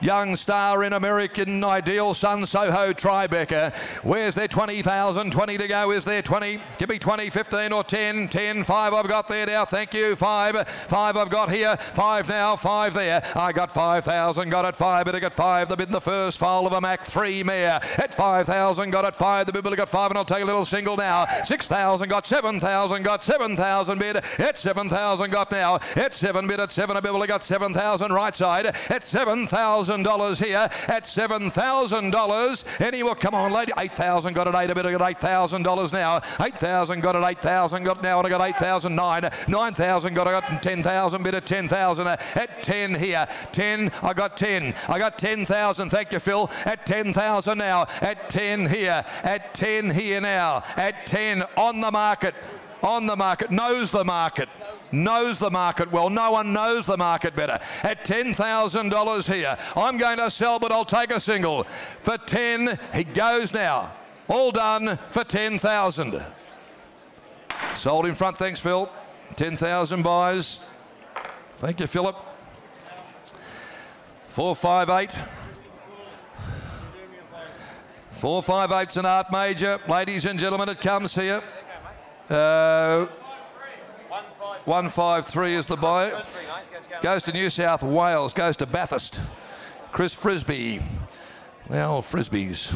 young star in American Ideal, son Soho Tribeca. Where's their 20,000? 20 to go. Is there 20? Give me 20, 15 or 10. 10, 5 I've got there now. Thank you. 5. 5 I've got here. 5 now. 5 there. I got 5,000. Got it 5. But I got 5. The bid in the first foal of a Mach Three mare. At 5,000. Got it 5. The bid got 5. And I'll take a little single now. 6,000. Got 7,000. Got 7,000 bid. At 7,000. Got now. At 7 bid. At 7 a bid. got 7,000 right side. At 7,000 dollars here at seven thousand dollars. Anyone, come on, lady, eight thousand. Got it eight a bit. I got eight thousand dollars now. Eight thousand. Got it eight thousand. Got now, and I got eight thousand nine. Nine thousand. Got I got ten thousand. Bit of ten thousand at ten here. Ten. I got ten. I got ten thousand. Thank you, Phil. At ten thousand now. At ten here. At ten here now. At ten on the market. On the market. Knows the market knows the market well. No one knows the market better. At $10,000 here, I'm going to sell, but I'll take a single. For 10, he goes now. All done for 10,000. Sold in front, thanks, Phil. 10,000 buys. Thank you, Philip. 458. 458's an art major. Ladies and gentlemen, it comes here. Uh, 153 is the buy. Goes to New South Wales, goes to Bathurst. Chris Frisbee. Well, Frisbees.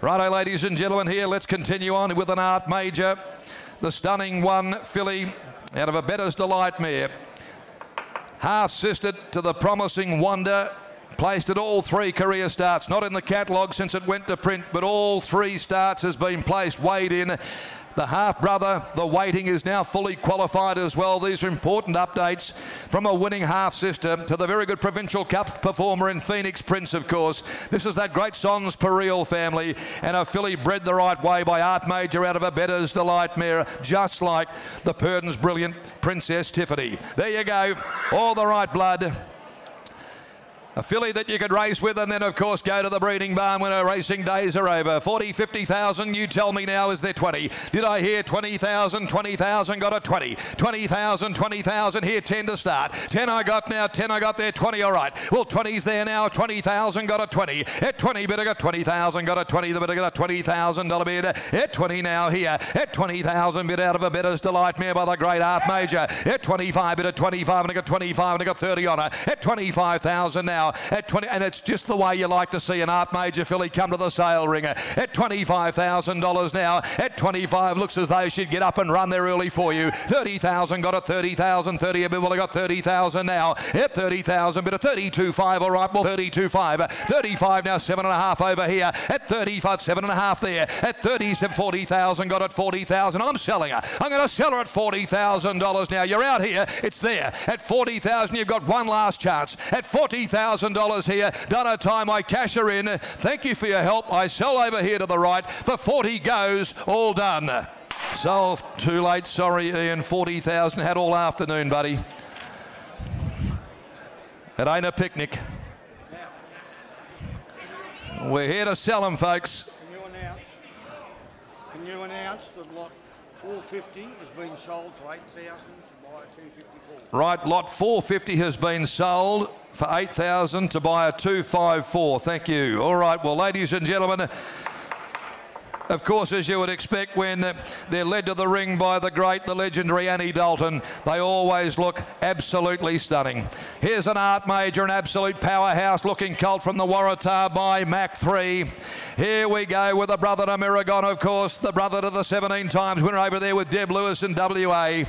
Righto, ladies and gentlemen, here let's continue on with an art major. The stunning one filly out of a Bettor's Delight mare. Half sister to the promising Wonder placed at all three career starts, not in the catalogue since it went to print, but all three starts has been placed, weighed in. The half brother, the waiting is now fully qualified as well. These are important updates from a winning half sister to the very good Provincial Cup performer in Phoenix Prince, of course. This is that great Sons Pereel family and a filly bred the right way by Art Major out of a Bettor's Delight mare, just like the Purdon's brilliant Princess Tiffany. There you go, all the right blood a filly that you could race with and then of course go to the breeding barn when her racing days are over. 40 50,000 you tell me now is there 20 did I hear 20,000 20,000 got a 20 20,000 20,000 here 10 to start. 10 I got now 10 I got there 20 all right. Well 20's there now 20,000 got a 20 at 20 bit I got 20,000 got a 20 the bit I got a 20,000 dollar bid. At 20 now here. At 20,000 bid out of a Bettor's Delight mare by the great Art Major. At 25 bit at 25 and I got 25 and I got 30 on her. At 25,000 now now at 20, and it's just the way you like to see an art major filly come to the sale ringer at $25,000 now. At 25, looks as though she'd get up and run there early for you. 30,000, got it 30,000, 30 a bit. Well, I got 30,000 now. At 30,000, bit of 32.5, all right, well, 32.5. 35 now, seven and a half over here. At 35, seven and a half there. At 30, 40,000, got it 40,000. I'm selling her. I'm going to sell her at $40,000 now. You're out here. It's there. At 40,000, you've got one last chance. At 40,000, $1,000 here. Done a time. I cash her in. Thank you for your help. I sell over here to the right. For 40 goes. All done. Sold. Too late. Sorry, Ian. 40,000. Had all afternoon, buddy. It ain't a picnic. We're here to sell them, folks. Can you announce, can you announce that lot 450 has been sold 8,000 to buy 254? Right, lot 450 has been sold for 8,000 to buy a 254. Thank you. All right, well, ladies and gentlemen, of course, as you would expect, when they're led to the ring by the great, the legendary Annie Dalton, they always look absolutely stunning. Here's an art major, an absolute powerhouse looking colt from the Waratah by Mach Three. Here we go with the brother to Miragon, of course, the brother to the 17 times winner over there with Deb Lewis and WA.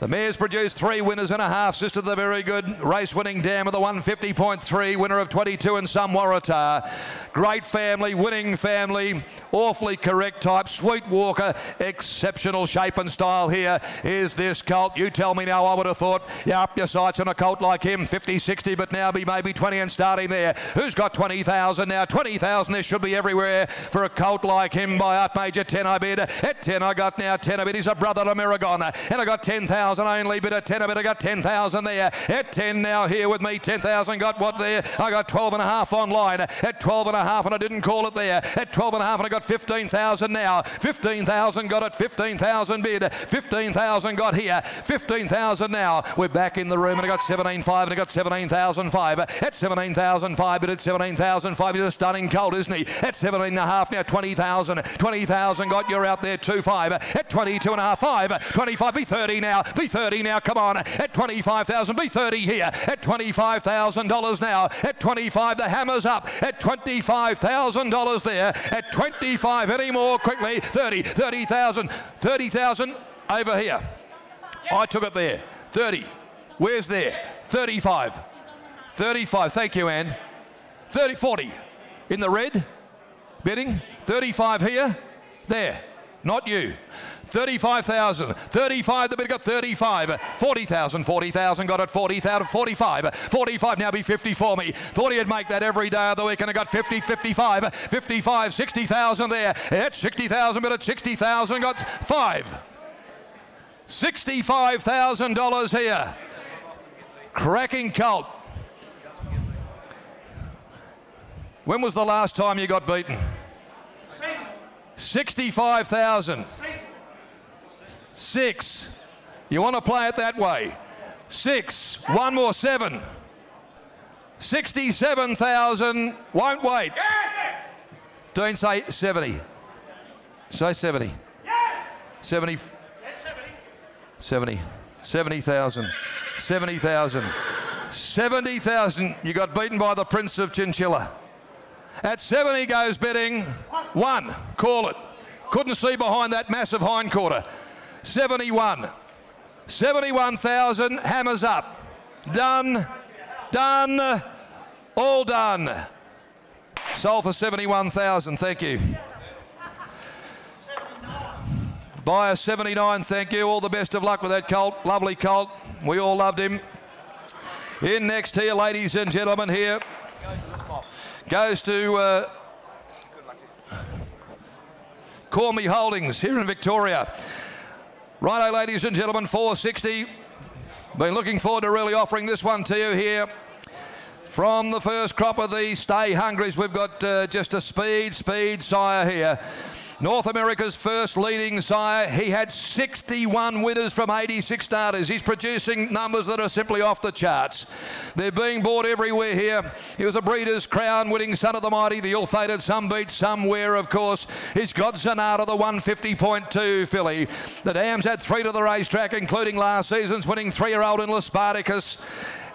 The mare's produced three winners and a half. Sister the very good race winning dam of the 150.3, winner of 22 and some Waratah. Great family, winning family, awfully correct type. Sweet Walker, exceptional shape and style here. Is this colt? You tell me now, I would have thought, yeah, up your sights on a colt like him, 50, 60, but now be maybe 20 and starting there. Who's got 20,000 now? 20,000, there should be everywhere for a colt like him by Art Major 10 I bid. At 10 I got now 10 I bid. He's a brother to Miragona. And I got 10,000 only, but at 10 I bid I got 10,000 there. At 10 now here with me, 10,000 got what there? I got 12 and a half online. At 12 and a half and I didn't call it there. At 12 and a half and I got 15,000 now. 15,000 got it. 15,000 bid. 15,000 got here. 15,000 now. We're back in the room and I got 17,500 and I got 17,005. At 17,005 but at 17,005 he's a stunning colt, isn't he? At 17 and a half now 20,000. 20,000 got you're out there 2-5. At 22 and a half 5. 25 be 30 now. Be 30 now. Come on. At 25,000 be 30 here. At $25,000 now. At 25 the hammer's up. At $25,000 there. At 25 any more quickly. 30. 30,000. 30,000 over here. I took it there. 30. Where's there? 35. 35. Thank you, Anne. 30, 40. In the red. Bidding. 35 here. There. Not you. 35,000. 35, the bid got 35. 40,000, 40,000, got it 40,000, 45. 45, now be 50 for me. Thought he'd make that every day of the week and I got 50, 55. 55, 60,000 there. At 60,000, but at 60,000, got 5. $65,000 here. Cracking colt. When was the last time you got beaten? 65,000. Six. You want to play it that way? Six. One more. Seven. 67,000. Won't wait. Yes! Dean, say 70. Say 70. Yes! 70. 70. 70,000. 70,000. 70,000. You got beaten by the Prince of Chinchilla. At 70 goes bidding. One. Call it. Couldn't see behind that massive hindquarter. 71. 71,000. Hammers up. Done. Done. All done. Sold for 71,000. Thank you. Buyer 79, thank you. All the best of luck with that colt. Lovely colt. We all loved him. In next here, ladies and gentlemen, here goes to uh, Me Holdings here in Victoria. Righto, ladies and gentlemen, 460. Been looking forward to really offering this one to you here. From the first crop of the Stay Hungries, we've got uh, just a speed, speed sire here. North America's first leading sire. He had 61 winners from 86 starters. He's producing numbers that are simply off the charts. They're being bought everywhere here. He was a Breeders' Crown winning son of the mighty, the ill-fated Somebeachsomewhere, of course. He's got Zanata, the 150.2 filly. The Dams had three to the racetrack, including last season's winning three-year-old in Spartacus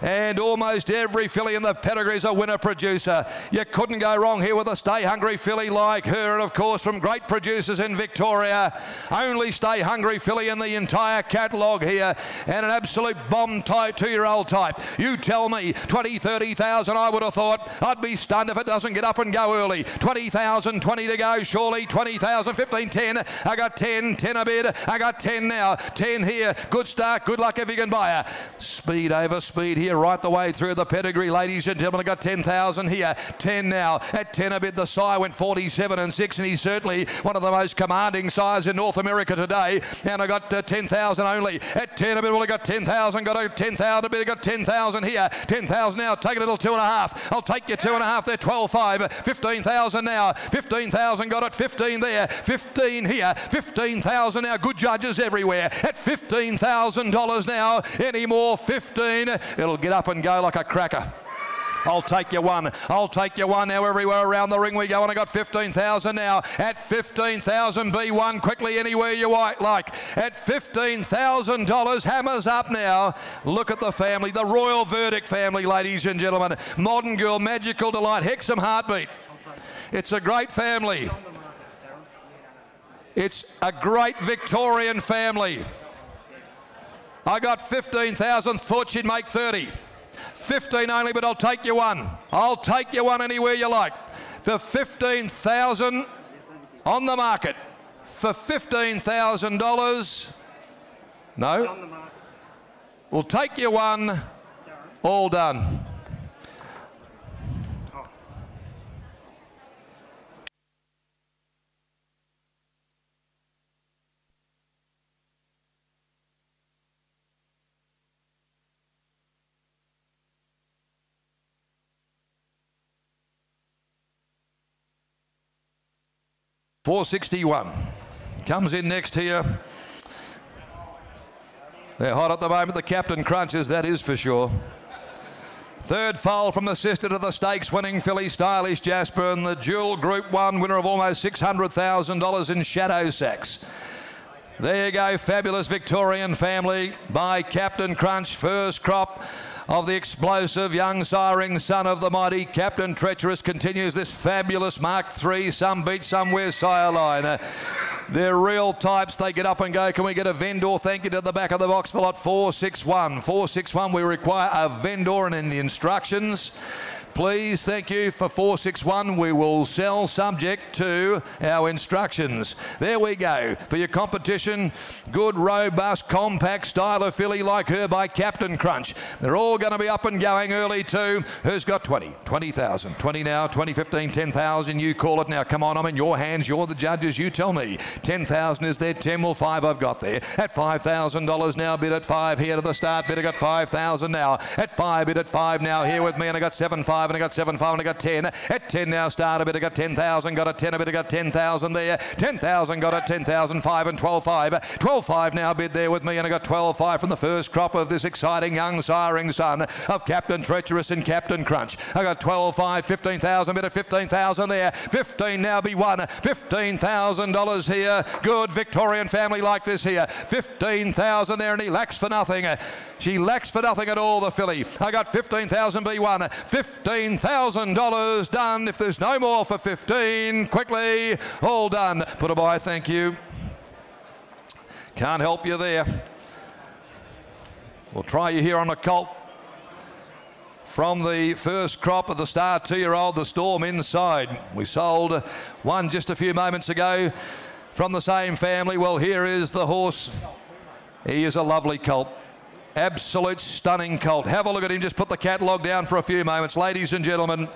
and almost every filly in the pedigree is a winner producer. You couldn't go wrong here with a Stay Hungry filly like her, and of course from great producers in Victoria, only Stay Hungry filly in the entire catalogue here, and an absolute bomb type two-year-old type. You tell me, 20, 30,000, I would have thought. I'd be stunned if it doesn't get up and go early. 20,000, 20 to go, surely. 20,000, 15, 10. I got 10, 10 a bid. I got 10 now. 10 here. Good start. Good luck if you can buy her. Speed over speed here, right the way through the pedigree, ladies and gentlemen. I got 10,000 here. 10 now. At 10 a bid, the sire went 47 and 6, and he's certainly one of the most commanding sires in North America today. And I got uh, 10,000 only. At 10 a bid, well, I got 10,000. Got a 10,000 a bid. I got 10,000 here. 10,000 now. Take a little two and a half. I'll take you two and a half there. 12 5. 15,000 now. 15,000 got it. 15 there. 15 here. 15,000 now. Good judges everywhere. At $15,000 now. Any more? 15. It'll get up and go like a cracker. I'll take you one. I'll take you one now everywhere around the ring we go. And I got 15,000 now. At 15,000 B1 quickly anywhere you like. At $15,000 hammers up now. Look at the family. The Royal Verdict family, ladies and gentlemen. Modern Girl, Magical Delight, Hexham Heartbeat. It's a great family. It's a great Victorian family. I got 15,000, thought she'd make 30. 15 only, but I'll take you one. I'll take you one anywhere you like. For 15,000 on the market. For $15,000. No? We'll take you one. All done. Four sixty-one comes in next here. They're hot at the moment. The captain crunches, that is for sure. Third foal from the sister to the stakes winning filly Stylish Jasper and the dual Group 1 winner of almost $600,000 in Shadow Sax. There you go, fabulous Victorian family by Captain Crunch, first crop of the explosive young siring son of the mighty Captain Treacherous continues this fabulous Mach Three, some beat somewhere sire line. Uh, they're real types. They get up and go. Can we get a vendor? Thank you to the back of the box for lot 461. 461, we require a vendor and in the instructions. Please, thank you for 461. We will sell subject to our instructions. There we go. For your competition, good, robust, compact style of filly like her by Captain Crunch. They're all going to be up and going early too. Who's got 20? 20,000. 20 now, 20, 15, 10,000. You call it now. Come on, I'm in your hands. You're the judges. You tell me. 10,000 is there. 10 will 5 I've got there. At $5,000 now, bid at 5 here to the start. Bid I got 5,000 now. At 5, bid at 5 now here with me and I got 7, 5 and I got 7 5 and I got 10. At 10 now start a bit, I got 10,000, got a 10, a bit, I got 10,000 there. 10,000, got a 10,000, 5 and 12 5. 12 5 now bid there with me and I got 12 5 from the first crop of this exciting young siring son of Captain Treacherous and Captain Crunch. I got 12 5, 15,000, bit of 15,000 there. 15 now be won. $15,000 here. Good Victorian family like this here. 15,000 there and he lacks for nothing. She lacks for nothing at all, the filly. I got 15,000 B1. 15,000 dollars done. If there's no more for 15, quickly, all done. Put a buy, thank you. Can't help you there. We'll try you here on a colt from the first crop of the star two-year-old, the Storm Inside. We sold one just a few moments ago from the same family. Well, here is the horse. He is a lovely colt. Absolute stunning colt. Have a look at him. Just put the catalogue down for a few moments. Ladies and gentlemen,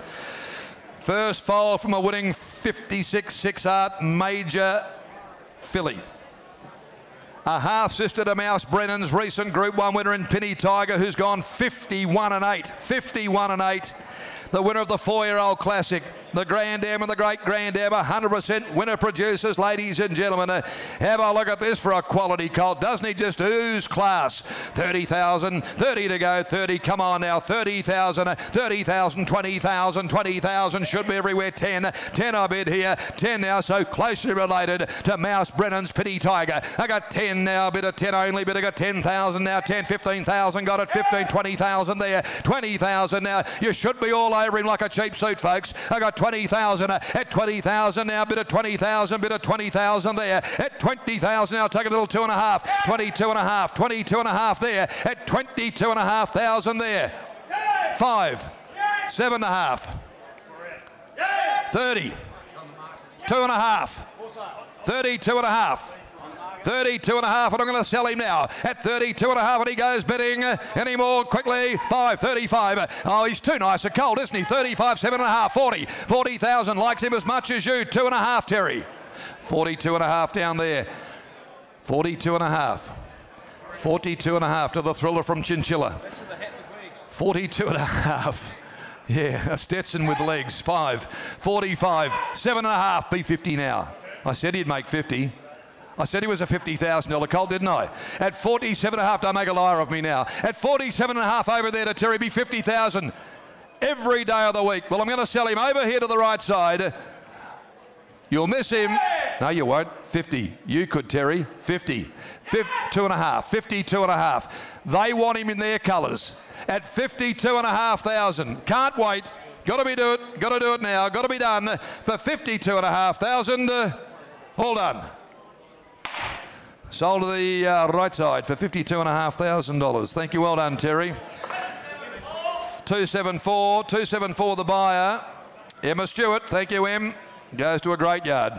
first foal from a winning 56 6 art major filly. A half sister to Mouse Brennan's recent Group 1 winner in Penny Tiger, who's gone 51 and 8. 51 and 8. The winner of the four year old classic the Grand Am and the Great Grand Am, 100% winner producers, ladies and gentlemen. Uh, have a look at this for a quality colt. Doesn't he just ooze class? 30,000, 30 to go, 30, come on now, 30,000, 30,000, 20,000, 20,000, should be everywhere, 10, 10 I bid here, 10 now, so closely related to Mouse Brennan's Penny Tiger. I got 10 now, bit of 10 only, bid I got 10,000 now, 10, 15,000, got it, 15, 20,000 there, 20,000 now, you should be all over him like a cheap suit, folks. I got 20,000 uh, at 20,000 now, bit of 20,000, bit of 20,000 there. At 20,000 now, take a little two and a half, 22 and a half, 22 and a half there. At 22 and a half thousand there. Five, seven and a half, 30, two and a half, 32 and a half. 32 and a half, and I'm going to sell him now at 32 and a half, and he goes bidding uh, any more quickly. 5, 35. Oh, he's too nice a cold, isn't he? 35, 7 and a half, 40. 40,000 likes him as much as you. Two and a half, Terry. 42 and a half down there. 42 and a half. 42 and a half to the thriller from Chinchilla. 42 and a half. Yeah, Stetson with legs. Five. 45. Seven and a half. B50 now. I said he'd make 50. I said he was a $50,000 colt, didn't I? At 47 and a half, don't make a liar of me now. At 47 and a half over there to Terry, be 50,000 every day of the week. Well, I'm going to sell him over here to the right side. You'll miss him. No, you won't. 50. You could, Terry. 50. 52 and a half. 52 and a half. They want him in their colours. At 52 and a half thousand. Can't wait. Got to be do it. Got to do it now. Got to be done for 52 and a half thousand. Uh, all done. Sold to the uh, right side for $52,500. Thank you. Well done, Terry. 274, 274 the buyer. Emma Stewart, thank you, Em. Goes to a great yard.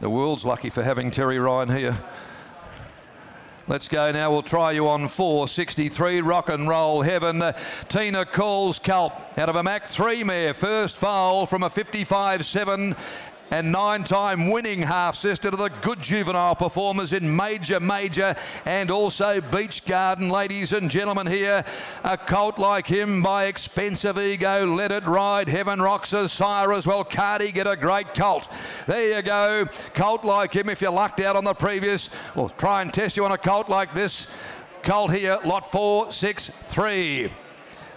The world's lucky for having Terry Ryan here. Let's go now. We'll try you on 463. Rock and roll heaven. Uh, Tina calls Culp out of a Mach Three mare. First foal from a 55 7 and nine-time winning half-sister to the good juvenile performers in Major Major and also Beach Garden, ladies and gentlemen here. A colt like him by Expensive Ego, Let It Ride, Heaven Rocks as Sire as well. Cardi get a great colt. There you go. Colt like him if you lucked out on the previous. We'll try and test you on a colt like this. Colt here, lot four, six, three.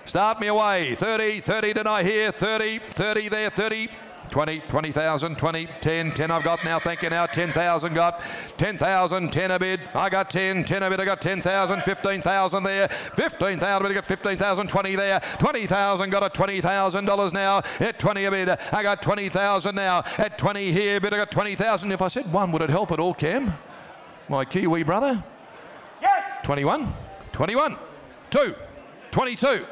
Start me away. 30, 30 tonight here, 30, 30 there, 30. 20, 20,000, 20, 10, 10 I've got now, thank you now, 10,000 got, 10,000, 10 a bid, I got 10, 10 a bid, I got 10,000, 15,000 there, 15,000 a bid, I got 15,000, 20 there, 20,000, got a $20,000 now, at 20 a bid, I got 20,000 now, at 20 here, bid, I got 20,000, if I said one, would it help at all, Cam? My Kiwi brother? Yes! 21, 21, 2, 22,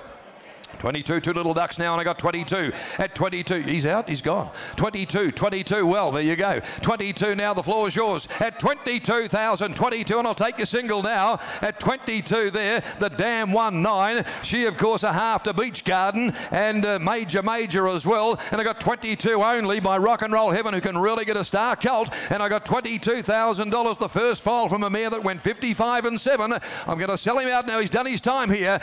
22, two little ducks now, and I got 22. At 22, he's out, he's gone. 22, 22, well, there you go. 22 now, the floor is yours. At 22,000, 22, and I'll take your single now. At 22 there, the Dam 1 9. She, of course, a half to Beach Garden and uh, Major Major as well. And I got 22 only by Rock and Roll Heaven, who can really get a star cult. And I got $22,000, the first fall from a mare that went 55 and 7. I'm going to sell him out now. He's done his time here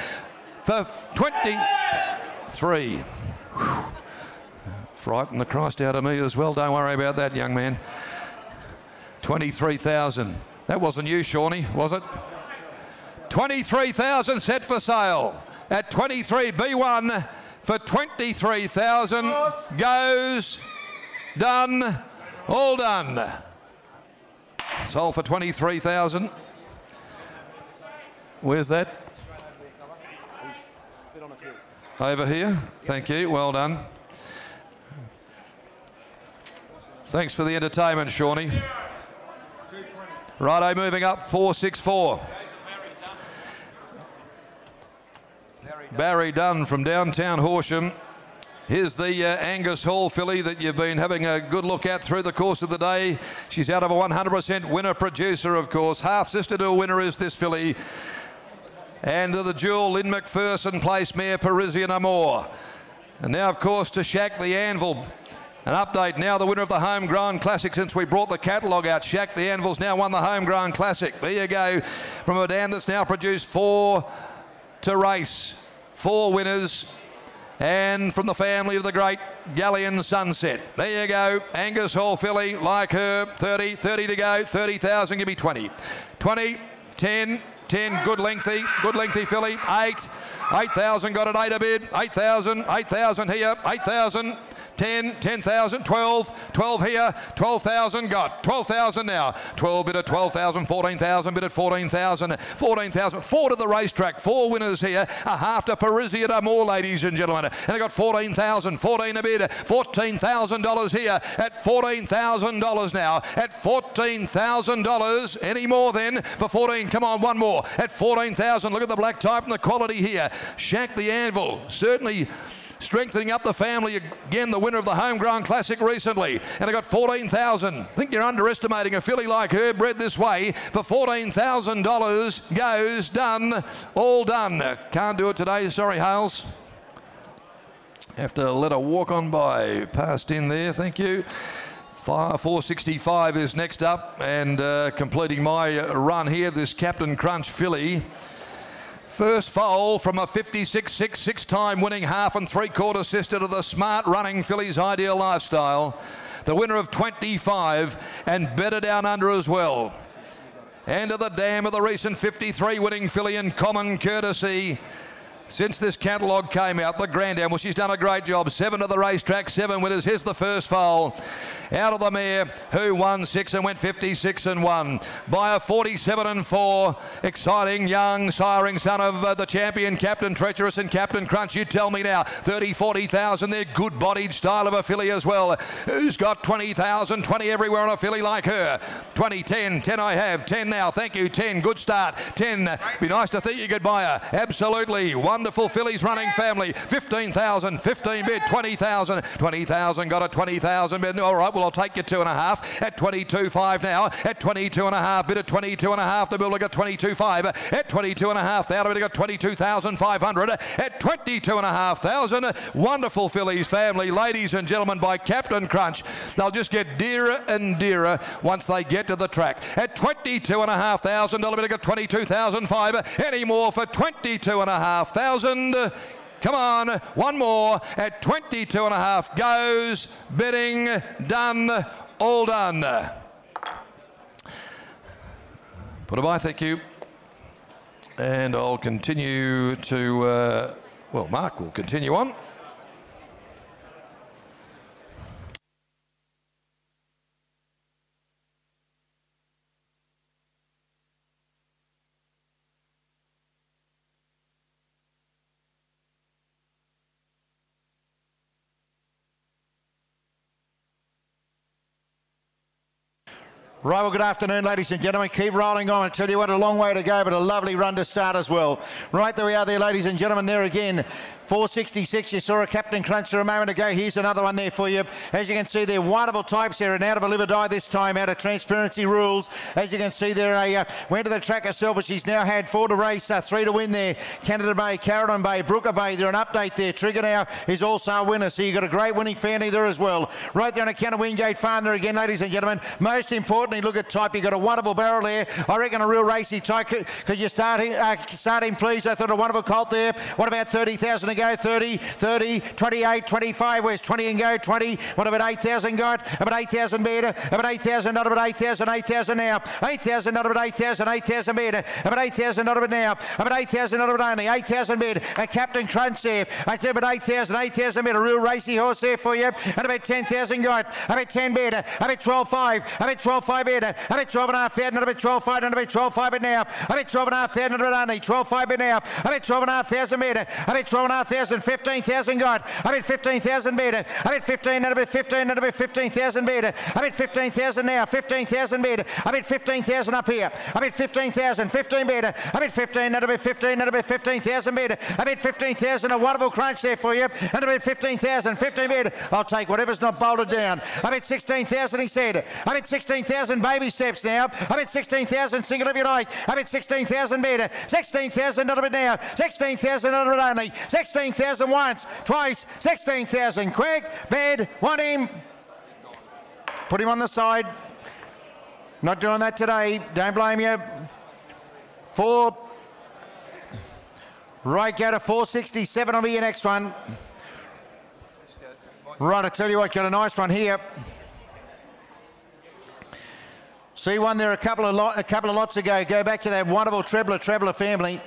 for 23. Whew. Frightened the Christ out of me as well. Don't worry about that, young man. 23,000. That wasn't you, Shawnee, was it? 23,000 set for sale at 23 B1 for 23,000 goes done all done sold for 23,000 where's that over here. Thank you. Well done. Thanks for the entertainment, Shawnee. Righto, moving up, 464. Barry Dunn from downtown Horsham. Here's the uh, Angus Hall filly that you've been having a good look at through the course of the day. She's out of a 100% winner producer, of course. Half sister to a winner is this filly. And to the jewel, Lynn McPherson, place mare Parisian Amour. And now, of course, to Shack the Anvil. An update now, the winner of the Homegrown Classic since we brought the catalogue out. Shack the Anvil's now won the Homegrown Classic. There you go, from a dam that's now produced four to race. Four winners. And from the family of the great Galleon Sunset. There you go, Angus Hall filly, like her, 30, 30 to go, 30,000, give me 20. 20, 10, 10, good lengthy, good lengthy filly, 8, 8,000, got an 8 a bid, 8,000, 8,000 here, 8,000, 10, 10,000, 12, 12 here, 12,000 got, 12,000 now, 12 bid at 12,000, 14,000 bid at 14,000, 14,000, four to the racetrack, four winners here, a half to Parisian Amour, ladies and gentlemen, and I got 14,000, 14 a bid, $14,000 here at $14,000 now, at $14,000, any more then for 14, come on, one more, at 14,000, look at the black type and the quality here, Shack the Anvil, certainly strengthening up the family again, the winner of the Home Homegrown Classic recently. And I got 14,000. I think you're underestimating a filly like her bred this way for $14,000 goes done, all done. Can't do it today, sorry Hales. Have to let her walk on by. Passed in there, thank you. 465 is next up and uh, completing my run here, this Captain Crunch filly. First foal from a 56-6 six-time winning half and three-quarter sister to the smart running fillies ideal lifestyle. The winner of 25 and better down under as well. And to the dam of the recent 53 winning filly in common courtesy. Since this catalogue came out, the Grand Am. Well, she's done a great job. Seven to the racetrack, seven winners. Here's the first foal. Out of the mare, who won six and went 56 and one. By a 47 and four. Exciting, young, siring son of uh, the champion, Captain Treacherous and Captain Crunch. You tell me now, 30, 40,000. They're good bodied style of a filly as well. Who's got 20,000? 20 everywhere on a filly like her. 20, 10, 10 I have. 10 now. Thank you. 10. Good start. 10. Be nice to think you could buy her. Absolutely. Wonderful fillies running family. 15,000. 15 bid. 20,000. 20,000. Got a 20,000 bid. All right. Well, I'll take you two and a half at 22.5 now. At 22 and a half. Bid at 22 and a half. The builder got 22.5. At 22 and a half. The outer got 22,500. At 22 and a half thousand. Wonderful fillies family. Ladies and gentlemen, by Captain Crunch. They'll just get dearer and dearer once they get to the track. At 22 and a half thousand. Dollar bidder got 22,005. Any more for 22 and a half thousand. Come on, one more at 22 and a half goes. Bidding done, all done. Put a bye, thank you. And I'll continue to, uh, well, Mark will continue on. Right, well, good afternoon, ladies and gentlemen. Keep rolling on. I tell you what, a long way to go, but a lovely run to start as well. Right, there we are there, ladies and gentlemen, there again. 466, you saw a Captain Cruncher a moment ago. Here's another one there for you. As you can see, they're wonderful types here, and out of a Live or Die this time, out of Transparency Rules. As you can see, they're a uh, went to the track herself, but she's now had four to race, uh, three to win there. Canada Bay, Carrollton Bay, Brooker Bay. They're an update there. Trigger now is also a winner, so you've got a great winning family there as well. Right there on account of Wingate Farm there again, ladies and gentlemen. Most importantly, look at type. You've got a wonderful barrel there. I reckon a real racy type. Could you start uh, start him, please? I thought a wonderful colt there. What about 30,000 to go? 30, 30, 28, 25. Where's 20 and go? 20. What about 8,000 got? About 8,000 metre. About 8,000, not about 8,000, 8,000 now. 8,000, not about 8,000, 8,000 metre. About 8,000, not about now. About 8,000, not about only. 8,000 metre. A Captain Crunch there. About 8,000, 8,000 metre. A Real racy horse there for you. And about 10,000 got. About 10 metre. About 12.5. About 12.5 metre. About 12 and a half thousand. About 12.5. Not about 12.5 but now. About 12 and a half thousand. About only. 12.5 but now. About 12 and a half thousand metre. About 12 and a half thousand. 15,000 got. I bet 15,000 metre. I bet 15, and I bet 15, and I bet 15,000 metre. I bet 15,000 now. 15,000 metre. I bet 15,000 up here. I bet 15,000. 15 metre. I bet 15, and I bet 15, and I bet 15,000 metre. I bet 15,000. A wonderful crunch there for you. And I bet 15,000. 15 metre. I'll take whatever's not bolted down. I bet 16,000 he said. I bet 16,000 baby steps now. I bet 16,000 single if you like. I bet 16,000 metre. 16,000 not a bit now. 16,000 not a bit only. 16,000 once, twice. 16,000 quick. Bed. Want him. Put him on the side. Not doing that today. Don't blame you. Four. Right, go to 467 will be your next one. Right, I tell you what, got a nice one here. See one there a couple of lot, a couple of lots ago. Go back to that wonderful Trebler Trebler family.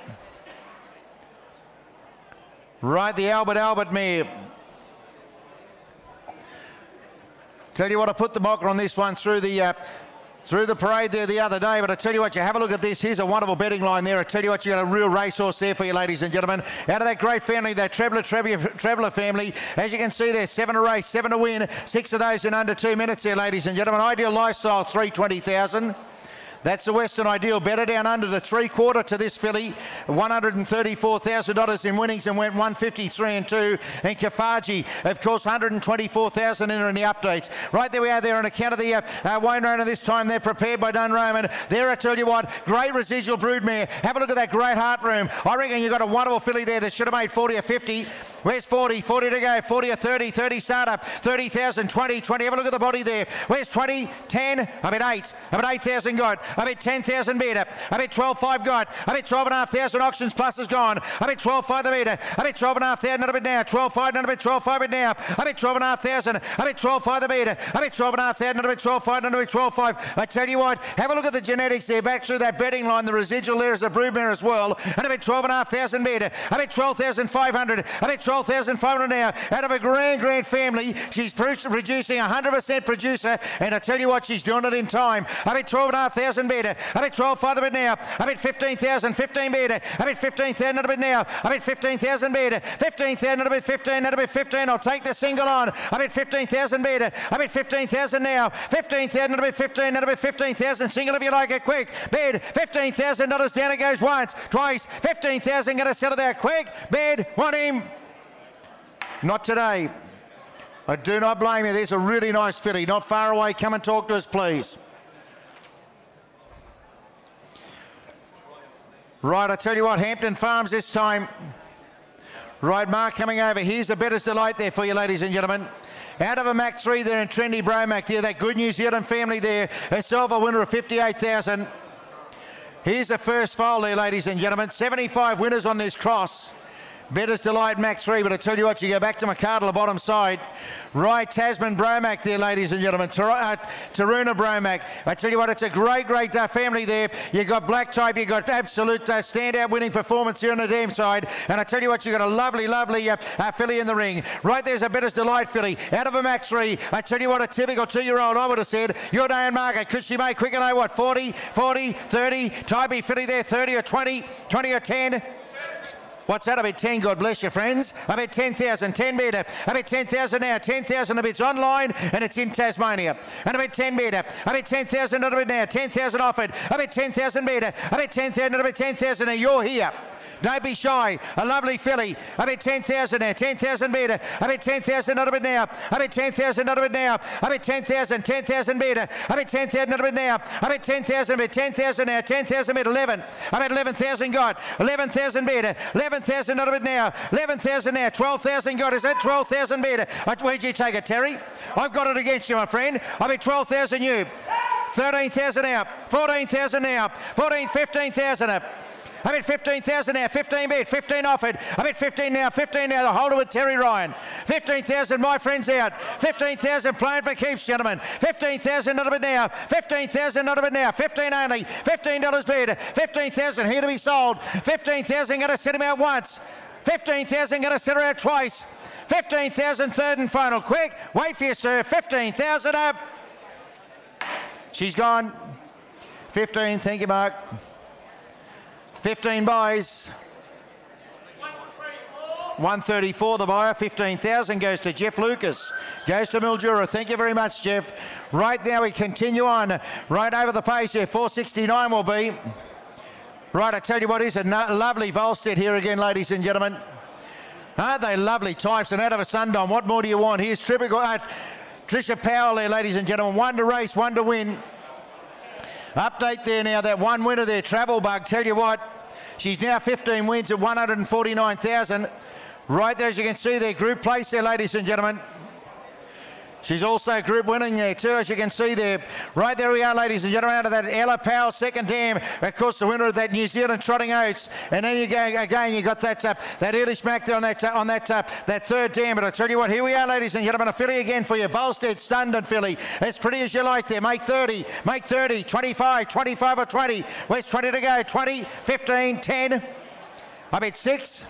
Right, the Albert Albert mare. Tell you what, I put the mocker on this one through the uh, through the parade there the other day. But I tell you what, you have a look at this. Here's a wonderful betting line there. I tell you what, you got a real racehorse there for you, ladies and gentlemen. Out of that great family, that Traveller Trebler family. As you can see there, seven to race, seven to win, six of those in under two minutes there, ladies and gentlemen. Ideal lifestyle, three twenty thousand. That's the Western Ideal. Better down under the three quarter to this filly. $134,000 in winnings and went 153 and 2. And Kafaji, of course, 124,000 in the updates. Right there we are there on account of the uh, uh, Wayne Runner this time. They're prepared by Dun Roman. There, I tell you what, great residual broodmare. Have a look at that great heart room. I reckon you've got a wonderful filly there that should have made 40 or 50. Where's 40? 40 to go. 40 or 30. 30 start up. 30,000. 20. 20. Have a look at the body there. Where's 20? 10. I'm at 8. I'm at 8,000 got. I'm at 10,000 metre. I'm at 12.5 got. I'm at 12,500 AuctionsPlus is gone. I'm at 12.5 the metre. I'm at 12,500 not a bit now. 12.5 not a bit 12.5 bit now. I'm at 12,500. I'm at 12.5 the metre. I'm at 12,500 not a bit 12.5 not a bit 12.5. I tell you what, have a look at the genetics there back through that betting line. The residual there is a broodmare as well. And I'm at 12,500 metre. I'm at 12,500. I'm at 12,500 now. Out of a grand, grand family, she's producing 100% producer. And I tell you what, she's doing it in time. I'm at 12,500 metre. I'm at 12,500 bit now. I'm at 15,000, 15 metre. I'm at 15,000 a bit now. I'm at 15,000 metre. 15,000 a bit 15, a bit 15. I'll take the single on. I'm at 15,000 metre. I'm at 15,000 now. 15,000 a bit 15, a bit 15,000. Single if you like it quick. Bid $15,000 down it goes once, twice. 15,000 going to settle there quick. Bid, want him. Not today. I do not blame you. There's a really nice filly, not far away. Come and talk to us, please. Right, I tell you what, Hampton Farms this time. Right, Mark coming over. Here's the Bettor's Delight there for you, ladies and gentlemen. Out of a Mach Three there in Trendy Bromac there, that good New Zealand family there. A silver winner of 58,000. Here's the first foal there, ladies and gentlemen. 75 winners on this cross. Bettor's Delight Mach Three, but I tell you what, you go back to McArdle, the bottom side. Right, Tasman Bromac there, ladies and gentlemen. Tar uh, Taruna Bromac. I tell you what, it's a great, great uh, family there. You've got Black Type, you've got absolute uh, standout winning performance here on the dam side. And I tell you what, you've got a lovely, lovely uh, uh, filly in the ring. Right there's a Bettor's Delight filly out of a Mach Three. I tell you what, a typical two-year-old, I would have said, your day in market. Could she make quicker, I what, 40, 40, 30? Tybee filly there, 30 or 20, 20 or 10? What's that? I bet 10, God bless you, friends. I bet 10,000, 10 metre. I bet 10,000 now, 10,000 if it's online and it's in Tasmania. And I bet 10 metre. I bet 10,000 a bit now, 10,000 offered. I bet 10,000 metre. I bet 10,000 a bit 10,000 and you're here. Don't be shy. A lovely filly. I bet 10,000 now. 10,000 metre. I bet 10,000 not a bit now. I bet 10,000 not a bit now. I bet 10,000. 10,000 metre. I bet 10,000 not a bit now. I bet 10,000 bet 10,000 now. 10,000 metre. 11. I bet 11,000 got. 11,000 metre. 11,000 not a bit now. 11,000 now. 12,000 got. Is that 12,000 metre? Uh, where'd you take it, Terry? I've got it against you, my friend. I bet 12,000 you. 13,000 out. 14,000 out. 14, 15,000 up. I bet 15,000 now, 15 bid, 15 offered. I bet 15 now, 15 now, the holder with Terry Ryan. 15,000, my friends out. 15,000 playing for keeps, gentlemen. 15,000 not a bit now, 15,000 not a bit now, 15 only, $15 bid, 15,000 here to be sold. 15,000 going to set him out once. 15,000 going to set her out twice. 15,000 third and final. Quick, wait for you, sir. 15,000 up. She's gone. 15, thank you, Mark. 15 buys. 134 the buyer, 15,000 goes to Jeff Lucas. Goes to Mildura. Thank you very much, Jeff. Right now we continue on. Right over the pace here, 469 will be. Right, I tell you what is a lovely Volstead here again, ladies and gentlemen. Aren't they lovely types? And out of a Sundon, what more do you want? Here's Triple, uh, Trisha Powell there, ladies and gentlemen. One to race, one to win. Update there now, that one winner there, Travel Bug. Tell you what, She's now 15 wins at 149,000. Right there, as you can see there, group place there, ladies and gentlemen. She's also group winning there too, as you can see there. Right there we are, ladies and gentlemen, out of that Ella Powell second dam. Of course, the winner of that New Zealand Trotting Oats. And then you go again, you got that uh, that early smack on that uh, on that uh, that third dam. But I tell you what, here we are, ladies and gentlemen, a filly again for you. Volstead, stunned and filly. As pretty as you like there. Make 30, make 30, 25, 25 or 20. Where's 20 to go? 20, 15, 10. I bet six.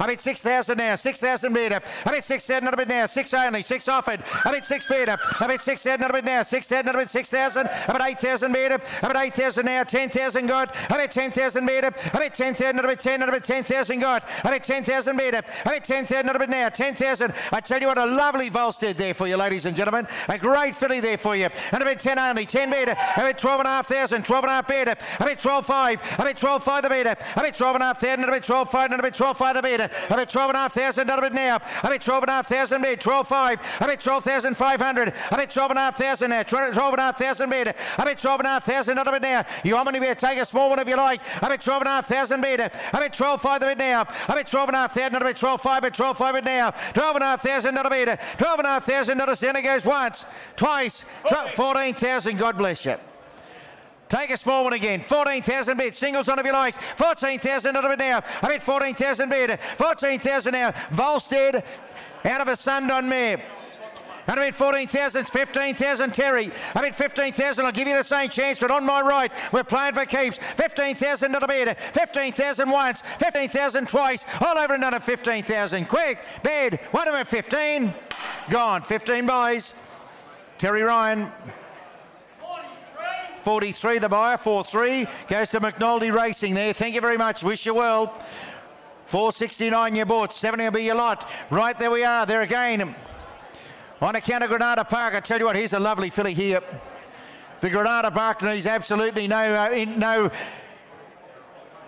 I bet 6,000 now, 6,000 metre. I bet 6,000 a bit now, 6 only, 6 offered. I bet 6 metre. I bet 6,000 a bit now, 6,000 a bit 6,000. I bet 8,000 metre. I bet 8,000 now, 10,000 got. I bet 10,000 metre. I bet 10,000 a bit 10 and a bit 10,000 got. I bet 10,000 metre. I bet 10,000 a bit now, 10,000. I tell you what, a lovely Volstead there for you, ladies and gentlemen. A great filly there for you. And a bit 10 only, 10 metre. I bet 12,500, 12 and a half metre. I bet 12,5. I bet 12,5 the metre. I bet 12,500 and a bit 12,500 and a bit 12,5 the metre. I bet 12,500 out of it now. I bet 12,500 bid. 12,500. I bet 12,500. I bet 12,500 now. 12,500 bid. I bet 12,500 out of it now. You want me to be a take a small one if you like. I bet 12,500 bid. I bet 12,500 of it now. I bet 12,500 out of it. 12,500. Bet 12,500 now. 12,500 out of it. 12,500 out of it. goes once, twice. 14,000. God bless you. Take a small one again. 14,000 bid. Singles on if you like. 14,000 out of it now. I bet 14,000 bid. 14,000 now. Volstead out of a Sundon mare. And I bet 14,000, 15,000 Terry. I bet 15,000, I'll give you the same chance, but on my right, we're playing for keeps. 15,000 not a bid, 15,000 once, 15,000 twice, all over another 15,000. Quick, bid, one of them 15, gone, 15 buys. Terry Ryan. 43, the buyer, 4-3, goes to McNulty Racing there. Thank you very much, wish you well. 469 you bought, 70 will be your lot. Right, there we are, there again. On account of Granada Park, I tell you what, here's a lovely filly here. The Granada Park needs absolutely no, uh, no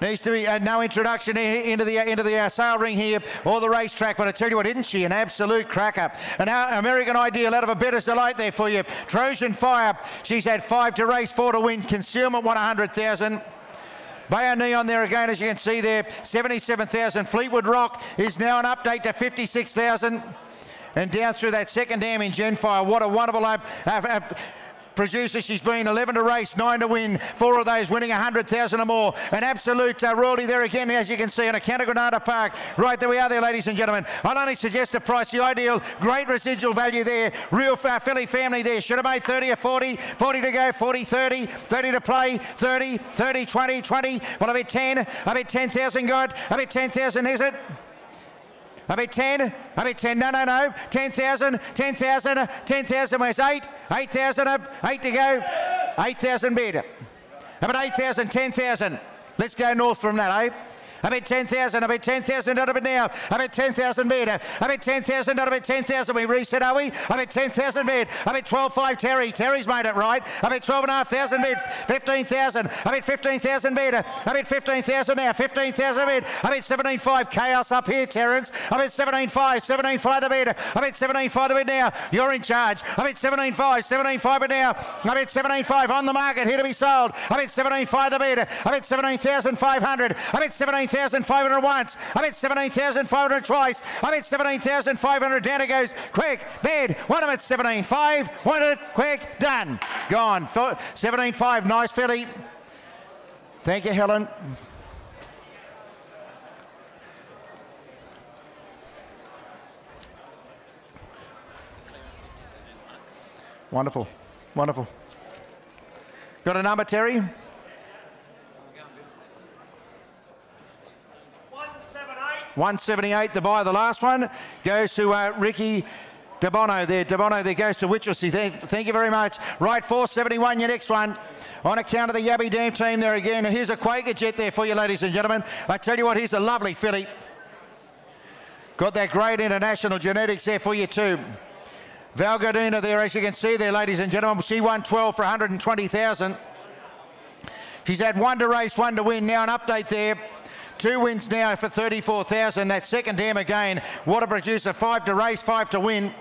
Needs to be uh, no introduction into the into the uh, sale ring here or the racetrack. But I tell you what, isn't she an absolute cracker? An American Ideal out of a bettor's delight there for you. Trojan Fire. She's had five to race, four to win. Concealment won 100,000. Bayer Neon there again, as you can see there, 77,000. Fleetwood Rock is now an update to 56,000 and down through that second dam in Genfire. What a wonderful uh, uh, producer. She's been 11 to race, 9 to win, four of those winning 100,000 or more. An absolute uh, royalty there again, as you can see, on account of Granada Park. Right, there we are there, ladies and gentlemen. I'll only suggest a price, the ideal, great residual value there. Real uh, Philly family there. Should have made 30 or 40, 40 to go, 40, 30, 30 to play, 30, 30, 20, 20. Well, I bet 10, I bet 10,000 good, I bet 10,000, is it? I bet 10. I bet 10. No, no, no. 10,000. 10,000. 10,000. Where's 8? 8,000 up. 8 to go. 8,000 bid. How about 8,000? 10,000. Let's go north from that, eh? I bet 10,000. I bet 10,000 out of it now. I bet 10,000 bid. I bet 10,000 out of it 10,000. We reset, are we? I bet 10,000 bid. I bet 12.5 Terry. Terry's made it right. I bet 12,500 bid. 15,000. I bet 15,000 bid. I bet 15,000 now. 15,000 bid. I bet 17.5 Chaos up here, Terrence. I bet 17.5. 17.5 the bid. I bet 17.5 the bid now. You're in charge. I bet 17.5. 17.5 bid now. I bet 17.5 on the market. Here to be sold. I bet 17.5 the bid. I bet 17,500. I bet 17. 17,500 once. I bet 17,500 twice. I bet 17,500. Down it goes. Quick. Bid. One of it. 17,500. One it. Quick. Done. Gone. 17,500. Nice filly. Thank you, Helen. Wonderful. Wonderful. Got a number, Terry? 178, the buy. The last one goes to uh, Ricky DeBono there. DeBono there goes to Winchelsea. Thank you very much. Right, 471, your next one. On account of the Yabby Dam team there again. Here's a Quaker Jet there for you, ladies and gentlemen. I tell you what, he's a lovely filly. Got that great international genetics there for you too. Val Gardena there, as you can see there, ladies and gentlemen. She won 12 for 120,000. She's had one to race, one to win. Now an update there. Two wins now for 34,000. That second dam again. What a producer. Five to race, five to win.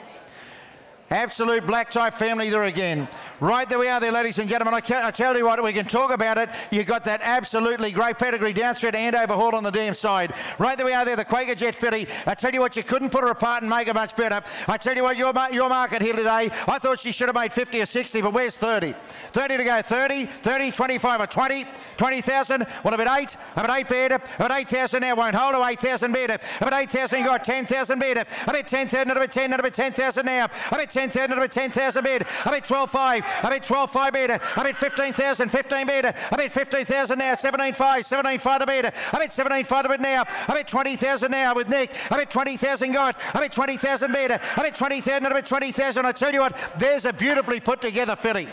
Absolute black type family there again. Right there we are there, ladies and gentlemen. I, I, tell you what, we can talk about it. You got that absolutely great pedigree down through to Andover Hall on the damn side. Right there we are there, the Quaker Jet filly. I tell you what, you couldn't put her apart and make her much better. I tell you what, your, your market here today, I thought she should have made 50 or 60, but where's 30? 30 to go, 30, 30, 25 or 20, 20,000. Well, about eight, about eight better, about 8,000 now won't hold, 8,000 better, about 8,000 you got 10,000 better, about 10,000, about 10, about 10,000 now, about 10,000, I bet 10,000 bid. I bet 12.5. I bet 12.5 bid. I bet 15,000. 15 bid. I bet 15,000 now. 17.5. 17.5 to bid. I bet 17.5 to bid now. I bet 20,000 now with Nick. I bet 20,000 got. I bet 20,000 bid. I bet 20,000. I bet 20,000. I tell you what, there's a beautifully put together filly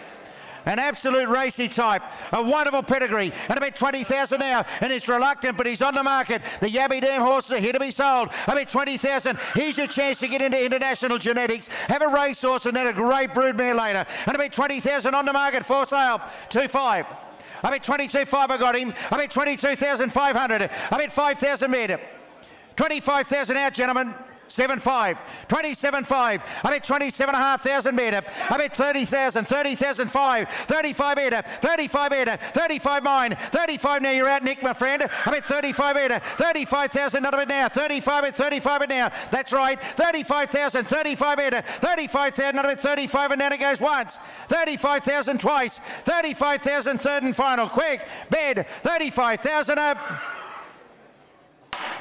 an absolute racy type, a wonderful pedigree, and about 20,000 now, and it's reluctant, but he's on the market. The Yabby Dam horses are here to be sold. I bet 20,000. Here's your chance to get into international genetics, have a racehorse, and then a great broodmare later. And bet 20,000 on the market for sale. 2-5. I bet 22.5 I got him. I bet 22,500. I bet 5,000 made 25,000 out, gentlemen. 7-5, 27-5, I bet 27,500 metre, I bet 30,000, 30,000 5, 35 metre, 35 metre, 35 mine, 35 now. You're out Nick my friend, I bet 35 metre, 35,000 not a bit now, 35 at 35 it now, that's right, 35,000, 35 metre, 35,000 not a bit. 35 and down it goes once, 35,000 twice, 35,000 third and final, quick, bed, 35,000 up.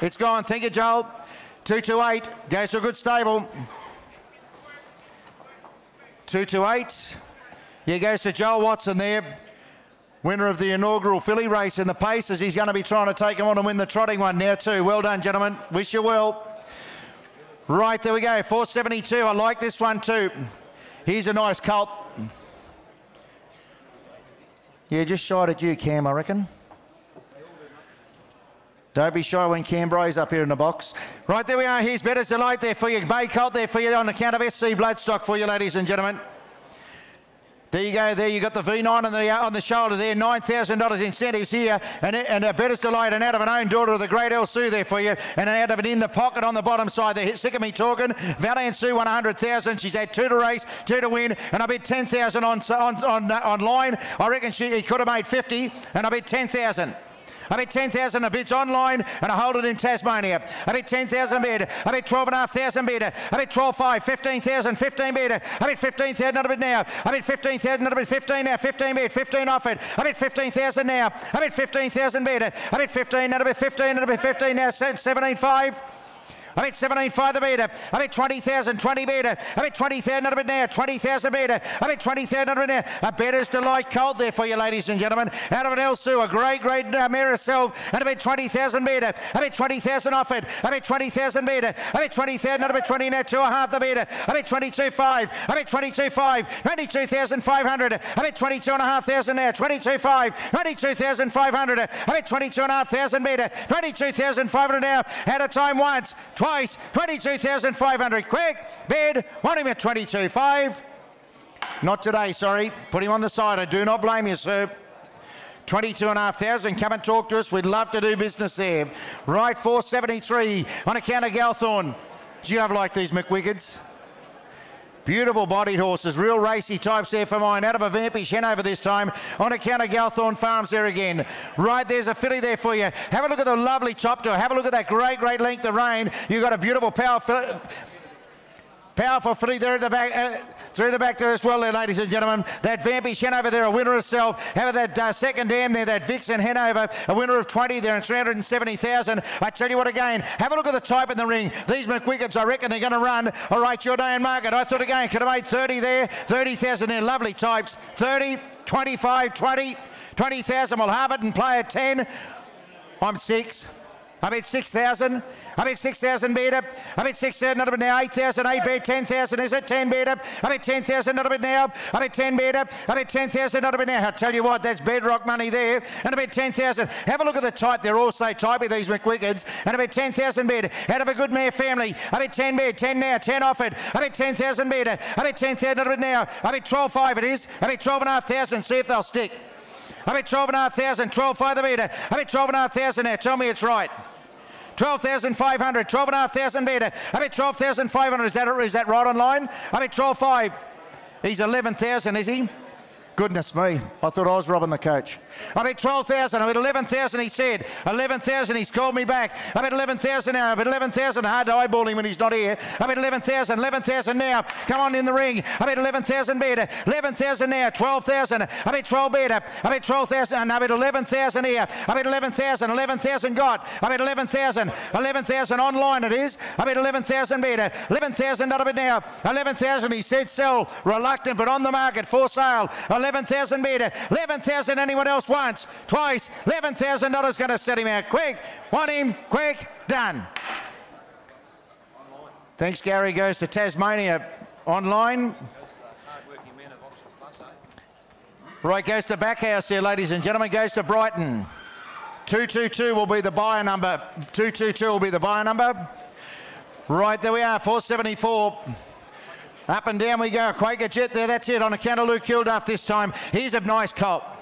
It's gone, thank you Joel. 228 goes to a good stable. 228. Here goes to Joel Watson there. Winner of the inaugural filly race in the paces. He's going to be trying to take him on and win the trotting one now too. Well done, gentlemen. Wish you well. Right, there we go. 472. I like this one too. Here's a nice colt. Yeah, just shot at you, Cam, I reckon. Don't be shy when Canberra's up here in the box. Right, there we are. Here's Better Delight there for you. Bay Colt there for you on account of SC Bloodstock for you, ladies and gentlemen. There you go. There you got the V9 on the on the shoulder there. Nine thousand dollars incentives here, and and a better delight, and out of an own daughter of the great El Sue there for you, and out of an in the pocket on the bottom side there. Sick of me talking. Valiant Sue won hundred thousand. She's had two to race, two to win, and I bet ten thousand on on on uh, online. I reckon she he could have made fifty, and I bet ten thousand. I bet 10,000 a bid's online and I hold it in Tasmania. I bet 10,000 bid. I bet 12,500 bid. I bet 12, 5, 15,000, 15 bid. I bet 15,000 not a bit now. I bet 15,000 not a bit 15 now. 15 bid, 15 offered. I bet 15,000 now. I bet 15,000 bid. I bet 15 not a bit 15 not a bit 15 now. 17, 5. I bet 17 for the meter. I bet 20,000, 20 meter. I bet 20,000 a bit now, 20,000 meter. I bet 20,000 a bit now. A Bettor's Delight cold there for you, ladies and gentlemen. Out of an El Su, a great, great uh, mare herself. And I bet 20,000 meter. I bet 20,000 off it. I bet 20,000 meter. I bet 20,000 a bit 20 now, two and a half the meter. I bet 22.5. I bet 22.5. 22,500. I bet 22,500 now, 22.5. 22,500. I bet 22,500 meter. 22,500 now. Out of time once. 12 price 22,500. Quick bid on him at 22.5. Not today, sorry. Put him on the side. I do not blame you, sir. 22,500. Come and talk to us. We'd love to do business there. Right 473 on account of Galthorn. Do you have like these McWickeds? Beautiful bodied horses, real racy types there for mine. Out of a Vampish Hanover this time on account of Galthorn Farms there again. Right, there's a filly there for you. Have a look at the lovely top to Have a look at that great, great length of rein. You've got a beautiful power Powerful filly there at the back, uh, through the back there as well there, ladies and gentlemen. That Vampish Hanover there, a winner herself. Have that uh, second dam there, that Vixen Hanover, a winner of 20 there and 370,000. I tell you what again, have a look at the type in the ring. These McWickeds, I reckon they're going to run. All right, your day in market. I thought again, could have made 30 there, 30,000 there. Lovely types. 30, 25, 20, 20,000. We'll have it and play at 10. I'm six. I bet 6,000. I bet 6,000 beat up. I bet 6,000, not a bit now. 8,000, 8 bet 10,000, is it? 10 beat up. I bet 10,000, not a bit now. I bet 10 beat up. I bet 10,000, not a bit now. I tell you what, that's bedrock money there. And I bet 10,000. Have a look at the type. They're all so typey, these McWickeds. And I bet 10,000 bid out of a good mare family. I bet 10 bid, 10 now, 10 offered. I bet 10,000 bid. I bet 10,000, not a bit now. I bet 12,500 it is. I bet 12,500. See if they'll stick. I bet 12,500, 12 5 the metre. I bet 12,500 now. Tell me it's right. 12,500, 12,500 metre. I bet 12,500. Is that, is that right on line? I bet 12,500. He's 11,000, is he? Goodness me, I thought I was robbing the coach. I bet 12,000, I bet 11,000 he said. 11,000, he's called me back. I bet 11,000 now, I bet 11,000, hard to eyeball him when he's not here. I bet 11,000, 11,000 now. Come on in the ring. I bet 11,000 better. 11,000 now, 12,000. I bet 12 better. I bet 12,000, and I bet 11,000 here. I bet 11,000, 11,000 got. I bet 11,000, 11,000 online it is. I bet 11,000 better. 11,000 not a bit now. 11,000 he said sell, reluctant but on the market for sale. 11,000 metre, 11,000 anyone else wants, twice, $11,000 going to set him out. Quick, want him, quick, done. Thanks, Gary. Goes to Tasmania online. Right, goes to Backhouse here, ladies and gentlemen. Goes to Brighton. 222 will be the buyer number. 222 will be the buyer number. Right, there we are, 474. Up and down we go. Quaker Jet there, that's it. On a of Luke Kilduff this time. He's a nice cop.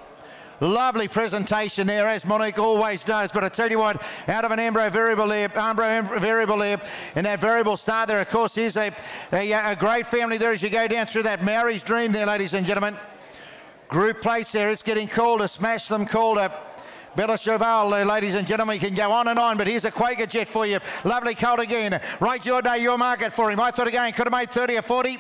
Lovely presentation there, as Monique always does. But I tell you what, out of an Armbro variable there, Armbro variable there, and that variable star there, of course, is a, a, uh, a great family there as you go down through that Maori's dream there, ladies and gentlemen. Group place there, it's getting called colder. Smash them called colder. Bella Cheval, uh, ladies and gentlemen, can go on and on, but here's a Quaker Jet for you. Lovely colt again. Right your day, your market for him. I thought again, could have made 30 or 40.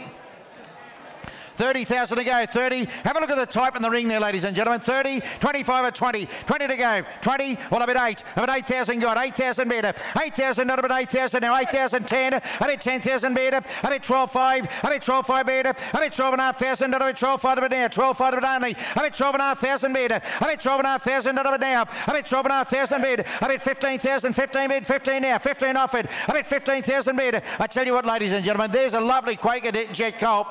30,000 to go, 30. Have a look at the type in the ring there, ladies and gentlemen. 30, 25 or 20. 20 to go. 20, well, a bit 8. A bit 8,000 got. 8,000 better. 8,000, not a bit 8,000 now. 8,010. A bit 10,000 better. A bit 12,5. A bit 12,5 better. A bit 12,500, not a bit 12,5 a bit now. 12,5 a bit only. A bit 12,500 better. A bit 12,500, not a bit now. A bit 12,500 better. A bit 15,000, 15 bid, 15 now. 15 offered. A bit 15,000 better. I tell you what, ladies and gentlemen, there's a lovely Quaker Jet Colt.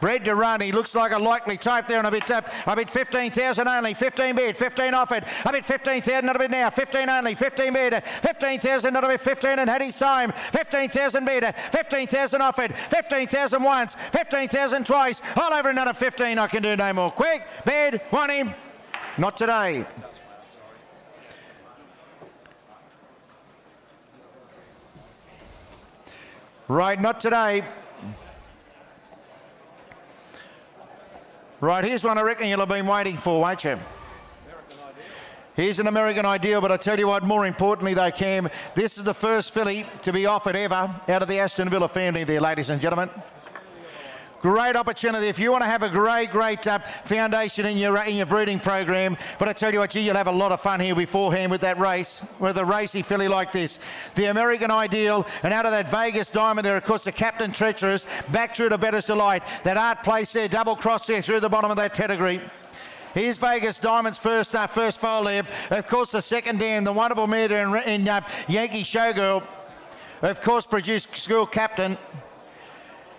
Bred to run. He looks like a likely type there and a bit up. A bit 15,000 only. 15 bid. 15 offered. A bit 15,000 not a bit now. 15 only. 15 bid. Uh, 15,000 not a bit 15 and had his time. 15,000 bid. Uh, 15,000 offered. 15,000 once. 15,000 twice. All over another 15. I can do no more. Quick. Bid. Want him. Not today. Right, not today. Right, here's one I reckon you'll have been waiting for, won't you? Here's an American Ideal, but I tell you what, more importantly though, Cam, this is the first filly to be offered ever out of the Aston Villa family there, ladies and gentlemen. Great opportunity if you want to have a great, great uh, foundation in your in your breeding program. But I tell you what, you'll have a lot of fun here beforehand with that race, with a racy filly like this. The American Ideal, and out of that Vegas Diamond there, of course, the Captain Treacherous, back through to Bettor's Delight. That Artsplace there, double cross there through the bottom of that pedigree. Here's Vegas Diamond's first uh, first foal there. Of course, the second dam, the wonderful mare in, in uh, Yankee Showgirl. Of course, produced school captain.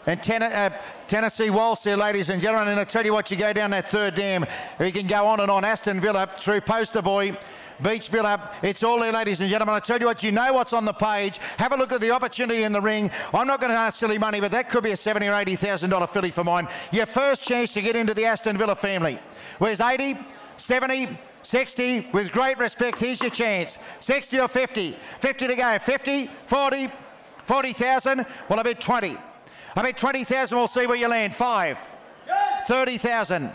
And ten, uh, Tennessee Waltz there, ladies and gentlemen. And I tell you what, you go down that third dam, you can go on and on. Aston Villa through Poster Boy. Beach Villa, it's all there, ladies and gentlemen. I tell you what, you know what's on the page. Have a look at the opportunity in the ring. I'm not going to ask silly money, but that could be a seventy or eighty thousand dollar filly for mine. Your first chance to get into the Aston Villa family. Where's 80, 70, 60, with great respect, here's your chance. 60 or 50. 50 to go. 50, 40, 40,000. Well, I bet 20. I bet 20,000, we'll see where you land. Five. 30,000.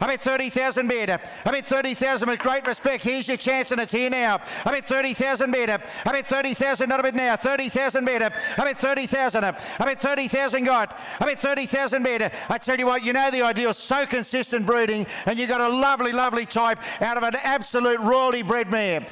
I bet 30,000 bid. I bet 30,000 with great respect. Here's your chance and it's here now. I bet 30,000 bid. I bet 30,000 not a bit now. 30,000 bid. I bet 30,000. I bet 30,000 got. I bet 30,000 bid. I tell you what, you know the ideal. So consistent breeding and you got a lovely, lovely type out of an absolute royalty bred mare.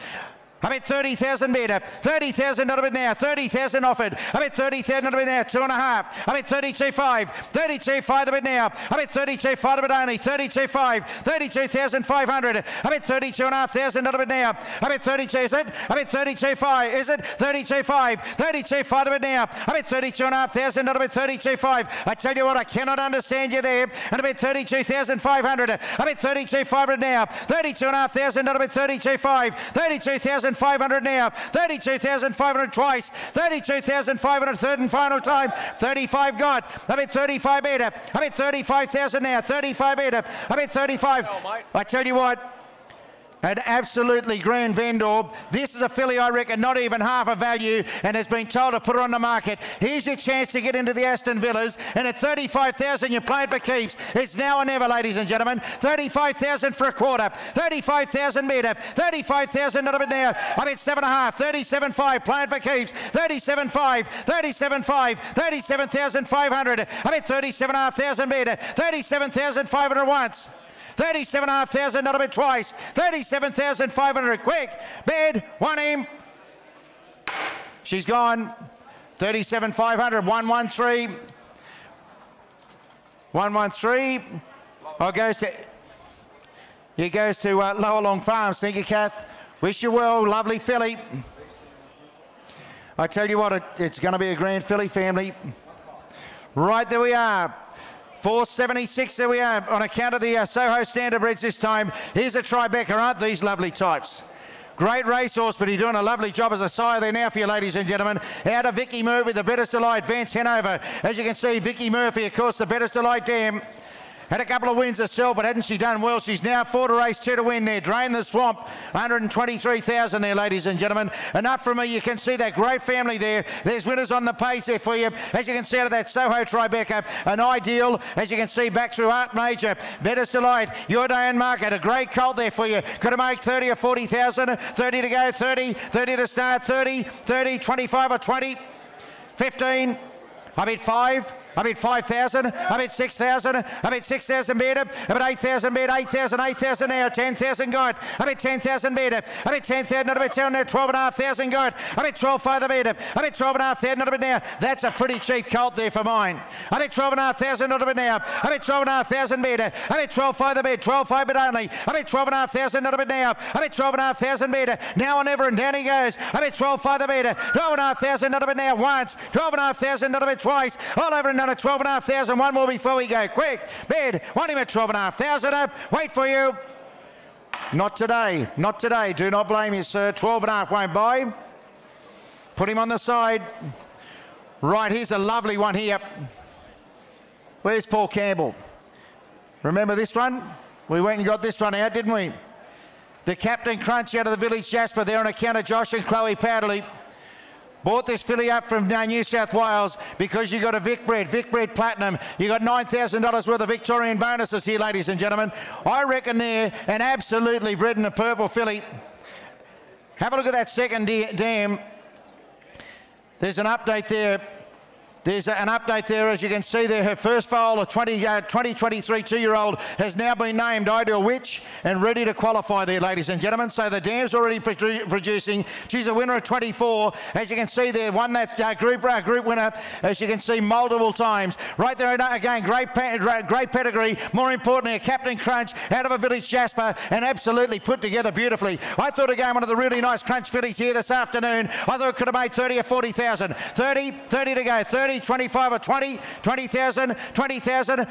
I bet 30,000 better. 30,000 not a bit now. 30,000 offered. I bet 30,000 not a bit now. Two and a half. I bet 32.5. 32.5 a bit now. I bet 32.5 a bit only. 32.5. 32,500. I bet 32,500 not a bit now. I bet 32 is it? I bet 32.5 is it? 32.5. 32.5 a bit now. I bet 32,500 not a bit 32.5. I tell you what, I cannot understand you there. And I bet 32,500. I bet 32.5 now. 32,500 not a bit 32.5. 32,000. 32,500 now. 32,500 twice. 32,500 third and final time. 35 got. I bet 35 better. I bet 35,000 now. 35 better. I bet 35. I tell you what. An absolutely grand vendor. This is a filly, I reckon, not even half a value and has been told to put her on the market. Here's your chance to get into the Aston Villas. And at 35,000, you're playing for keeps. It's now or never, ladies and gentlemen. 35,000 for a quarter. 35,000 metre. 35,000 not a bit now. I bet seven and a half. 37.5 playing for keeps. 37.5. 37.5. 37,500. I bet 37,500 metre. 37,500 once. 37,500, not a bit twice. 37,500, quick. Bed, one him. She's gone. 37,500, 113. 113. Oh, goes to, he goes to uh, Lower Long. Thank you, Kath. Wish you well, lovely filly. I tell you what, it, it's going to be a grand filly family. Right, there we are. 476, there we are, on account of the uh, Soho Standardbreds this time. Here's a Tribeca, aren't these lovely types? Great racehorse, but he's doing a lovely job as a sire there now for you, ladies and gentlemen. Out of Vicky Murphy, the Bettor's Delight, Vance Hanover. As you can see, Vicky Murphy, of course, the Bettor's Delight Dam. Had a couple of wins herself, but hadn't she done well? She's now four to race, two to win there. Drain the Swamp, 123,000 there, ladies and gentlemen. Enough from me. You can see that great family there. There's winners on the pace there for you. As you can see out of that Soho Tribeca, an ideal. As you can see back through Art Major, Better Delight, Your Day and Market, a great colt there for you. Could have made 30 or 40,000. 30 to go, 30, 30 to start, 30, 30, 25 or 20, 15. I mean five. I mean 5,000. I mean 6,000. I mean 6,000 bid. I mean 8,000 bid. 8,000. 8,000 now. 10,000 got. I mean 10,000 bid. I mean 10,000. Not a bit down there. 12,500 got. I mean 12 further bid. I mean 12,500. Not a bit now. That's a pretty cheap colt there for mine. I mean 12,500. Not a bit now. I 12,500 bid. I mean 12 further bid. 12 5 bid only. I mean 12,500. Not a bit now. I mean 12,500 bid. Now and ever and down he goes. I mean 12 further bid. 12,500. Not a bit now. Once. 12,500. Not a bit twice. All over and another 12,500. One more before we go. Quick, bid. Want him at 12,500 up. Wait for you. Not today. Not today. Do not blame you, sir. 12 and a half won't buy. Put him on the side. Right, here's a lovely one here. Where's Paul Campbell? Remember this one? We went and got this one out, didn't we? The Captain Crunch out of the Village Jasper there on account of Josh and Chloe Powderly. Bought this filly up from New South Wales because you got a Vic Bred, Vic Bred Platinum. You got $9,000 worth of Victorian bonuses here, ladies and gentlemen. I reckon they're an absolutely bred in a purple filly. Have a look at that second dam. There's an update there. There's an update there, as you can see there. Her first foal, a 20, uh, 2023 two-year-old, has now been named Ideal Witch and ready to qualify there, ladies and gentlemen. So the dam's already produ producing. She's a winner of 24. As you can see there, won that uh, group uh, group winner, as you can see, multiple times. Right there again, great, great pedigree. More importantly, a Captain Crunch out of a Village Jasper and absolutely put together beautifully. I thought again, one of the really nice Crunch fillies here this afternoon. I thought it could have made 30 or 40,000. 30, 30 to go, 30. 30, 25 or 20, 20,000, 20,000.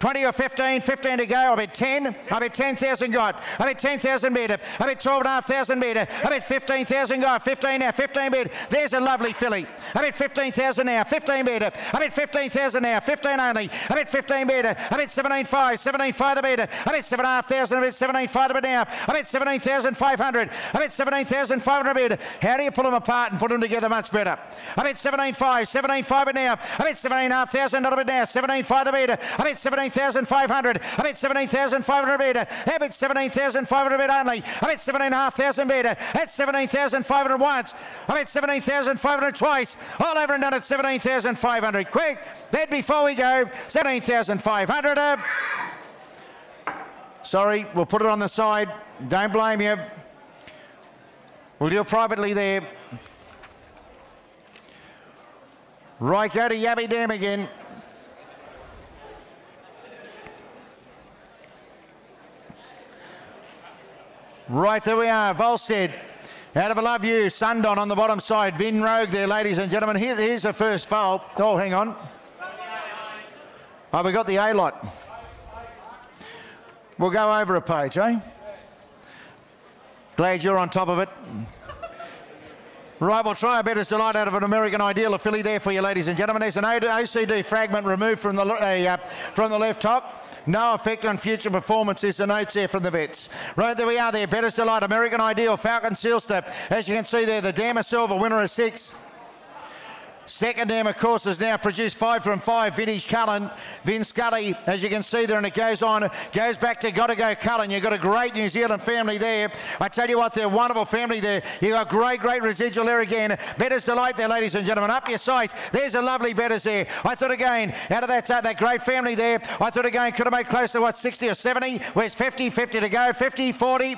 20 or 15, 15 to go. I bet 10. I bet 10,000 got. I bet 10,000 metre. I bet 12,500 metre. I bet 15,000 got. 15 now, 15 metre. There's a lovely filly. I bet 15,000 now, 15 metre. I bet 15,000 now, 15 only. I bet 15 metre. I bet 17.5, 17.5 the metre. I bet 7,500. I bet 17.5 the now. I bet 17,500. I bet 17,500 metre. How do you pull them apart and put them together much better? I bet 17.5, 17.5 now. I bet 17,500 a bit now. 17.5 the metre. I bet 17 17,500. I bet 17,500 metre. I bet 17,500 metre only. I bet 17,500 metre. At 17,500 once. I bet 17,500 twice. All over and done at 17,500. Quick. Then before we go, 17,500. Uh, sorry, we'll put it on the side. Don't blame you. We'll do it privately there. Right, go to Yabby Dam again. Right, there we are. Volstead. Out of a love you, Sundon on the bottom side. Vin Rogue there, ladies and gentlemen. Here, here's the first foul. Oh, hang on. Oh, we got the A lot. We'll go over a page, eh? Glad you're on top of it. Right, we'll try our best delight out of an American Ideal, a filly there for you, ladies and gentlemen. There's an OCD fragment removed from the, uh, from the left top. No effect on future performance. There's the notes there from the vets. Right, there we are there. Better Delight, American Ideal, Falcon Seelster. As you can see there, the dam Dama Silver, winner of six. Second dam, of course, has now produced five from five. Vintage Cullen, Vin Scully, as you can see there, and it goes on, goes back to Gotta Go Cullen. You've got a great New Zealand family there. I tell you what, they're a wonderful family there. You've got great, great residual there again. Bettor's Delight there, ladies and gentlemen. Up your sights. There's a lovely Bettor's there. I thought again, out of that, uh, that great family there, I thought again, could have made close to what, 60 or 70? Where's 50? 50 to go. 50, 40.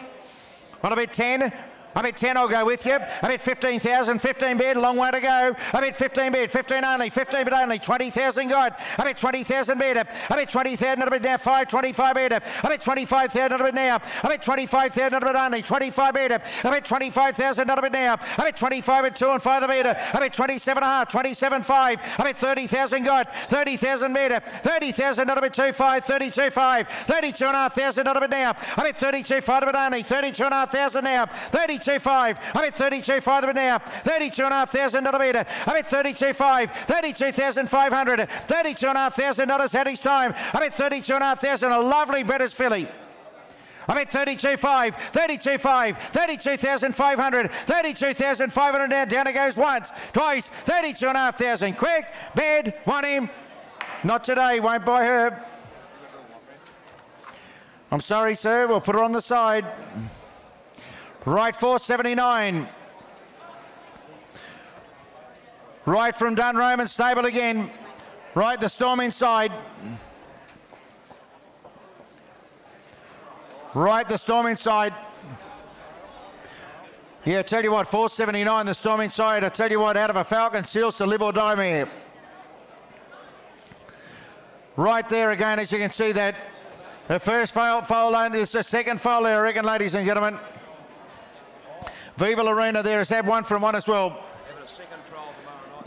What about 10? I bet 10 I'll go with you. I bet 15,000, 15 bid, long way to go. I bet 15 bid, 15 only, 15 bid only, 20,000 got. I bet 20,000 bid. I bet 20,000 a bit now, 5, 25 bid. I bet 25,000 a bit now. I bet 25,000 a bit only, 25 bid. I bet 25,000 a bit now. I bet 25 at 2 and 5 the bid. I bet 27 and a half, 27 5. I bet 30,000 got. 30,000 bid. 30,000 a bit 2 5, 32 5. 32 and a half thousand a bit now. I bet 32 5 a bit only, 32 and a half thousand now. 32 32.5. I'm at 32.5 now. 32,500 a metre. I'm at 32.5. 32,500. 32,500 dollars at his time. I'm at 32,500. A lovely British filly. I'm at 32.5, 32.5, 32,500, 32,500 now. Down it goes once, twice, 32,500. Quick, bed, want him. Not today, won't buy her. I'm sorry, sir. We'll put her on the side. Right 479. Right from Dunroman stable again. Right the storm inside. Right the storm inside. Yeah, tell you what, 479 the storm inside. I tell you what, out of a Falcon Seelster live or die mare. Right there again, as you can see that the first foal, foal is the second foal I reckon, ladies and gentlemen. Viva Lorena there has had one from one as well.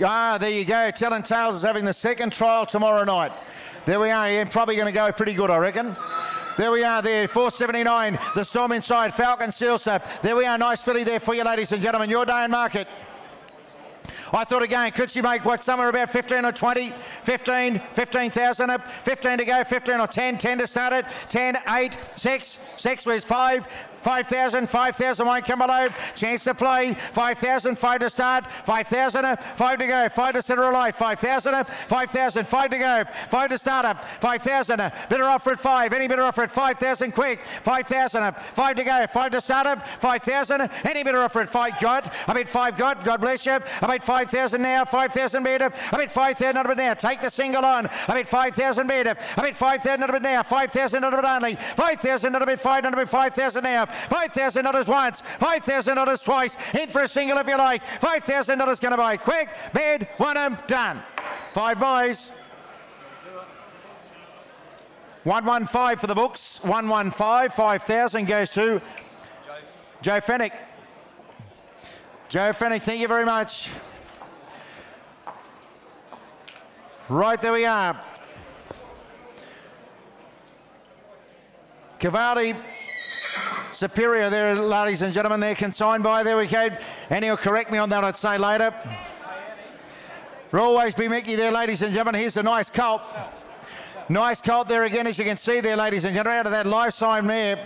Ah, there you go. Telling Tales is having the second trial tomorrow night. There we are. Yeah, probably going to go pretty good, I reckon. There we are there, 479, the Storm inside, Falcon Seelster. There we are, nice filly there for you, ladies and gentlemen. Your day in market. I thought again, could she make what somewhere about 15 or 20, 15, 15,000 up, 15 to go, 15 or 10, 10 to start it, 10, 8, 6, 6 was 5, 5,000, 5,000 won't come below. Chance to play. 5,000, 5 to start. 5,000, 5 to go. 5 to center alive. 5,000, 5,000, 5 to go. 5 to start up. 5,000, better offer at 5. Any better offer at 5,000 quick. 5,000, 5 to go. 5 to start up. 5,000, any better offer at 5 got. I made 5 got. God bless you. I made 5,000 now. 5,000 meter. I made 5,000 out of it now. Take the single on. I made 5,000 meter. I made 5,000 out of it now. 5,000 out of it only. 5,000 out of it. 500, 5,000 now. $5,000 once, $5,000 twice, in for a single if you like. $5,000 going to buy. Quick, bid, one them, done. Five buys. 115 for the books. 115, 5,000 goes to Joe Fennick. Joe Fennick, thank you very much. Right, there we are. Cavalli Superior there, ladies and gentlemen. They're consigned by. There we go. And he'll correct me on that, I'd say later. We'll Always B Miki there, ladies and gentlemen. Here's the nice colt. Nice colt there again, as you can see there, ladies and gentlemen, out of that life sign there.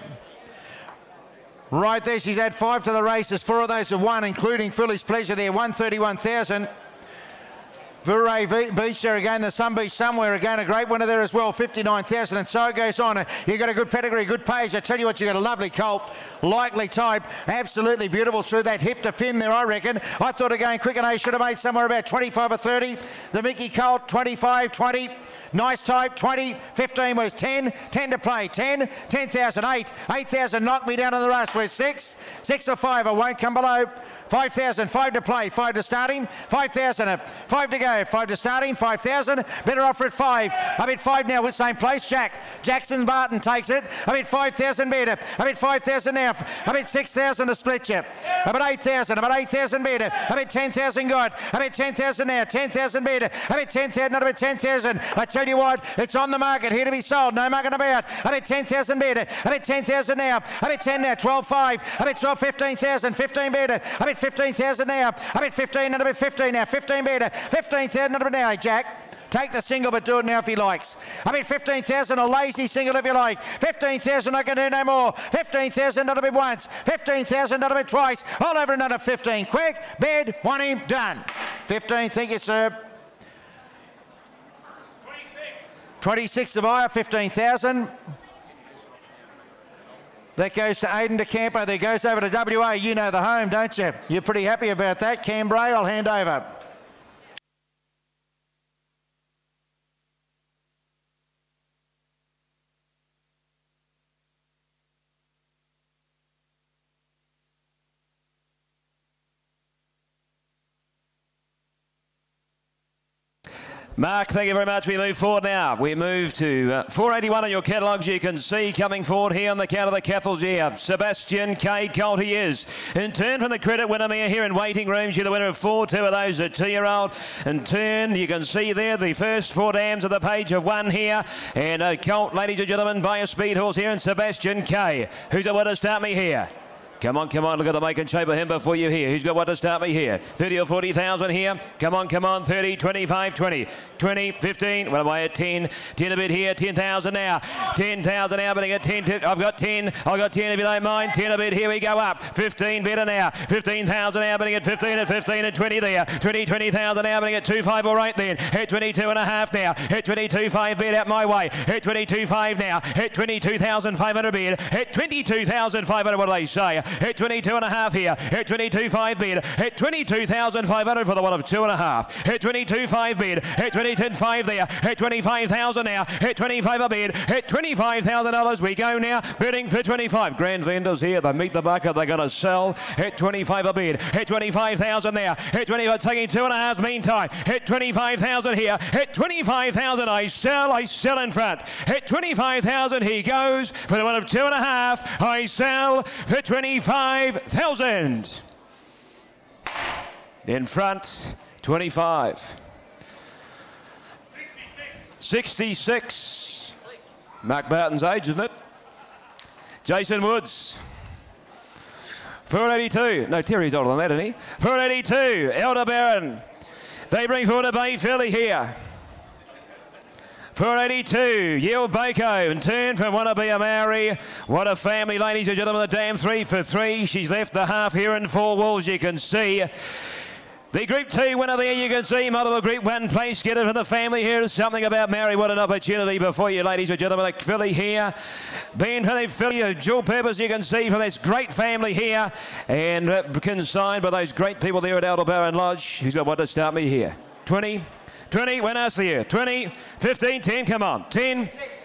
Right there, she's had five to the races. Four of those have won, including Philly's Pleasure there, 131,000. Vure Beach there again, the Sun Beach somewhere again, a great winner there as well, 59,000 and so goes on. You've got a good pedigree, good page. I tell you what, you've got a lovely colt, likely type, absolutely beautiful through that hip to pin there, I reckon. I thought again, Quick and A should have made somewhere about 25 or 30. The Miki Colt, 25, 20. Nice type, 20, 15 was 10, 10 to play, 10, 10,000, 8, 8,000 knocked me down on the rust with 6, 6 or 5, I won't come below. 5,000, 5 to play, 5 to starting, 5,000, 5 to go, 5 to starting, 5,000, better offer at 5. I'm at 5 now with same place, Jack. Jackson Barton takes it. I'm at 5,000 better. I'm at 5,000 now. I'm at 6,000 to split you. I'm at 8,000, I'm at 8,000 better. I'm at 10,000 good. I'm at 10,000 now, 10,000 better. I'm at 10,000, not about 10,000. I tell you what, it's on the market, here to be sold, no mucking about. I'm at 10,000 better. I'm at 10,000 now. I'm at 10 now, 12, 5. I'm at 12, 15,000, 15 better. I'm at 15,000 now. I'm at 15 and I'm at 15 now. 15 better. 15,000 and now, Jack. Take the single, but do it now if he likes. I mean, 15,000, a lazy single if you like. 15,000, I can do no more. 15,000, not a bit once. 15,000, not a bit twice. All over another 15. Quick, bed, one him, done. 15, thank you, sir. 26. 26 the buyer, 15,000. That goes to Aidan DeCampo. That goes over to WA. You know the home, don't you? You're pretty happy about that. Cambrai, I'll hand over. Mark, thank you very much. We move forward now. We move to uh, 481 on your catalogues. You can see coming forward here on the count of the Cathals here. Sebastian K. Colt he is. In turn from the credit winner here, here in waiting rooms, you're the winner of four. Two of those are two-year-old. In turn, you can see there the first four dams of the page of one here. And a Colt, ladies and gentlemen, by a speed horse here, and Sebastian K. Who's the winner? Start me here. Come on, come on, look at the make and of him before you here. Who's got what to start me here? 30 or 40,000 here. Come on, come on, 30, 25, 20, 20, 15. What am I at 10? 10 a bit here, 10,000 now. 10,000 now, but I get 10. I've got 10. I've got 10 if you don't mind. 10 a bit, here we go up. 15 better now. 15,000 now, but I get 15 at 15 and 20 there. 20, 20,000 now, but I get 2, 5 all right then. Hit 22 and a half now. Hit 22, 5 bid out my way. Hit 22, 5 now. Hit 22,500 bid. Hit 22,500, what do they say? Hit 22 and a half here. Hit 22, 5 bid. Hit 22,500 for the one of two and a half. Hit 22, 5 bid. Hit 22, 5 there. Hit 25,000 now. Hit 25 a bid. Hit $25,000. We go now. Bidding for 25. Grand vendors here. They meet the bucket. They're going to sell. Hit 25 a bid. Hit 25,000 there. Hit 25. Taking two and a half meantime. Hit 25,000 here. Hit 25,000. I sell. I sell in front. Hit 25,000. He goes for the one of two and a half. I sell for 25,000. In front, 25. 66. Mark Barton's age, isn't it? Jason Woods. 482. No, Terry's older than that, isn't he? 482. Aldebaran. They bring forward a Bay filly here. 482, Yield Bako, and turn from Wannabe a Maori. What a family, ladies and gentlemen, the dam three for three. She's left the half here in four walls, you can see. The Group 2 winner there, you can see, multiple Group 1 place getter for the family here. Something about Mary, what an opportunity before you, ladies and gentlemen. The filly here, being for the filly of dual purpose, you can see, for this great family here. And uh, consigned by those great people there at Aldebaran Lodge. Who's got what to start me here? 20, 20, when else here? 20, 15, 10, come on. 10. Six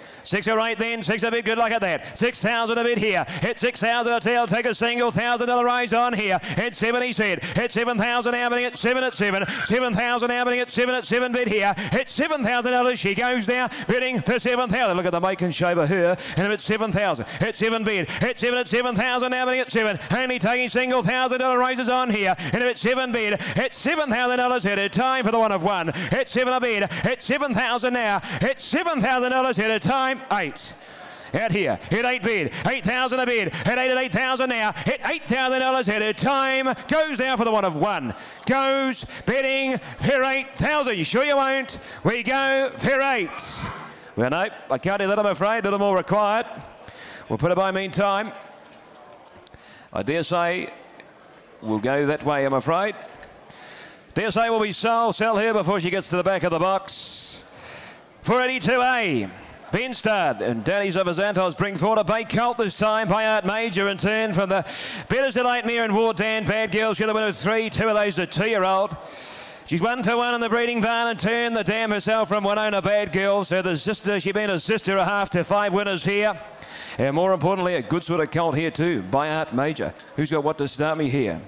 or eight then, six a bit, good luck at that. 6,000 a bit here. Hit 6,000 a tail, take a single, thousand dollar rise on here. Hit seven, he said. Hit 7,000 happening at seven at seven. 7,000 happening at seven at seven bid here. Hit 7,000 dollars, she goes now, bidding for 7,000. Look at the make and shape of her. And it's 7,000. Hit seven bid. Hit seven at 7,000 happening at seven. Only taking single thousand dollar raises on here. And it's seven bid. Hit 7,000 dollars at a time for the one of one. Hit seven a bid. Hit 7,000 now. Hit 7,000 dollars at a time. Eight. Out here, hit eight bid, 8,000 a bid, hit eight at 8,000 now, hit $8,000 at a time, goes down for the one of one, goes bidding for 8,000. You sure you won't? We go for eight. Well, no, I can't do that, I'm afraid, a little more required. We'll put it by meantime. I dare say we'll go that way, I'm afraid. Dare say will be Sal, sell here before she gets to the back of the box. 482A. Benstad and Danny Zavazantos bring forward a bait colt this time by Art Major in turn from the Bettor's Delight Mere and War Dan Bad Girl. She's the winner of three, two of those are two-year-old. She's one for one in the breeding barn and turn the dam herself from Winona Bad Girl. So the sister, she's been a sister a half to five winners here. And more importantly, a good sort of colt here too by Art Major. Who's got what to start me here?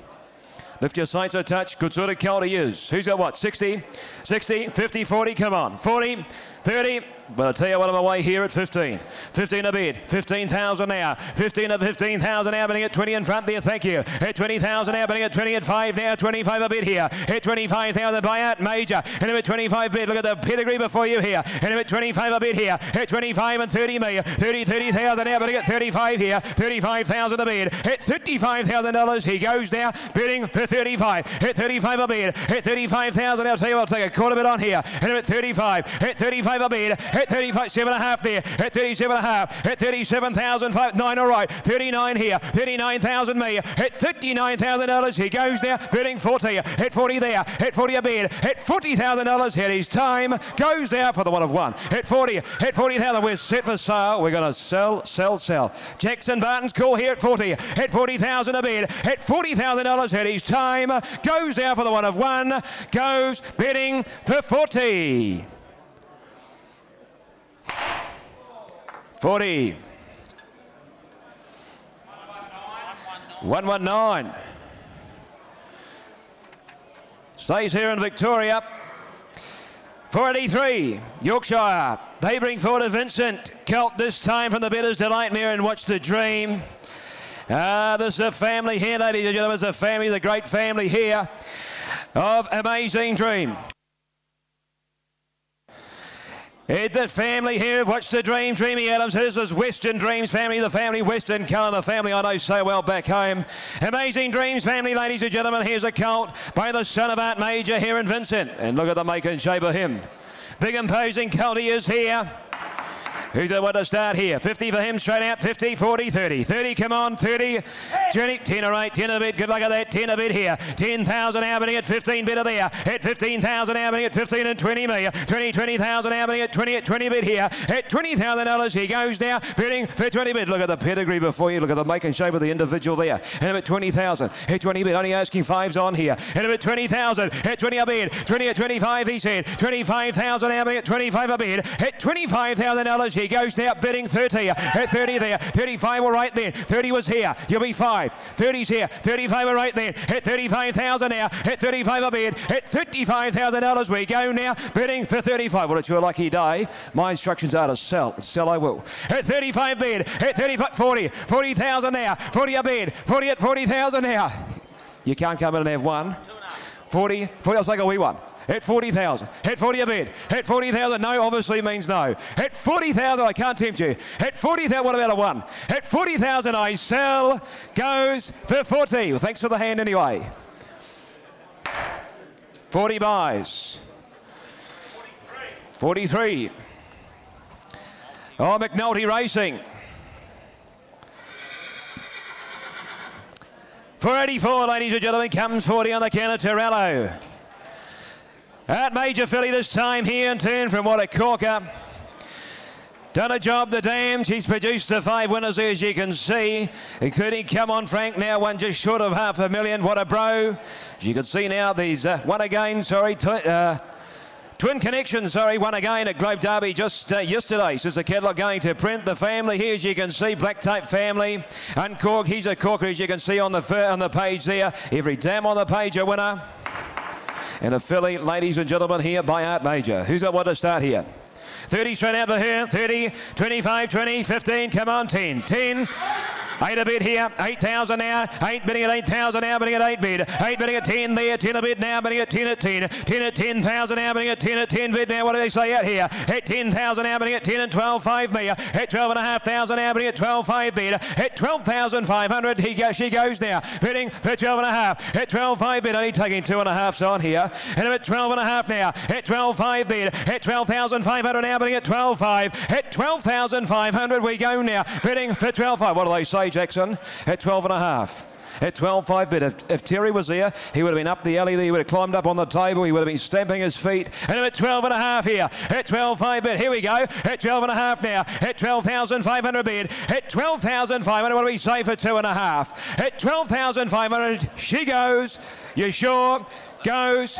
Lift your sights a touch. Good sort of colt he is. Who's got what? 60, 60, 50, 40. Come on. 40, 30. But I'll tell you what, I'm away here at 15. 15 a bid. 15,000 now. 15 of 15,000 now, bidding at 20 in front there. Thank you. At 20,000 now, bidding at 20 at 5 now. 25 a bid here. At 25,000 by Art Major. And at 25 bid. Look at the pedigree before you here. And at 25 a bid here. At 25 and 30 million. 30, 30,000 now, bidding at 35 here. 35,000 a bid. At $35,000 he goes now, bidding for 35. At 35 a bid. At 35,000 I'll tell you, what, I'll take a quarter bit on here. And at 35. At 35 a bid. At 37 and a half there. At 37 and a half. At 37,000. Nine all right. 39 here. 39,000 me. At $39,000 he goes there. Bidding 40. At 40 there. At 40 a bid. At $40,000 at his time. Goes there for the one of one. At 40. At 40,000. We're set for sale. We're going to sell, sell, sell. Jackson Barton's call here at 40. At 40,000 a bid. At $40,000 at his time. Goes there for the one of one. Goes bidding for 40. 40. 119. Stays here in Victoria. 483, Yorkshire. They bring forward a Vincent Celt this time from the Bettor's Delight Mirror and Watch the Dream. Ah, this is a family here, ladies and gentlemen. It's a family, the great family here of Amazing Dream. Ed, the family here watched the dream, Dreamy Adams. His was Western Dreams family, the family Western Cullen, the family I know so well back home. Amazing Dreams family, ladies and gentlemen. Here's a colt by the son of Art Major here in Vincent. And look at the make and shape of him. Big imposing colt he is here. Who's the one to start here? 50 for him, straight out. 50, 40, 30. 30, come on. 30, 20, 10 or 8, 10 a bit. Good luck at that. 10 a bit here. 10,000 happening at 15 bit of there. At 15,000 happening at 15 and 20 million. 20, 20,000 happening at 20 at 20 bit here. At $20,000 he goes now. Bidding for 20 bit. Look at the pedigree before you. Look at the make and shape of the individual there. And about 20,000. At 20 bit. Only asking fives on here. And about 20,000. At 20 a bid. 20 at 25 he said. 25,000 happening at 25 a bid. At $25,000 he goes now bidding 30 at 30 there. 35 were right then. 30 was here. You'll be 5 30's here. 35 were right then. At 35,000 now. At 35 a bid at $35,000 we go now bidding for 35 well it's your lucky day my instructions are to sell. Sell I will. At 35 bid. At 35 40 40,000 now. 40 a bid 40 at 40,000 now. You can't come in and have one. 40 40 I'll take a oh, wee one at 40,000. At 40 a bid. At 40,000. No obviously means no. At 40,000, I can't tempt you. At 40,000, what about a one? At 40,000, I sell. Goes for 40. Well, thanks for the hand anyway. 40 buys. 43. Oh, McNulty Racing. For 84, ladies and gentlemen, comes 40 on the counter, Torello. Art Major Philly this time here in turn from what a corker. Done a job, the dam. She's produced the five winners as you can see, including Come On Frank, now one just short of half a million. What a bro. As you can see now, these uh, one again, sorry, uh, Twin Connection, sorry, won again at Globe Derby just uh, yesterday. Since the catalog going to print, the family here, as you can see, Black Tape family. Uncork, he's a corker, as you can see on the on the page there. Every dam on the page a winner. And a filly, ladies and gentlemen, here by Art Major. Who's got one to start here? 30 straight out for her. 30, 25, 20, 15. Come on, 10. 10. Eight a bid here, 8,000 now, eight bidding at 8,000 now, bidding at eight bid, eight bidding at 10 there, 10 a bid now, bidding at 10 at 10, 10 at 10,000 now, bidding at 10 at 10 bid now, what do they say out here? At 10,000 now, bidding at 10 and 12, 5 me, at 12 and a half thousand now, bidding at 12, 5 bid, at 12,500 he goes, she goes now, bidding for 12 and a half, at 12, 5 bid, only taking two and a halfs on here, and at 12 and a half now, at 12, 5 bid, at 12,500 now, bidding at 12, 5, at 12,500 we go now, bidding for 12, 5, what do they say? Jackson at 12 and a half. At 12-5 bid. If, if, Terry was there, he would have been up the alley there. He would have climbed up on the table. He would have been stamping his feet. And at 12 and a half here. At 12-5 bid. Here we go. At 12 and a half now. At 12,500 bid. At 12,500. What do we say for two and a half? At 12,500. She goes. You sure? Goes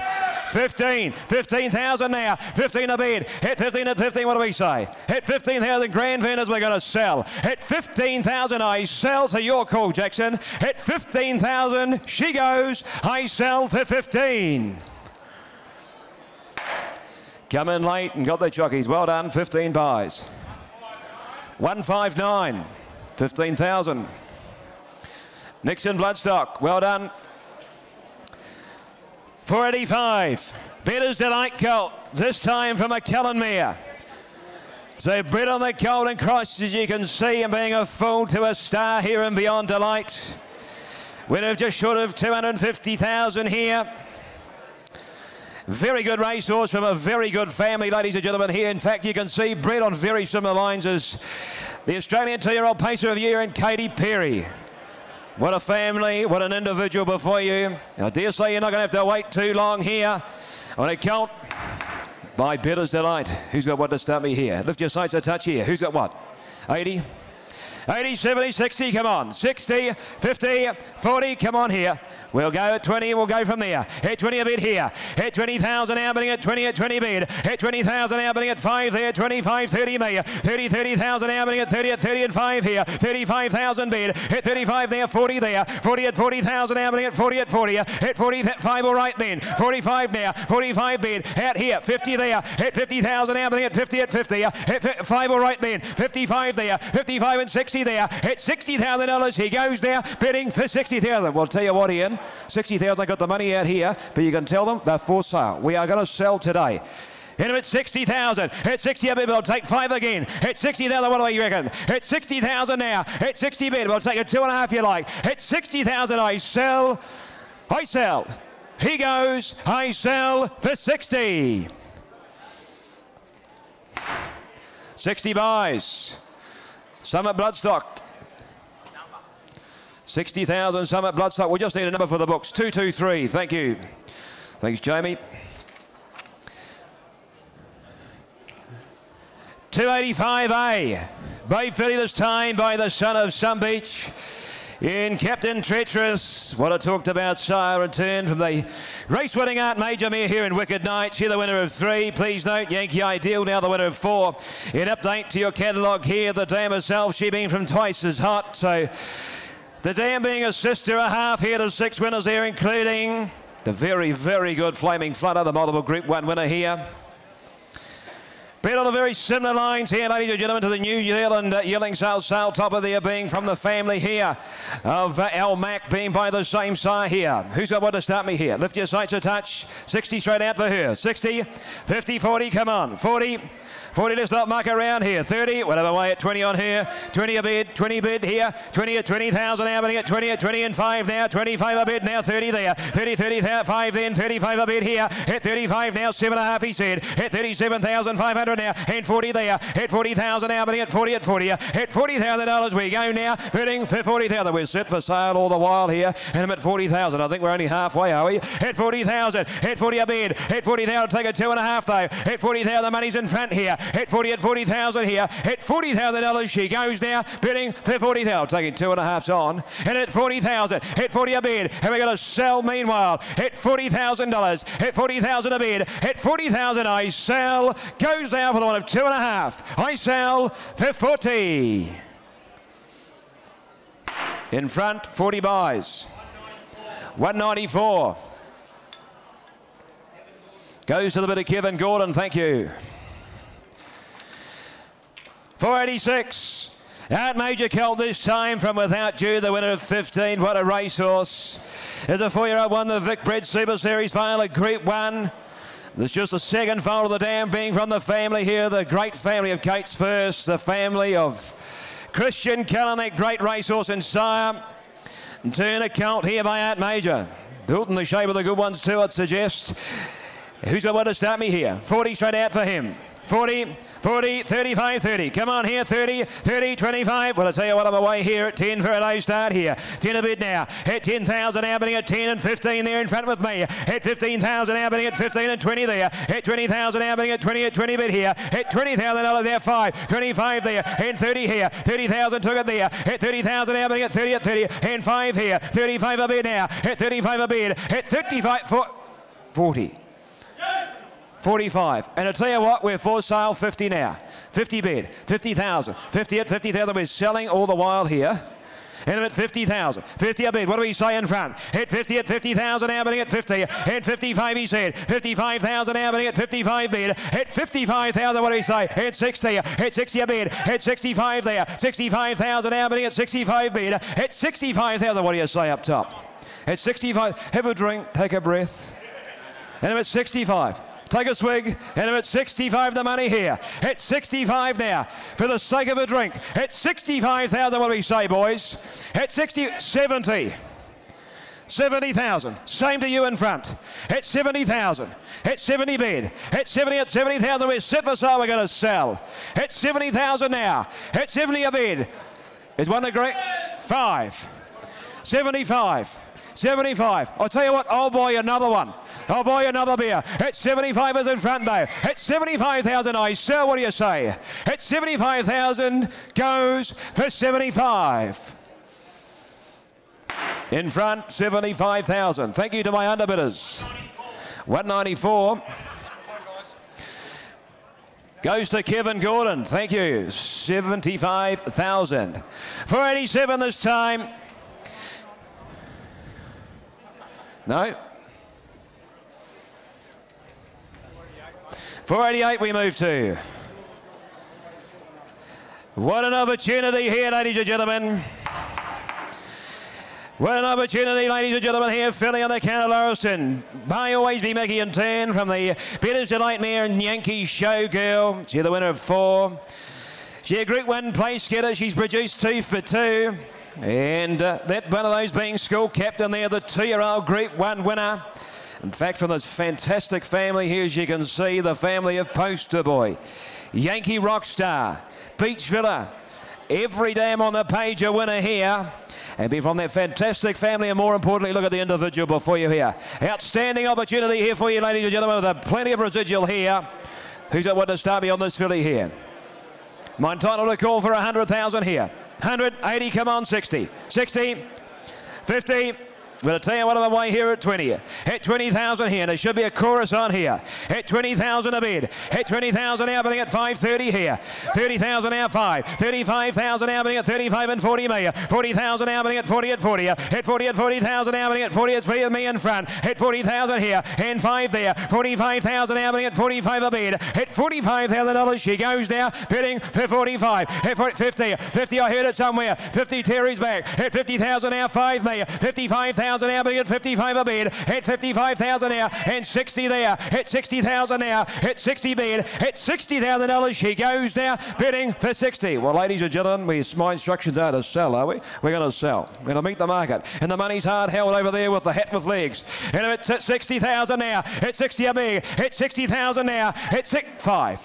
15. 15,000 now. 15 a bid. Hit 15 at 15. What do we say? Hit 15,000 grand vendors we're going to sell. Hit 15,000 I sell to your call, Jackson. Hit 15,000 she goes. I sell for 15. Come in late and got the jockeys. Well done. 15 buys. 159. 15,000. Nixon Bloodstock. Well done. 485. Bettor's Delight Colt, this time from a Cullenmere. So bred on the Golden Cross, as you can see, and being a fool to a star here and beyond Delight. We'd have just short of 250,000 here. Very good racehorse from a very good family, ladies and gentlemen, here. In fact, you can see bred on very similar lines as the Australian two-year-old pacer of the year and Katy Perry. What a family, what an individual before you. I dare say you're not going to have to wait too long here on a count by Bettor's Delight. Who's got what to start me here? Lift your sights a touch here. Who's got what? 80, 80, 70, 60, come on. 60, 50, 40, come on here. We'll go at 20, we'll go from there. At 20 a bit here. At 20,000 now, bidding at 20 at 20 bid. At 20,000 now, bidding at 5 there. 25, 30 me. 30, 30,000 now, bidding at 30 at 30 and 5 here. 35,000 bid. At 35 there, 40 there. 40 at 40,000 now, bidding at 40 at 40. At 45 all right then. 45 now. 45 bid. Out here. 50 there. At 50,000 now, bidding at 50 at 50. At 5 all right then. 55 there. 55 and 60 there. At $60,000 he goes there bidding for 60,000. We'll tell you what, Ian. 60,000 I got the money out here, but you can tell them they're for sale. We are going to sell today. In at 60,000. At 60 a bid, we'll take five again. At 60,000, what do you reckon? At 60,000 now. At 60 bid, we'll take a two and a half you like. At 60,000, I sell. I sell. He goes. I sell for 60. 60 buys. Summit Bloodstock. 60,000 Summit Bloodstock. We just need a number for the books. 223. Thank you. Thanks, Jamie. 285A. Bay Philly this time by the son of Sunbeach. In Captain Treacherous, what I talked about, sire, return from the race-winning Art Major Mare here in Wicked Nights. Here the winner of three. Please note, Yankee Ideal now the winner of four. In update to your catalogue here, the dam herself, she being from twice as hot. So the dam being a sister, a half here to six winners here, including the very, very good Flaming Flutter, the multiple Group 1 winner here. Been on a very similar lines here, ladies and gentlemen, to the New Zealand uh, Yearling Sale Sale top of there being from the family here of uh, Mac being by the same sire here. Who's got what to start me here? Lift your sights a touch. 60 straight out for her. 60, 50, 40, come on. 40, 40 to stop mark around here. 30, whatever way at 20 on here. 20 a bid, 20 bid here. 20 at 20,000 happening at 20 at 20 and 5 now. 25 a bid now. 30 there. 30, 35 then. 35 a bid here. At 35 now. 7.5 he said. At 37,500 now. And 40 there. At 40,000 now. But at 40 at 40. At $40,000 we go now. Bidding for 40,000. We're set for sale all the while here. And I'm at 40,000. I think we're only halfway, are we? At 40,000. At 40 a bid. At 40,000. Take a two and a half though. At 40,000 the money's in front here. At 40 at 40,000 here. At $40,000 she goes now. Bidding for 40,000. Taking two and a halfs on. And at 40,000. At 40 a bid. And we're going to sell meanwhile. At $40,000. At 40,000 a bid. At 40,000 I sell. Goes down for the one of two and a half. I sell for 40. In front, 40 buys. 194. Goes to the bit of Kevin Gordon, thank you. 486. Art Major Celt this time from Without Due, the winner of 15. What a racehorse. Is a four-year-old won the Vic Bred Super Series final at Group 1. There's just a second foal of the dam being from the family here, the great family of Kate's First, the family of Christian Cullen, great racehorse and sire. Turn a count here by Art Major. Built in the shape of the good ones too, I'd suggest. Who's got one to start me here? 40 straight out for him. 40, 40, 35, 30. Come on here, 30, 30, 25. Well, I tell you what, I'm away here at 10 for a low start here. 10 a bit now. At 10,000 happening at 10 and 15 there in front with me. At 15,000 happening at 15 and 20 there. At 20,000 happening at 20 at 20 bit here. At $20,000 there, 5. 25 there. And 30 here. 30,000 took it there. At 30,000 happening at 30 at 30. And 5 here. 35 a bid now. At 35 a bid. At 35, for 40. 45. And I tell you what, we're for sale 50 now. 50 bid, 50,000, 50 at 50,000. We're selling all the while here. And I'm at 50,000. 50 a bid. What do we say in front? Hit 50 at 50,000, happening at 50. Hit 55, he said. 55,000, happening at 55 bid. Hit 55,000, what do we say? Hit 60. Hit 60 a bid. Hit 65 there. 65,000, happening at 65 bid. Hit 65,000, what do you say up top? At 65, have a drink, take a breath. And at 65. Take a swig, and at 65 the money here. It's 65 now, for the sake of a drink. It's 65,000, what do we say, boys? It's 60, 70. 70,000. Same to you in front. It's 70,000. It's 70 bid. It's 70 at 70,000. We're set for sale. We're going to sell. It's 70,000 now. It's 70 a bid. Is one great? Five. 75. 75. I'll tell you what, I'll buy another one. I'll buy another beer. It's 75 is in front though. It's 75,000 I sell. What do you say? It's 75,000 goes for 75. In front, 75,000. Thank you to my underbidders. 194. Goes to Kevin Gordon. Thank you. 75,000. 487 this time. No. 488 we move to. What an opportunity here, ladies and gentlemen. What an opportunity, ladies and gentlemen, here, filling on the count of Lauriston. By Always B Miki and 10 from the Bettor's Delight Mare and Yankee Showgirl. She's the winner of four. She's a Group 1 place getter. She's produced two for two. And uh, that one of those being school captain there, the two-year-old Group 1 winner. In fact, from this fantastic family here, as you can see, the family of Poster Boy, Yankee Rockstar, Beach Villa, every dam on the page a winner here. And be from that fantastic family, and more importantly, look at the individual before you here. Outstanding opportunity here for you, ladies and gentlemen, with a plenty of residual here. Who's got what to start me on this filly here? My entitled to call for 100,000 here. 180, come on, 60. 60, 50, Going to tell you what I'm away here at 20. Hit 20,000 here, there should be a chorus on here. Hit 20,000 a bid. Hit 20,000 now, bidding at 530 here. 30,000 now, 5. 35,000 now, bidding at 35 and 40 million. 40,000 now, bidding at 40 at 40. Hit 40 at 40,000 now, bidding at 40 at 3 of me in front. Hit 40,000 here, and 5 there. 45,000 now, bidding at 45 a bid. Hit $45,000, she goes now, bidding for 45. Hit 40, 50. 50, I heard it somewhere. 50, Terry's back. Hit 50,000 now, 5 million. 55,000 thousand now, but at 55 a bid. Hit 55,000 now, and 60 there. Hit 60,000 now. Hit 60 bid. Hit 60,000 dollars. She goes now, bidding for 60. Well, ladies and gentlemen, we, my instructions are to sell, are we? We're going to sell. We're going to meet the market, and the money's hard held over there with the hat with legs. And if it's at 60,000 now. Hit 60 a bid. Hit 60,000 now. Hit six five.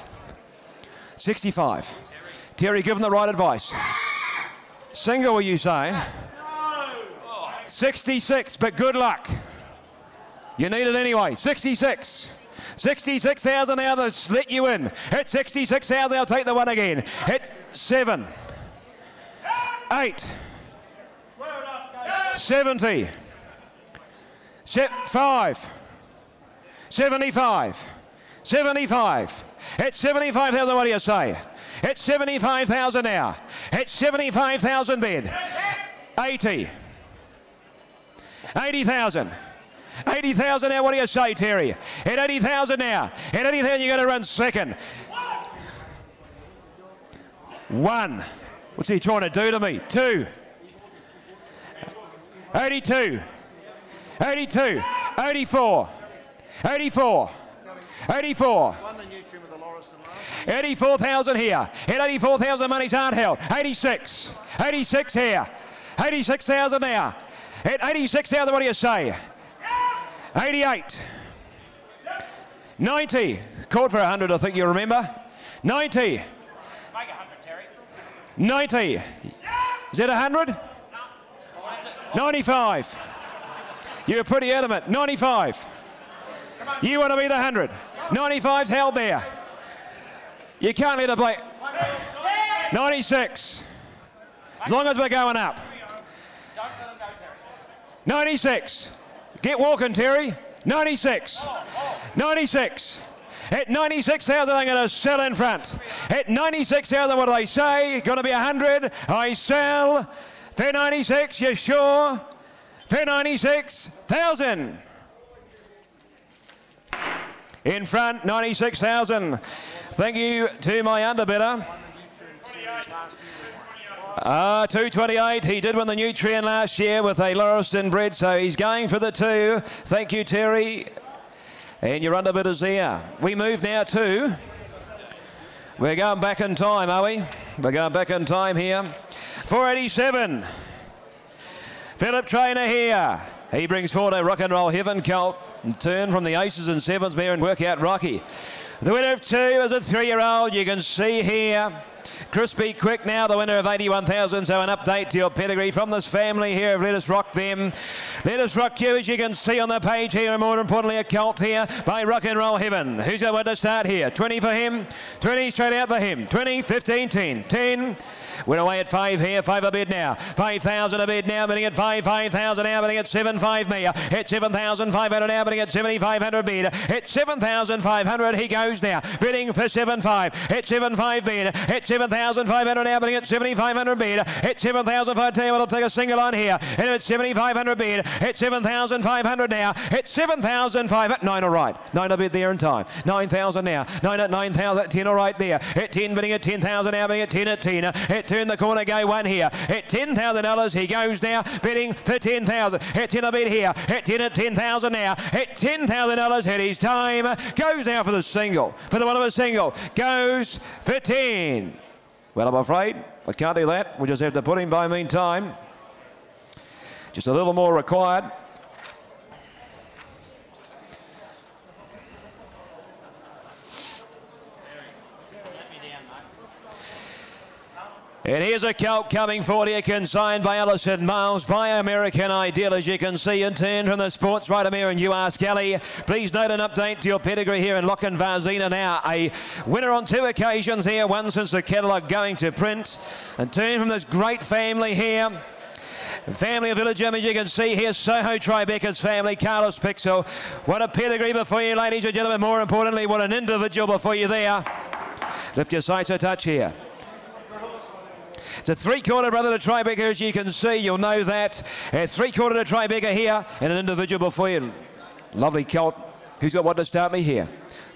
65. Terry, give them the right advice. Single, were you saying? 66, but good luck. You need it anyway. 66. 66,000 now to let you in. Hit 66,000, I'll take the one again. Hit 7. 8. 70. Set 5. 75. 75. It's 75,000, what do you say? It's 75,000 now. It's 75,000 bid. 80. 80,000. 80,000 now. What do you say, Terry? At 80,000 now. At 80,000, you're going to run second. One. What's he trying to do to me? Two. 82. 82. 84. 84. 84. 84,000 here. At 84,000, money's aren't held. 86. 86 here. 86,000 now. At 86,000, what do you say? 88. 90. Called for 100, I think you remember. 90. 90. Is it 100? 95. You're pretty adamant. 95. You want to be the 100. 95's held there. You can't let it play. 96. As long as we're going up. 96. Get walking, Terry. 96. 96. At 96,000, I'm going to sell in front. At 96,000, what do they say? Going to be 100. I sell. For 96, you sure? For 96,000. In front, 96,000. Thank you to my underbidder. Ah, 228. He did win the Nutrien last year with a Lauriston bred, so he's going for the two. Thank you, Terry. And your underbidders here. We move now to. We're going back in time, are we? We're going back in time here. 487. Philip Trainer here. He brings forward a Rocknroll Hanover colt and turn from the aces and sevens mare and work out Rocky. The winner of two is a three-year-old. You can see here. Crispy Quick now, the winner of 81,000. So an update to your pedigree from this family here of Let Us Rock Them. Let Us Rock You, as you can see on the page here, and more importantly, a cult here by Rocknroll Hanover. Who's going to start here? 20 for him, 20 straight out for him, 20, 15, 10, 10. We're away at five here, five a bid now. 5,000 a bid now, bidding at five, 5,000 now, bidding at seven, five me. Hit 7,500 now, bidding at 7,500 bid. Hit 7,500, he goes now, bidding for seven, five. Hit seven, five bid. Hit 7,500 now, bidding at 7,500 bid. At 7,500, tell you what, I'll take a single on here. And at 7,500 bid. At 7,500 now. At 7,500, nine all right. Nine a bid there in time. 9,000 now. Nine at 9,000, 10 all right there. At 10, bidding at 10,000 now, bidding at 10 at 10. At turn the corner, go one here. At $10,000, he goes now, betting for 10,000. At 10 a bid here. At 10 at 10,000 now. At $10,000, hit his time. Goes now for the single. For the one of a single. Goes for 10. Well, I'm afraid I can't do that. We'll just have to put him by meantime. Just a little more required. And here's a colt coming forward here, consigned by Alison Miles, by American Ideal, as you can see, in turn from the Sportswriter Mare and ask Ali. Please note an update to your pedigree here in Lock and Varzina now. A winner on two occasions here, one since the catalogue going to print. And turn from this great family here. Family of Village as you can see here, Soho Tribeca's family, Carlos Pixel. What a pedigree before you, ladies and gentlemen. More importantly, what an individual before you there. Lift your sights a touch here. It's a three-quarter brother to Tribeca, as you can see. You'll know that. A three-quarter to Tribeca here, and an individual before you. Lovely colt. Who's got what to start me here?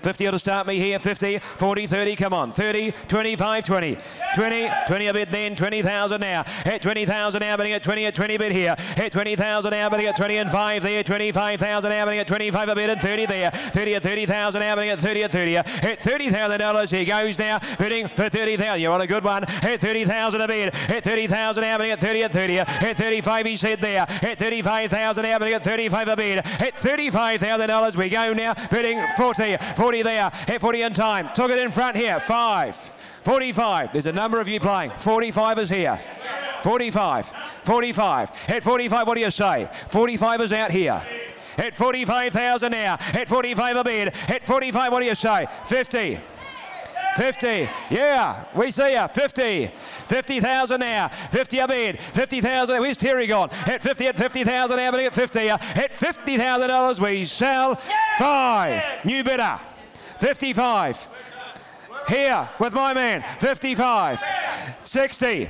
50 to start me here. 50, 40, 30, come on. 30, 25, 20. 20, 20 a bit then. 20,000 now. At 20,000 now, bidding at 20 at 20 bit here. At 20,000 now, bidding at 20 and 5 there. 25,000 now, bidding at 25 a bit and 30 there. 30 at 30,000 now, bidding at 30 at 30. At $30,000 he goes now, bidding for 30,000. You're on a good one. At 30,000 a bid. At 30,000 now, bidding at 30 at 30. At 35 he said there. At 35,000 now, bidding at 35 a bid. At $35,000 we go now, bidding 40. 40 there. At 40 in time. Took it in front here. 5. 45. There's a number of you playing. 45 is here. 45. 45. Hit 45, what do you say? 45 is out here. At 45,000 now. Hit 45 a bid. Hit 45, what do you say? 50. 50. Yeah, we see ya. 50. 50,000 now. 50 a bid. 50,000. Where's Terry gone? Hit 50, at 50,000 now, but at 50. At $50,000 we sell. Five. New bidder. 55. Here with my man. 55. 60.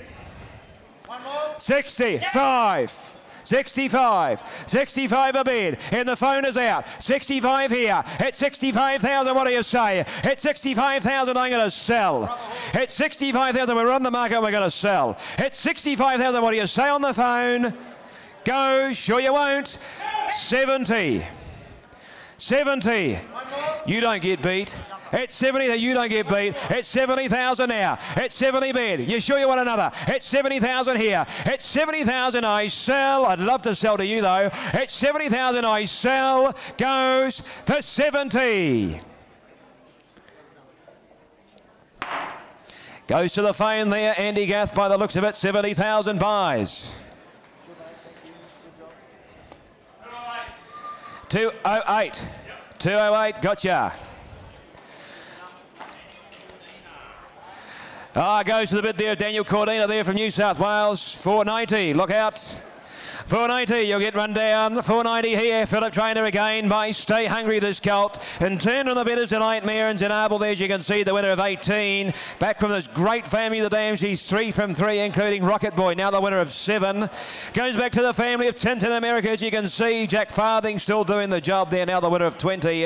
65. 65. 65 a bid. And the phone is out. 65 here. At 65,000, what do you say? At 65,000, I'm going to sell. At 65,000, we're on the market, we're going to sell. At 65,000, what do you say on the phone? Go. Sure you won't. 70. 70. You don't get beat. At 70, you don't get beat. At 70,000 now. At 70 bid. You sure you want another? At 70,000 here. At 70,000 I sell. I'd love to sell to you though. At 70,000 I sell. Goes for 70. Goes to the phone there, Andy Gath, by the looks of it, 70,000 buys. 208. 208, gotcha. Ah, goes to the bit there, Daniel Cordina there from New South Wales, 490, look out. 490, you'll get run down. 490 here, Philip Trainer again by Stay Hungry this colt. And turn on the Bettor's Delight, Mare and Zenable there, as you can see, the winner of 18. Back from this great family, of the Damsies, three from three, including Rocket Boy, now the winner of seven. Goes back to the family of Tintin America, as you can see. Jack Farthing still doing the job there, now the winner of 20.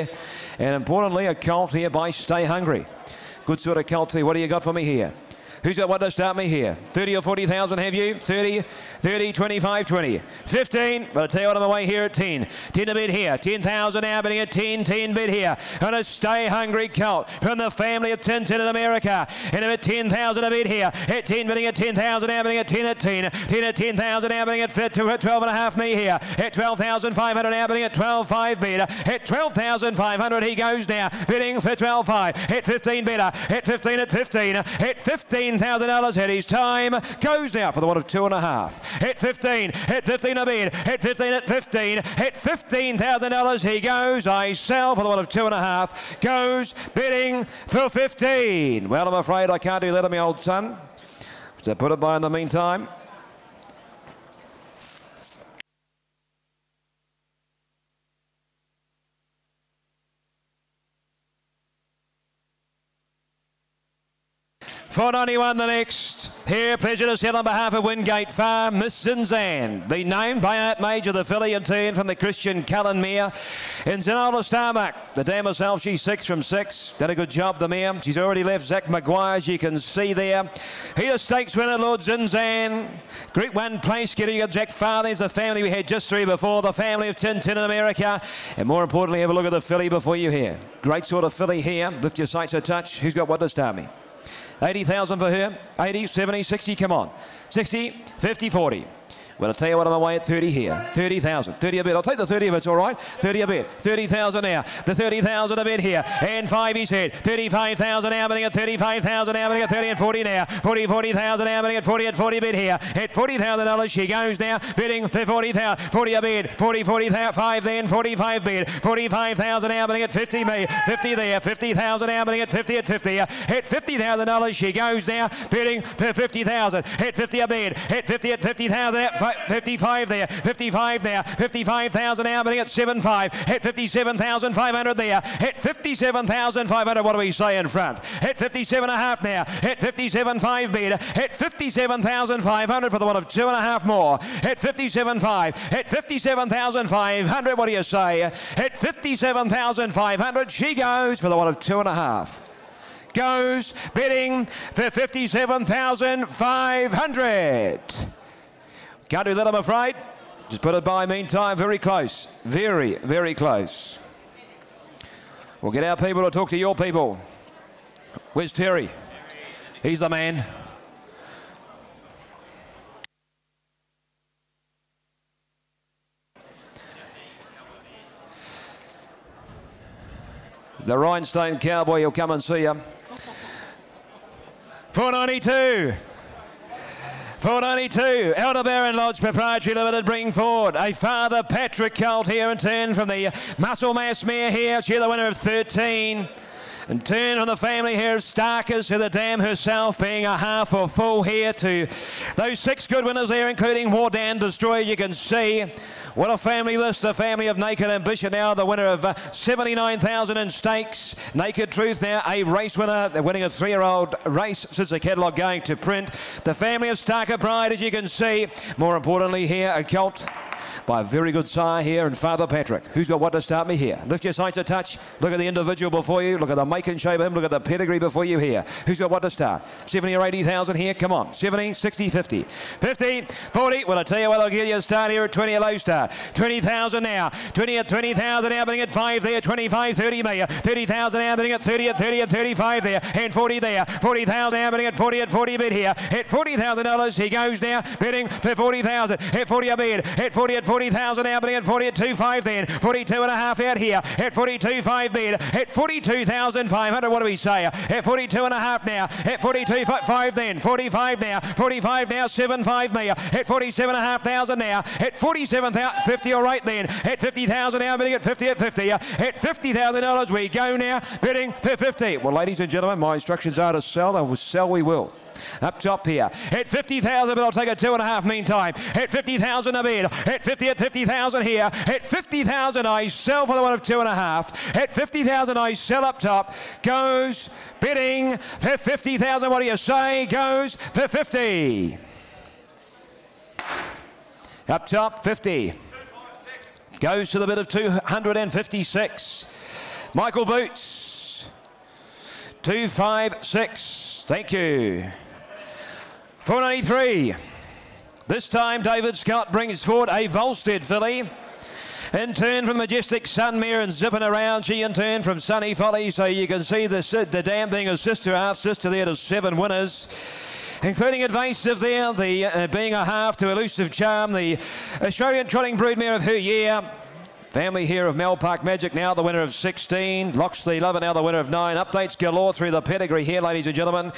And importantly, a colt here by Stay Hungry. Good sort of colt. What do you got for me here? Who's got what to start me here? 30 or 40,000 have you? 30, 30, 25, 20. 15, but I'll tell you what, I'm away here at 10. 10 a bid here. 10,000 now bidding at 10, 10 bid here. And a stay hungry colt from the family of Tintin in America. And at 10,000 a bid here. At 10 bidding at 10,000 now bidding at 10 at 10. 10 at 10,000 now bidding at 12 and a half me here. At 12,500 now bidding at 12.5 bid. At 12,500 he goes now bidding for 12.5. At 15 bidder. At 15 at 15. At 15 $15,000 at his time. Goes now for the one of two and a half. Hit 15. Hit 15 a bid. Hit 15 at 15. Hit $15,000. He goes. I sell for the one of two and a half. Goes bidding for 15. Well, I'm afraid I can't do that, my old son. So put it by in the meantime. 491 the next. Here, pleasure to sell on behalf of Wingate Farm, Miss Zinzan. Been named by Art Major, the filly and turn from the Christian Cullen mare. In Zenola Starbuck, the dam herself, she's six from six. Did a good job, the mare. She's already left Zach Maguire, as you can see there. Here, stakes winner, Lord Zinzan. Group one place, getting a Jack Father's a family we had just three before, the family of Tintin in America. And more importantly, have a look at the filly before you here. Great sort of filly here. Lift your sights a touch. Who's got what to start me? 80,000 for her. 80, 70, 60, come on. 60, 50, 40. Well, I'll tell you what, I'm away at 30 here. 30,000. 30 a bit. I'll take the 30 if it's all right. 30 a bit. 30,000 now. The 30,000 a bit here. And 5 he said. 35,000 now, bidding at 35,000 now, bidding at 30 and 40 now. 40, 40,000 now, bidding at 40 at 40 a bit here. At $40,000 she goes now, bidding for 40,000. 40 a bid. 40, 40,000. then. 45 bid. 45,000 now, bidding at 50 me. 50 there. 50,000 now, bidding at 50 at 50. At $50,000 she goes now, bidding for 50,000. At 50 a bid. At 50 at 50,000. 55 there, 55 there, 55,000 now, bidding at 75. Hit 57,500 there. Hit 57,500. What do we say in front? Hit 57 and a half now. Hit 57.5 bid. Hit 57,500 for the one of two and a half more. Hit 57.5. Hit 57,500. What do you say? Hit 57,500. She goes for the one of two and a half goes bidding for 57,500. Can't do that, I'm afraid. Just put it by meantime. Very close. Very, very close. We'll get our people to talk to your people. Where's Terry? He's the man. The Rhinestone Cowboy, he'll come and see you. 492. 492, Aldebaran Lodge Proprietary Limited bring forward a Father Patrick Colt here in turn from the Muscle Mass Mare here. She's the winner of 13. And turn on the family here of Starkers to the dam herself being a half or full here to those six good winners there including Wardan Destroyer you can see what a family list, the family of Naked Ambition now, the winner of uh, 79,000 in stakes. Naked Truth now, a race winner. They're winning a three-year-old race since the catalogue going to print. The family of Starker Pride, as you can see. More importantly here, a Colt by a very good sire here and Father Patrick. Who's got what to start me here? Lift your sights a touch. Look at the individual before you. Look at the make and shape of him. Look at the pedigree before you here. Who's got what to start? 70 or 80,000 here. Come on. 70, 60, 50. 50, 40. Well, I tell you what, I'll give you a start here at 20 a low start. 20,000 now. 20 at 20,000 now, bidding at 5 there. 25, 30 million. 30,000 now, bidding at 30 at 30 at 35 there. And 40 there. 40,000 now, bidding at 40 at 40 bid here. At $40,000 he goes now, bidding for 40,000. At 40 a bid. At 40 at 40,000 now, bidding at 40 at 25 then. 42 and a half out here. At 42.5 bid. At 42,500. What do we say? At 42 and a half now. At 42.5 then. 45 now. 45 now. 7.5 me. At 47 and a half thousand now. At 47,000. 50 all right then. At 50,000 now. Bidding at 50 at 50. At $50,000 we go now. Bidding for 50. Well, ladies and gentlemen, my instructions are to sell and sell we will. Up top here. At 50,000, but I'll take a two and a half meantime. At 50,000 a bid. At 50 at 50,000 here. At 50,000 I sell for the one of two and a half. At 50,000 I sell up top. Goes bidding for 50,000. What do you say? Goes for 50. Up top, 50. Goes to the bid of 256. Michael Boots. 256. Thank you. 493. This time David Scott brings forward a Volstead filly. In turn from Majestic Son mare and zipping around. She in turn from Sunny Folly. So you can see the, the dam being a sister, half sister there to seven winners including Evasive there, the uh, being a half to Elusive Charm, the Australian trotting broodmare of her year. Family here of Mel Park Magic, now the winner of 16. Loxley Lover, now the winner of 9. Updates galore through the pedigree here, ladies and gentlemen.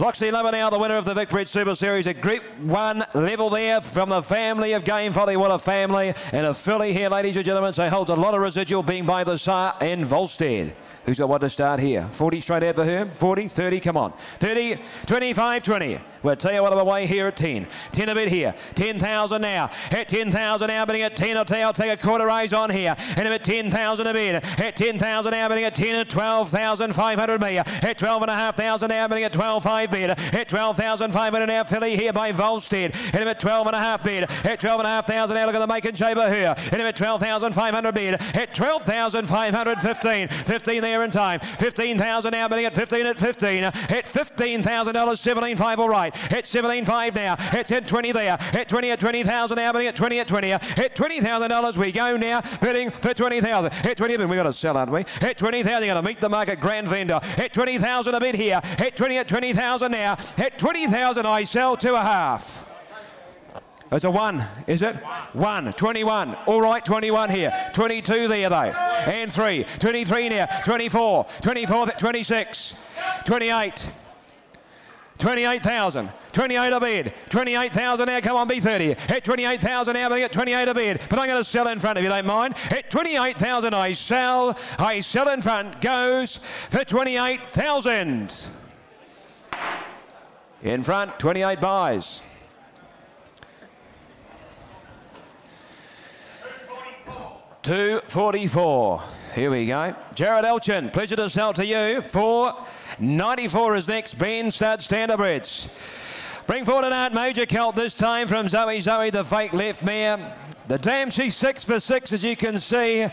Loxley now the winner of the Vic Bred Super Series at Group 1 level there from the family of Game Folly. Family. And a filly here, ladies and gentlemen. So holds a lot of residual being by the sire in Volstead. Who's got what to start here? 40 straight out for her. 40, 30, come on. 30, 25, 20. We'll tell you what I'm away here at 10. 10 a bit here. 10,000 now. At 10,000 now, bidding at 10. I'll tell you, I'll take a quarter raise on here. And at 10,000 a bid. At 10,000 now, bidding at 10 at 12,500 me. At 12,500 now, bidding at 12,500 12.5 bid. At 12,500 now, filly here by Volstead. Hit him at 12 and bid. At 12 and a half thousand now, look at the make and shape of her. Him at 12,500 bid. At 12,515. 15 there in time. 15,000 now, bidding at 15 at 15. At $15,000, 17.5 all right. At 17.5 now. It's at 20 there. Hit 20 at 20,000 now, bidding at 20 at 20. Hit $20,000 we go now, bidding for 20,000. Hit 20, we got to sell, aren't we? Hit 20,000, you're going to meet the market grand vendor. Hit 20,000 a bid here. Hit 20 at 20,000 now. Hit 20,000 I sell two a half. It's a one, is it? One. 21. All right, 21 here. 22 there, though. And three. 23 now. 24. 24, 26. 28. 28,000. 28 a bid. 28,000 now. Come on, B30. At 28,000 now, they get 28 a bid. But I'm going to sell in front if you don't mind. At 28,000, I sell. I sell in front. Goes for 28,000. In front, 28 buys. Two forty-four. Here we go. Jared Elchin, pleasure to sell to you. Four ninety-four is next. Ben Stud Standardbreds. Bring forward an Art Major cult this time from Zoe Zoe, the fake left mare. The dam, she's six for six, as you can see.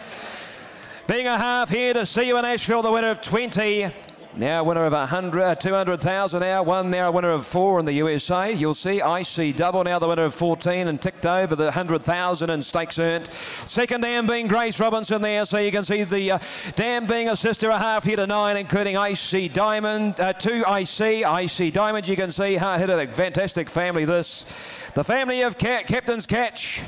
Being a half here to see you in Asheville, the winner of 20. Now winner of 100, uh, 200,000 now, one now winner of four in the USA. You'll see IC Double now the winner of 14 and ticked over the 100,000 in stakes earned. Second dam being Grace Robinson there, so you can see the uh, dam being a sister a half here to nine, including IC Diamond, uh, two IC, IC Diamond. You can see hard hitter, a fantastic family this. The family of Ca Captain's Catch.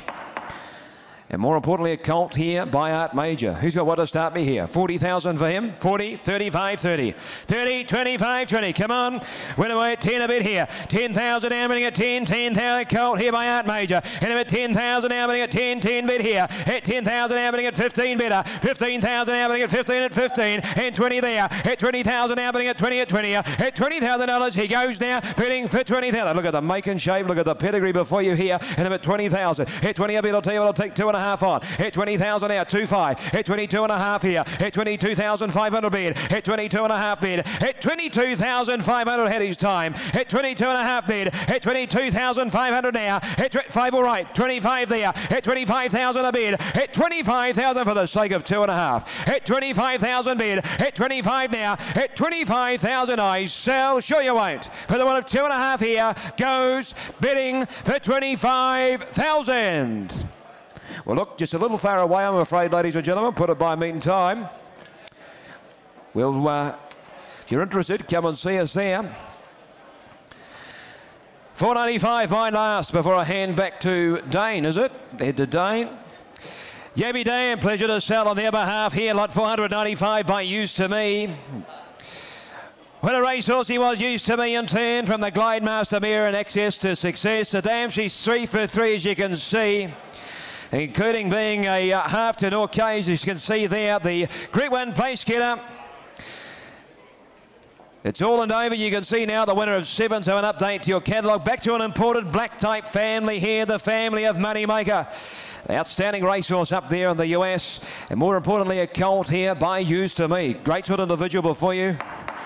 And more importantly, a colt here by Art Major. Who's got what to start me here? 40,000 for him. 40, 35, 30. 30, 25, 20. Come on. Win away at 10 a bit here. 10,000 Amberning at 10. 10,000 colt here by Art Major. And at 10,000 Amberning at 10. 10 bid here. At 10,000 Amberning at 15 bidder. 15,000 Amberning at 15 at 15. And 20 there. At 20,000 Amberning at 20 at 20. At $20,000 he goes now. Bidding for 20,000. Look at the make and shape. Look at the pedigree before you here. And at 20,000. At 20 a bid, I'll tell you what, I'll take two and a half on. Hit 20,000 out, 2-5. Hit 22 and a half here. Hit 22,500 bid. Hit 22 and a half bid. Hit 22,500 head his time. Hit 22 and a half bid. Hit 22,500 now. Hit 5 all right. 25 there. Hit 25,000 a bid. Hit 25,000 for the sake of two and a half. Hit 25,000 bid. Hit 25 now. Hit 25,000 I sell. Sure you won't. For the one of two and a half here goes bidding for 25,000. Well, look, just a little far away, I'm afraid, ladies and gentlemen. Put it by meeting time. Well, uh, if you're interested, come and see us there. 495 my last before I hand back to Dane, is it? Head to Dane. Yabby Dan, pleasure to sell on their behalf here. Lot 495 by Used to Me. When a racehorse he was used to me in turn from the Glide Master Mirror and access to success. The dam she's three for three as you can see including being a uh, half to North Cage, as you can see there, the Group 1 place getter. It's all and over. You can see now the winner of seven. So an update to your catalogue. Back to an imported black type family here, the family of Moneymaker. Outstanding racehorse up there in the US. And more importantly, a colt here by Used to Me. Great sort of individual before you.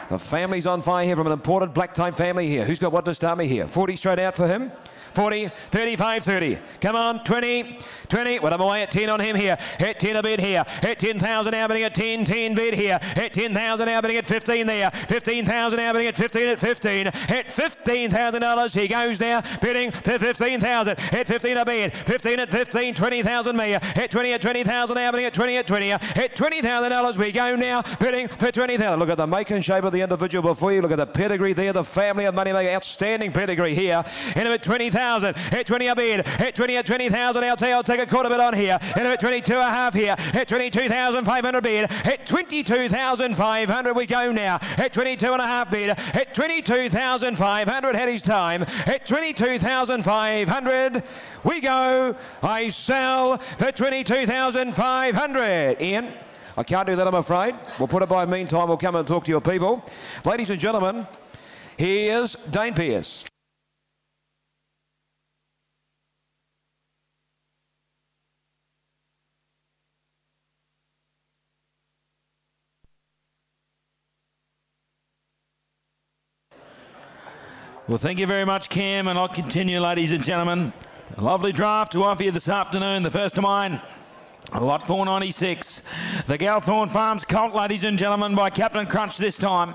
The family's on fire here from an imported black type family here. Who's got what to start me here? 40 straight out for him. 40, 35, 30. Come on, 20, 20. Well, I'm away at 10 on him here. Hit 10 a bid here. Hit 10,000 now bidding at 10, 10 bid here. Hit 10,000 now bidding at 15 there. 15,000 now bidding at 15 at 15. Hit $15,000. He goes now bidding to 15,000. Hit 15 a bid. 15 at 15, 20,000 me. Hit 20 at 20,000 now bidding at 20 at 20. Hit $20,000. We go now bidding for 20,000. Look at the make and shape of the individual before you. Look at the pedigree there. The family of money Moneymaker. Outstanding pedigree here. In at 20,000. 20,000. Hit 20 a bid. Hit 20 at 20,000. I'll tell I'll take a quarter bit on here. Hit at 22 a half here. Hit 22,500 bid. Hit 22,500. We go now. Hit 22 and a half bid. Hit 22,500. Had his time. Hit 22,500. We go. I sell for 22,500. Ian. I can't do that, I'm afraid. We'll put it by meantime. We'll come and talk to your people. Ladies and gentlemen, here's Dane Pierce. Well, thank you very much, Cam, and I'll continue, ladies and gentlemen. A lovely draft to offer you this afternoon. The first of mine. Lot 496. The Galthorne Farms Colt, ladies and gentlemen, by Captain Crunch this time.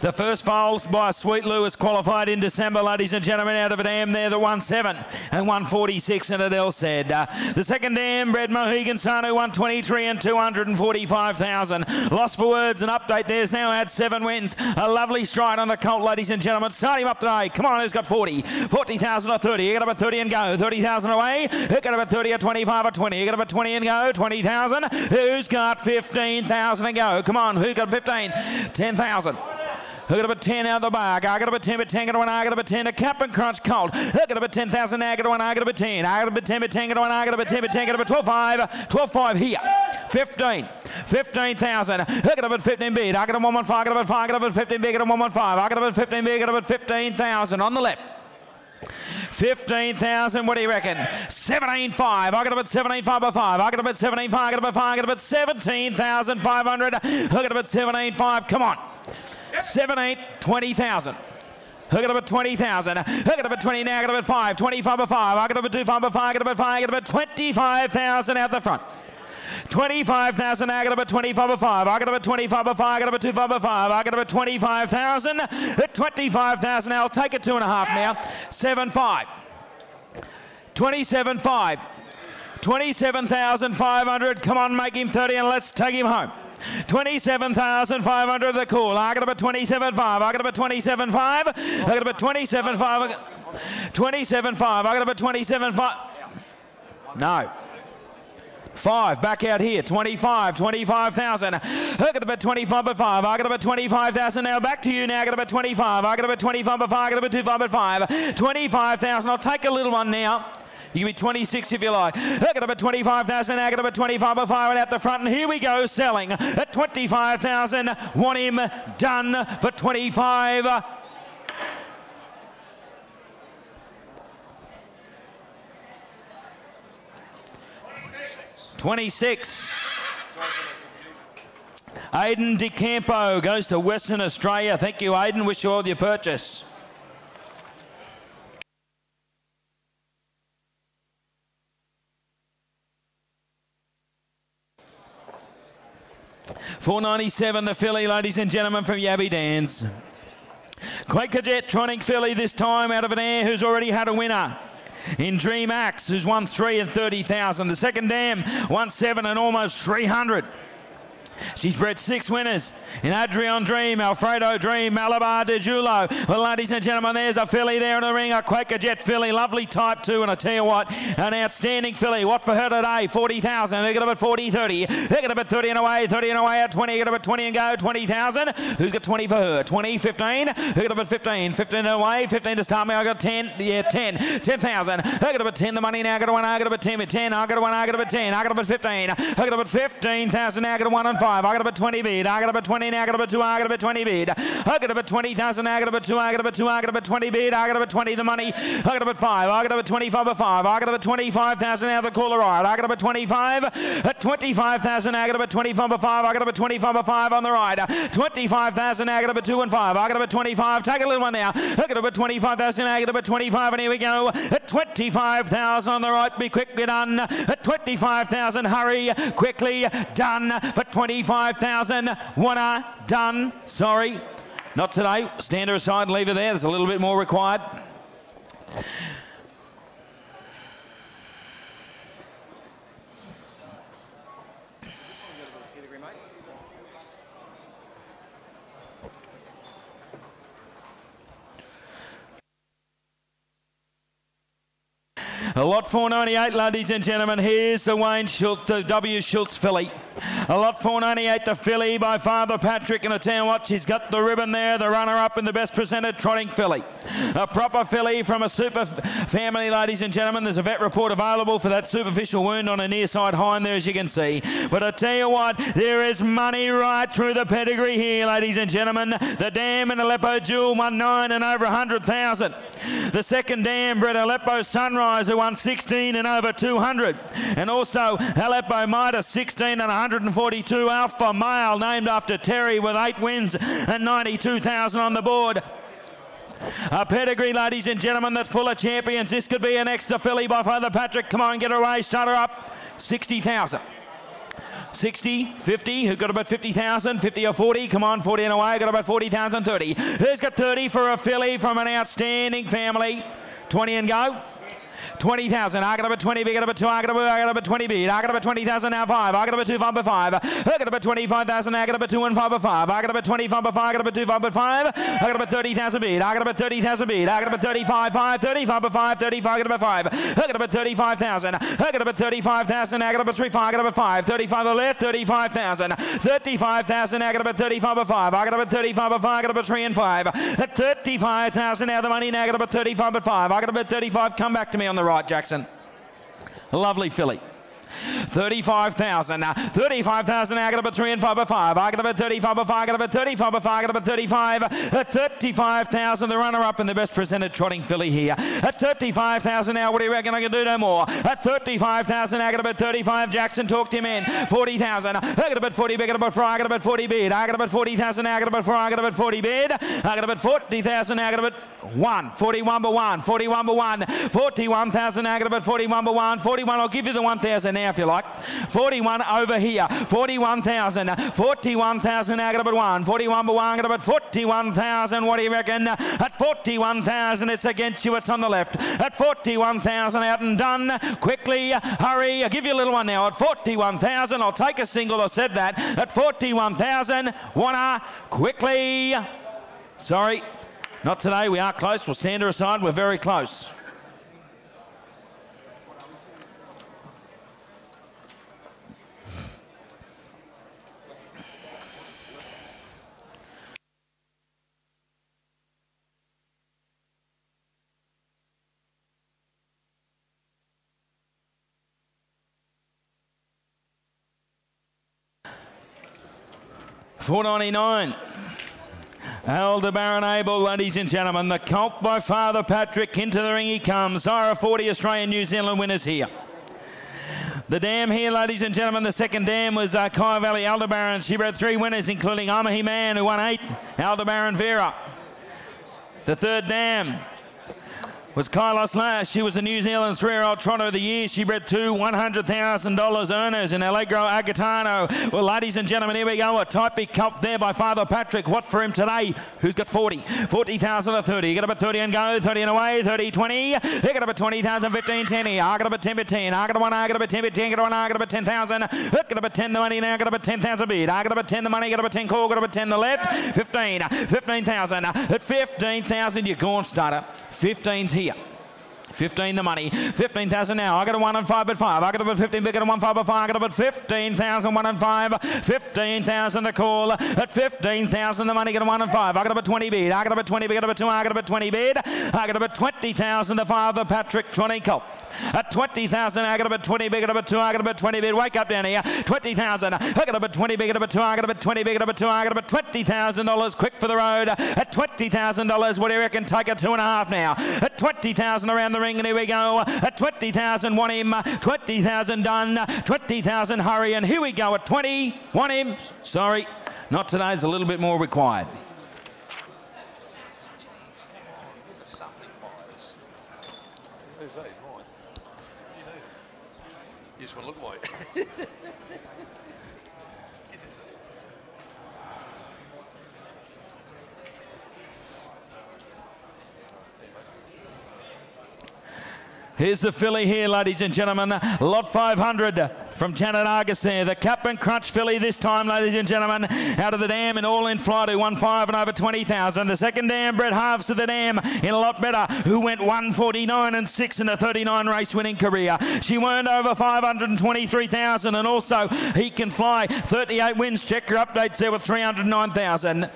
The first foal by Sweet Lous qualified in December, ladies and gentlemen, out of a dam there, the 1-7 and 146 and Adele said. Uh, the second dam, Bred Mohegan Sanu, 123 and 245,000. Lost for words, an update there's now had seven wins. A lovely stride on the colt, ladies and gentlemen. Start him up today. Come on, who's got 40? 40,000 or 30. You got about 30 and go. 30,000 away. Who got about 30 or 25 or 20? You got about 20 and go. 20,000. Who's got 15,000 and go? Come on, who got 15? 10,000. Hook it up at 10 out of the bag. I got up at 10, but 10, got one, I got up at 10. A Captain Crunch cold. Hook it up at 10,000, I got one, I got up at 10. I got up at 10, but 10, got one, I got up at 10, but 10, got up at 12, 5. 12, 5 here. 15. 15,000. Hook it up at 15 bid. I got a 115, I got up at 5, I got up at 15 bid, got a 115. I got up at 15 bid, got up at 15,000 on the left. 15,000, what do you reckon? 17.5. I got about 17.5 by 5. I got about 17.5. I got about 5. I got about 17,500. I got about 17.5. Come on. 7, 8, 20,000. Hook it up at 20,000. Hook it up at 20 now. I got about 5. 25 by 5. I got about 2, 5 by 5. I got about 5. I got about 25,000 out the front. 25,000. I got about 25 by 5. I got about 25 by 5. I got about 2 5 by 5. I got about 25,000. At 25,000. I'll take it two and a half now. 7 5. 27 5. 27,500. Come on, make him 30 and let's take him home. 27,500 the call. I got about 27.5. I got about 27.5. I got about 27.5. 27.5. I got about 27.5. No. Five, back out here, 25, 25,000. I got about 25 by 5. I got about 25,000 now. Back to you now. I got about 25. I got about 25 by 5. I got about 25 by 5. 25,000. I'll take a little one now. You can be 26 if you like. I got about 25,000. I got about 25 by 5 out the front. And here we go, selling at 25,000. Want him done for 25. Uh, 26. Aidan DeCampo goes to Western Australia. Thank you, Aidan. Wish you all your purchase. Four ninety seven, the filly, ladies and gentlemen, from Yabby Dans. Quaker Jet trotting filly this time out of an air who's already had a winner in Dream Axe, who's won three and 30,000. The second dam won seven and almost 300. She's bred six winners in Adrian Dream, Alfredo Dream, Malabar de Julo. Well, ladies and gentlemen, there's a filly there in the ring, a Quaker Jet filly, lovely type two, and I tell you what, an outstanding filly. What for her today? 40,000. They got about 40, 30. They got about 30 and away, 30 and away at 20. Got about 20 and go, 20,000. Who's got 20 for her? 20, 15. Who got about 15? 15 and away, 15 to start me. I got 10. Yeah, 10. 10,000. I got about 10. The money now. I got a one. I got about 10. 10. I got a one. I got about 10. I got about 15. I got about 15,000. Now I got a one and five. I got about 20 bid. I got about 20. Now I got about two. I got about 20 bid. I got about 20,000. I got about two. I got about two. I got about 20 bid. I got about 20. The money. I got about five. I got about 25 by five. I got about 25,000. Now the caller right. I got about 25. At 25,000. I got about 25 by five. I got about 25 by five on the right. 25,000. I got about two and five. I got about 25. Take a little one now. I got about 25,000. I got about 25. And here we go. At 25,000 on the right. Be quick. Be done. At 25,000. Hurry. Quickly. Done. For 25,000. Winner. Done. Sorry. Not today. Stand her aside. Leave her there. There's a little bit more required. A lot 498, ladies and gentlemen. Here's the Wayne Schultz, the W. Schultz filly. A lot 498, the filly by Father Patrick. And I tell watch. what, she's got the ribbon there, the runner up in the best presented trotting filly. A proper filly from a super family, ladies and gentlemen. There's a vet report available for that superficial wound on a near side hind there, as you can see. But I tell you what, there is money right through the pedigree here, ladies and gentlemen. The dam and Aleppo Jewel won nine and over 100,000. The second dam bred Aleppo Sunrise, who won 16 and over 200. And also Aleppo Mitre, 16 and 142 Alpha Male, named after Terry with eight wins and 92,000 on the board. A pedigree, ladies and gentlemen, that's full of champions. This could be an extra filly by Father Patrick. Come on, get away. Start her up. 60,000. 60, 50, who got about 50,000, 50 or 40, come on, 40 and away, got about 40,000, 30. Who's got 30 for a filly from an outstanding family? 20 and go. 20,000. I got about 20 big, about 2, I got about, I 20 big. I got about 20,000 now 5. I got about 2 5 by 5. I got about 25,000. I got about 2 and 5 by 5. I got about 25 by 5. I got about 2 5 by 5. I got about 30,000 bid. I got about 30,000 bid. I got about 35 5. 35 by 5. 35. I got about 5. I got about 35,000. I got about 35,000. I got about 3 5. I got about 5. 35 on the left. 35,000. 35,000. I got about 35 by 5. I got about 35 by 5. I got about 3 and 5. 35,000 now the money. Now I got about 35 by 5. I got about 35. Come back to me on the right, Jackson. Lovely filly. 35,000. Uh, 35,000. I got about 3 and 5 by 5. I about 35 by 5. I got about 35 by 5. I got about 35. At 35,000. The runner up and the best presented trotting filly here. At 35,000 now. What do you reckon I can do no more? At 35,000. I got about 35. Jackson talked him in. 40,000. I about 40 bid. I got about 4. I about 40 bid. I about 40,000. I got about 4. I about 40 bid. I about 40,000. I got about 1. 41 by 1. 41 by 1. 41,000. I got about 41 by 1. 41. I'll give you the 1,000 now if you like. 41 over here. 41,000. 41,000 now got about 1. 41 by 1 got about 41,000. What do you reckon? At 41,000 it's against you. It's on the left. At 41,000 out and done. Quickly. Hurry. I'll give you a little one now. At 41,000 I'll take a single. I said that. At 41,000. Wanna quickly. Sorry. Not today. We are close. We'll stand her aside. We're very close. Four ninety nine. Aldebaran Abel, ladies and gentlemen. The colt by Father Patrick. Into the ring he comes. Ira 40 Australian New Zealand winners here. The dam here, ladies and gentlemen, the second dam was uh, Kai Valley Aldebaran. She bred three winners, including Amahi Man, who won eight, Aldebaran Vera. The third dam was Kylos Lash. She was a New Zealand three-year-old trotter of the year. She bred two $100,000 earners in Allegro Agatano. Well, ladies and gentlemen, here we go. A type big cup there by Father Patrick. What for him today? Who's got 40? 40,000 or 30. You got about 30 and go. 30 and away. 30, 20. You got about 20,000, 15, 10. I got about 10 by 10. I got one. I got about 10 by 10. Got one. I got about 10,000. I got about 10 the money now. Got about 10,000 bid. I got about 10 the money. Got about 10 call. Got about 10 the left. 15. 15,000. At 15,000, you're gone, starter. 15's here. 15 the money. 15,000 now. I got a 1 and 5 but 5. I got a 15 big and a 1 5 but 5. I got about 15,000 1 and 5. 15,000 the call. At 15,000 the money. Got a 1 and 5. I got about 20 bid. I got about 20 bid. I got about 2. I got about 20 bid. I got about 20,000 the Father Patrick Tronico. At 20,000 I got about 20 big. About 2. I got about 20 bid. Wake up down here. 20,000. I got about 20 big. About 2. I got about 20 big. About 2. I got about $20,000 quick for the road. At $20,000 what do you reckon? Take a two and a half now. At 20,000 around the ring and here we go. At 20,000 want him. 20,000 done. 20,000 hurry and here we go at 20. Want him. Sorry. Not today. There's a little bit more required. Who's that? Mine. You know. You just want to look like. Here's the filly here, ladies and gentlemen. Lot 500 from Janet Argus there. The Captain Crunch filly this time, ladies and gentlemen, out of the dam and all in flight who won five and over 20,000. The second dam, Brett Halves to the dam in a lot better, who went 149 and 6 in a 39 race winning career. She earned over 523,000 and also he can fly 38 wins. Check your updates there with 309,000.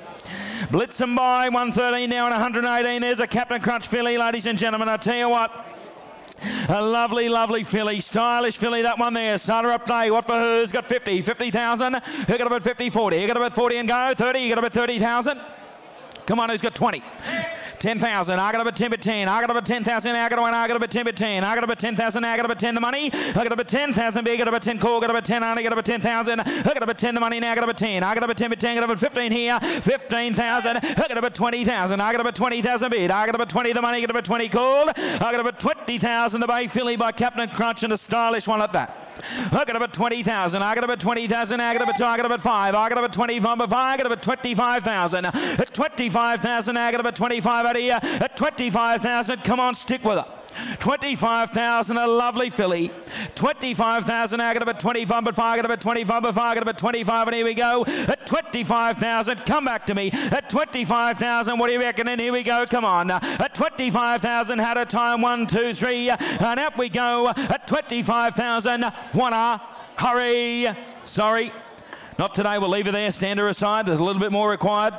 Blitz and by 113 now and 118. There's a Captain Crunch filly, ladies and gentlemen. I tell you what. A lovely, lovely filly. Stylish filly, that one there. Starter up day. What for? Has got 50. 50,000. Who got about 50, 40? Who got about 40 and go? 30. You got about 30,000? Come on, who's got 20? 10,000. I got at 10 by 10. I got at 10,000. I got one. I got at 10 by 10. I got at 10,000. I got at 10 the money. I got at 10,000. B. I got at 10 call. Got at 10. I got at 10,000. I got at 10 the money. Now I got at 10. I got at 10 by 10. Got up at 15 here. 15,000. I got at 20,000. I got at 20,000 bid. I got at 20 the money. Got up at 20 call. I got at 20,000 the Bay filly by Captain Crunch and a stylish one at that. I got about 20,000. I got about 20,000. I got about two. I got about five. I got about 25. I got about 25,000. 25,000. I got about 25 At 25,000. Come on, stick with it. 25,000, a lovely filly. 25,000, I got about 25, but 5, I got about 25, but 5, I got about 25, and here we go. At 25,000, come back to me. At 25,000, what do you reckon? And here we go, come on. At 25,000, had a time, one, two, three, and up we go. At 25,000, wanna hurry. Sorry, not today, we'll leave her there, stand her aside, there's a little bit more required.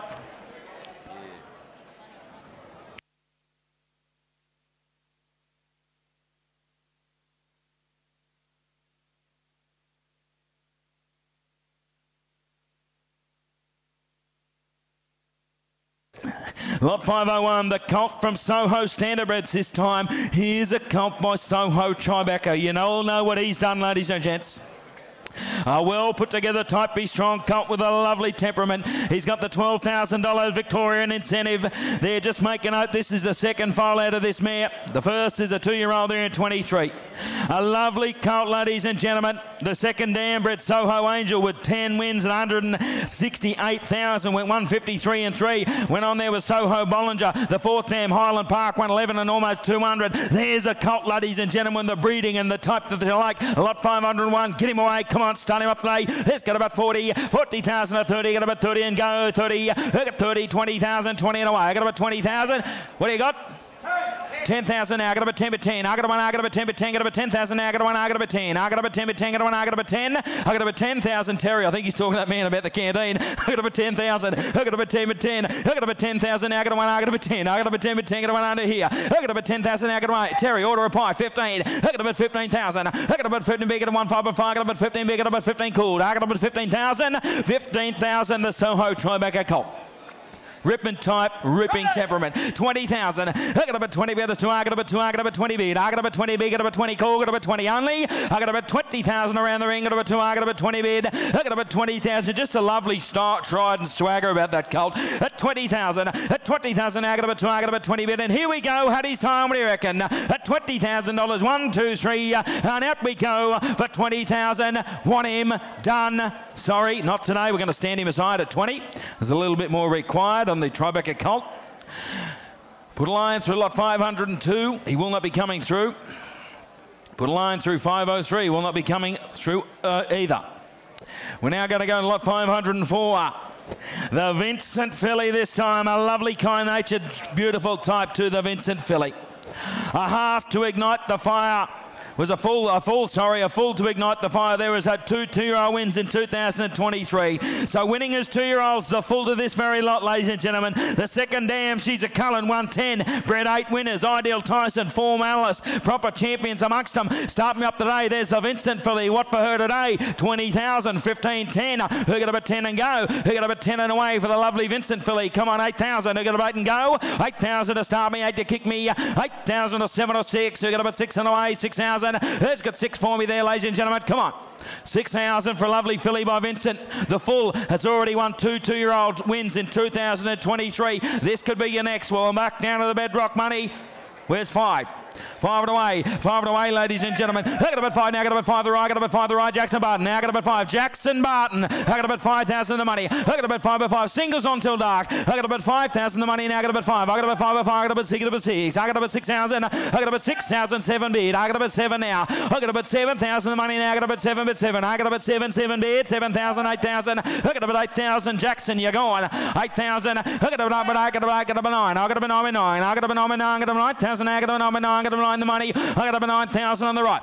Lot 501, the colt from Soho Standardbreds this time. Here's a colt by Soho Tribeca. You all know what he's done, ladies and gents. A well put together type B strong colt with a lovely temperament. He's got the $12,000 Victorian incentive. They're just making out this is the second file out of this mare. The first is a two-year-old there in 23. A lovely colt, ladies and gentlemen. The second dam bred Soho Angel with 10 wins and 168,000 went 153 and 3. Went on there with Soho Bollinger. The fourth dam Highland Park 111 and almost 200. There's a colt, ladies and gentlemen, the breeding and the type that they like. A lot 501. Get him away. Come on, start him up play. Let's get about 40, 40,000 or 30. Get about 30 and go. 30, 30, 20,000, 20 and away. I got about 20,000. What do you got? 10,000 now, I got about 10 by 10. I got about 1, I got about 10 by 10, got about 10,000 now, I got about 1, I got about 10. I got about 10 by 10, got about 1, I got about 10. I got about 10,000, Terry. I think he's talking to that man about the canteen. I got about 10,000. I got about 10 by 10. I got about 10,000 now, I got about 1, I got about 10. I got about 10 by 10, got about 1 under here. I got about 10,000 now, I got about Terry, order a pie, 15. I got about 15,000. I got about 15 big, got 1, 5 by 5. I got about 15 big, got about 15 cool. I got about 15,000. 15,000, the Soho Tribeca Colt. Ripping type, ripping temperament. 20,000. I got about 20 bid, two, I got about two, I got about 20 bid. I got about 20 bid, got about 20 call, got about 20 only. I got about 20,000 around the ring, got about two, I got about 20 bid. I got about 20,000. Just a lovely start, stride and swagger about that colt. At 20,000. At 20,000, I got about two, I got about 20 bid. And here we go. Hattie's time, what do you reckon? At $20,000, one, two, three, and out we go for 20,000. Want him done. Sorry, not today. We're going to stand him aside at 20. There's a little bit more required on the Tribeca Colt. Put a line through lot 502. He will not be coming through. Put a line through 503. Will not be coming through uh, either. We're now going to go to lot 504. The Vincent filly this time. A lovely, kind-natured, beautiful type to the Vincent filly. A half to ignite the fire was a full, a full, sorry, a full to ignite the fire. There was had two two-year-old wins in 2023. So winning as two-year-olds, the full to this very lot, ladies and gentlemen. The second dam, she's a Cullen 110. Bred eight winners, Ideal Tyson, Form Alice, proper champions amongst them. Starting up today, there's the Vincent filly. What for her today? 20,000, 15, 10. Who got about 10 and go? Who got about 10 and away for the lovely Vincent filly? Come on, 8,000. Who got about 8 and go? 8,000 to start me, 8 to kick me. 8,000 to 7 or 6. Who got about 6 and away? 6,000. Who's got 6 for me there, ladies and gentlemen? Come on. 6,000 for a lovely filly by Vincent. The full has already won two two-year-old wins in 2023. This could be your next. Well, back down to the bedrock money. Where's five? Five away. Five away, ladies and gentlemen. I got about five now. I got about five the right. I got about five the right. Jackson Barton. Now I got about five. Jackson Barton. I got about 5,000 the money. I got about five by five. Singles on till dark. I got about 5,000 the money. Now I got about five. I got about five five. I got about six. I got about six. I got about 6,000. I got about 6,000 seven bid. I got about seven now. I got about 7,000 the money. Now I got about seven bid seven. I got about seven seven bid. 7,000, 8,000. I got about 8,000. Jackson, you're going. 8,000. I got about but I got about I got about nine. I got about nine nine. I got about nine nine. I got about 9,000. I got about nine nine. I got about nine the money. I got about 9,000 on the right.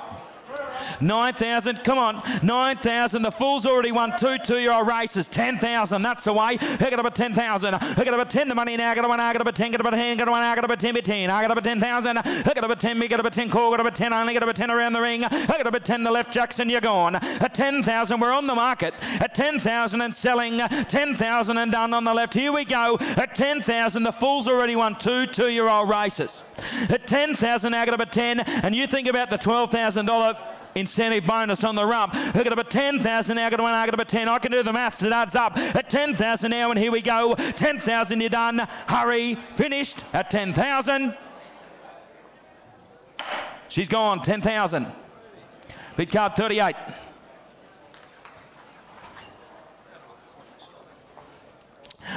9,000. Come on. 9,000. The Fool's already won two two-year-old races. 10,000. That's the way. Hook it up at 10,000. Hook it up at 10. The money now. Got one. I got up at 10. Got up at 10. Got one. I got up at 10. 10. I got up at 10,000. Hook it up at 10. Me got up at 10. Call. Got up at 10. Only got up at 10 around the ring. Hook it up at 10. The left Jackson. You're gone. At 10,000. We're on the market. At 10,000 and selling. 10,000 and done on the left. Here we go. At 10,000. The Fool's already won two two-year-old races. At 10,000. Now got up at 10. And you think about the $12,000 incentive bonus on the rump. Hook it up at 10,000 now, got one, I got up at 10. I can do the maths, it adds up. At 10,000 now, and here we go. 10,000, you're done. Hurry, finished at 10,000. She's gone, 10,000. Bid card 38.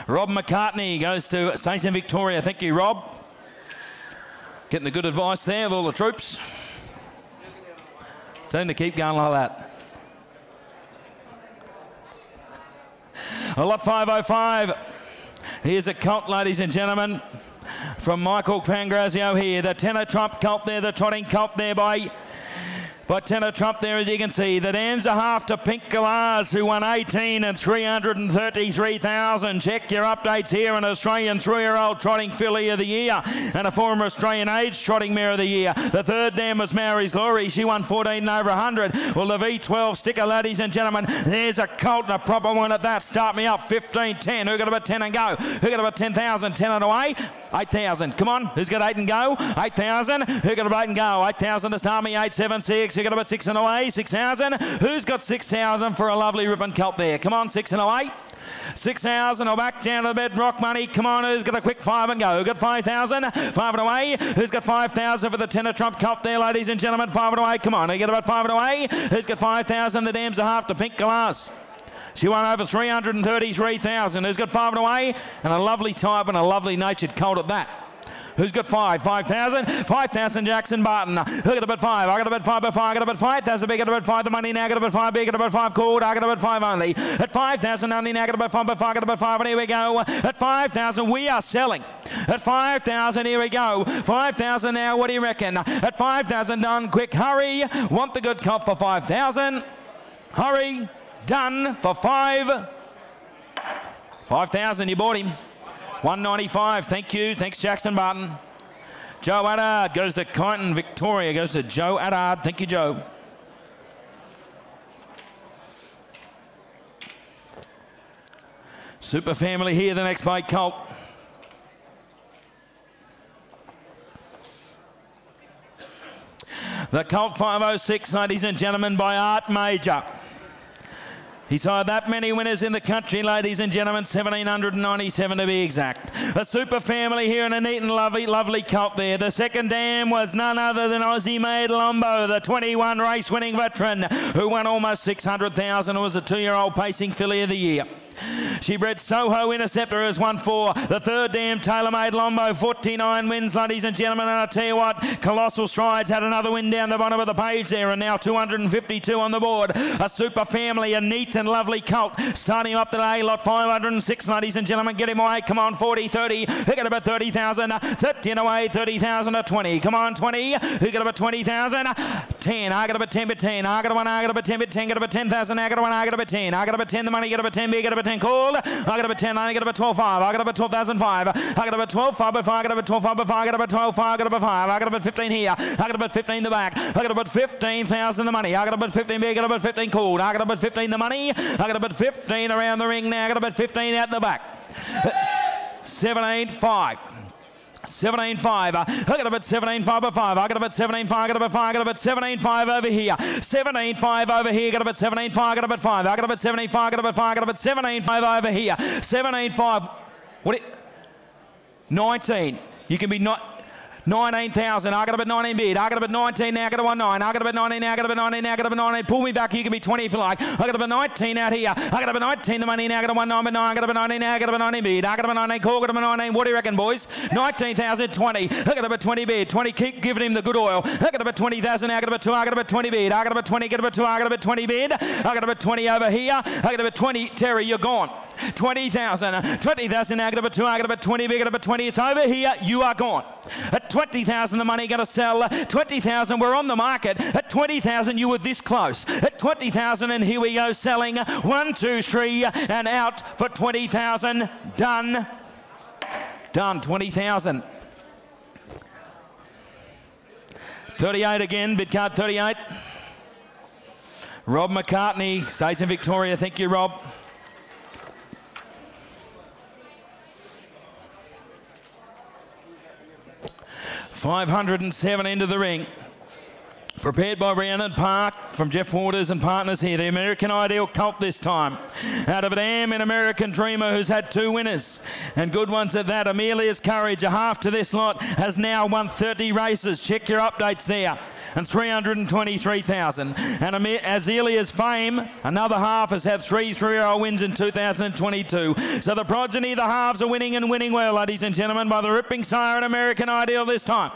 Rob McCartney goes to Station Victoria. Thank you, Rob. Getting the good advice there of all the troops. Him to keep going like that. Oh a lot 505. Here's a colt, ladies and gentlemen, from Michael Pangrazio here. The Tenor Trump colt there, the trotting colt there by by Tenor Trump there, as you can see. The dam's a half to Pink Galahs, who won 18 and 333,000. Check your updates here. An Australian three-year-old trotting filly of the year and a former Australian age trotting mare of the year. The third dam was Mary's Glory. She won 14 over 100. Well, the V12 sticker, ladies and gentlemen, there's a colt and a proper one at that. Start me up, 15-10. Who got about 10 and go? Who got about 10,000? 10 and away. 8,000. Come on. Who's got 8 and go? 8,000. Who got about 8 and go? 8,000 to start me. 876. Who got about 6 and away? 6,000. Who's got 6,000 for a lovely ribbon colt there? Come on. 6 and away. 6,000 or back down to the bed. Rock money. Come on. Who's got a quick 5 and go? Who got 5,000? 5 and away. Who's got 5,000 for the Tenor Trump cup there, ladies and gentlemen? 5 and away. Come on. Who got about 5 and away? Who's got 5,000? The dam's a half to pink glass. She won over 333,000. Who's got five and away? And a lovely type and a lovely natured colt at that. Who's got five? 5,000? 5,000 Jackson Barton. Who got about five? I got about five, about five, I got about 5,000. Big got about five. The money now got about five. Big got about five. Called. I got about five only. At 5,000 only now got about five, about five, got about five. And here we go. At 5,000 we are selling. At 5,000 here we go. 5,000 now. What do you reckon? At 5,000 done. Quick hurry. Want the good cop for 5,000. Hurry done for five. 5,000, you bought him. 195, thank you. Thanks, Jackson Barton. Joe Adard goes to Kyneton, Victoria, goes to Joe Adard. Thank you, Joe. Super family here, the next by Colt. The Colt 506, ladies and gentlemen, by Art Major. He's had that many winners in the country, ladies and gentlemen, 1,797 to be exact. A super family here and a neat and lovely, lovely colt there. The second dam was none other than Aussie made Lombo, the 21 race winning veteran who won almost 600,000 and was a two-year-old pacing filly of the year. She bred Soho Interceptor as one for the third dam tailor-made Lombo 49 wins ladies and gentlemen. And I tell you what Colossal Strides had another win down the bottom of the page there and now 252 on the board. A super family a neat and lovely colt starting up today lot 506 ladies and gentlemen. Get him away. Come on 40 30 who got about 30,000 30 and away 30,000 to 20 come on 20 who got about 20,000 10 I got about 10 bit 10 I got one I got about 10 bit 10 got about 10,000 I got one I got about 10 I got about 10 the money. Got about 10 B got about 10 called. I got about 10, I got about 12, 5. I got about 12,005. I got about 12, 5 by 5. I got about 12, 5 by 5. I got about 12, 5. I got about 5. I got about 15 here. I got about 15 in the back. I got about 15,000 the money. I got about 15 B. I got about 15 called. I got about 15 the money. I got about 15 around the ring now. I got about 15 out the back. 7, 8, 5. 17 5. I got about 17 5 by 5. I got about 17 5. I got about 5. I got about 17 5 over here. 17 5 over here. Got about 17 5. I got about 5. I got about 17 5. I got about 5. I got about 17 5 over here. 17 5. What? It, 19. You can be not. 19,000. I got about 19 bid. I got about 19 now. I got about 9. I got about 19 now. I got about 19 now. I got about 19. Pull me back. You can be 20 if you like. I got about 19 out here. I got about 19 the money now. I got about 9 but 9. I got about 19 now. I got about 19 bid. I got about 19 call. Got about 19. What do you reckon, boys? 19,000, 20. I got about 20 bid. 20. Keep giving him the good oil. I got about 20,000 now. I got about 2. I got about 20 bid. I got about 20. Get about 2. I got about 20 bid. I got about 20 over here. I got about 20. Terry, you're gone. 20,000. 20,000 now, number two, I got about 20, big number 20. It's over here. You are gone. At 20,000, the money going to sell. 20,000, we're on the market. At 20,000, you were this close. At 20,000, and here we go, selling. One, two, three, and out for 20,000. Done. Done. 20,000. 38 again, bid card 38. Rob McCartney stays in Victoria. Thank you, Rob. Five hundred and seven into the ring. Prepared by Rhiannon Park from Jeff Waters and partners here. The American Ideal Cult this time. Out of a damn an American Dreamer who's had two winners and good ones at that. Amelia's Courage, a half to this lot, has now won 30 races. Check your updates there. And 323,000. And Azelia's Fame, another half, has had three three-year-old wins in 2022. So the progeny, the halves are winning and winning well, ladies and gentlemen, by the ripping sire and American Ideal this time.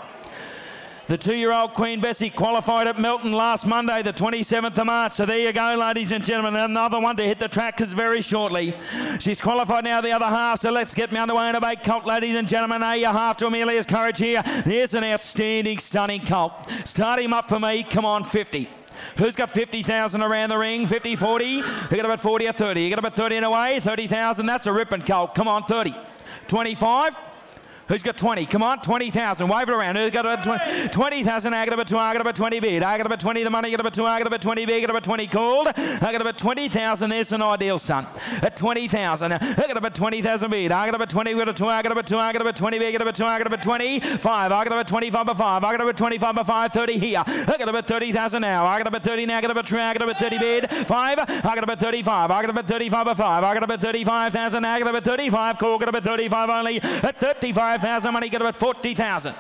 The two-year-old Queen Bessie qualified at Melton last Monday, the 27th of March. So there you go, ladies and gentlemen. Another one to hit the track is very shortly. She's qualified now the other half, so let's get me underway in a big cult, ladies and gentlemen. A half to Amelia's Courage here. There's an outstanding, stunning cult. Start him up for me. Come on, 50. Who's got 50,000 around the ring? 50, 40? You got about 40 or 30? You got about 30 in a way? 30,000? That's a ripping cult. Come on, 30. 25? Who's got 20? Come on, 20,000. Wave it around. Who's got about 20? 20,000. I got about 2. I got about 20 bid. I got about 20 the money. I got about 2. I got about 20 bid. I got about 20 called. I got about 20,000. There's an ideal, son. At 20,000. I got about 20,000 bid. I got about 20. We got a 2. I got about 2. I got about 20 bid. I got about 2. I got about 25. I got about 25 by 5. I got about 25 by 5. 30 here. I got about 30,000 now. I got about 30 now. I got about 3. I got about 30 bid. 5. I got about 35. I got about 35 by 5. I got about 35,000 now. I got about 35. Call. Got about 35 only. At 35,000 money. Got about 40,000.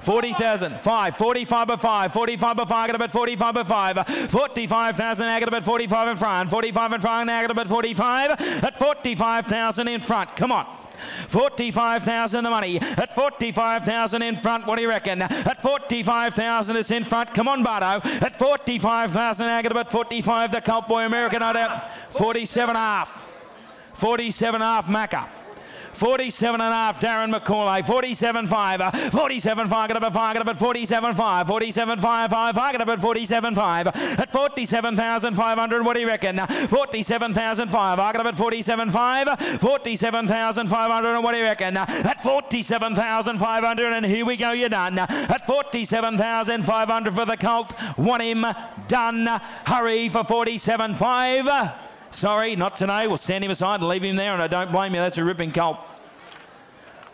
40,000, 5, 45 by 5, 45 by 5, I got about 45 by 5, 45,000, I got about 45 in front, 45 in front, I got about 45, at 45,000 in front, come on. 45,000 the money. At 45,000 in front, what do you reckon? At 45,000 it's in front. Come on, Bardo. At 45,000, I got about 45 the Cult Boy American Ideal. 47 half. 47 half Macca. 47 and a half, Darren McCauley. 47 5. Uh, 47 5. Got up at 5. Got up at 47 5. 47 5 5. Got up at 47 5. At 47,500. What do you reckon? 47,005. I got up at 47 5. 47,500. And what do you reckon? At 47,500. And here we go. You're done. At 47,500 for the Colt. Want him done. Hurry for 47 5. Sorry, not today. We'll stand him aside and leave him there, and I don't blame you. That's a ripping colt.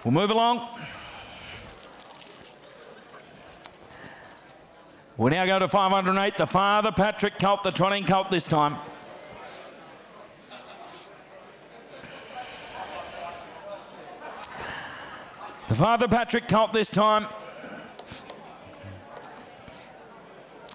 We'll move along. We now go to 508, the Father Patrick Colt, the trotting colt this time. The Father Patrick Colt this time.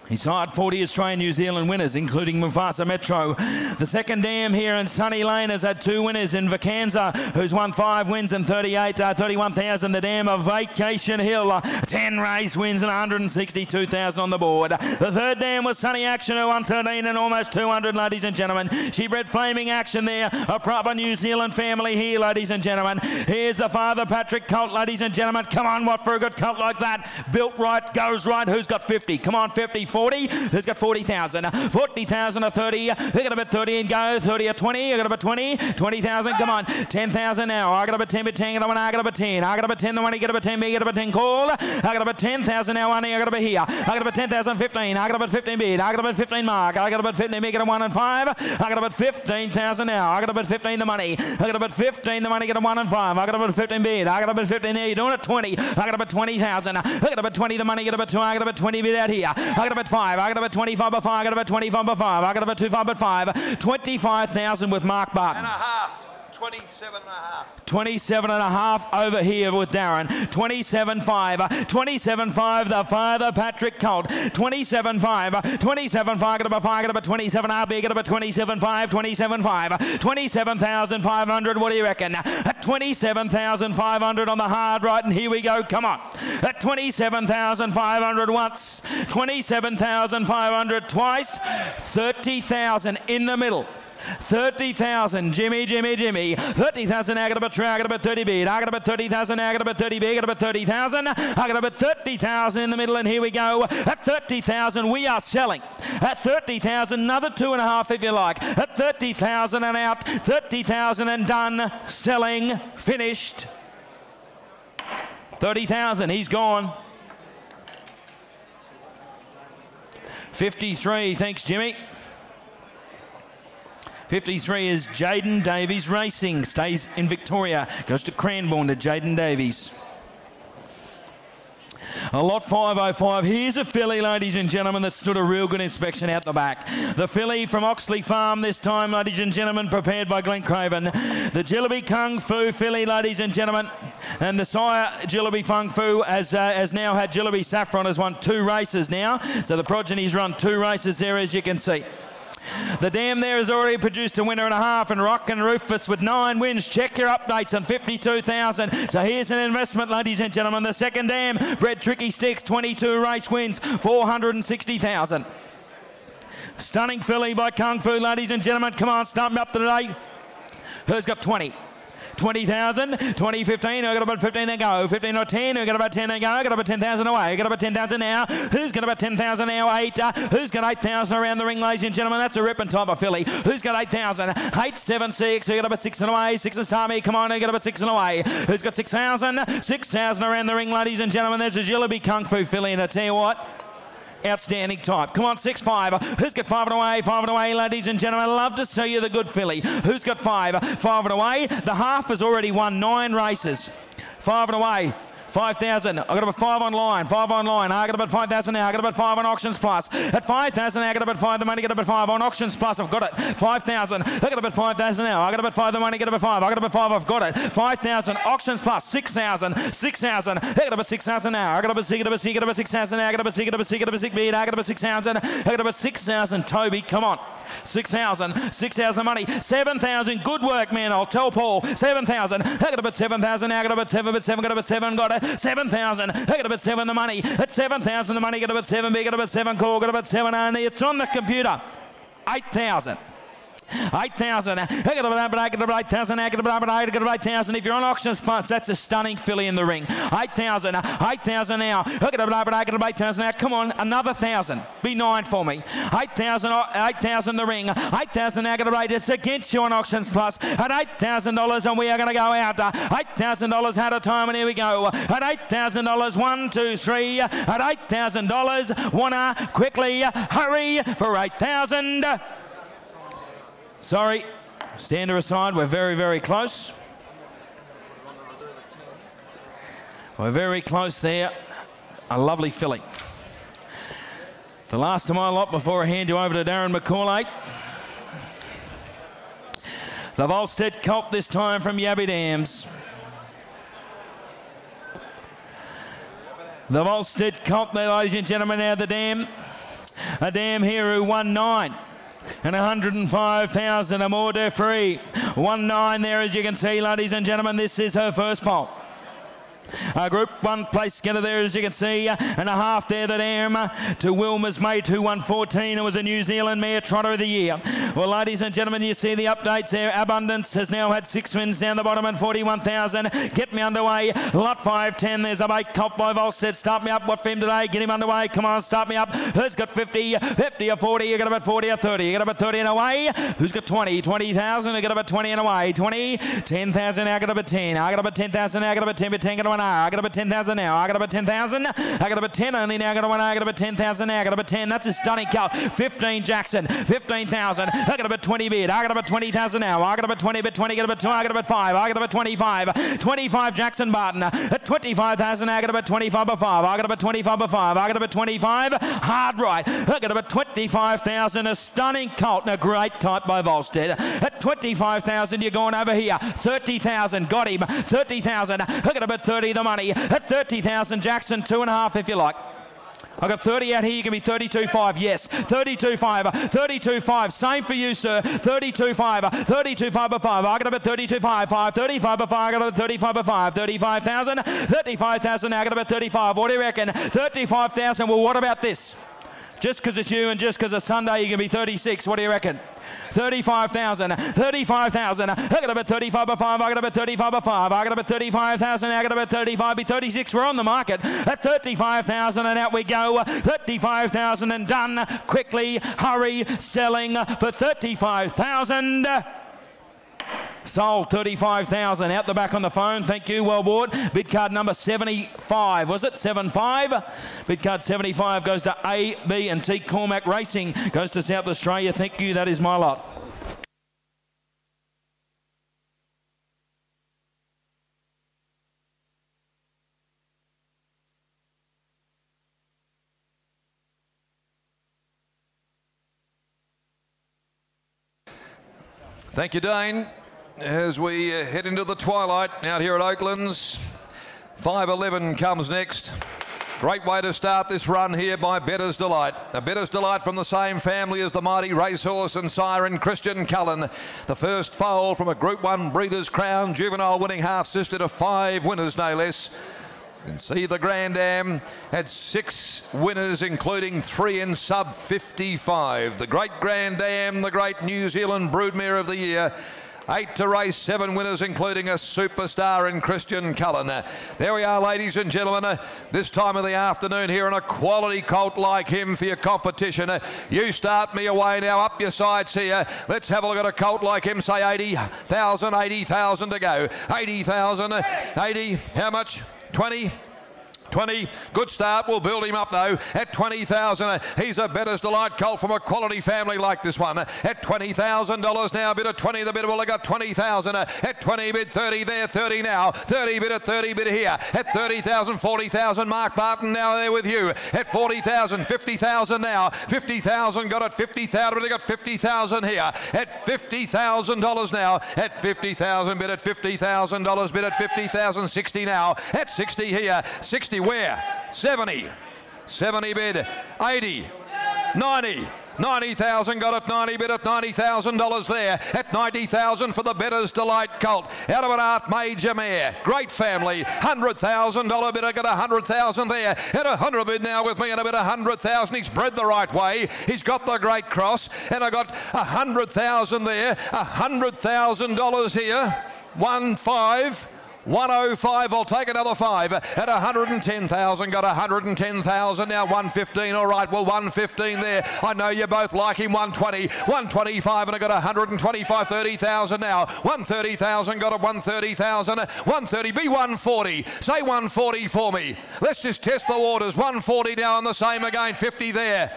He's hired 40 Australian New Zealand winners, including Mufasa Metro. The second dam here in Sunny Lane has had two winners in Vacanza, who's won five wins and 38, uh, 31,000. The dam of Vacation Hill, uh, 10 race wins and 162,000 on the board. The third dam was Sunny Action, who won 13 and almost 200, ladies and gentlemen. She bred Flaming Action there, a proper New Zealand family here, ladies and gentlemen. Here's the father, Patrick Colt, ladies and gentlemen. Come on, what for a good colt like that? Built right, goes right. Who's got 50? Come on, 50. 40. Who's got 40,000? 40,000 or 30. Who got about 30 and go? 30 or 20. I got about 20. 20,000. Come on. 10,000 now. I got about 10 but 10. I got about 10. I got about 10. The one. Get about 10. Me. Get about 10. Call. I got about 10,000 now. One. I got about here. I got about 10,000. 15. I got about 15 bid. I got about 15 mark. I got about 15. Me. Get a 1 and 5. I got about 15,000 now. I got about 15 the money. I got about 15 the money. Get a 1 and 5. I got about 15 bid. I got about 15 there. You're doing it 20. I got about 20,000. I got about 20 the money. Get about 2. I got about 20 bid out here. I got about 5. I got about 25 by 5. I got about 25 by 5. I got about 25 by 5. 25,000 with Mark Barton. And a half. 27 and a half. 27 and a half over here with Darren. 27-5. 27-5 the father Patrick Colt. 27-5. 27-5 got about 5. Got about 27 RB. About 27-5. 27-5. 27,500. What do you reckon? At 27,500 on the hard right. And here we go. Come on. At 27,500 once. 27,500 twice. 30,000 in the middle. 30,000. Jimmy, Jimmy, Jimmy. 30,000 now. Got about three. I got about 30 bid. I got about 30,000 now. Got about 30 bid. Got about 30,000. I got about 30,000 in the middle. And here we go. At 30,000, we are selling. At 30,000, another two and a half if you like. At 30,000 and out. 30,000 and done. Selling. Finished. 30,000. He's gone. 53. Thanks, Jimmy. 53 is Jaden Davies Racing. Stays in Victoria. Goes to Cranbourne to Jaden Davies. A lot 505. Here's a filly, ladies and gentlemen, that stood a real good inspection out the back. The filly from Oxley Farm this time, ladies and gentlemen, prepared by Glen Craven. The Jilliby Kung Fu filly, ladies and gentlemen. And the sire Jilliby Kung Fu has, uh, has now had Jilliby Saffron, has won two races now. So the progeny's run two races there, as you can see. The dam there has already produced a winner and a half, and Rock and Rufus with nine wins. Check your updates on 52,000. So here's an investment, ladies and gentlemen. The second dam, Red Tricky Sticks, 22 race wins, 460,000. Stunning filly by Kung Fu, ladies and gentlemen. Come on, start me up today. Who's got 20? 20,000, 2015, I got about 15 to go, 15 or 10, we got about 10 to go, I got about 10,000 away, I got about 10,000 now, who's got about 10,000 now, 8, uh, who's got 8,000 around the ring, ladies and gentlemen, that's a ripping type of filly, who's got 8,000, 8, 7, 6, we got about 6 and away, 6 is Tommy, come on, we got about 6 and away, who's got 6,000, 6,000 around the ring, ladies and gentlemen, there's a Jilliby Kung Fu filly, and I tell you what, Outstanding type. Come on, six five. Who's got five and away? Five and away, ladies and gentlemen. Love to see you the good filly. Who's got five? Five and away. The half has already won nine races. Five and away. 5,000. I've got about five online. Five online. I got about 5,000 now. I got about five on AuctionsPlus. At 5,000 now, I got about five. The money got about five on AuctionsPlus. I've got it. 5,000. I got about 5,000 now. I got about five. The money got about five. I got about five. I've got it. 5,000 AuctionsPlus. 6,000. 6,000. I got about 6,000 now. I got about six. I got about six. Got about 6,000 now. I got about six. I got about six. I got about six. I got about 6,000. I got about 6,000. Toby, come on. 6,000, 6,000 money, 7,000, good work, man, I'll tell Paul, 7,000, I got about 7,000 now, I got about 7, but 7, got about 7, got it, 7,000, I got about 7 the money, at 7,000 the money, got about 7, B, got about 7, call, got about 7 only, it's on the computer, 8,000. 8,000. I got about 8,000. I got about 8,000. If you're on AuctionsPlus, that's a stunning filly in the ring. 8,000. 8,000 now. I got about 8,000 now. Come on, another 1,000. Be nine for me. 8,000. 8,000 the ring. 8,000 now. Got about It's against you on AuctionsPlus at $8,000, and we are going to go out. $8,000 at a time, and here we go. At $8,000. One, two, three. At $8,000. Wanna quickly hurry for 8,000. Sorry, stand her aside. We're very, very close. We're very close there. A lovely filly. The last of my lot before I hand you over to Darren McCauley. The Volstead Colt this time from Yabby Dams. The Volstead Colt ladies and gentlemen, now the dam. A dam here who won nine and 105,000 a more de free. 1-9 there as you can see, ladies and gentlemen. This is her first fault. Uh, group one place together there, as you can see, uh, and a half there that am uh, to Wilmer's mate, who won 14. It was a New Zealand mare trotter of the year. Well, ladies and gentlemen, you see the updates there. Abundance has now had six wins down the bottom and 41,000. Get me underway. Lot 510. There's a bait cop by Volstead. Start me up. What for him today? Get him underway. Come on, start me up. Who's got 50? 50 or 40? You got about 40 or 30. You got about 30 and away. Who's got 20? 20,000. You got about 20 and away. 20. 10,000. I got about 10. I got about 10,000. I got about 10. But 10 got one hour. I got about 10,000 now. I got about 10,000. I got about 10 only now. I got one. I got about 10,000 now. I got about 10. That's a stunning cut. 15 Jackson. 15,000. I got about 20 bid. I got about 20,000 now. I got about 20 bid. 20. I got about 2. I got about 5. I got about 25. 25 Jackson Barton. At 25,000. I got about 25 by 5. I got about 25 by 5. I got about 25. Hard right. I got about 25,000. A stunning colt and a great type by Volstead. At 25,000, you're going over here. 30,000. Got him. 30,000. I got about 30 the money. At 30,000, Jackson, two and a half if you like. I've got 30 out here. You can be 32.5. Yes. 32.5. 32.5. Same for you, sir. 32.5. 32.5 by 5. I got about 32.5. 5. 35 by 5. I got about 35 by 5. 35,000. 35,000. Now I got about 35. What do you reckon? 35,000. Well, what about this? Just because it's you and just because it's Sunday, you can be 36. What do you reckon? 35,000, 35,000. I got about 35 by 5, I got about 35 by 5, I got about 35,000, I got about 35 by 36. We're on the market at 35,000 and out we go. 35,000 and done. Quickly, hurry, selling for 35,000. Sold 35,000 out the back on the phone. Thank you, well bought. Bid card number 75, was it? 75. Bid card 75 goes to A, B, and T. Cormac Racing goes to South Australia. Thank you. That is my lot. Thank you, Dane. As we uh, head into the twilight out here at Oaklands, 5.11 comes next. Great way to start this run here by Bettor's Delight. A Bettor's Delight from the same family as the mighty racehorse and siren Christian Cullen. The first foal from a Group 1 Breeders' Crown juvenile winning half-sister to five winners no less. And see the Grand Am had six winners, including three in sub 55. The great Grand Am, the great New Zealand broodmare of the year. Eight to race, seven winners, including a superstar in Christian Cullen. There we are, ladies and gentlemen. Uh, this time of the afternoon here in a quality colt like him for your competition. Uh, you start me away now, up your sides here. Let's have a look at a colt like him, say 80,000, 80,000 to go. 80,000, uh, 80, how much? 20, 20. Good start. We'll build him up though at 20,000. He's a Bettor's Delight colt from a quality family like this one. At $20,000 now. Bid of 20. The bid will got 20,000. At 20 bid 30 there. 30 now. 30 bid at 30 bid here. At 30,000, 40,000. Mark Barton now there with you. At 40,000, 50,000 now. 50,000 got it. 50,000. They got 50,000 here. At $50,000 now. At 50,000 bid at $50,000 bid at 50,000. 60 now. At 60 here. 60 where? 70. 70 bid. 80. 90. 90,000 got it 90 bid at $90,000 there at 90,000 for the Bettor's Delight Colt out of an Art Major Mare great family $100,000 bid I got 100,000 there at a 100 bid now with me and a bit 100,000 he's bred the right way he's got the great cross and I got 100,000 there $100,000 here one five 105, I'll take another five at 110,000. Got 110,000 now. 115, all right. Well, 115 there. I know you both like him. 120, 125, and I got 125, 30,000 now. 130,000, got a 130,000. 130, be 140. Say 140 for me. Let's just test the waters. 140 now on the same again. 50 there.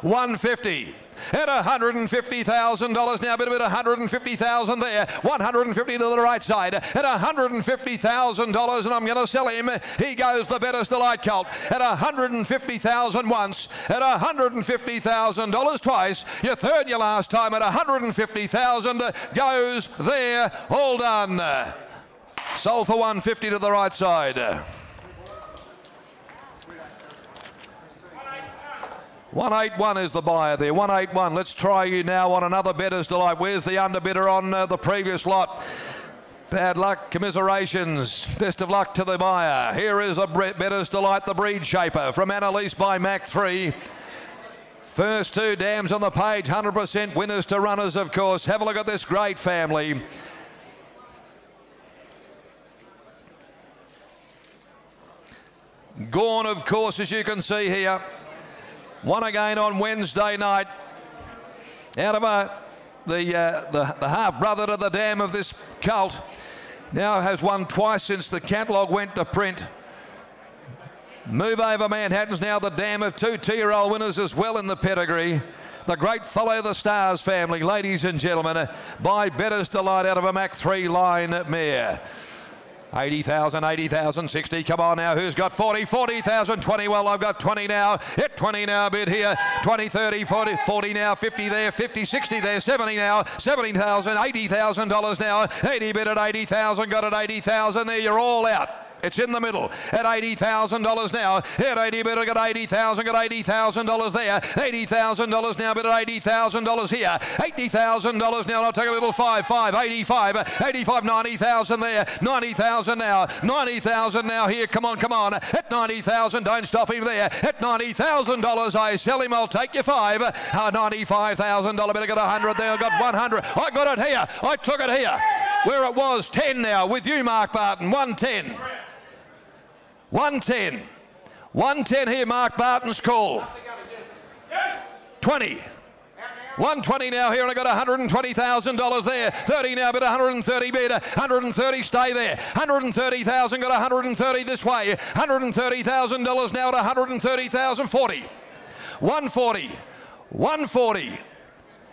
150 at $150,000 now, a bit of it, 150,000 there, 150 to the right side at $150,000, and I'm going to sell him. He goes the Bettor's Delight Colt at 150,000 once, at $150,000 twice. Your third, your last time at 150,000 goes there. All done. Sold for 150 to the right side. 181 is the buyer there. 181. Let's try you now on another Bettor's Delight. Where's the underbidder on uh, the previous lot? Bad luck, commiserations. Best of luck to the buyer. Here is a Bettor's Delight, the breed shaper from Annalise by Mach Three. First two dams on the page, 100% winners to runners, of course. Have a look at this great family. Gone, of course, as you can see here. One again on Wednesday night. Out of a, the, uh, the, the half brother to the dam of this cult. Now has won twice since the catalogue went to print. Move over Manhattan's now the dam of two two-year-old winners as well in the pedigree. The great Follow the Stars family, ladies and gentlemen, by Bettor's Delight out of a Mach Three line mare. 80,000, 80,000, 60. Come on now. Who's got 40? 40,000, 20. Well, I've got 20 now. Hit 20 now. Bid here. 20, 30, 40, 40 now. 50 there. 50, 60 there. 70 now. 70,000, 80,000 dollars now. 80 bid at 80,000. Got it 80,000 there. You're all out. It's in the middle at $80,000 now. At 80 bid, I got 80,000, got $80,000 there. $80,000 now, bid at $80,000 here. $80,000 now. I'll take a little five, five, 85, 85, 90,000 there. 90,000 now. 90,000 now here. Come on, come on. At 90,000, don't stop him there. At $90,000, I sell him. I'll take you five. Uh, $95,000. Better get 100 there. I got 100. I got it here. I took it here. Where it was 10 now with you, Mark Barton. 110. 110. 110 here, Mark Barton's call. 20. 120 now here, and I got $120,000 there. 30 now, but 130 bid. 130 stay there. 130,000 got 130 this way. $130,000 now at 130,000. 40. 140. 140.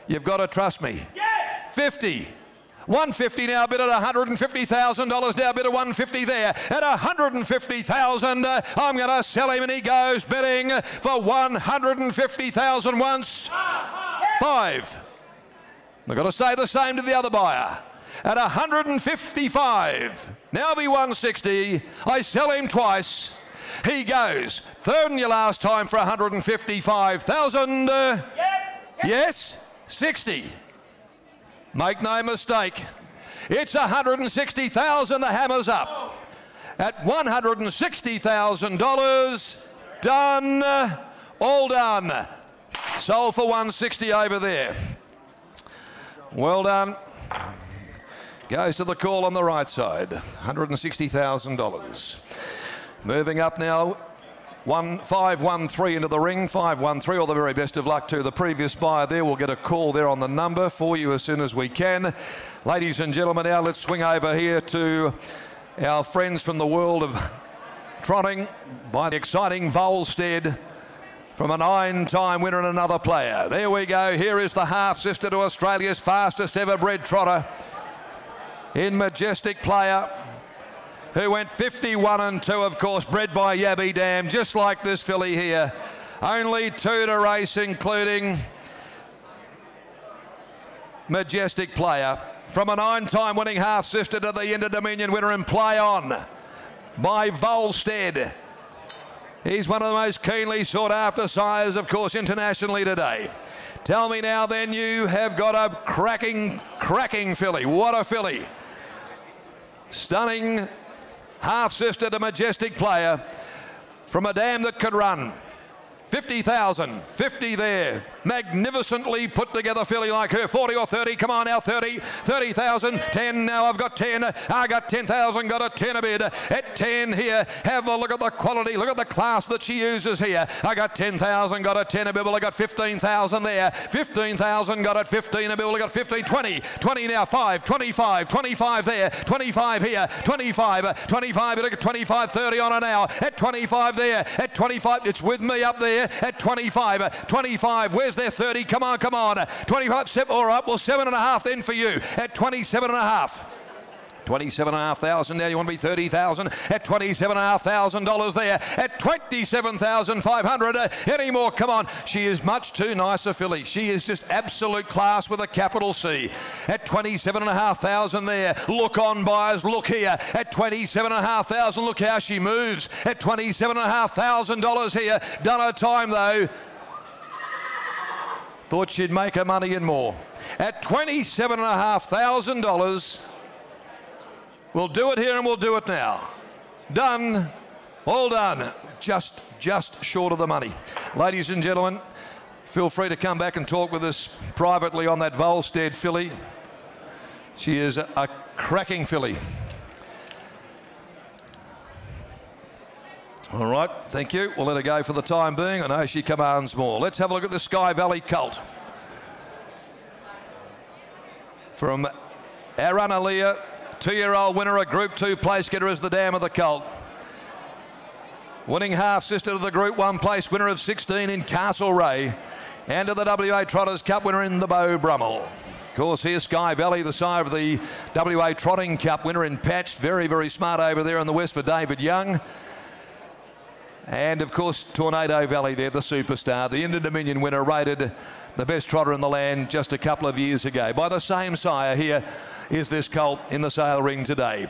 You've got to trust me. Yes. 50. 150 now bid at $150,000 now bid at 150 there. At 150,000 uh, I'm going to sell him and he goes bidding for 150,000 once. Five. I've got to say the same to the other buyer. At 155 now be 160 I sell him twice. He goes third and your last time for 155,000 uh, yes? 60 Make no mistake, it's 160,000. The hammer's up at $160,000. Done, all done. Sold for 160 over there. Well done. Goes to the call on the right side. $160,000. Moving up now, one five one three into the ring, five one three. All the very best of luck to the previous buyer there. We'll get a call there on the number for you as soon as we can. Ladies and gentlemen, now let's swing over here to our friends from the world of trotting by the exciting Volstead from a nine-time winner and another player. There we go. Here is the half-sister to Australia's fastest ever bred trotter in Majestic Player who went 51 and 2, of course, bred by Yabby Dam, just like this filly here. Only two to race, including Majestic Player. From a nine-time winning half-sister to the Inter Dominion winner and play on by Volstead. He's one of the most keenly sought after sires, of course, internationally today. Tell me now then, you have got a cracking, cracking filly. What a filly. Stunning half sister to Majestic Player from a dam that could run. 50,000, 50 there. Magnificently put together filly like her. 40 or 30, come on now, 30, 30,000, 10 now, I've got 10. I got 10,000, got a 10 a bid. At 10 here, have a look at the quality, look at the class that she uses here. I got 10,000, got a 10 a bid, I got 15,000 there. 15,000, got it 15 a bid, I got 15, 20, 20 now, 5, 25, 25 there, 25 here, 25, 25, 25, 30 on an hour. At 25 there, at 25, it's with me up there at 25. 25, where's their 30? Come on, come on. 25, seven, all right, well, seven and a half then for you at 27 and a half. 27,500 now. You want to be 30,000 at $27,500 there at 27,500. Uh, any more? Come on. She is much too nice a filly. She is just absolute class with a capital C at 27,500 there. Look on buyers. Look here at 27,500. Look how she moves at $27,500 here. Done her time though. Thought she'd make her money and more. At $27,500. We'll do it here and we'll do it now. Done. All done. Just, just short of the money. Ladies and gentlemen, feel free to come back and talk with us privately on that Volstead filly. She is a, a cracking filly. All right, thank you. We'll let her go for the time being. I know she commands more. Let's have a look at the Sky Valley Colt. From Aranalea Two-year-old winner, a Group 2 place getter is the dam of the colt. Winning half sister to the Group 1 place winner of 16 in Castlereagh. And to the WA Trotters Cup winner in the Beau Brummel. Of course, here's Sky Valley, the sire of the WA Trotting Cup winner in Patched. Very, very smart over there in the west for David Young. And of course, Tornado Valley there, the superstar. The Inter Dominion winner rated the best trotter in the land just a couple of years ago by the same sire here is this colt in the sale ring today.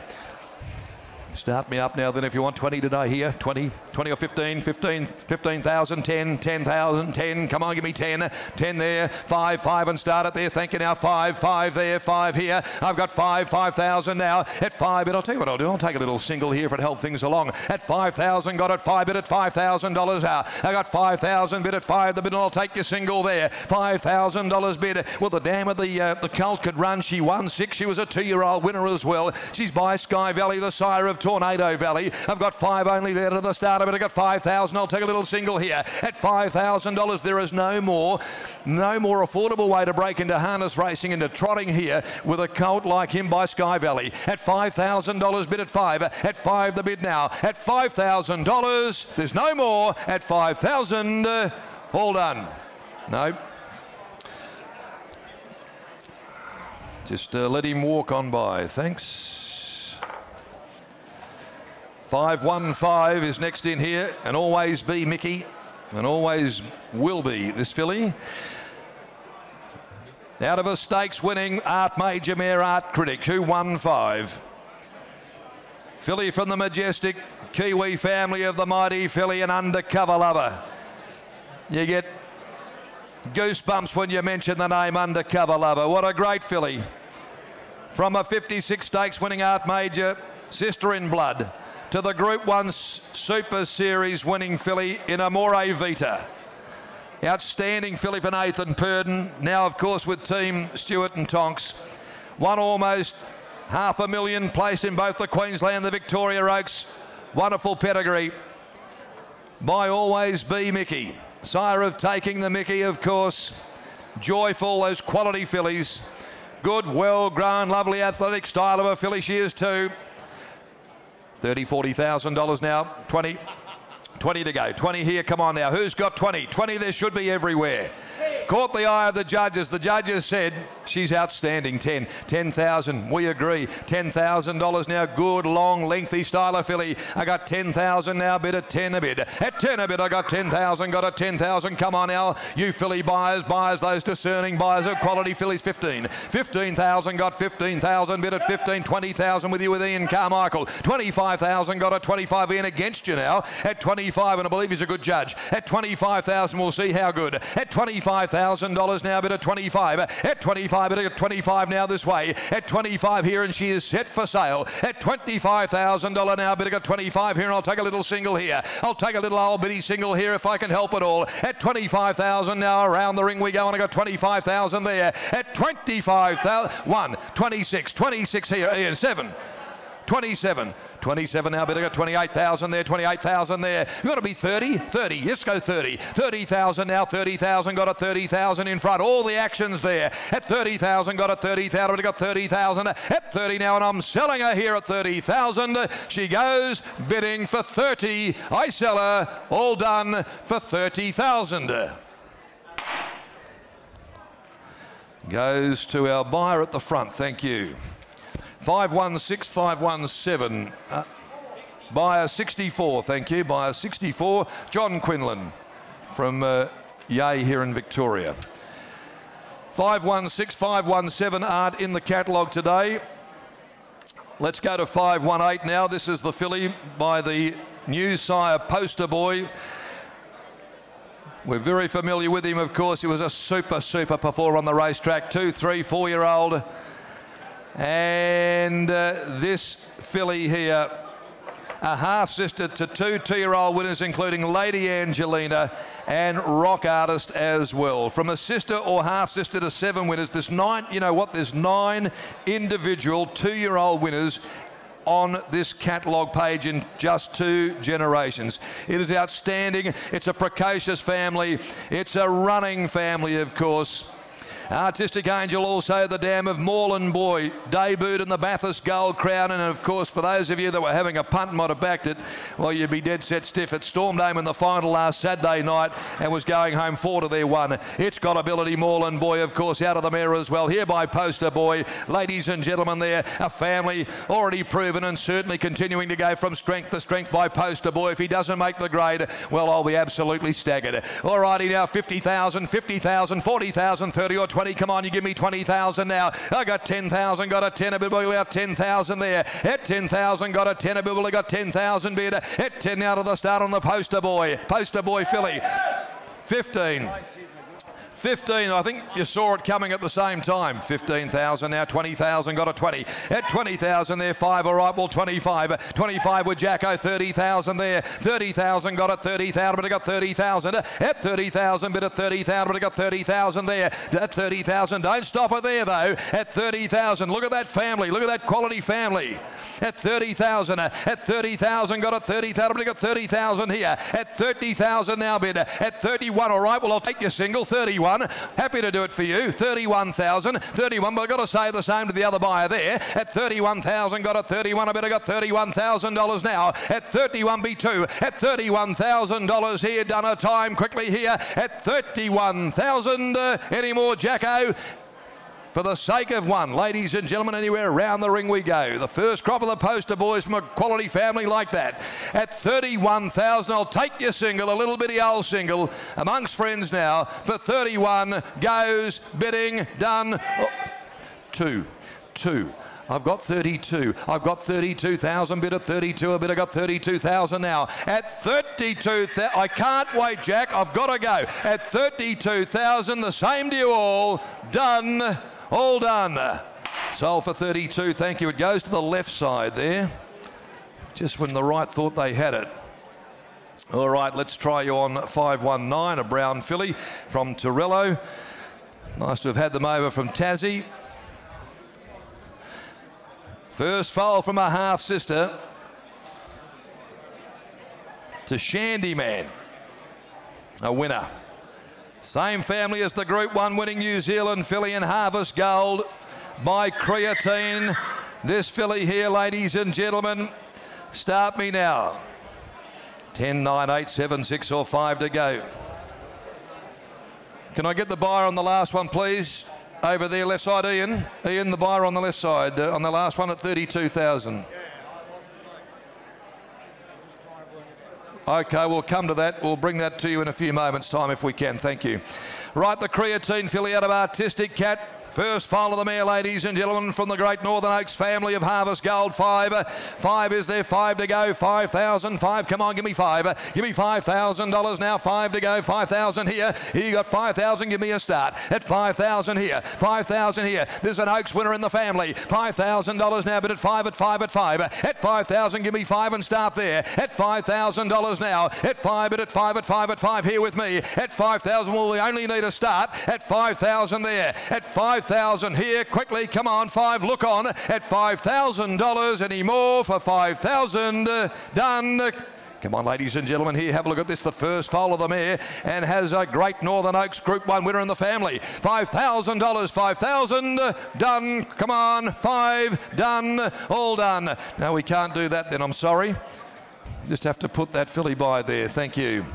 Start me up now then if you want 20 today here. 20, 20 or 15, 15, 15,000, 10, 10,000, 10. Come on, give me 10. 10 there, 5, 5 and start it there. Thank you now. 5, 5 there, 5 here. I've got 5, 5,000 now. At 5 but I'll tell you what I'll do. I'll take a little single here if it helps things along. At 5,000, got it 5 bid at $5,000 out. I got 5,000 bid at 5 the bid and I'll take your single there. $5,000 bid. Well, the dam of the, uh, the colt could run. She won 6. She was a two-year-old winner as well. She's by Sky Valley, the sire of Tornado Valley. I've got five only there to the start of it. I've got 5,000. I'll take a little single here. At $5,000, there is no more, no more affordable way to break into harness racing, into trotting here with a colt like him by Sky Valley. At $5,000 bid at five. At five, the bid now. At $5,000, there's no more. At 5,000, uh, all done. No. Just uh, let him walk on by. Thanks. 515 is next in here, and Always B Miki, and always will be this filly. Out of a stakes winning Art Major Mare Art Critic, who won five. Filly from the majestic Kiwi family of the mighty filly and undercover lover. You get goosebumps when you mention the name Undercover Lover. What a great filly. From a 56 stakes winning Art Major, sister in blood, to the Group 1 Super Series winning filly in Amore Vita. Outstanding filly for Nathan Purdon. Now, of course, with Team Stewart and Tonks. Won almost half a million placed in both the Queensland and the Victoria Oaks. Wonderful pedigree by Always B Miki. Sire of taking the Mickey, of course. Joyful, those quality fillies. Good, well grown, lovely athletic style of a filly she is too. 30, 40,000 dollars now. 20. 20 to go. 20 here. Come on now. Who's got 20? 20 there should be everywhere. Caught the eye of the judges. The judges said she's outstanding. 10. 10,000. We agree. $10,000 now. Good, long, lengthy style of filly. I got 10,000 now. Bid at 10 a bid. At 10 a bid, I got 10,000. Got a 10,000. Come on now. You filly buyers, buyers, those discerning buyers of quality fillies. 15. 15,000. Got 15,000. Bid at 15. 20,000 with you with Ian Carmichael. 25,000. Got a 25 Ian against you now. At 25, and I believe he's a good judge. At 25,000, we'll see how good. At 25,000 dollars now, bid at 25. At 25, bid at 25 now this way. At 25 here, and she is set for sale. At 25,000 dollar now, bid at 25 here, and I'll take a little single here. I'll take a little old bitty single here if I can help it all. At 25,000 now, around the ring we go, and I got 25,000 there. At 25,000, 1, 26, 26 here, Ian, 7. 27. 27 now, I got 28,000 there, 28,000 there. You've got to be 30, 30. Yes, go 30. 30,000 now, 30,000, got a 30,000 in front. All the actions there. At 30,000, got a 30,000, but got 30,000. At 30 now, and I'm selling her here at 30,000. She goes bidding for 30. I sell her, all done for 30,000. Goes to our buyer at the front. Thank you. 516 517. Uh, buyer 64, thank you. Buyer 64, John Quinlan from uh, Yea here in Victoria. 516 517 aren't in the catalogue today. Let's go to 518 now. This is the filly by the new sire poster boy. We're very familiar with him, of course. He was a super, super performer on the racetrack. Two, three, four year old. And uh, this filly here, a half sister to two two year old winners, including Lady Angelina and Rock Artist as well. From a sister or half sister to seven winners, there's nine, you know what, there's nine individual two year old winners on this catalogue page in just two generations. It is outstanding. It's a precocious family. It's a running family, of course. Artistic Angel also the dam of Moreland Boy, debuted in the Bathurst Gold Crown. And of course, for those of you that were having a punt and might have backed it, well, you'd be dead set stiff. It stormed home in the final last Saturday night and was going home four to their one. It's got ability, Moreland Boy, of course, out of the mirror as well. Here by Poster Boy. Ladies and gentlemen, there, a family already proven and certainly continuing to go from strength to strength by Poster Boy. If he doesn't make the grade, well, I'll be absolutely staggered. All righty, now 50,000, 50,000, 40,000, 30 or 20. 20. Come on, you give me 20,000 now. I got 10,000, got a 10, a bit out 10,000 there. At 10,000, got a 10, a bit got 10,000 bid. At 10 out of the start on the poster boy. Poster boy Philly. 15. 15, I think you saw it coming at the same time. 15,000 now, 20,000, got a 20. At 20,000 there, 5, all right, well, 25. 25 with Jacko, 30,000 there. 30,000, got it, 30,000, but I got 30,000. At 30,000, bit of 30,000, but I got 30,000 there. At 30,000, don't stop it there, though. At 30,000, look at that family, look at that quality family. At 30,000, at 30,000, got a 30,000, but I got 30,000 here. At 30,000 now, bid. At 31, all right, well, I'll take your single, 31. 31. Happy to do it for you. 31,000. 31, but I've got to say the same to the other buyer there. At 31,000, got a 31. I better got $31,000 now. At 31B2. At $31,000 here. Done a time quickly here. At 31,000. Uh, any more, Jacko? For the sake of one. Ladies and gentlemen, anywhere around the ring we go. The first crop of the poster boys from a quality family like that. At 31,000, I'll take your single, a little bitty old single, amongst friends now. For 31, goes, bidding, done. Oh, two, two. I've got 32. I've got 32,000. Bid at 32. A bit. I got 32,000 now. At 32,000. I can't wait, Jack. I've got to go. At 32,000. The same to you all. Done. All done. Sold for 32. Thank you. It goes to the left side there. Just when the right thought they had it. All right, let's try you on 519, a brown filly from Torello. Nice to have had them over from Tassie. First foal from a half sister to Shandy Man, a winner. Same family as the Group 1 winning New Zealand filly and Harvest Gold by Creatine. This filly here, ladies and gentlemen, start me now. 10, 9, 8, 7, 6 or 5 to go. Can I get the buyer on the last one, please? Over there, left side, Ian. Ian, the buyer on the left side, uh, on the last one at 32,000. Okay, we'll come to that. We'll bring that to you in a few moments' time if we can. Thank you. Right, the creatine of Artistic Cat. First foal of the mare, ladies and gentlemen, from the great Northern Oaks family of Harvest Gold. Five. Five is there. Five to go. Five thousand. Five. Come on, give me five. Give me five thousand dollars now. Five to go. Five thousand here. Here you got five thousand. Give me a start. At five thousand here. Five thousand here. There's an Oaks winner in the family. Five thousand dollars now, but at five, at five, at five. At five thousand, give me five and start there. At five thousand dollars now. At five, but at five, at five, at five. Here with me. At five thousand, well, we only need a start. At five thousand there. At five 5,000 here. Quickly, come on, five. Look on at $5,000. Any more for 5,000? Uh, done. Come on, ladies and gentlemen, here, have a look at this. The first foal of the mare and has a great Northern Oaks Group 1 winner in the family. $5,000, 5000 uh, done. Come on, five, done, all done. Now, we can't do that then, I'm sorry. Just have to put that filly by there. Thank you.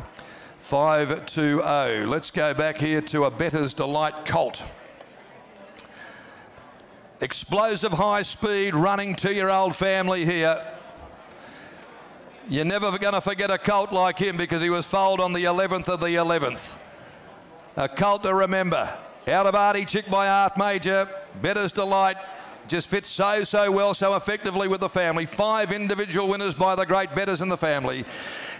5-2-0. Let's go back here to a Bettor's Delight Colt. Explosive high speed running two-year-old family here. You're never going to forget a colt like him because he was foaled on the 11th of the 11th. A colt to remember. Out of Artie Chick by Art Major. Bettor's Delight just fits so, so well, so effectively with the family. Five individual winners by the great Bettor's in the family.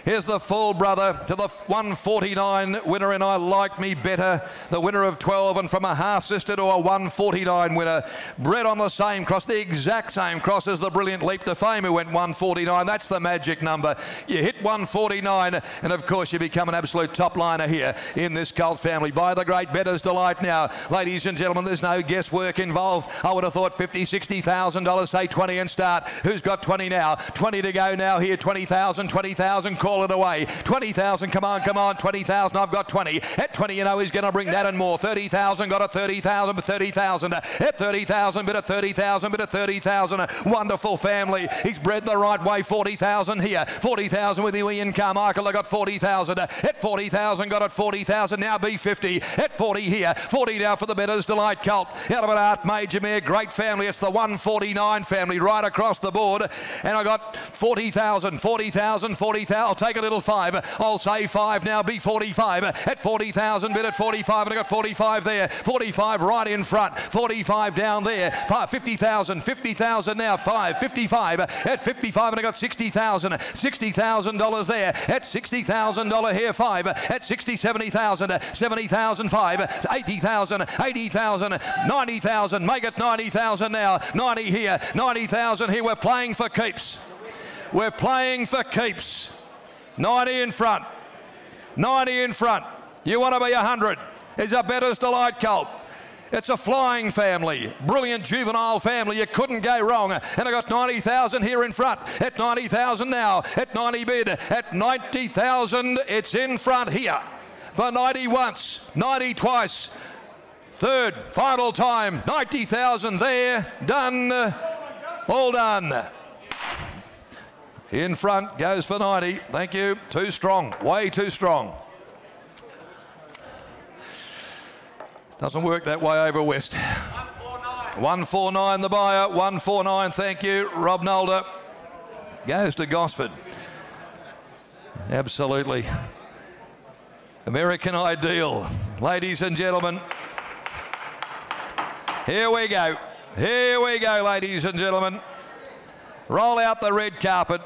Here's the full brother to the 149 winner in I Like Me Better, the winner of 12, and from a half sister to a 149 winner. Bred on the same cross, the exact same cross as the brilliant Leap to Fame who went 149. That's the magic number. You hit 149, and of course you become an absolute top liner here in this cult family by the great Bettor's Delight now. Ladies and gentlemen, there's no guesswork involved. I would have thought 50, 60,000 say 20 and start. Who's got 20 now? 20 to go now here, 20,000, 20,000, call it away. 20,000, come on, come on, 20,000, I've got 20. At 20, you know he's going to bring that and more. 30,000, got a 30,000, 30,000. At 30,000, bit of 30,000, bit of 30,000. Wonderful family. He's bred the right way. 40,000 here. 40,000 with you, Ian Carmichael. I got 40,000. At 40,000, got it 40,000. Now B50. At 40 here. 40 now for the Bettor's Delight Colt. Out of an Art Major Mare. Great family. It's the 149 family right across the board. And I got 40,000, 40,000, 40,000. Take a little five. I'll say five now, be 45 at 40,000, bid at 45, and I got 45 there. 45 right in front, 45 down there. Five, 50,000, 50,000 now, five, 55 at 55, and I got 60,000, $60,000 there. At $60,000 here, five. At 60, 70,000, 70,000, five, 80,000, 80,000, 90,000, make it 90,000 now, 90 here, 90,000 here. We're playing for keeps. We're playing for keeps. 90 in front. 90 in front. You want to be 100. Is a Bettor's Delight Colt. It's a flying family, brilliant juvenile family. You couldn't go wrong. And I got 90,000 here in front. At 90,000 now. At 90 bid. At 90,000, it's in front here. For 90 once, 90 twice. Third, final time. 90,000 there. Done. All done. In front, goes for 90. Thank you. Too strong. Way too strong. Doesn't work that way over west. 149 the buyer, 149, thank you. Rob Nolder goes to Gosford. Absolutely. American Ideal. Ladies and gentlemen, here we go. Here we go, ladies and gentlemen. Roll out the red carpet.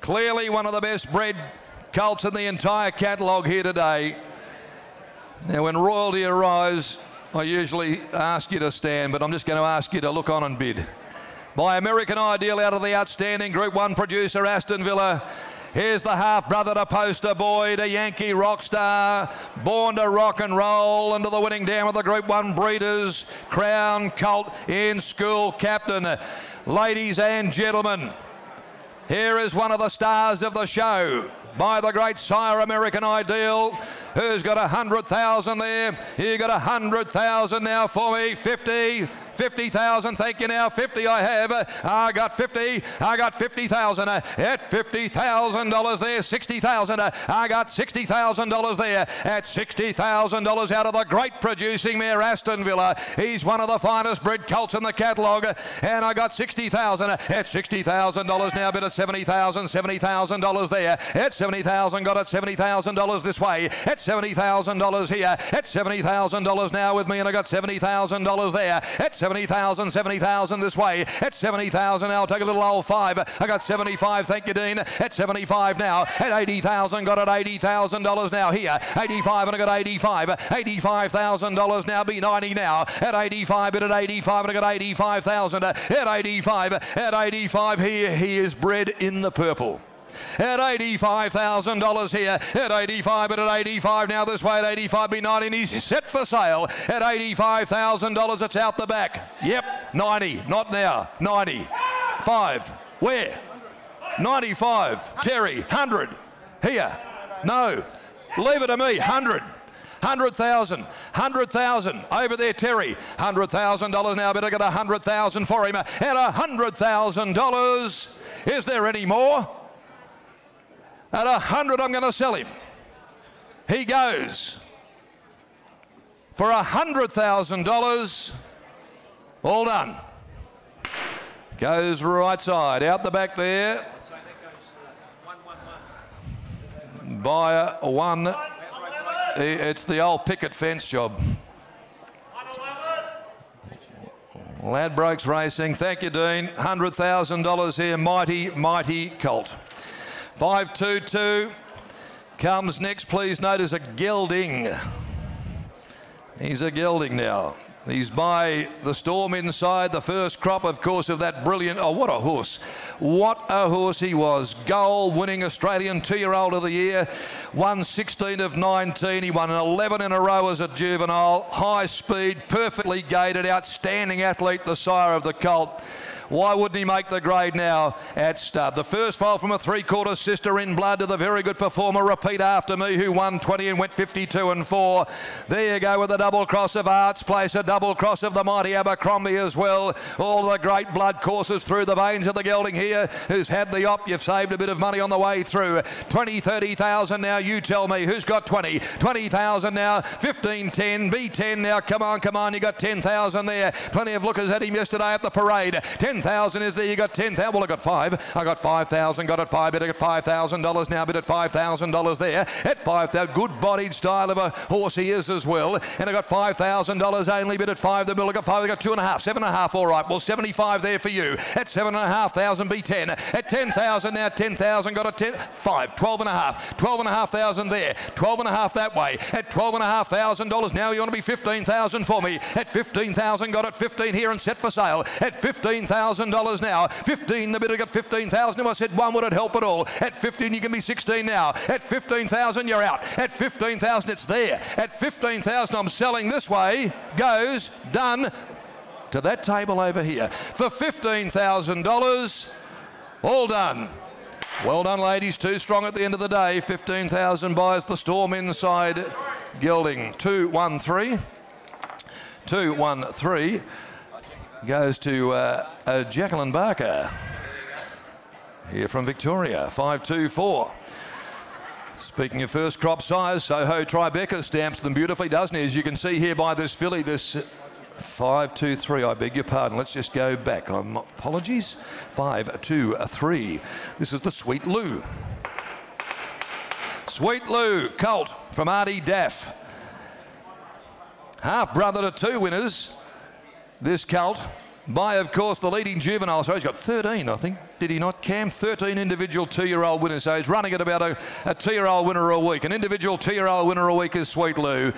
Clearly one of the best bred colts in the entire catalogue here today. Now, when royalty arrives, I usually ask you to stand, but I'm just going to ask you to look on and bid. By American Ideal out of the outstanding Group 1 producer, Aston Villa. Here's the half brother to poster boy to Yankee rock star, born to rock and roll, into the winning down of the Group 1 breeders, Crown Colt in school captain. Ladies and gentlemen, here is one of the stars of the show by the great sire American Ideal, who's got a hundred thousand there. You got a hundred thousand now for me. Fifty. 50,000, thank you now, 50 I have, I got 50, I got 50,000, at $50,000 there, 60,000, I got $60,000 there, at $60,000 out of the great producing mare Aston Villa, he's one of the finest bred colts in the catalogue, and I got 60,000, at $60,000 now, bid at 70,000, $70,000 there, at 70,000, got it $70,000 this way, at $70,000 here, at $70,000 now with me, and I got $70,000 there, at 70,000, 70,000 this way. At 70,000, I'll take a little old five. I got 75, thank you, Dean. At 75 now. At 80,000, got it $80,000 now here. 85, and I got 85. $85,000 now, be 90 now. At 85, but at 85, and I got 85,000. At 85, at 85, here he is bred in the purple at $85,000 here. At 85, but at 85 now this way at 85 be 90 and he's set for sale at $85,000. It's out the back. Yep, 90. Not now. 90. Five. Where? 95. Terry. 100. Here. No. Leave it to me. 100. 100,000, 100,000 over there, Terry. $100,000 now, better get got 100,000 for him. At $100,000, is there any more? At a hundred, I'm going to sell him. He goes for a hundred thousand dollars. All done. Goes right side, out the back there. Buyer one. It's the old picket fence job. Ladbrokes Racing. Thank you, Dean. $100,000 here. Mighty, mighty Colt. 522 comes next, please note, a gelding. He's a gelding now. He's by the storm inside the first crop, of course, of that brilliant. Oh, what a horse! What a horse he was. Goal winning Australian two year old of the year. Won 16 of 19. He won 11 in a row as a juvenile. High speed, perfectly gated, outstanding athlete, the sire of the colt. Why wouldn't he make the grade now at stud? The first foal from a three-quarter sister in blood to the very good performer, Repeat After Me, who won 20 and went 52 and 4. There you go with a double cross of Artsplace, a double cross of the mighty Abercrombie as well. All the great blood courses through the veins of the gelding here, who's had the op. You've saved a bit of money on the way through. 20, 30,000 now. You tell me who's got 20. 20,000 now. 15, 10. B10 now. Come on, come on. You got 10,000 there. Plenty of lookers at him yesterday at the parade. 10 10,000 is there. You got 10,000. Well, I got five. I got 5,000. Got it five. I got $5,000 now. Bid at $5,000 there. At 5,000. Good bodied style of a horse he is as well. And I got $5,000 only. Bid at five. The bill I got five. I got two and a half. Seven and a half. All right. Well, 75 there for you. At seven and a half thousand, be 10. At 10,000 now. 10,000. Got a 10. Five. 12 and a half. 12 and a half thousand there. 12 and a half that way. At 12 and a half thousand dollars now. You want to be 15,000 for me. At 15,000. Got it 15 here and set for sale. At $15,000 now. 15. The bidder got 15,000. If I said one, would it help at all? At 15, you can be 16 now. At 15,000, you're out. At 15,000, it's there. At 15,000, I'm selling this way. Goes, done. To that table over here. For $15,000, all done. Well done, ladies. Too strong at the end of the day. 15,000 buys the storm inside Gelding. 213. 213 goes to uh, uh, Jacqueline Barker here from Victoria. 524. Speaking of first crop size, Soho Tribeca stamps them beautifully, doesn't he? As you can see here by this filly, this Five, two, three. I beg your pardon. Let's just go back. Um, apologies. Five, two, three. This is the Sweet Lou. Sweet Lou, colt from Artie Daff. Half brother to two winners. This cult by, of course, the leading juvenile. So he's got 13, I think. Did he not, Cam? 13 individual two-year-old winners. So he's running at about a, a two-year-old winner a week. An individual two-year-old winner a week is Sweet Lou.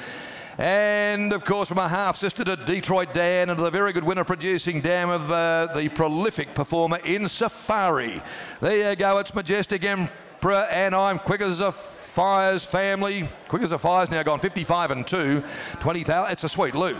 And of course, from a half sister to Detroit Dan and the very good winner producing dam of uh, the prolific performer in Safari. There you go, it's Majestic Emperor, and I'm quick as a fires family. Quick as a fire's now gone 55 and 2, 20,000. It's a sweet Lou.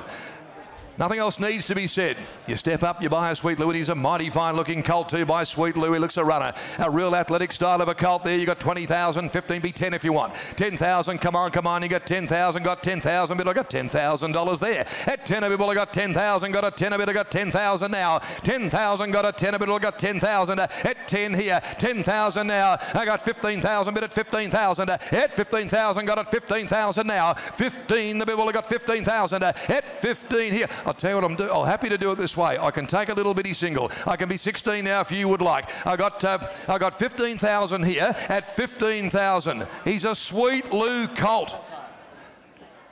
Nothing else needs to be said. You step up, you buy a Sweet Louie. He's a mighty fine looking colt too by Sweet Louie. Looks a runner. A real athletic style of a colt there. You got 20,000, 15, be 10 if you want. 10,000, come on, come on. You got 10,000, got 10,000, but I got $10,000 there. At 10 of it, I got 10,000, got a 10 of it, I got 10,000 now. 10,000, got a 10 of it, I got 10,000. At 10 here, 10,000 now. I got 15,000, but at 15,000. At 15,000, got it 15,000 now. 15, the bit, well, I got 15,000. At 15 here. I'll tell you what I'm doing. I'm happy to do it this way. I can take a little bitty single. I can be 16 now if you would like. I got uh, I got 15,000 here at 15,000. He's a sweet Lou colt.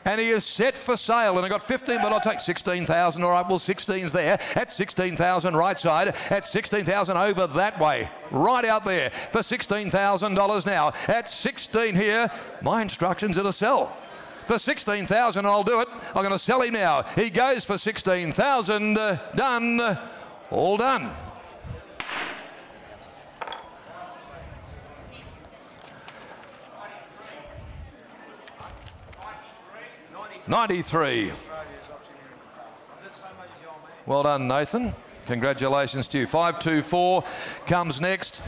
And he is set for sale. And I got 15, but I'll take 16,000. All right, well, 16's there. At 16,000 right side. At 16,000 over that way. Right out there for $16,000 now. At 16 here, my instructions are to sell for 16,000 I'll do it. I'm going to sell him now. He goes for 16,000. Uh, done. All done. Ninety-three. Well done, Nathan. Congratulations to you. 524 comes next.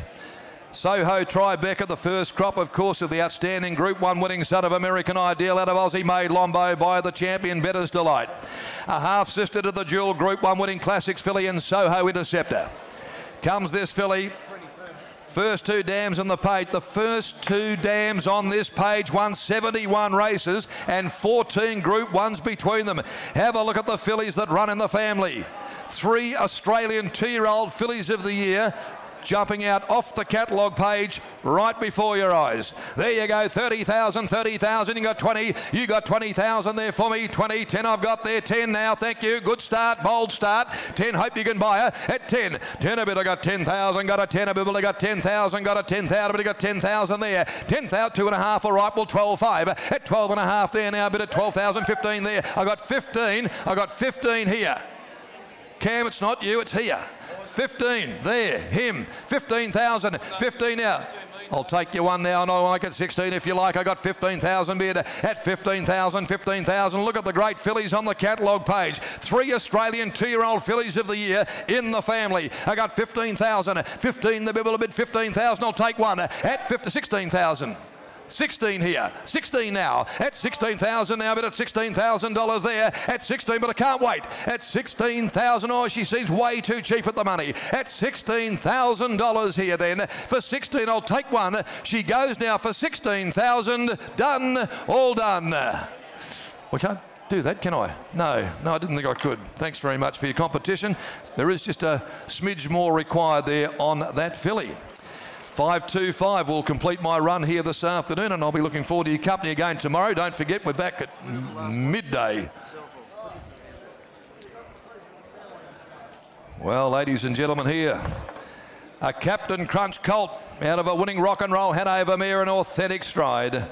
Soho Tribeca, the first crop, of course, of the outstanding Group 1 winning son of American Ideal out of Aussie made Lombo by the champion Bettor's Delight. A half sister to the dual Group 1 winning Classics filly and Soho Interceptor. Comes this filly. First two dams on the page. The first two dams on this page won 71 races and 14 Group 1s between them. Have a look at the fillies that run in the family. Three Australian two-year-old fillies of the year jumping out off the catalogue page right before your eyes. There you go, 30,000, 30,000. You got 20. You got 20,000 there for me. 20, 10 I've got there. 10 now, thank you. Good start, bold start. 10, hope you can buy her at 10. 10 a bit, I got 10,000. Got a 10 a bit, I got 10,000. Got a 10,000, but I got 10,000 there. 10,000, two and a half, all right. Well, 12, 5. At 12 and a half there now, a bit at 12,000, 15 there. I got 15. I got 15 here. Cam, it's not you, it's here. 15, there, him. 15,000, 15 now. I'll take you one now, and I like it 16 if you like. I got 15,000 bid at 15,000, 15,000. Look at the great fillies on the catalogue page. Three Australian two-year-old fillies of the year in the family. I got 15,000, 15 the bibble bid 15,000. I'll take one at 50, 16,000. 16 here. 16 now. At 16,000 now, but at $16,000 there. At 16, but I can't wait. At 16,000, oh, she seems way too cheap at the money. At $16,000 here then. For 16, I'll take one. She goes now for 16,000. Done. All done. We can't. do that, can I? No, no, I didn't think I could. Thanks very much for your competition. There is just a smidge more required there on that filly. 525 will complete my run here this afternoon, and I'll be looking forward to your company again tomorrow. Don't forget, we're back at midday. Well, ladies and gentlemen, here, a Captain Crunch Colt out of a winning Rocknroll Hanover mare, an authentic stride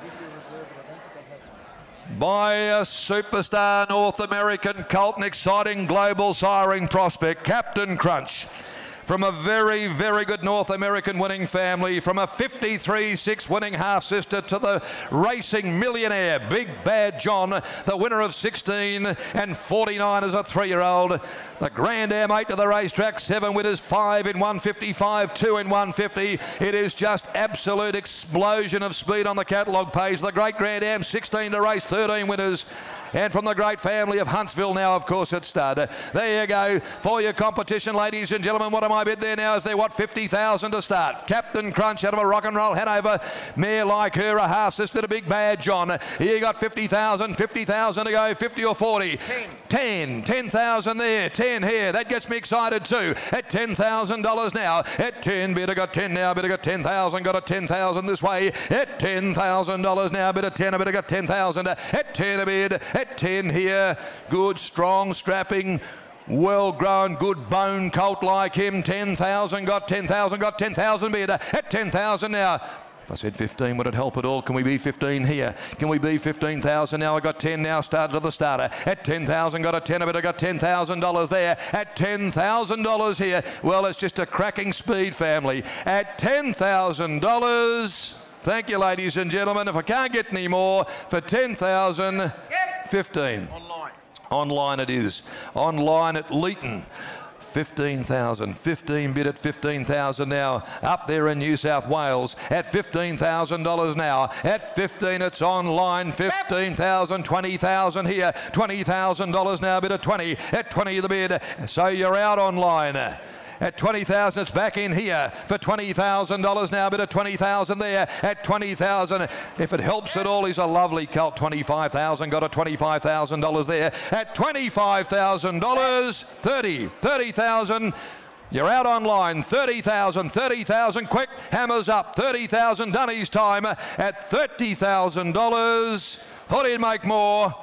by a superstar North American colt, an exciting global siring prospect, Captain Crunch from a very, very good North American winning family, from a 53-6 winning half-sister to the racing millionaire, Big Bad John, the winner of 16 and 49 as a three-year-old. The granddam 8 to the racetrack, seven winners, five in 155, two in 150. It is just absolute explosion of speed on the catalogue page. The Great granddam, 16 to race, 13 winners. And from the great family of Huntsville now, of course, at stud. There you go for your competition, ladies and gentlemen. What am I bid there now? Is there what 50,000 to start? Captain Crunch out of a Rocknroll Hanover. Mare like her, a half sister to Big Bad John. Here you got 50,000, 50,000 to go, 50 or 40. 10. 10, 10,000 there, 10 here. That gets me excited too. At $10,000 now. At 10, bid I got 10 now, I got 10,000, got a 10,000 this way. At $10,000 now, of 10, I bid I got 10,000. At 10 a bid at 10 here. Good, strong, strapping, well grown, good bone colt like him. 10,000, got 10,000, got 10,000 bid at 10,000 now. If I said 15, would it help at all? Can we be 15 here? Can we be 15,000 now? I got 10 now, started to the starter. At 10,000, got a 10 of it. I got $10,000 there. At $10,000 here. Well, it's just a cracking speed family. At $10,000. Thank you, ladies and gentlemen. If I can't get any more for 10,000, yep. 15. Online. Online it is. Online at Leeton. 15,000, 15 bid at 15,000 now. Up there in New South Wales at $15,000 now. At 15, it's online. 15,000, 20,000 here. $20,000 now bid at 20. At 20 the bid. So you're out online at 20,000. It's back in here for $20,000 now, bit of 20,000 there at 20,000. If it helps at all, he's a lovely colt. 25,000, got a $25,000 there at $25,000. 30, 30,000. You're out online, 30,000, 30,000, quick, hammers up, 30,000, done his time at $30,000. Thought he'd make more,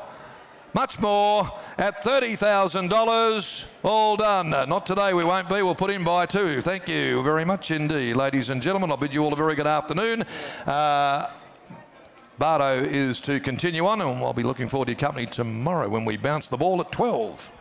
much more at $30,000. All done. Not today, we won't be. We'll put in by two. Thank you very much indeed, ladies and gentlemen. I'll bid you all a very good afternoon. Uh, Bardo is to continue on, and I'll be looking forward to your company tomorrow when we bounce the ball at 12.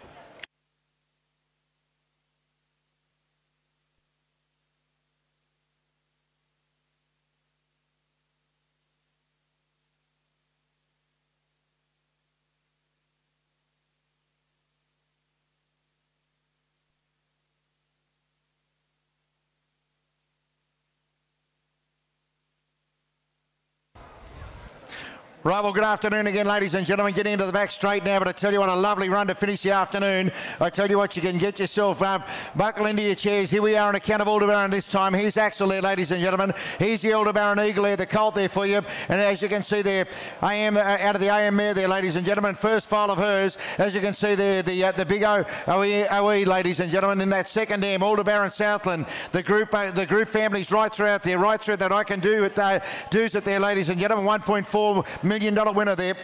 Right, well, good afternoon again, ladies and gentlemen. Getting into the back straight now, but I tell you what, a lovely run to finish the afternoon. I tell you what, you can get yourself up, buckle into your chairs. Here we are on account of Aldebaran this time. Here's Axel there, ladies and gentlemen. Here's the Aldebaran Eagle there, the colt there for you. And as you can see there, I am uh, out of the AM mare there, ladies and gentlemen. First file of hers, as you can see there, the uh, the big O, OE, OE, ladies and gentlemen. In that second dam, Aldebaran Southland. The group, uh, the group families right throughout there, right through that I can do it, uh, do's it there, ladies and gentlemen. 1.4 million dollar winner there.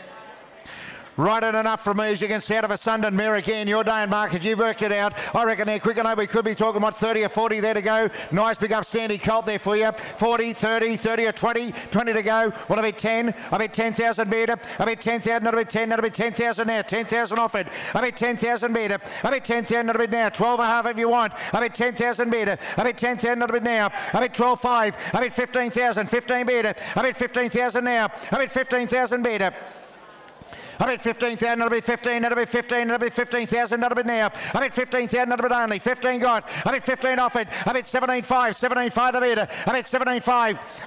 Right at enough from me, as you can see, out of a Sunderland mare again. Your day and market, you've worked it out. I reckon they're quick enough. We could be talking about 30 or 40 there to go. Nice big upstanding colt there for you. 40, 30, 30 or 20. 20 to go. What about 10? I bet 10,000 metre. I bet 10,000, not a bit 10, not a bit 10,000 now. 10,000 offered. I bet 10,000 metre. I bet 10,000, not a bit now. 12 and a half if you want. I bet 10,000 metre. I bet 10,000, not a bit now. I bet 12, 5. I bet 15,000, 15 metre. I bet 15,000 now. I bet 15,000 metre. I bet 15,000, that'll be 15, that'll be 15, that'll be 15,000, that'll be now. I bet 15,000, that'll be only. 15 got. I bet 15 offered. I bet 17.5, 17.5 the bidder. I bet 17.5.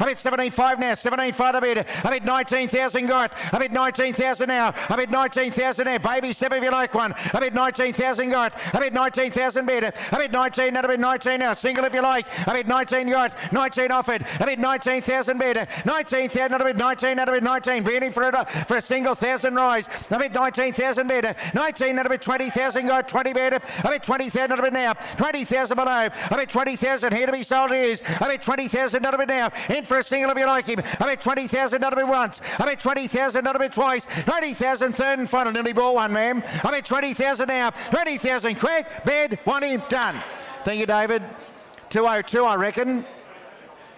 I bet 17.5 now, 17.5 the bidder. I bet 19,000 got. I bet 19,000 now. I bet 19,000 now. Baby step if you like one. I bet 19,000 got. I bet 19,000 bidder. I bet 19, that'll be 19 now. Single if you like. I bet 19 got. 19 offered. I bet 19,000 bidder. 19,000, that'll be 19, that'll be 19. Bidding for a, for a single thousand rise. Twice. A bit 19,000 metre. 19 and a bit 20,000 got 20 metre. A bit 20,000 and a bit now. 20,000 below. A bit 20,000 here to be sold is. A bit 20,000 not a bit now. In for a single if you like him. A bit 20,000 not a bit once. A bit 20,000 not a bit twice. 20,000 third and final. Nearly bought one, ma'am. A bit 20,000 now. 20,000 quick. Bed. One him. Done. Thank you, David. 202, I reckon.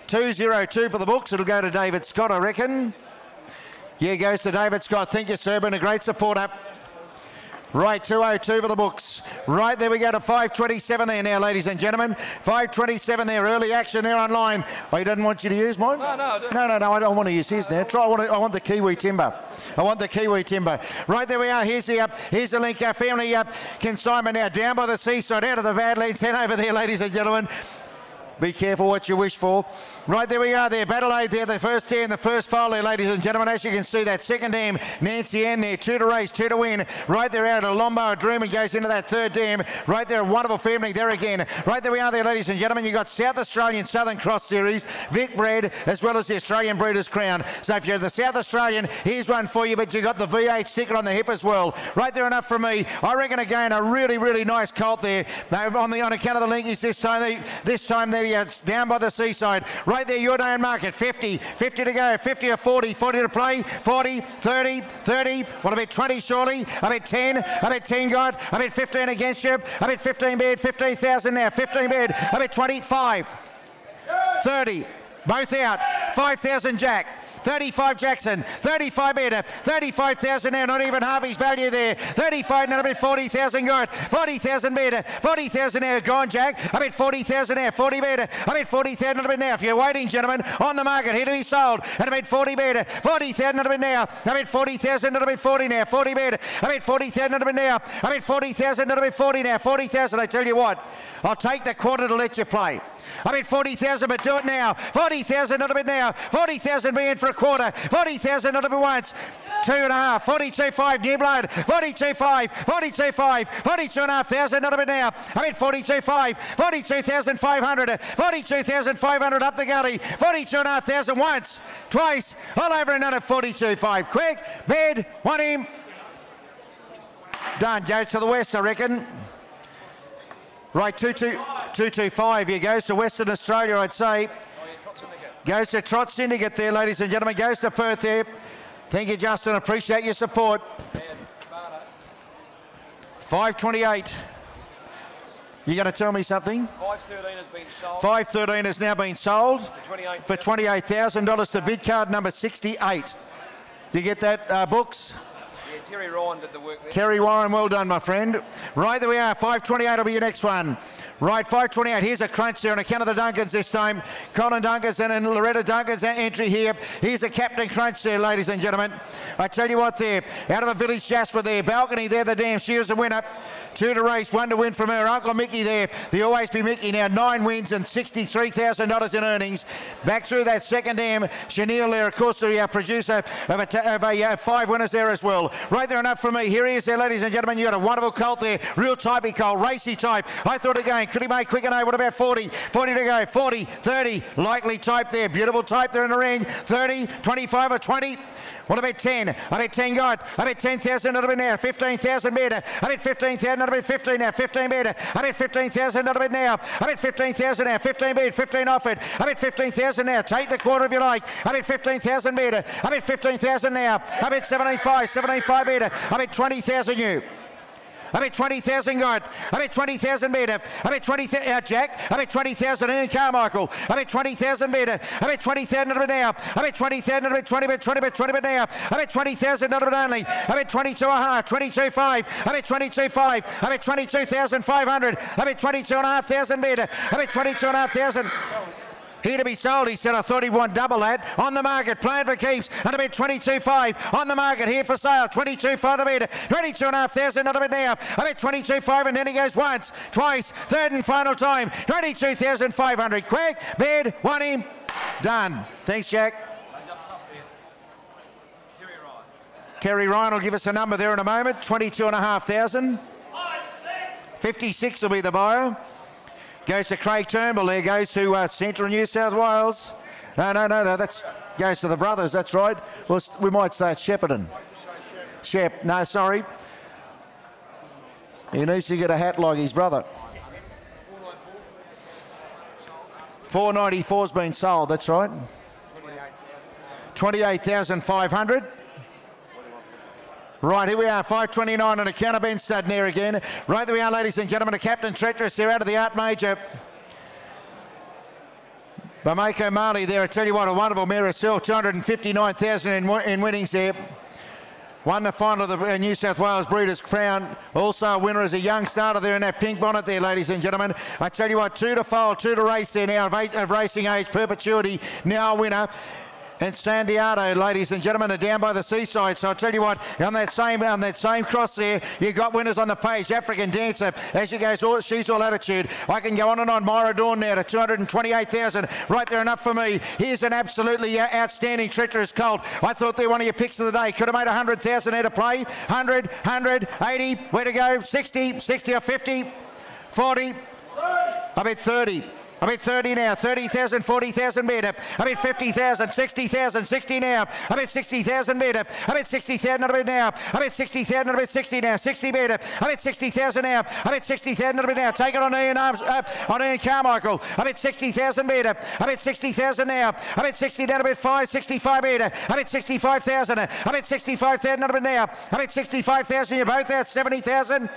202 for the books. It'll go to David Scott, I reckon. Yeah, goes to David Scott. Thank you, sir. Been a great support supporter. Right, 202 for the books. Right, there we go to 527 there now, ladies and gentlemen. 527 there, early action there online. Oh, he doesn't want you to use mine? No, no, No, no, no, I don't want to use his now. Try, I want, I want the Kiwi timber. I want the Kiwi timber. Right, there we are. Here's the, uh, here's the link. Our family uh, consignment now Downbytheseaside, out of the Badlands. Head over there, ladies and gentlemen. Be careful what you wish for. Right, there we are there. Battle Aid there, the first team, the first file there, ladies and gentlemen. As you can see, that second team, Nancy Ann there, two to race, two to win. Right there out of Lombo, Drooman goes into that third team. Right there, a wonderful family there again. Right there we are there, ladies and gentlemen. You've got South Australian Southern Cross Series, Vic Bred, as well as the Australian Breeders' Crown. So if you're the South Australian, here's one for you, but you've got the VB sticker on the hip as well. Right there enough for me. I reckon again, a really, really nice colt there. They're on the on account of the linkies this time. They, this time uh, Downbytheseaside. Right there, your day and market. 50, 50 to go, 50 or 40, 40 to play, 40, 30, 30. What about 20 surely? I bet 10, I bet 10 got, bet 15 against you, I bet 15 bid, 15,000 now, 15 bid, bet 25, 30, both out, 5,000 Jack. 35 Jackson, 35 metre, 35,000 now, not even half his value there. 35 now, bit 40,000 good, 40,000 metre, 40,000 now, gone Jack, a bit 40,000 now, 40 metre, a bit 40,000 a bit now. If you're waiting, gentlemen, on the market, here to be sold, and bit 40 metre, 40,000 a bit now, a bit 40,000 a bit 40 now, 40 metre, a bit 40,000 a bit now, a bit 40,000 a bit 40 now, 40,000. I tell you what, I'll take the quarter to let you play. I mean, 40,000, but do it now. 40,000, not a bit now. 40,000 be in for a quarter. 40,000, not a bit once. Two and a half, 42.5 new blood, 42.5, 42.5, 42 and a half thousand, not a bit now. I mean 42.5, 42,500, 42,500 up the gully, 42 and a half thousand once, twice, all over another 42.5. Quick, bed, one him. Done, goes to the west, I reckon. Right, 225 here goes to Western Australia, I'd say. Goes to Trot Syndicate there, ladies and gentlemen. Goes to Perth there. Thank you, Justin. Appreciate your support. 528. You're going to tell me something? 513 has been sold. 513 has now been sold for $28,000 to bid card number 68. You get that, uh, books? Terry Ryan did the work there. Terry Warren, well done, my friend. Right, there we are. 528 will be your next one. Right, 528. Here's a crunch there on account of the Duncans this time. Colin Duncans and Loretta Duncans entry here. Here's a captain crunch there, ladies and gentlemen. I tell you what there, out of a village Jasper there, balcony there, the dam. She was the winner. Two to race, one to win from her. Uncle Mickey there. The Always B Miki now nine wins and $63,000 in earnings. Back through that second dam. Chanel there, of course, the uh, producer of a, of a uh, five winners there as well. Right there enough for me. Here he is there, ladies and gentlemen. You got a wonderful colt there. Real typey colt, racy type. I thought again, could he make quick enough? What about 40? 40 to go. 40, 30. Likely type there. Beautiful type there in the ring. 30, 25 or 20. What about 10? I bet 10 got. I bet 10,000 not a bit now. 15,000 metre. I bet 15,000 not a bit 15 now. 15 metre. I bet 15,000 not a bit now. I bet 15,000 now. 15 bid. 15 offered. I bet 15,000 now. Take the quarter if you like. I bet 15,000 metre. I bet 15,000 now. I bet 75. 75 metre. I bet 20,000 you. Bet 20,000 got. I bet 20,000 metre. Bet 20,000 out Jack. Bet 20,000 Ian Carmichael. Bet 20,000 metre. Bet 20,000 not a now. Bet 20,000 not a 20 bit 20 bit 20 bit now. Bet 20,000 not a only. Bet 22 and a half. 22 5. I bet 22 5. I bet 22,500. I bet 22 and a half thousand metre. Bet 22 and a half thousand. Here to be sold, he said. I thought he'd want double that. On the market, playing for keeps. And a bit 22.5. On the market, here for sale. 22 for the metre. 22 and a half thousand, not a bit now. A bit 22.5 and then he goes once, twice, third and final time. 22,500. Quick, bid, one him. Done. Thanks, Jack. Terry Ryan will give us a number there in a moment. 22 and a half thousand. 56 will be the buyer. Goes to Craig Turnbull there, goes to uh, Central New South Wales. No, no, no, no, that's goes to the brothers, that's right. Well, we might say it's Shepparton. Shep. No, sorry. He needs to get a hat like his brother. 494's been sold, that's right. 28,500. Right, here we are, 529 on a counter stud near again. Right there we are, ladies and gentlemen, a Captain Treacherous here out of the Art Major. Bamako Mali there, I tell you what, a wonderful mare herself, 259,000 in, in winnings there. Won the final of the uh, New South Wales Breeders' Crown. Also a winner as a young starter there in that pink bonnet there, ladies and gentlemen. I tell you what, two to foal, two to race there now of, eight, of racing age, perpetuity, now a winner and Sandiado, ladies and gentlemen, are Downbytheseaside. So I'll tell you what, on that same on that same cross there, you've got winners on the page. African Dancer, as she goes, all, she's all attitude. I can go on and on. Myra Dawn now to 228,000. Right there, enough for me. Here's an absolutely uh, outstanding treacherous colt. I thought they're one of your picks of the day. Could have made 100,000 there to play. 100, 100, 80, where to go? 60, 60 or 50, 40, I bet 30. I mean 30 now, 30,000, 40,000 metre. I mean 50,000, 60,000, 60 now. I mean 60,000 metre. I mean 60,000 a now. I mean 60,000 a bit 60 now, 60 metre. I mean 60,000 now. I mean 60,000 a now. Take it on Ian Arms, uh, on Ian Carmichael. I mean 60,000 metre. I mean 60,000 now. I mean 60 down a bit 5, 65 metre. I mean 65,000. I mean 65,000 a now. I mean 65,000. You're both out. 70,000.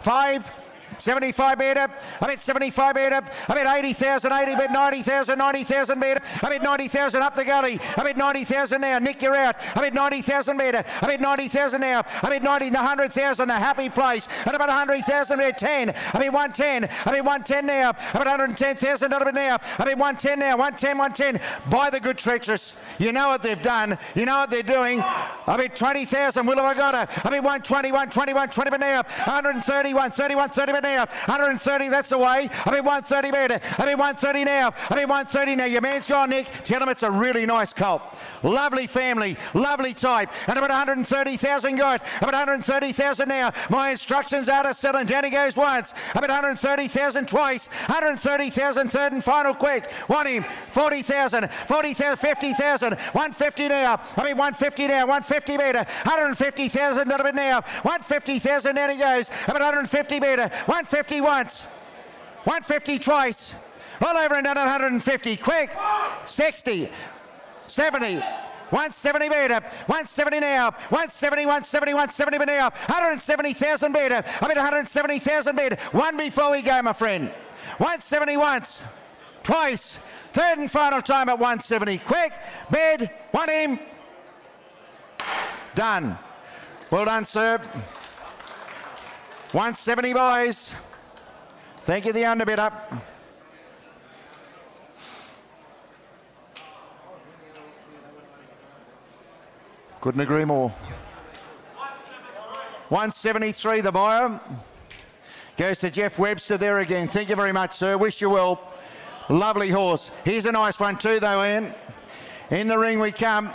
Five. 75 metre. I bet 75 metre. I bet 80,000, 80, I bet 90,000, 90,000 metre. I bet 90,000 up the gully. I bet 90,000 now. Nick, you're out. I bet 90,000 metre. I bet 90,000 now. I bet 90, 100,000, a happy place. And about 100,000 metre, 10. I bet 110. I bet 110 now. I bet 110,000 a bit now. I bet 110 now. 110, 110. Buy the good treacherous. You know what they've done. You know what they're doing. I bet 20,000. Will have I got her? I bet 120, 120, 120 but now. 130, 130, 130 but now. 130, that's the way. I mean 130 metre. I mean 130 now. I mean 130 now. Your man's gone, Nick. Tell him it's a really nice colt. Lovely family, lovely type. And about 130,000 got. About 130,000 now. My instructions are to sell and Danny goes once. About 130,000 twice. 130,000 third and final quick. Want him. 40,000, 40,000, 50,000. 150 now. I mean 150 now. 150 metre. 150,000 a bit now. 150,000 now he goes. About 150 metre. 150 once. 150 twice. All over and at 150. Quick. 60. 70. 170 metre, 170 now, 170, 170, 170 now, 170,000 metre, I mean 170,000 metre, one before we go, my friend. 170 once, twice, third and final time at 170. Quick, bed, one him. Done. Well done, sir. 170 boys. Thank you, the underbid up. Couldn't agree more. 173 the buyer. Goes to Jeff Webster there again. Thank you very much, sir. Wish you well. Lovely horse. Here's a nice one too, though, Ian. In the ring we come.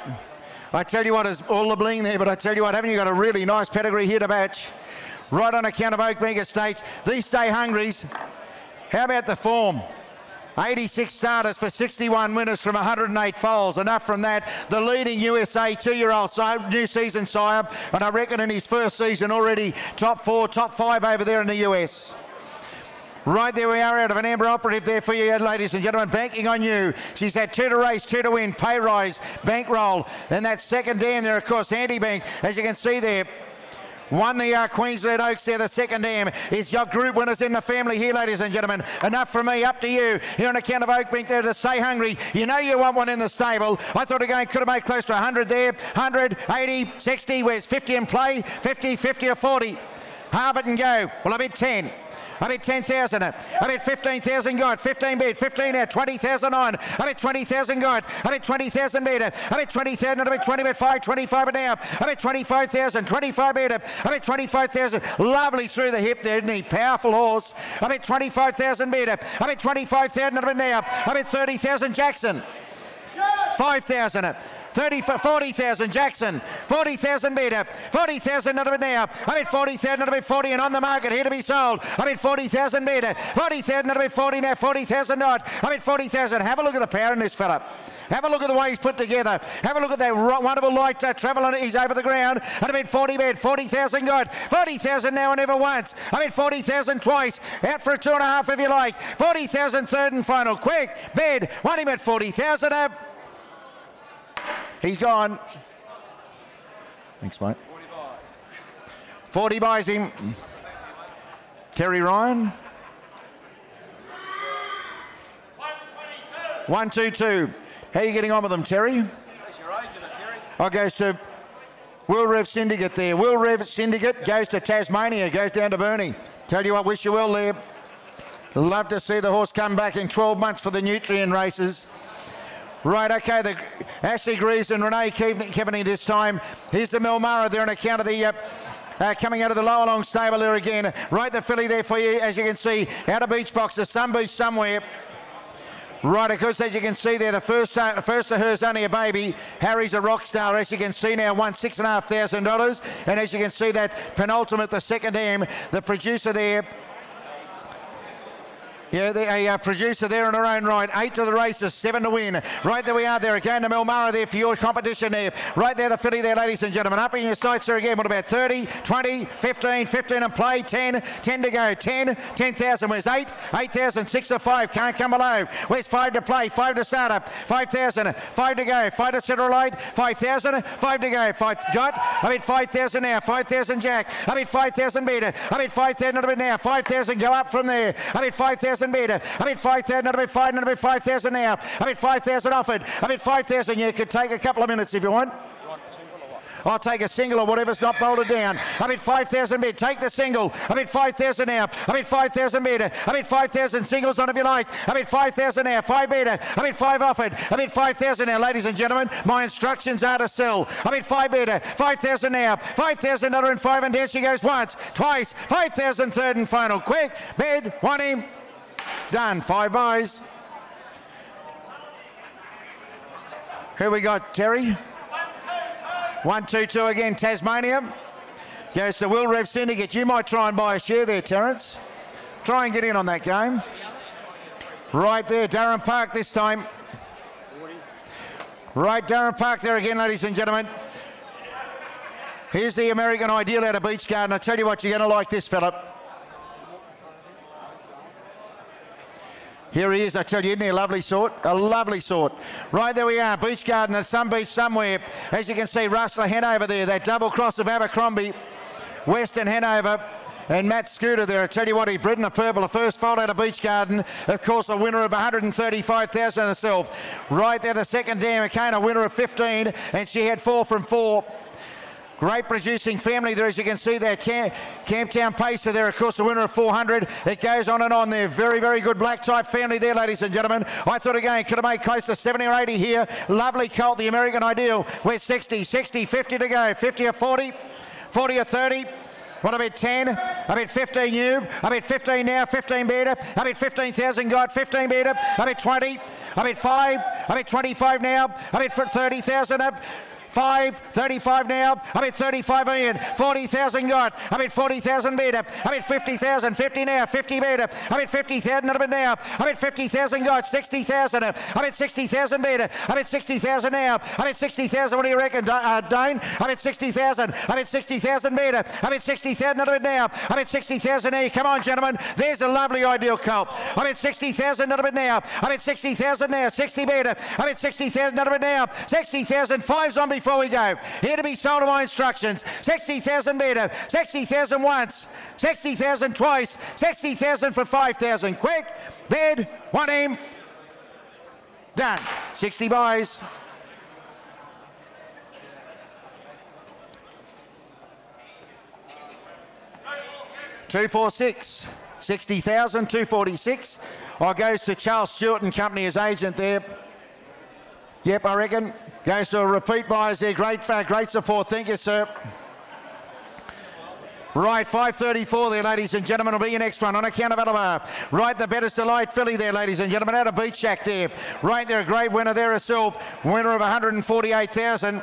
I tell you what, is all the bling there, but I tell you what, haven't you got a really nice pedigree here to match? Right on account of Oakbank Estates. These stay hungries. How about the form? 86 starters for 61 winners from 108 foals. Enough from that. The leading USA two-year-old new season sire, and I reckon in his first season already top four, top five over there in the US. Right there we are out of an Armbro Operative there for you, ladies and gentlemen. Banking on you. She's had two to race, two to win, pay rise, bankroll. And that second dam there, of course, Handy Bank, as you can see there. Won the uh, Queensland Oaks there, the second dam. Is your group winners in the family here, ladies and gentlemen. Enough from me, up to you. Here on account of Oakbank there to stay hungry. You know you want one in the stable. I thought again could have made close to 100 there. 100, 80, 60. Where's 50 in play? 50, 50 or 40. Halve it and go. Well, I bid 10. I bet 10,000. I bet 15,000 got. 15 bid. 15 out. 20,000 on. I bet 20,000 got. I bet 20,000 meter. I bet 20,000. I bet 20 bet 5. 25 but now. I bet 25,000. 25 meter. I bet 25,000. Lovely through the hip there, isn't he? Powerful horse. I bet 25,000 meter. I bet 25,000 I bet now. I bet 30,000 Jackson. 5,000. 30 for 40,000. Jackson, 40,000 metre, 40,000 not a bit now. I mean 40,000 not a bit 40 and on the market here to be sold. I mean 40,000 metre, 40,000 not a bit 40 now, 40,000 not. I mean 40,000. Have a look at the power in this fella. Have a look at the way he's put together. Have a look at that wonderful light uh, travelling. He's over the ground. I mean 40 bed, 40,000 got, 40,000 now and never once. I mean 40,000 twice. Out for a two and a half if you like. 40,000 third and final. Quick, bed, want him at 40,000 up. He's gone. Thanks, mate. 40 buys him. Terry Ryan. 122. How are you getting on with them, Terry? I goes to Will Rev Syndicate there. Will Rev Syndicate goes to Tasmania, goes down to Burnie. Tell you what, wish you well there. Love to see the horse come back in 12 months for the Nutrien races. Right, okay, the Ashley Greaves and Renee Keaveney this time. Here's the Melmara there on account of the... Uh, uh, coming out of the lower long stable there again. Right, the filly there for you, as you can see, out of beach box, the Somebeachsomewhere. Right, of course, as you can see there, the first uh, first of her's only a baby. Harry's a rock star, as you can see now, won six and a half thousand dollars. And as you can see, that penultimate, the second dam, the producer there, yeah, the, a producer there in her own right. Eight to the races, seven to win. Right there we are there again. The Melmara there for your competition there. Right there, the filly there, ladies and gentlemen. Up in your sights there again. What about 30, 20, 15, 15 and play, 10, 10 to go, 10, 10,000. Where's 8? 8,000, 6 to 5. Can't come below. Where's 5 to play? 5 to start up. 5,000, 5 to go. 5 to center light. 5,000, 5 to go. 5 got. I mean 5,000 now. 5,000 Jack. I mean 5,000 meter. I mean 5,000 a bit now. 5,000 go up from there. I mean 5,000 5,000 metre. I mean 5,000, not a bit 5, not a bit 5,000 now. I mean 5,000 offered. I mean 5,000, you could take a couple of minutes if you want. I'll take a single or whatever's not bolted down. I mean 5,000 mid. Take the single. I mean 5,000 now. I mean 5,000 metre. I mean 5,000 singles on if you like. I mean 5,000 now. 5 metre. I mean 5 offered. I mean 5,000 now, ladies and gentlemen. My instructions are to sell. I mean 5 metre. 5,000 now. 5,000 another and 5 and down she goes once, twice. 5,000 third and final. Quick. Bed. Want him. Done. Five buys. Who we got, Terry? One, two, two again, Tasmania. Goes to Will Rev Syndicate. You might try and buy a share there, Terence. Try and get in on that game. Right there, Darren Park this time. Right, Darren Park there again, ladies and gentlemen. Here's the American Ideal out of Beach Garden. I tell you what, you're going to like this, fella. Here he is, I tell you, isn't he a lovely sort? A lovely sort. Right there we are, Beach Garden at Somebeachsomewhere. As you can see, Rustler Hanover there, that double cross of Abercrombie, Western Hanover. And Matt Scooter there, I tell you what, he Britain a purple, a first fold out of Beach Garden. Of course, a winner of 135,000 herself. Right there, the second dam, Kane, a winner of 15, and she had four from four. Great producing family there, as you can see there. Cam- Camptown Pacer there, of course, the winner of 400. It goes on and on there. Very, very good black type family there, ladies and gentlemen. I thought again, could have made close to 70 or 80 here. Lovely colt, the American Ideal. We're 60, 60, 50 to go. 50 or 40, 40 or 30. What about 10? I bet 15 you. I bet 15 now, 15 better. I bet 15,000 got 15 better. I bet 20. I bet 5. I bet 25 now. Bet 30,000 up. Five, 35 now. I mean 35 million. 40,000 got. I mean 40,000 meter. I mean 50,000. 50 now. 50 meter. I mean 50,000 a bit now. I mean 50,000 got. 60,000. I mean 60,000 meter. I mean 60,000 now. I mean 60,000. What do you reckon, uh, Dane? I mean 60,000. I mean 60,000 meter. I mean 60,000 a bit now. I mean 60,000 here. Come on, gentlemen. There's a lovely ideal colt. I mean 60,000 a bit now. I mean 60,000 now. 60 meter. I mean 60,000 a bit now. 60,000. Fives on before we go. Here to be sold my instructions. 60,000 metre, 60,000 once, 60,000 twice, 60,000 for 5,000. Quick, bid, one aim, done. 60 buys. Two four six. 60,000, 246. I goes to Charles Stewart and Company as agent there. Yep, I reckon. Goes to a repeat buyers there. Great, great support. Thank you, sir. Right, 5.34 there, ladies and gentlemen, will be your next one on account of Alabar. Right, the Bettor's Delight filly there, ladies and gentlemen, out of Beach Shack there. Right there, a great winner there herself, winner of 148,000.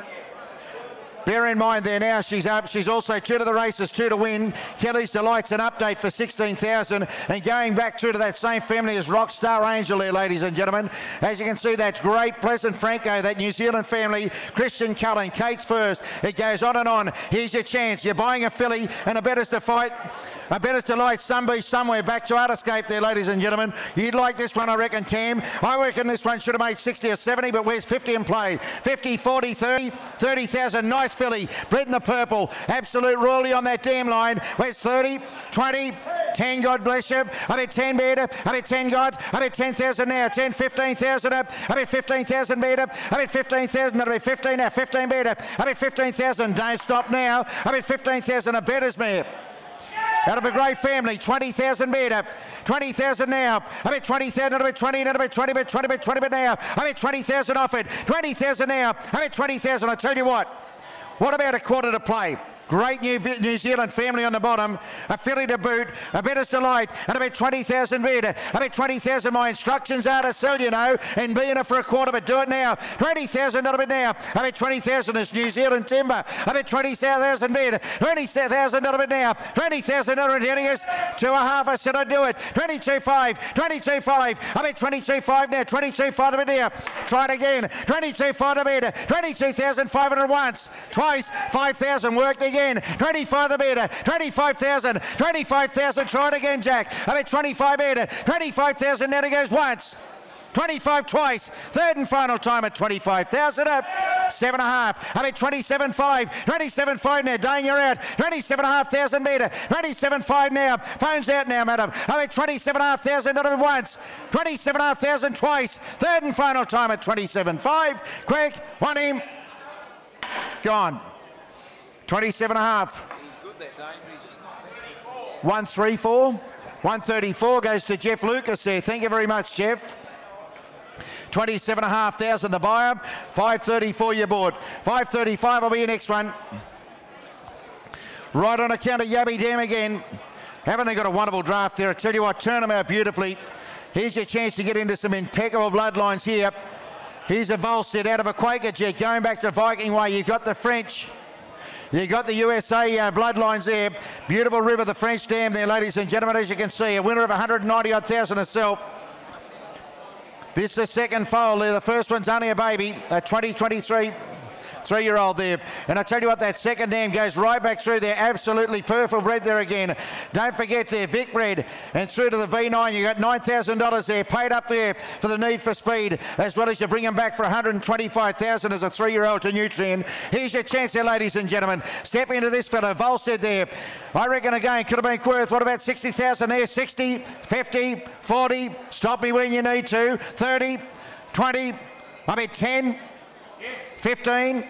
Bear in mind there now, she's up. She's also two to the races, two to win. Kelly's Delight's an update for 16,000. And going back through to that same family as Rockstar Angel there, ladies and gentlemen. As you can see, that great Pleasant Franco, that New Zealand family. Christian Cullen, Kate's first. It goes on and on. Here's your chance. You're buying a filly and a better's to fight. A Bettor's Delight, Sunbeach somewhere. Back to Artsplace there, ladies and gentlemen. You'd like this one, I reckon, Cam. I reckon this one should have made 60 or 70, but where's 50 in play? 50, 40, 30, 30,000. Nice filly. Bred in the purple. Absolute royalty on that damn line. Where's 30, 20, 10, God bless you. I bet 10 better. I bet 10, God. I bet 10,000 now. 10, 15,000 up. I bet 15,000 better. I bet 15,000. I bet 15 now. 15 better. I bet 15,000. Don't stop now. I bet 15,000 a Bettor's mare. Out of a great family, 20,000 better. 20,000 now. I bet 20,000, I bet 20, I bet 20, I bet 20, I bet 20, but now. I bet 20,000 offered. 20,000 now. I bet 20,000. I tell you what. What about a quarter to play? Great New, New Zealand family on the bottom. A filly to boot. A Bettor's Delight. And about 20,000 better. About 20,000. My instructions are to sell, you know, and be in it for a quarter, but do it now. 20,000 not a bit now. About 20,000 is New Zealand timber. About 20,000 better. 20,000 not a bit now. 20,000 not a bit is two and a half. I said I'd do it. 22.5. 22.5. I bet 22.5 now. 22.5 a bit now. Try it again. 22.5 a better. 22,500 once. Twice. 5,000 worked again again. 25 the better. 25,000. 25,000. Try it again, Jack. I bet 25 better. 25,000. Now he goes once. 25 twice. Third and final time at 25,000 up. Seven and a half. I bet 27.5. 27.5 now. Dane, you're out. 27,500 metre. 27.5 now. Phone's out now, madam. I bet 27,500 not once. 27,500 twice. Third and final time at 27.5. Quick. One him. Gone. 27 and a half. 134. 134 goes to Jeff Lucas there. Thank you very much, Jeff. 27,500 the buyer. 534 you bought. 535 will be your next one. Right on account of Yabby Dam again. Haven't they got a wonderful draft there? I tell you what, turn them out beautifully. Here's your chance to get into some impeccable bloodlines here. Here's a Volstead out of a Quaker jet going back to Viking Way. You've got the French. You got the USA uh, bloodlines there. Beautiful river, the French Dam there, ladies and gentlemen, as you can see. A winner of 190 odd thousand herself. This is the second foal there. The first one's only a baby, a 2023 three-year-old there. And I tell you what, that second dam goes right back through there. Absolutely perfect bred there again. Don't forget there, Vic bred. And through to the V9, you got $9,000 there, paid up there for the need for speed, as well as you bring them back for 125000 as a three-year-old to Nutrien. Here's your chance there, ladies and gentlemen. Step into this fella, Volstead there. I reckon again, could have been worth, what about 60,000 there? 60, 50, 40, stop me when you need to, 30, 20, I mean 10, 15,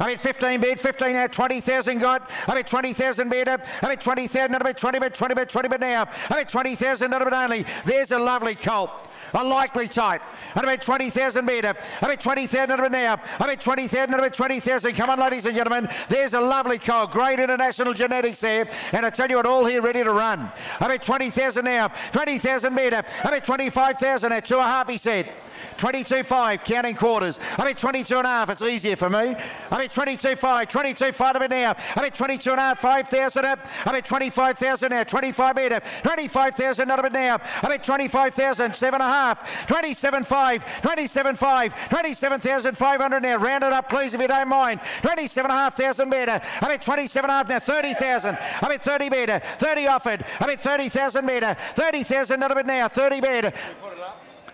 I mean, 15 bid, 15 now, 20,000 got. I mean, 20,000 bid up. I mean, 20,000, not a bit, 20 bid, 20 bid, 20 bid now. I mean, 20,000, not a bit only. There's a lovely colt. A likely type. And about 20,000 metre. About 20,000 a bit now. About 20,000 about 20,000. Come on, ladies and gentlemen. There's a lovely colt. Great international genetics there. And I tell you what, all here ready to run. About 20,000 now. 20,000 metre. About 25,000 at two and a half, he said. 22.5, counting quarters. I mean 22 and a half, it's easier for me. I mean 22.5, 22.5 a bit now. I mean 22 and a half, 5,000 up. I mean 25,000 now, 25 metre. 25,000 not a bit now. I mean 25,000, seven and a half. 27.5, 27.5, 27,500 now. Round it up, please, if you don't mind. 27,500 metre. I mean 27 half now, 30,000. I mean 30 metre, 30 offered. I mean 30,000 metre, 30,000 not a bit now, 30 metre.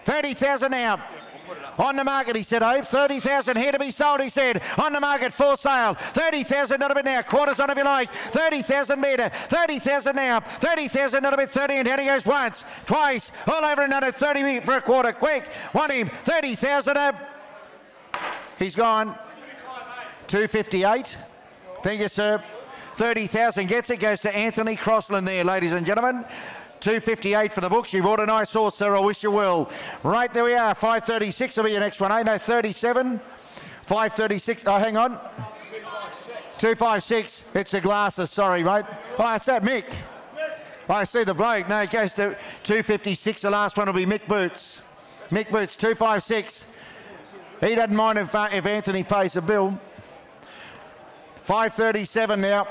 30,000 now. On the market, he said, Hope. 30,000 here to be sold, he said. On the market, for sale. 30,000, not a bit now. Quarters on if you like. 30,000 metre. 30,000 now. 30,000, not a bit. 30 and down he goes once, twice, all over another 30 metre for a quarter. Quick. Want him. 30,000 up. He's gone. 258. Thank you, sir. 30,000 gets it. Goes to Anthony Crossland there, ladies and gentlemen. 258 for the books. You bought a nice horse, sir. I wish you well. Right, there we are. 536 will be your next one. Eh? No, 37. 536. Oh, hang on. 256. It's the glasses. Sorry, mate. Oh, it's that Mick. I see the bloke. No, it goes to 256. The last one will be Mick Boots. Mick Boots, 256. He doesn't mind if, uh, if Anthony pays the bill. 537 now.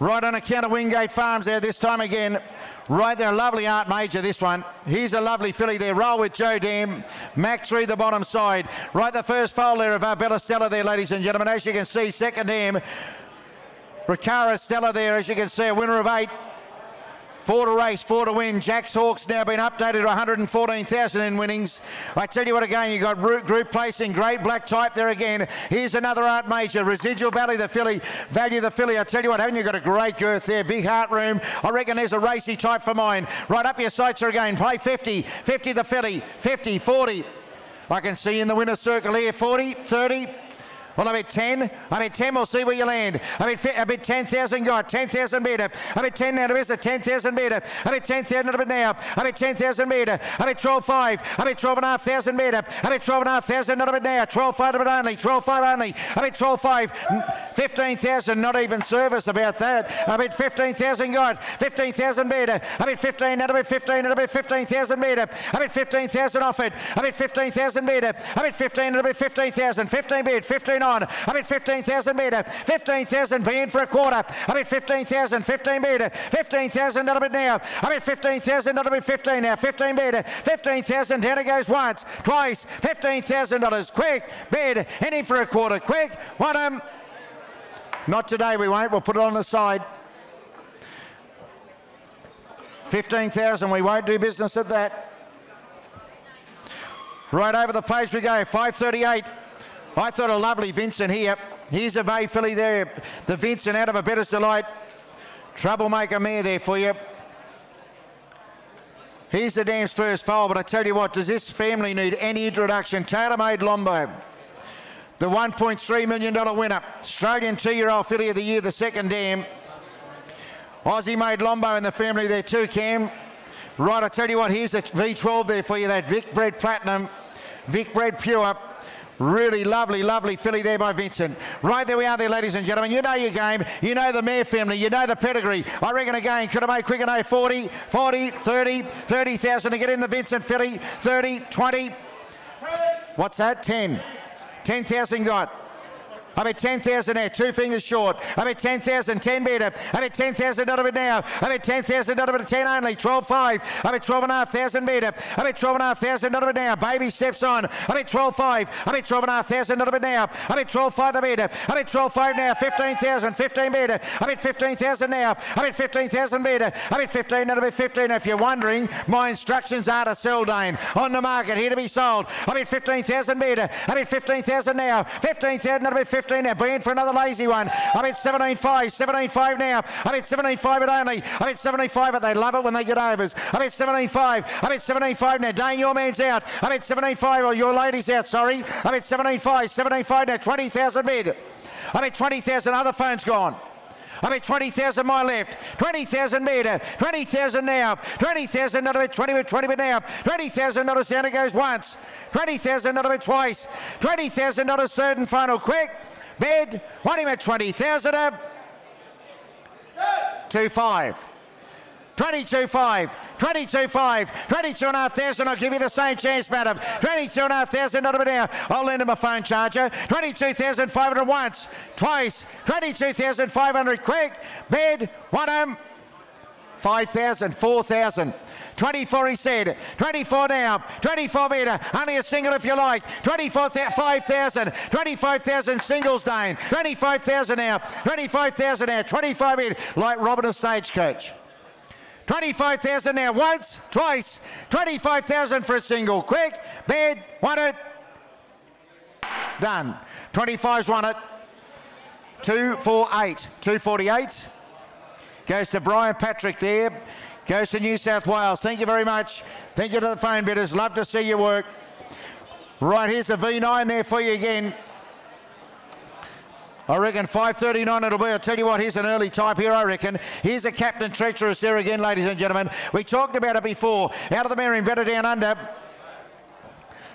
Right on account of Wingate Farms there this time again. Right there, lovely Art Major, this one. Here's a lovely filly there. Roll with Joe Dam. Max through the bottom side. Right the first foal there of our Bella Stella there, ladies and gentlemen. As you can see, second Dam. Ricara Stella there, as you can see, a winner of eight. Four to race, four to win. Jack's Hawks now been updated to 114,000 in winnings. I tell you what, again, you got root group placing, great black type there again. Here's another Art Major, Residual Valley, the filly, Value the filly. I tell you what, haven't you got a great girth there? Big heart room. I reckon there's a racy type for mine. Right up your sights again. Play 50, 50 the filly, 50, 40. I can see in the winner's circle here, 40, 30, I bet 10. I bet 10. We'll see where you land. I bet 10,000 got. 10,000 metre. I bet 10 now to miss it. 10,000 metre. I bet 10,000 a bit now. I bet 10,000 metre. I bet 12,5. I bet 12,500 metre. I bet 12,500 not a bit now. 12,5 a bit only. 12,5 only. I bet 12,5. 15,000 not even service about that. I bet 15,000 got. 15,000 metre. I bet 15 not a bit 15 not a bit 15,000 metre. I bet 15,000 offered. I bet 15,000 metre. I bet 15 not a bit 15,000. 15 bid. 15 on. I bet 15,000 metre. 15,000 being for a quarter. I bet 15,000. 15 metre. 15,000 not a bit now. I bet 15,000 not a bit 15 now. 15 metre. 15,000 down it goes once, twice. $15,000. Quick bid. Any for a quarter. Quick. One um. Not today we won't. We'll put it on the side. 15,000. We won't do business at that. Right over the page we go. 538. I thought a lovely Vincent here. Here's a May filly there. The Vincent out of a Bettor's Delight. Troublemaker mare there for you. Here's the dam's first foal, but I tell you what, does this family need any introduction? Tailor-made Lombo. The $1.3 million winner. Australian two-year-old filly of the year, the second dam. Aussie made Lombo in the family there too, Cam. Right, I tell you what, here's the V12 there for you, that Vic Bred Platinum, Vic Bred Pure. Really lovely, lovely filly there by Vincent. Right there we are there, ladies and gentlemen. You know your game. You know the mare family. You know the pedigree. I reckon again, could have made quicker no 40, 40, 30, 30,000 to get in the Vincent filly. 30, 20. What's that? 10. 10,000 got. I bet 10,000 there, two fingers short. I bet 10,000, 10 better. I bet 10,000 not a bit now. I bet 10,000 not a bit 10 only, 12.5. I bet 12,500 better. I bet 12,500 not a bit now. Baby steps on. I bet 12.5. I bet 12,500 not a bit now. I bet 12.5 the better. I bet 12.5 now, 15,000, 15 better. I bet 15,000 now. I bet 15,000 better. I bet 15 not a bit 15. If you're wondering, my instructions are to sell Dane on the market, here to be sold. I bet 15,000 better. I bet 15,000 now. 15,000 not a bit 15. 15 now. Being for another lazy one. I bet 17.5. 17.5 now. I bet 17.5 at only. I bet 75 but they love it when they get overs. I bet 17.5. I bet 17.5 now. Dane, your man's out. I bet 17.5 or your lady's out, sorry. I bet 17.5. 17.5 now. 20,000 bid. I bet 20,000 other phones gone. I bet 20,000 my left. 20,000 metre. 20,000 now. 20,000 not a bit. 20 bit. 20 bit now. 20,000 not a down it goes once. 20,000 not a bit twice. 20,000 not a third and final. Quick. Bid. Want him at 20,000 up. 2-5. Twenty two five. 22.5, 22.5, 22,500. I'll give you the same chance, madam. 22,500, not a bit now. I'll lend him a phone charger. 22,500 once, twice, 22,500 quick. Bid, one him. 5,000, 4,000. 24 he said. 24 now. 24 metre. Only a single if you like. 24 5,000. 25,000 singles Dane. 25,000 now. 25,000 now. 25 metre. Like Robin a stagecoach. 25,000 now. Once, twice. 25,000 for a single. Quick. Bed. Won it. Done. 25's won it. 248. 248. Goes to Brian Patrick there. Goes to New South Wales. Thank you very much. Thank you to the phone bidders. Love to see your work. Right, here's the V9 there for you again. I reckon 5.39 it'll be. I'll tell you what, here's an early type here, I reckon. Here's a Captain Treacherous there again, ladies and gentlemen. We talked about it before. Out of the in better down under.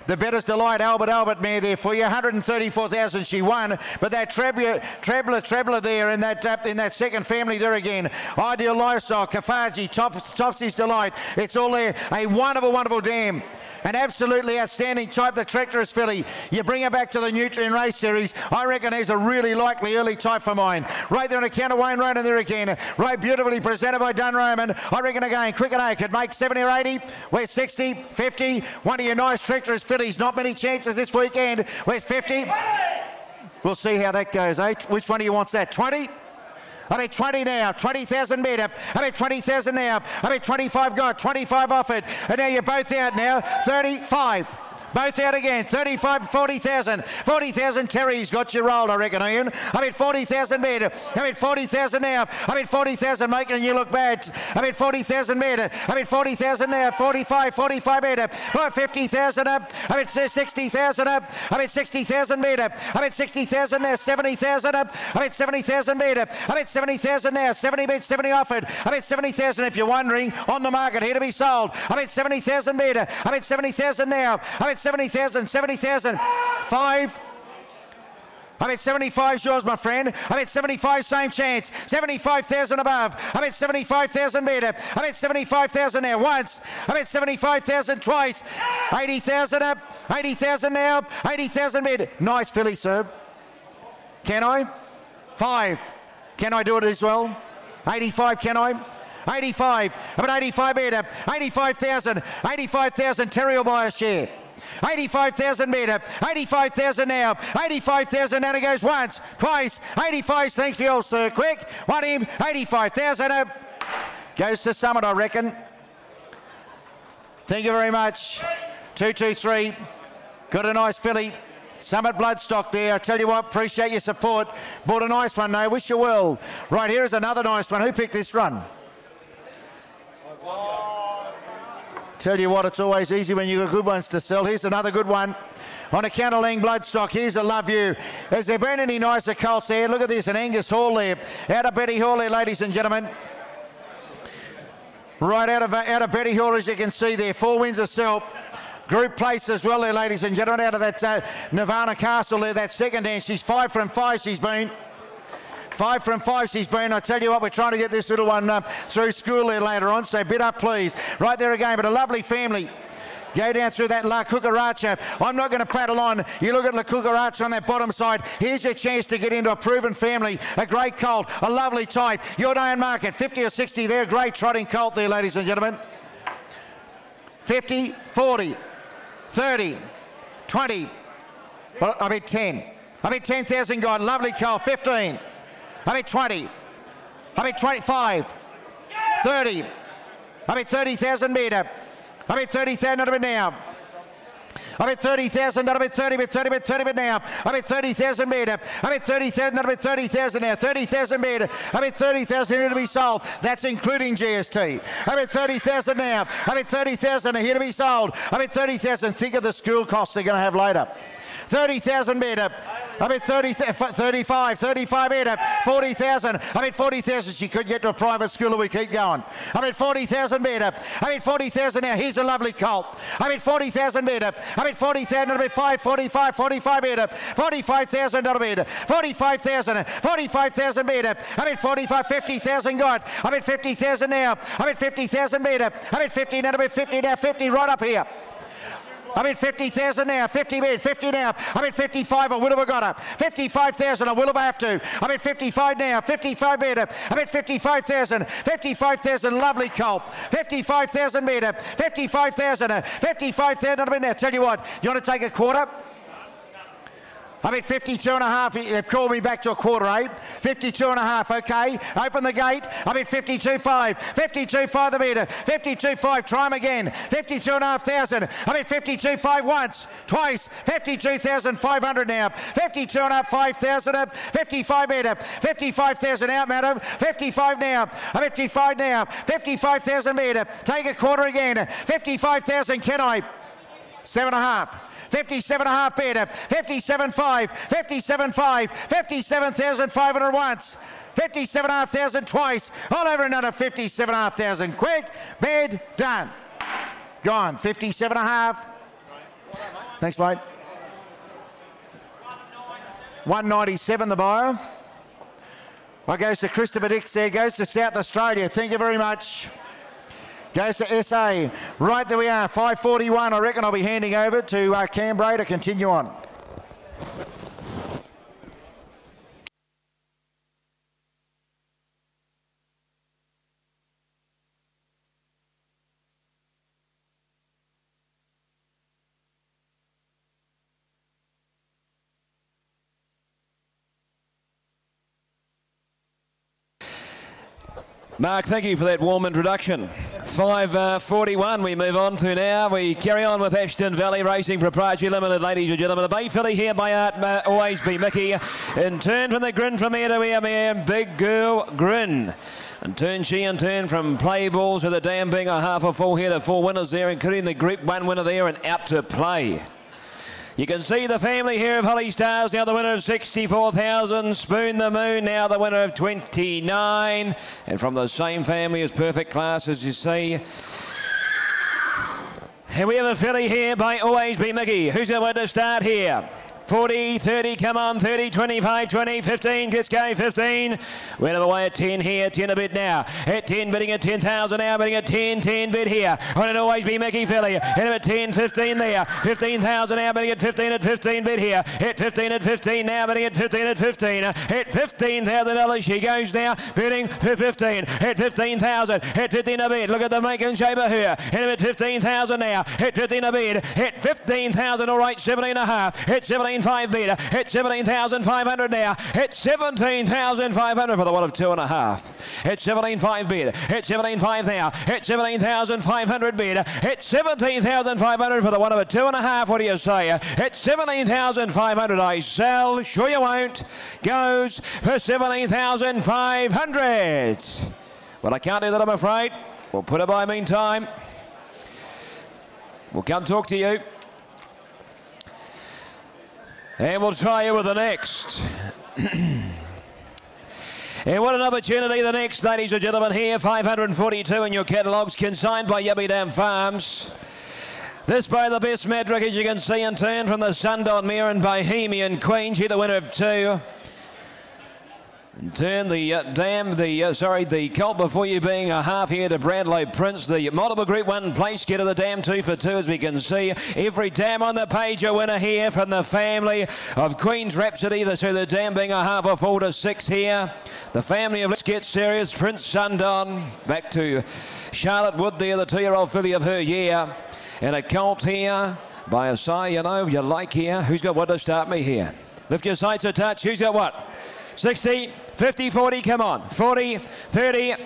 The Bettor's Delight Albert Albert mare there for you. 134,000 she won, but that trebler, trebler, trebler there in that uh, in that second family there again. Ideal Lifestyle, Kafaji, Tops, Topsy's Delight. It's all there. A wonderful, wonderful dam. An absolutely outstanding type, the Tractorist filly. You bring her back to the Nutrien Race Series. I reckon he's a really likely early type for mine. Right there on account of Wayne Ronan there again. Right beautifully presented by Dun Roman. I reckon again, Quick and A could make 70 or 80. Where's 60, 50? One of your nice Tractorist fillies. Not many chances this weekend. Where's 50? We'll see how that goes, eh? Which one of you wants that? 20? Mean 20 now, 20,000 metre. I mean 20,000 now. Mean 25 got, 25 offered. And now you're both out now. 35. Both out again. 35, 40,000. 40,000 Terry's got you rolled, I reckon, Ian. I mean 40,000 metre. I mean 40,000 now. I mean 40,000 making you look bad. I mean 40,000 metre. I mean 40,000 now. 45, 45 metre. 50,000 up. I mean 60,000 up. I mean 60,000 metre. I mean 60,000 now. 70,000 up. I mean 70,000 metre. I mean 70,000 now. 70 bid, 70 offered. I mean 70,000 if you're wondering. On the market, here to be sold. I mean 70,000 metre. I mean 70,000 now. I mean 70,000, 70,000. Five. I bet 75 yours, my friend. I bet 75, same chance. 75,000 above. I bet 75,000 metre. I bet 75,000 now. Once. I bet 75,000 twice. 80,000 up. 80,000 now. 80,000 metre. Nice filly, sir. Can I? Five. Can I do it as well? 85, can I? 85. I'm at 85 metre. 85,000. 85,000. Terry will buy a share. 85,000 metre, 85,000 now, 85,000 and it goes once, twice, 85, thanks for your sir, quick, one him, 85,000 up, uh, goes to Summit I reckon. Thank you very much. 223, got a nice filly. Summit Bloodstock there. I tell you what, appreciate your support. Bought a nice one, though. Wish you well. Right, here is another nice one. Who picked this run? Tell you what, it's always easy when you've got good ones to sell. Here's another good one. On a of Ling Bloodstock, here's a love you. Has there been any nicer colts there? Look at this, an Angus Hall there. Out of Betty Hall there, ladies and gentlemen. Right out of, out of Betty Hall, as you can see there. Four wins herself. Group place as well there, ladies and gentlemen, out of that uh, Nirvana Castle there, that second dance. She's five from five, she's been. Five from five she's been. I tell you what, we're trying to get this little one uh, through school there later on, so bid up, please. Right there again, but a lovely family. Go down through that La Coocaracha. I'm not going to prattle on. You look at La Coocaracha on that bottom side. Here's your chance to get into a proven family. A great colt, a lovely type. Your day in market, 50 or 60 there. Great trotting colt there, ladies and gentlemen. 50, 40, 30, 20, well, I mean 10. I mean 10,000 gone. Lovely colt, 15. I mean 20. I mean 25. 30. I mean 30,000 metre. I mean 30,000 out of it now. I mean 30,000, I mean 30 bit, 30 bit, 30 bit now. I mean 30,000 metre. I mean 30,000, I mean 30,000 now. 30,000 metre. I mean 30,000 here to be sold. That's including GST. I mean 30,000 now. I mean 30,000 here to be sold. I mean 30,000. Think of the school costs they're going to have later. 30,000 metre. I mean 30, 35, 35 metre, 40,000. I mean 40,000. She could get to a private school if we keep going. I mean 40,000 metre. I mean 40,000 now. Here's a lovely colt. I mean 40,000 metre. I mean 40,000. I mean 5, 45, 45 metre. 45,000 metre. 45,000. 45,000 metre. I mean 45, 50,000 got. I mean 50,000 now. I mean 50,000 metre. I mean 50 now. I mean 50 now. 50 right up here. I'm in 50,000 now, 50 bid, 50 now. I'm in 55, I will have got her. 55,000, I will have have to. I'm in 55 now, 55 metre. I'm in 55,000, 55,000, lovely colt. 55,000 metre, 55,000, 55,000, I'm in there. Tell you what, you want to take a quarter? I'm at 52 and a half. They've called me back to a quarter eight. 52 and a half, okay. Open the gate. I'm at 52.5. 52.5 the metre. 52.5. Try them again. 52 and a half thousand. I'm at 52.5 once, twice. 52,500 now. 52 and a half, 5,000 up. 55 metre. 55,000 out, madam. 55 now. I'm at 55 now. 55,000 metre. Take a quarter again. 55,000, can I? Seven and a half. 57 and a half better, 57.5, 57.5, 57,500 once. 57,500 twice, all over another 57,500. Quick, bed, done. Gone, 57 and a half. Thanks, mate. 197 the buyer. Well, goes to Christopher Dix there, goes to South Australia. Thank you very much. Goes to SA. Right there we are, 541. I reckon I'll be handing over to uh, Canberra to continue on. Mark, thank you for that warm introduction. 5.41 uh, we move on to now. We carry on with Ashton Valley Racing Proprietary Limited, ladies and gentlemen. The Bay filly here by Art Always B Miki. In turn from the grin from ear to ear, man, Big Girl Grin. And turn she in turn from play balls with the dam being a half a full head of four winners there, including the Group 1 winner there and out to play. You can see the family here of Holly Stars, now the winner of 64,000. Spoon the Moon, now the winner of 29. And from the same family as Perfect Class, as you see. And we have a filly here by Always B Miki. Who's going to start here? 40, 30, come on, 30, 25, 20, 15, let's go, 15. We're out of the way at 10 here, 10 a bit now. At 10, bidding at 10,000 now, bidding at 10, 10 bid here. On it Always B Miki filly. In at 10, 15 there. 15,000 now, bidding at 15 at 15 bid here. At 15 at 15 now, bidding at 15 at 15. At $15,000 she goes now, bidding for 15. At 15,000, at 15 a bid. Look at the making shape of her. In at 15,000 now, at 15 a bid. At 15,000, all right, 17 and a half. At 17 5 metre. It's 17,500 now. It's 17,500 for the one of two and a half. It's 17,500 bid. It's 17,500 now. It's 17,500 bid. It's 17,500 for the one of a two and a half. What do you say? It's 17,500. I sell. Sure you won't. Goes for 17,500. Well, I can't do that, I'm afraid. We'll put it by meantime. We'll come talk to you. And we'll try you with the next. And what an opportunity the next, ladies and gentlemen, here. 542 in your catalogues, consigned by Yabby Dam Farms. This by the best metric, as you can see, in turn from the Sundon Mirror and Bohemian Queen. She the winner of two. Turn the uh, dam, the uh, sorry, the colt before you being a half here to Bradlow Prince. The multiple group one place get of the dam two for two, as we can see. Every dam on the page a winner here from the family of Queen's Rhapsody. So the dam being a half a four to six here. The family of Let's Get Serious, Prince Sundon. Back to Charlotte Wood there, the two-year-old filly of her year. And a colt here by a side, you know, you like here. Who's got what to start me here? Lift your sights a touch. Who's got what? 60, 50, 40, come on. 40, 30,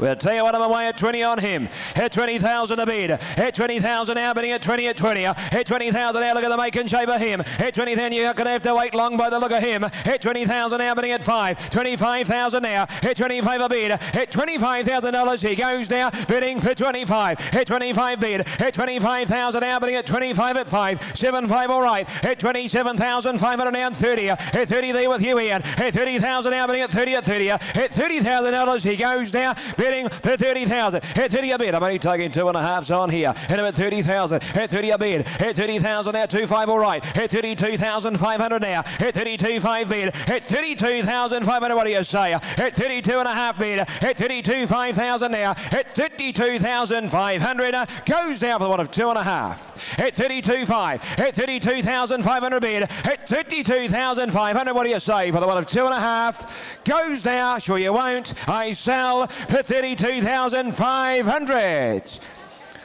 We'll tell you what, I'm away at 20 on him. At 20,000 a bid. At 20,000 now, bidding at 20 at 20. At 20,000 now, look at the make and shape of him. At 20,000, you're going to have to wait long by the look of him. At 20,000 now, bidding at 5. 25,000 now. At 25 a bid. At $25,000 he goes now, bidding for 25. At 25 bid. At 25,000 now, bidding at 25 at 5. 7 5 all right. At 27,500 now 30. At 30 there with you, Ian. At 30,000 now, bidding at 30 at 30. At $30,000 he goes now, bidding for 30,000. At 30 a bid. I'm only taking two and a halves on here. And I'm at 30,000. At 30 a bid. At 30,000 now. 2-5 all right. At 32,500 now. At 32.5 bid. At 32,500. What do you say? At 32 and a half bid. At 32 5,000 now. At 32,500. Goes down for the one of two and a half. At 32.5. At 32,500 bid. At 32,500. What do you say for the one of two and a half? Goes now. Sure you won't. I sell for 32,500.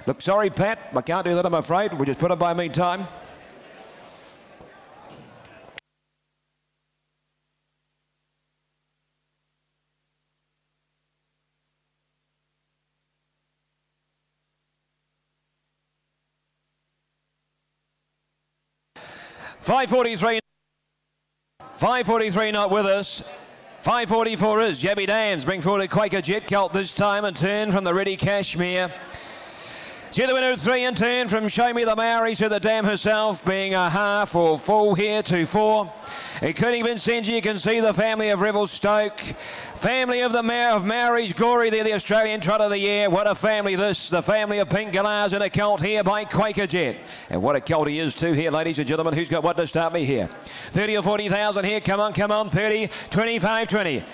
Look, sorry, Pat, I can't do that, I'm afraid. We'll just put it by meantime. Five forty-three. Five forty-three not with us. 544 is Yabby Dams. Bring forward a Quaker Jet Colt this time and turn from the Ready Cashmere. See the winner three and turn from Show Me the Maori to the dam herself being a half or full here to four. Including Vincenzi, you can see the family of Revelstoke. Family of the Mayor of Mary's Glory, they're the Australian Trot of the Year. What a family this, the family of Pink Galahs in a colt here by Quaker Jet. And what a colt he is too here, ladies and gentlemen. Who's got what to start me here? 30 or 40,000 here. Come on, come on. 30, 25, 20.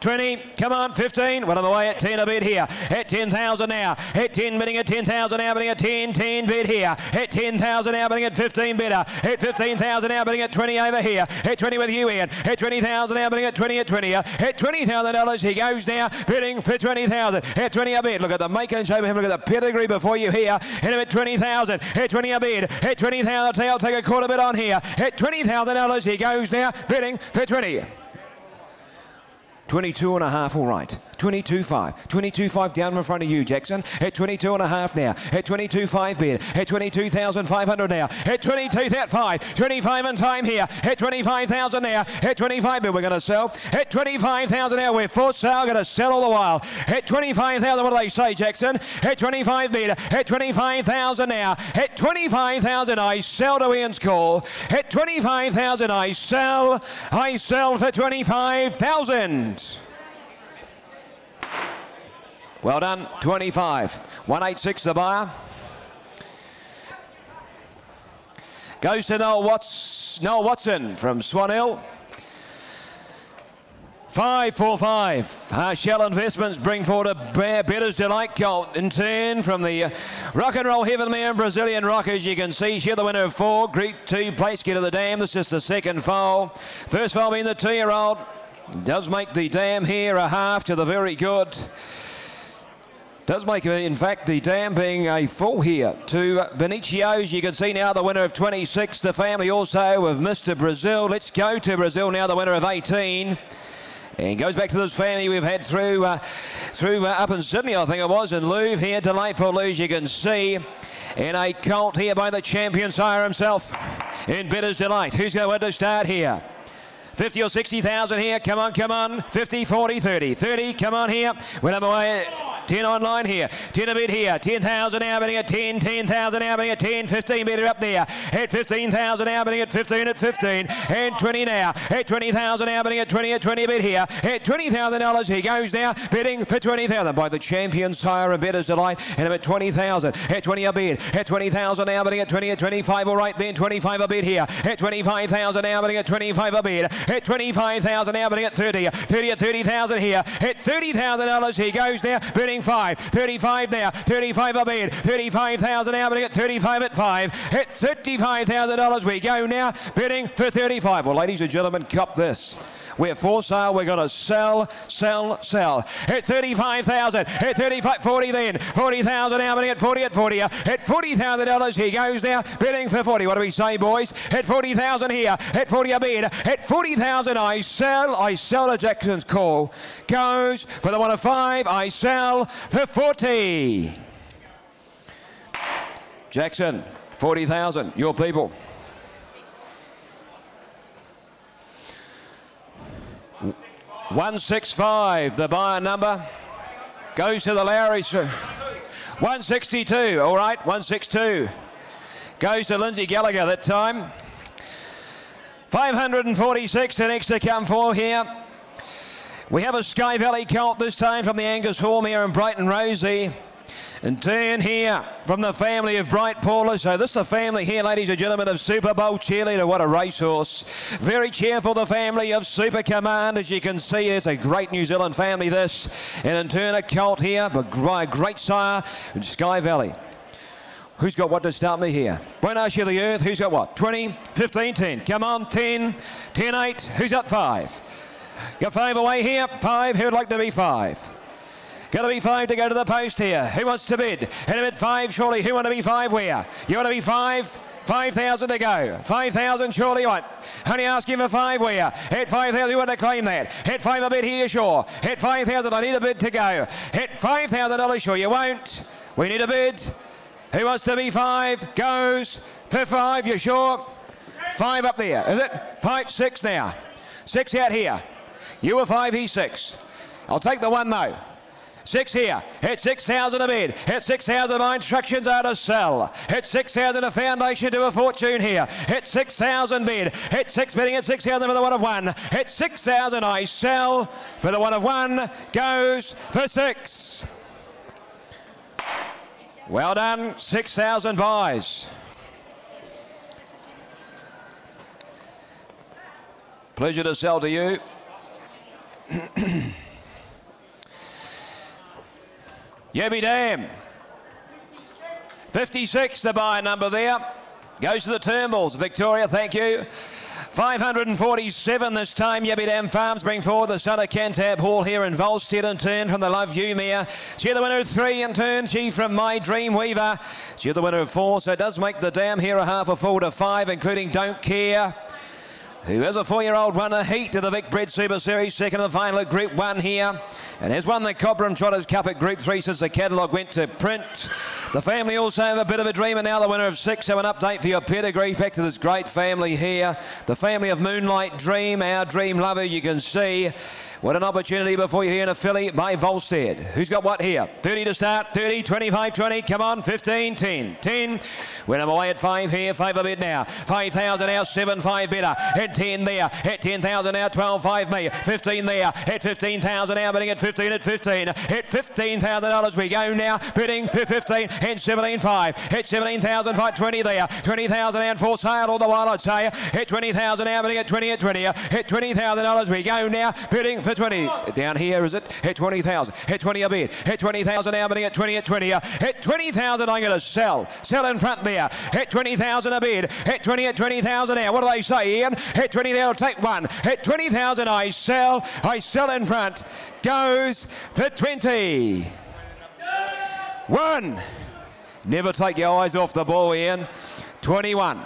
20, come on, 15. Well, I'm away at 10 a bit here. At 10,000 now. At 10, bidding at 10,000 now, bidding at 10, 10 bid here. At 10,000 now, bidding at 15 bidder. At 15,000 now, bidding at 20 over here. At 20 with you, Ian. At 20,000 now, bidding at 20 at 20. At $20,000, he goes now, bidding for 20,000. At 20 a bid. Look at the make and show him. Look at the pedigree before you here. Him at 20,000. At 20 a bid. At 20,000, I'll take a quarter bit on here. At $20,000, he goes now, bidding for 20. 22 and a half, all right. 22.5. 22.5 down in front of you, Jackson. At 22 and a half now. At 22.5 bid. At 22,500 now. At 22,5. 25 in time here. At 25,000 now. At 25 bid, we're going to sell. At 25,000 now, we're for sale. Going to sell all the while. At 25,000, what do they say, Jackson? At 25 bid. At 25,000 now. At 25,000, I sell to Ian's call. At 25,000, I sell. I sell for 25,000. Well done, 25. 186 the buyer. Goes to Noel, Watts, Noel Watson from Swan Hill. Five four five. Uh, Shell Investments bring forward a Bear Bettor's Delight Colt in turn from the uh, Rock and Roll Heaven Man Brazilian Rock, as You can see she's the winner of four. Group two place get to the dam. This is the second foal. First foal being the two-year-old. Does make the dam here a half to the very good. Does make, it, in fact, the dam being a full here to Benicio's. You can see now the winner of 26, the family also of Mr. Brazil. Let's go to Brazil now, the winner of 18. And goes back to this family we've had through uh, through uh, up in Sydney, I think it was, and Louvre here. Delightful Louvre, you can see. In a colt here by the champion sire himself in Bettor's Delight. Who's going to start here? 50 or 60,000 here. Come on, come on. 50, 40, 30. 30, come on here. When I'm away. 10 online here. 10 a bit here. 10,000 now bidding at 10. 10,000 now bidding at 10. 15 metre up there. At 15,000 now bidding at 15 at 15. And 20 now. At 20,000 now bidding at 20 at 20 a bit here. At $20,000 he goes now bidding for 20,000 by the champion sire of Bettor's Delight. And at 20,000. At 20 a bit, At 20,000 now bidding at 20 at 25. All right then. 25 a bit here. At 25,000 now bidding at 25 a bid. At 25,000 now bidding at 30. 30 at 30,000 here. At $30,000 he goes now bidding 5. 35 now. 35 a bid. 35,000 now bidding at 35 at 5. At $35,000 we go now bidding for 35. Well, ladies and gentlemen, cop this. We're for sale. We're going to sell, sell, sell. At 35,000. At 35, 40 then. 40,000 How many at 40 at 40. At $40,000 he goes now bidding for 40. What do we say, boys? At 40,000 here. At 40 a bid. At 40,000 I sell. I sell to Jackson's call. Goes for the one of five. I sell for 40. Jackson, 40,000. Your people. One six five, the buyer number goes to the Lowry. One sixty two. All right, one six two goes to Lindsay Gallagher that time. 546 the next to come for here. We have a Sky Valley colt this time from the Angus here in Brighton Rosie. And turn here from the family of Bright Paula. So this is the family here, ladies and gentlemen, of Super Bowl cheerleader. What a racehorse. Very cheerful, the family of Super Command. As you can see, it's a great New Zealand family, this. And in turn, a colt here, but great sire, Sky Valley. Who's got what to start me here? Won't ask you the earth. Who's got what? 20, 15, 10. Come on, 10, 10, 8. Who's at 5? Got 5 away here. 5. Who'd like to be 5? Going to be five to go to the post here. Who wants to bid? Hit him at five, surely. Who want to be five where? You want to be five? 5,000 to go. 5,000 surely you want. Only asking for five where? Hit 5,000, you want to claim that. Hit five a bid here, sure. Hit 5,000, I need a bid to go. Hit $5,000, sure you won't. We need a bid. Who wants to be five? Goes for five, you sure? Five up there, is it? Five, six now. Six out here. You were five, he's six. I'll take the one though. Six here. Hit 6,000 a bid. Hit 6,000. My instructions are to sell. Hit 6,000 a foundation to a fortune here. Hit 6,000 bid. Hit six bidding at 6,000 for the one of one. Hit 6,000. I sell for the one of one. Goes for six. Well done. 6,000 buys. Pleasure to sell to you. 'Yabby Dam. 56 the buy number there. Goes to the Turnbulls. Victoria, thank you. 547 this time. Yabby Dam Farms bring forward the son of Cantab Hall here in Volstead in turn from the Love You mare. She's the winner of three in turn. She from My Dream Weaver. She's the winner of four, so it does make the dam here a half a full to five, including Don't Care who is a four-year-old a heat to the Vic Bred Super Series, second in the final at Group 1 here, and has won the Cobram Trotters Cup at Group 3 since the catalogue went to print. The family also have a bit of a dream, and now the winner of six have an update for your pedigree back to this great family here. The family of Moonlight Dream, our dream lover, you can see. What an opportunity before you here in a filly by Volstead. Who's got what here? 30 to start, 30, 25, 20, come on, 15, 10, 10. When I'm away at 5 here, 5 a bit now. 5,000 now, 7, 5 better. At 10 there, hit 10,000 now, 12, 5 me. 15 there, hit 15,000 now, bidding at 15 at 15. Hit $15,000 we go now, for 15, hit 17, 5. Hit 17,000, 20 there. 20,000 and for sale all the while I'd say. Hit 20,000 now, bidding at 20 at 20. Hit $20,000 we go now, bidding for 20. Down here, is it? Hit 20,000. Hit 20 a bid. Hit 20,000 now, bidding at 20 at 20. Hit 20,000, I'm going to sell. Sell in front there. Hit 20,000 a bid. Hit 20 at 20,000 now. What do they say, Ian? Hit 20 there, I'll take one. Hit 20,000, I sell. I sell in front. Goes for 20. One. Never take your eyes off the ball, Ian. 21.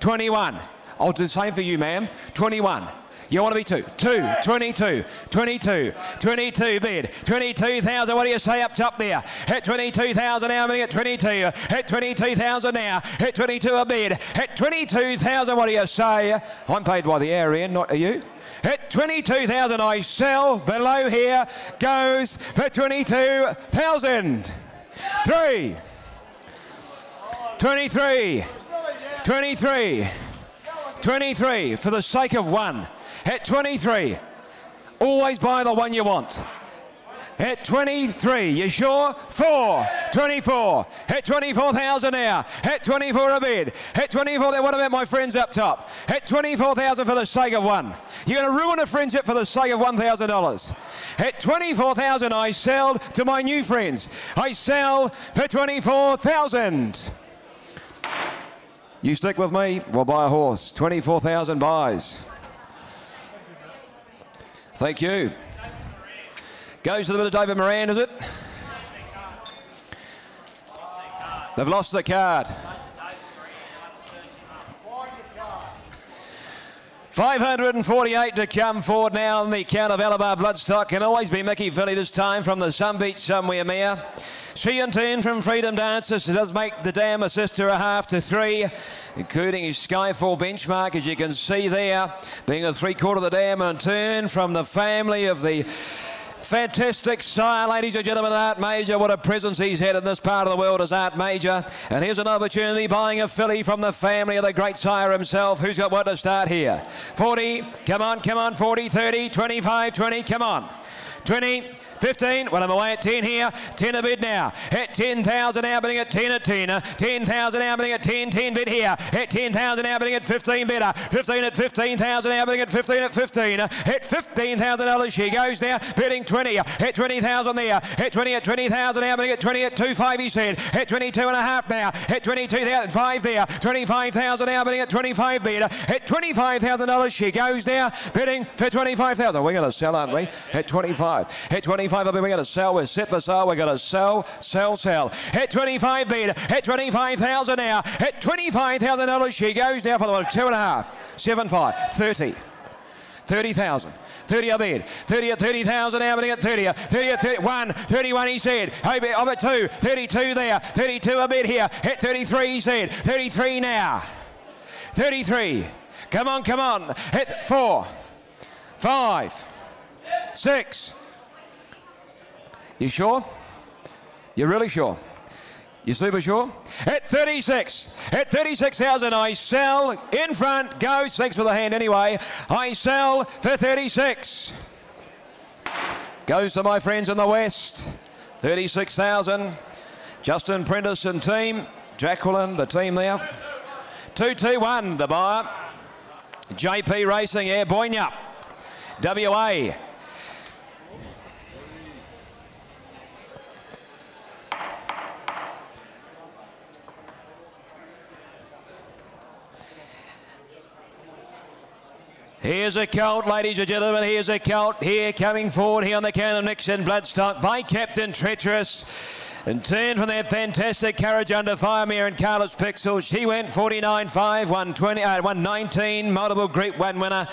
21. I'll do the same for you, ma'am. 21. You want to be two? Two, 22, 22, 22 bid, 22,000. What do you say up top there? Hit 22,000 now, at 22. Hit 22,000 now. Hit 22 a bid. Hit 22,000. What do you say? I'm paid by the area, not you? Hit 22,000. I sell. Below here goes for 22,000. Three. 23. 23. 23 for the sake of one. Hit 23. Always buy the one you want. Hit 23. You sure? Four. 24. Hit 24,000 now. Hit 24 a bid. Hit 24 there. What about my friends up top? Hit 24,000 for the sake of one. You're going to ruin a friendship for the sake of $1,000. Hit 24,000. I sell to my new friends. I sell for 24,000. You stick with me, we'll buy a horse. 24,000 buys. Thank you. Goes to the of David Moran, is it? They've lost the card. 548 to come forward now on the count of Alabar Bloodstock. Can Always B Miki filly this time from the Somebeachsomewhere, Mare. She and ten from Freedom Dancers does make the dam assist her a half to three, including his Skyfall benchmark, as you can see there, being a three quarter of the dam and turn from the family of the Fantastic sire, ladies and gentlemen, Art Major. What a presence he's had in this part of the world as Art Major. And here's an opportunity buying a filly from the family of the great sire himself. Who's got what to start here? 40, come on, come on, 40, 30, 25, 20, come on. 20, 15. Well, I'm away at 10 here. 10 a bid now. At 10,000 now bidding at 10 at 10. Uh, 10,000 now bidding at 10. 10 bid here. At 10,000 now bidding at 15 bidder. Uh, 15 at 15,000 now bidding at 15 at 15. Uh, at 15,000 dollars she goes now bidding 20. At 20,000 there. At 20 at 20,000 now bidding at 20 at 2.5 he said. At 22 and a half now. At 22,000 5 there. 25,000 now bidding at 25 bid. At 25,000 dollars she goes now bidding for 25,000. We're going to sell, aren't we? At 25. At 25 we're going to sell. We're set for sale. We're going to sell, sell, sell. At 25 bid. At 25,000 now. At 25,000 dollars she goes now for the two and a half. Seven five. 30. 30,000. 30 a bid. 30 at 30,000 now, bidding at 30. 30 at 31. 31 he said. I'm at 2. 32 there. 32 a bid here. Hit 33 he said. 33 now. 33. Come on, come on. Hit 4. 5. 6. You sure? You're really sure? You super sure? At 36, at 36,000, I sell in front, goes. Thanks for the hand anyway. I sell for 36. Goes to my friends in the West. 36,000. Justin Prentice and team. Jacqueline, the team there. 221, the buyer. JP Racing, Air Boyna. WA. Here's a count, ladies and gentlemen. Here's a count here coming forward here on the count of Nixon Bloodstock by Captain Treacherous. And turned from that fantastic carriage under Firemere and Carlas Pixel. She went 49.5, 120, uh, 119, multiple Group 1 winner.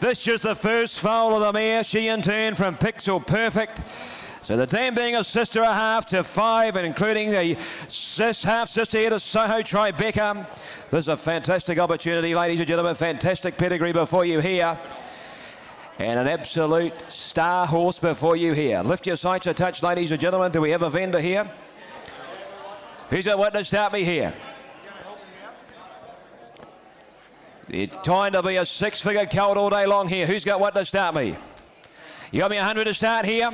This is the first foal of the mare. She in turn from Pixel Perfect. So the team being a sister a half to five, and including the sis, half sister here to Soho Tribeca. This is a fantastic opportunity, ladies and gentlemen. Fantastic pedigree before you here. And an absolute star horse before you here. Lift your sights a touch, ladies and gentlemen. Do we have a vendor here? Who's a witness? Start me here. It's time to be a six-figure colt all day long here. Who's got what to start me? You got me 100 to start here?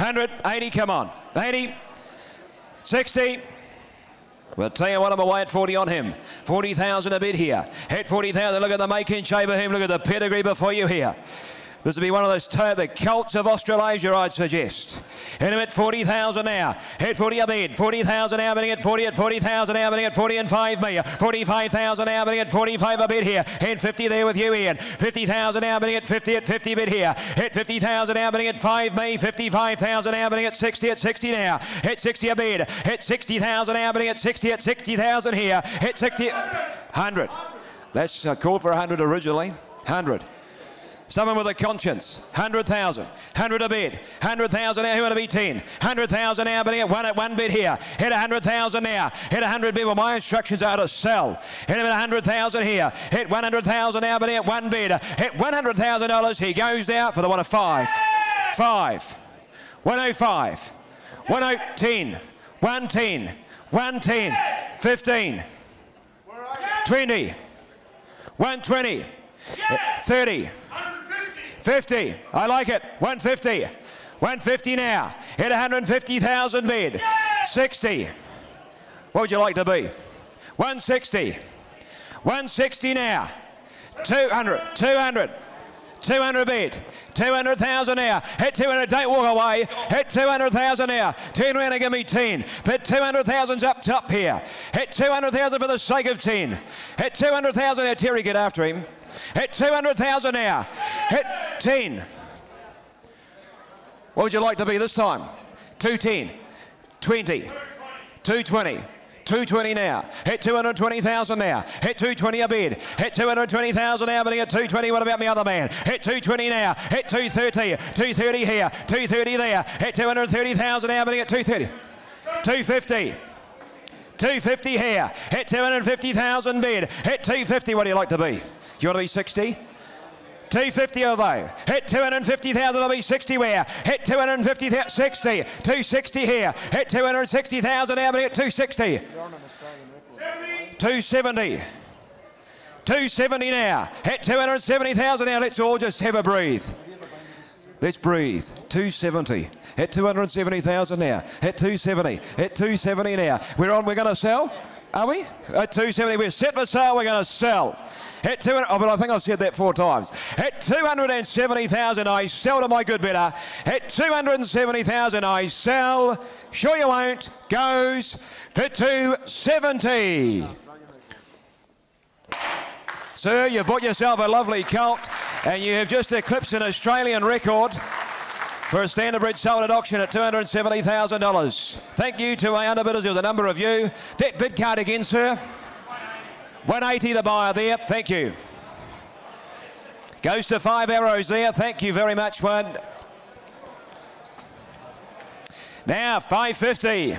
100, 80, come on. 80, 60. We'll tell you what, I'm away at 40 on him. 40,000 a bid here. Hit 40,000. Look at the making shape of him. Look at the pedigree before you here. This will be one of those the Celts of Australasia, I'd suggest. Him at 40,000 now. Hit 40 a bid. 40,000 now, bidding at 40 at 40,000 now, bidding at 40 and 5 me. 45,000 now, bidding at 45 a bid here. Hit 50 there with you, Ian. 50,000 now, bidding at 50 at 50 bid here. Hit 50,000 now, bidding at 5 me. 55,000 now, bidding at 60 at 60 now. Hit 60 a bid. Hit 60,000 now, bidding at 60 at 60,000 here. Hit 60. 100. That's uh, called for 100 originally. 100. Someone with a conscience. 100,000. 100 a bid. 100,000 now. Who want to be 10? 100,000 now, but one at one bid here. Hit 100,000 now. Hit 100 bid. Well, my instructions are to sell. Hit him at 100,000 here. Hit 100,000 now, but at one bid. Hit $100,000. He goes out for the one of five. Five. 105. 110. 110. 110. 15. 20. 120. 30. 50. I like it. 150. 150 now. Hit 150,000 bid. 60. What would you like to be? 160. 160 now. 200. 200. 200 bid. 200,000 now. Hit 200. Don't walk away. Hit 200,000 now. 10 round and give me 10. But 200,000's up top here. Hit 200,000 for the sake of 10. Hit 200,000 now. Terry, get after him. Hit 200,000 now. Hit 10. What would you like to be this time? 210, 20, 220. 220 now. Hit 220,000 now. Hit 220 a bid. Hit 220,000 now, but at 220. What about my other man? Hit 220 now. Hit 230. 230 here. 230 there. Hit 230,000 now, but at 230. 250. 250 here. Hit 250,000 bid. Hit 250. What do you like to be? Be 60? 250 although. Hit 250,000, I'll be 60 where? Hit 250,000, 60. 260 here. Hit 260,000 now, hit 260. 270. 270 now. Hit 270,000 now. Let's all just have a breathe. Let's breathe. 270. Hit 270,000 now. Hit 270. Hit 270 now. We're on. We're going to sell. Are we? At 270. We're set for sale. We're going to sell. Hit 200, oh, but I think I've said that four times. At 270,000, I sell to my good bidder. At 270,000, I sell. Sure you won't. Goes for 270. Sir, you've bought yourself a lovely colt and you have just eclipsed an Australian record for a standard bred sold at auction at $270,000. Thank you to my underbidders. There was a number of you. That bid card again, sir. 180 the buyer there. Thank you. Goes to five arrows there. Thank you very much, one. Now 550.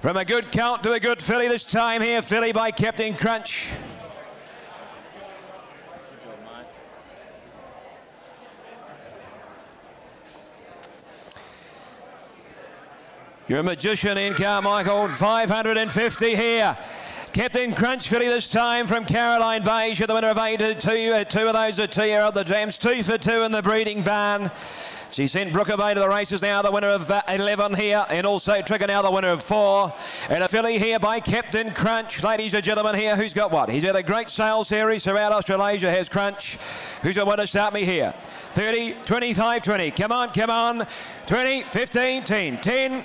From a good count to a good filly this time here. Filly by Captain Crunch. You're a magician in Carmichael. 550 here. Captain Crunch filly this time from Caroline Beige, the winner of eight to two. Uh, two of those are two of the jams, two for two in the breeding barn. She sent Brooker Bay to the races now, the winner of uh, 11 here, and also Trigger now, the winner of four. And a filly here by Captain Crunch. Ladies and gentlemen, here, who's got what? He's had a great sales series throughout Australasia, has Crunch. Who's got one start me here? 30, 25, 20. Come on, come on. 20, 15, 10. 10,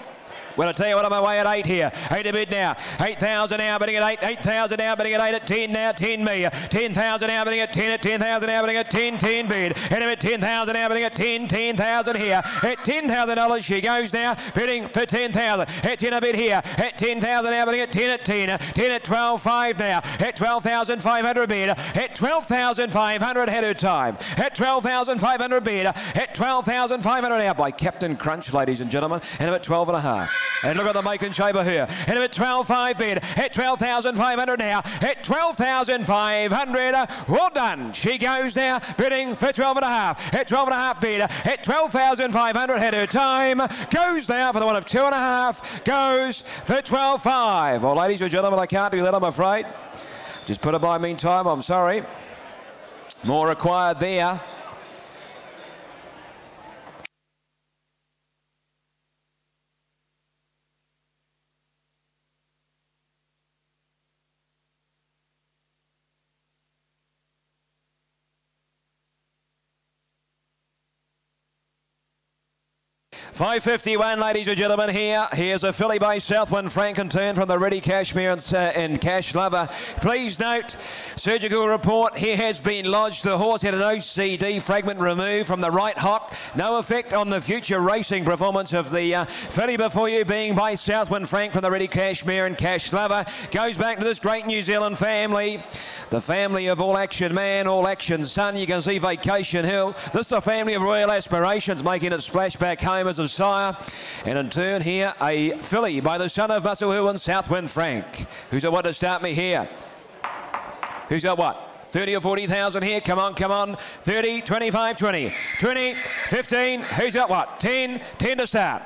well, I tell you what, I'm away at eight here. Eight a bid now. 8,000 now, bidding at eight. 8,000 now, bidding at eight at 10 now. 10 me. 10,000 now, bidding at 10 at 10,000 now, bidding at 10. 10 bid. And at 10,000 now, bidding at 10. 10,000 here. At $10,000 she goes now, bidding for 10,000. At 10 a bid here. At 10,000 now, bidding at 10 at 10. 10 at 12,5 now. At 12,500 bid. At 12,500 head of time. At 12,500 bid. At 12,500 now by Captain Crunch, ladies and gentlemen. And at 12 and a half. And look at the make and shaper here. And at 12.5 bid. At 12,500 now. At 12,500. Well done. She goes now bidding for 12 and a half. At 12 and a half bid. At 12,500 head her time. Goes now for the one of two and a half. Goes for 12.5. Well, ladies and gentlemen, I can't do that, I'm afraid. Just put it by meantime. I'm sorry. More required there. Five fifty-one, ladies and gentlemen. Here, here's a filly by Southwind Franken turn from the Ready Cash mare and, uh, and Cash Lover. Please note, surgical report here has been lodged. The horse had an OCD fragment removed from the right hock. No effect on the future racing performance of the uh, filly before you, being by Southwind Frank from the Ready Cash mare and Cash Lover. Goes back to this great New Zealand family, the family of All Action Man, All Action Son. You can see Vacation Hill. This is a family of Royal Aspirations making its splash back home as of sire. And in turn here, a filly by the son of Muscle and Southwind Frank. Who's got what to start me here? Who's got what? 30 or 40,000 here. Come on, come on. 30, 25, 20. 20, 15. Who's got what? 10, 10 to start.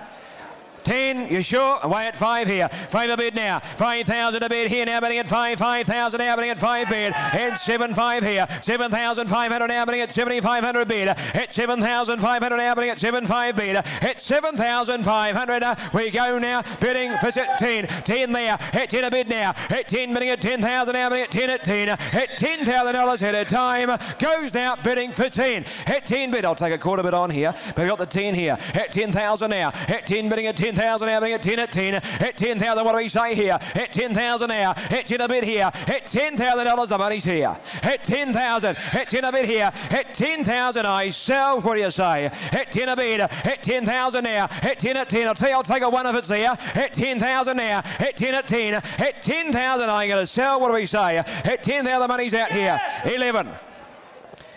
10, you sure? Away at 5 here. 5 a bid now. 5,000 a bid here now, bidding at 5. 5,000 now, bidding at 5 bid. And 7 5 here. 7,500 now, bidding at 7,500 bid. At 7,500 now, bidding at 7 5 bid. At 7,500, uh, we go now, bidding for 10. 10 there. At 10 a bid now. At 10, bidding at 10,000 now, bidding at 10 at 10. At $10,000 at a time. Goes now, bidding for 10. At 10 bid. I'll take a quarter bit on here. But we've got the 10 here. At 10,000 now. At 10, bidding at 10,000 happening at 10 at 10. At 10,000, what do we say here? At 10,000 now. At 10 a bit here. At $10,000, the money's here. At 10,000. At 10 a bit here. At 10,000, I sell. What do you say? At 10 a bit. At 10,000 now. At 10 at 10. I'll tell you, I'll take a one if it's there. At 10,000 now. At 10 at 10. At 10,000, I'm going to sell. What do we say? At 10,000, the money's out here. 11.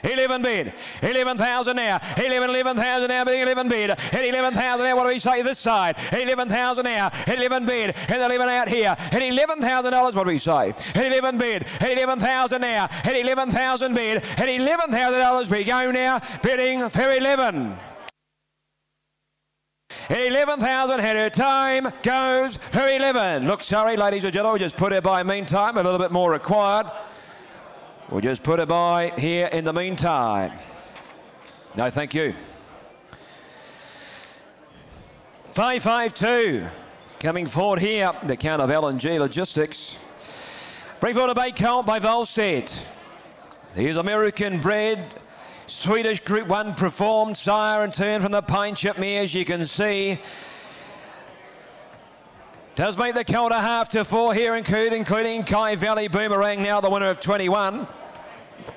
11 bid. 11,000 now. 11, 11,000 now. 11 bid. 11,000 now. What do we say this side? 11,000 now. 11 bid. And 11 out here. At $11,000. What do we say? At 11 bid. At 11,000 now. At 11,000 bid. At $11,000 we go now. Bidding for 11. 11,000 head of time goes for 11. Look, sorry, ladies and gentlemen, we just put it by meantime, a little bit more required. We'll just put it by here in the meantime. No, thank you. 552 coming forward here, the count of L&G Logistics. Brief order bay count by Volstead. Here's American bred, Swedish Group 1 performed, sire and turn from the Pine Chip Mare, as you can see. Does make the count a half to four here, including, including Kyvalley Boomerang, now the winner of 21.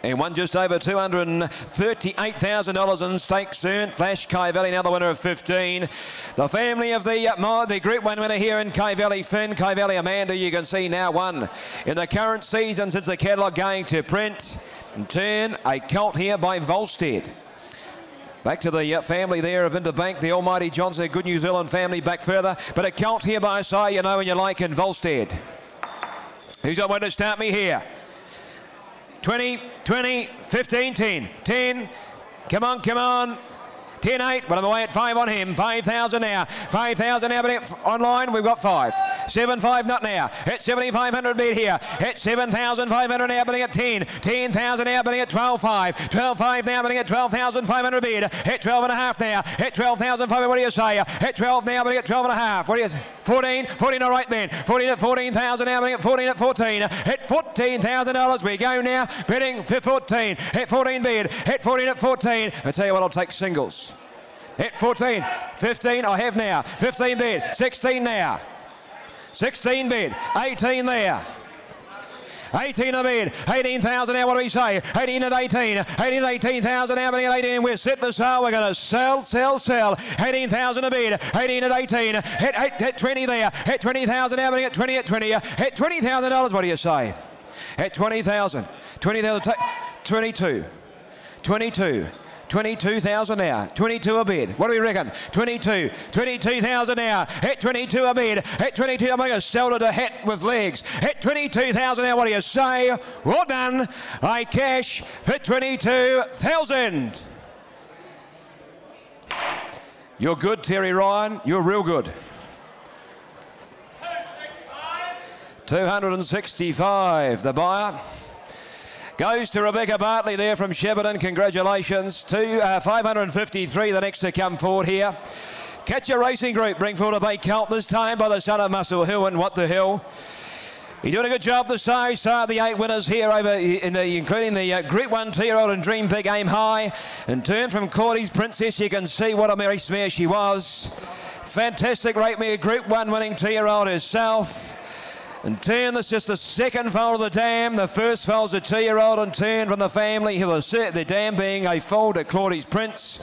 And won just over $238,000 in stakes earned. Flash Kyvalley, now the winner of 15. The family of the uh, the Group 1 winner here in Kyvalley Finn. Kyvalley Amanda, you can see now one in the current season since the catalogue going to print. In turn, a cult here by Volstead. Back to the uh, family there of Interbank, the Almighty Johnson, good New Zealand family back further. But a count here by side, you know and you like in Volstead. Who's got one to start me here? 20, 20, 15, 10, 10. Come on, come on. 10 8. But I'm away at 5 on him. 5,000 now. 5,000 now, but online we've got 5. 7 5 not now. At 7,500 bid here. At 7,500 now, bidding at 10. 10,000 now, bidding at 12 5. 12 5 now, bidding at 12,500 bid. At 12 and a half now. At 12,500, what do you say? At 12 now, bidding at 12 and a half. What do you say? 14, 14 all right then. 14 at 14,000 now, bidding at 14 at 14. At $14,000 we go now, bidding for 14. At 14 bid. At 14 at 14. I tell you what, I'll take singles. At 14, 15 I have now. 15 bid. 16 now. 16 bid. 18 there. 18 a bid, 18,000 now, what do we say? 18 at 18, 18 at 18,000 now, bidding at 18, we're set to sell, we're going to sell, sell, sell, 18,000 a bid, 18 at 18, hit, hit, hit 20 there, hit 20,000 now, bidding at 20 at 20, hit $20,000, what do you say? At 20,000, 20,000, 22, 22. 22,000 now. 22 a bid. What do we reckon? 22. 22,000 now. Hit 22 a bid. Hit 22. I'm going to sell it a hit with legs. Hit 22,000 now. What do you say? Well done. I cash for 22,000. You're good, Terry Ryan. You're real good. 265, the buyer. Goes to Rebecca Bartley there from Shepparton. Congratulations. Two, uh, 553, the next to come forward here. Catcher Racing Group bring forward a bait count this time by the son of Muscle Hill and What the Hill. He's doing a good job this side. So the eight winners here over in the, including the uh, Group 1 two-year-old and Dream Big Aim High. And turn from Claudys Princess, you can see what a Mary Smear she was. Fantastic rate mare, Group 1 winning two-year-old herself. And turn, that's just the second foal of the dam. The first foal's a two-year-old and turn from the family. He'll assert the dam being a foal to Claudie's Prince.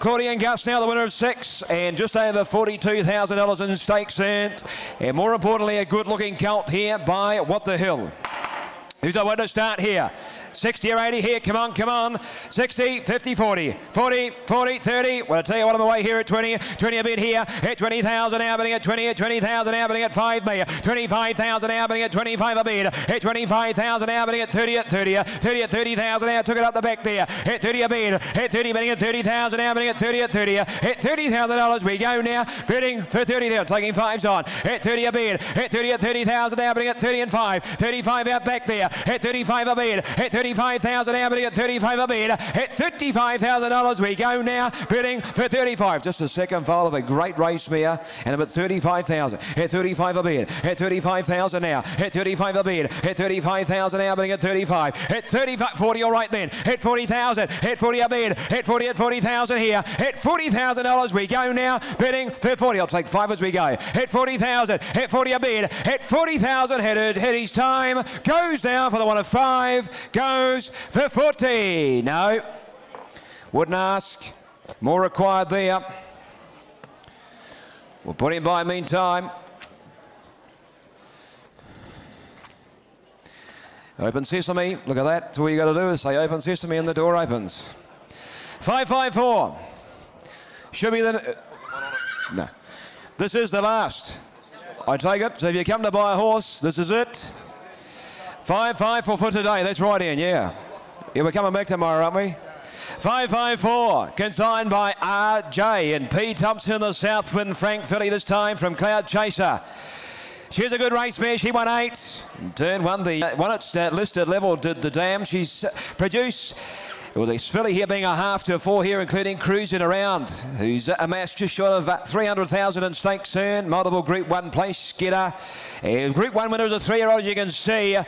Claudia and Gus now the winner of six and just over $42,000 in stakes earned. And more importantly, a good looking colt here by What the Hill. Who's our winner to start here? 60 or 80 here, come on, come on. 60, 50, 40, 40, 40, 30. Well, I tell you what, I'm away here at 20, 20 a bit here, at 20,000 now, bidding at 20, at 20,000 now, bidding at 5 million, 25,000 now, bidding at 25 a bid, at 25,000 now, bidding at 30 at 30, 30 at 30,000 now, took it up the back there, at 30 a bid, at 30 bidding at 30,000 now, bidding at 30 at 30, at $30,000 we go now, bidding for 30,000, taking fives on, at 30 a bid, at 30 at 30,000 now, bidding at 30 and 5, 35 out back there, at 35 a bid, at 35,000 now, bidding at 35 a bid, at $35,000 we go now, bidding for 35. Just a second foal of a great race mare, and I'm at 35,000. At 35 a bid, at 35,000 now, at 35 a bid, at 35,000 now, bidding at 35. At 35, 40, all right then, at 40,000, at 40 a bid, at 40 at 40,000 here, at $40,000 we go now, bidding for 40. I'll take five as we go. At 40,000, at 40 a bid, at 40,000 headed, Hetty's time. Goes down for the one of five, goes for 40. No, wouldn't ask. More required there. We'll put him by meantime. Open sesame. Look at that. All you got to do is say open sesame and the door opens. 554. Should be the... No. This is the last. I take it. So if you come to buy a horse, this is it. 554 for today. That's right, Ian. Yeah. Yeah, we're coming back tomorrow, aren't we? 554, consigned by RJ and P. Thompson, the Southwind Frank filly this time from Cloud Chaser. She's a good race mare. She won eight. Turn one, the one at uh, listed level did the dam. She's uh, produced. Well, this filly here being a half to a four here, including cruising around, who's amassed just short of uh, 300,000 in stakes earned, multiple Group 1 place getter. And Group 1 winner is a three-year-old, you can see.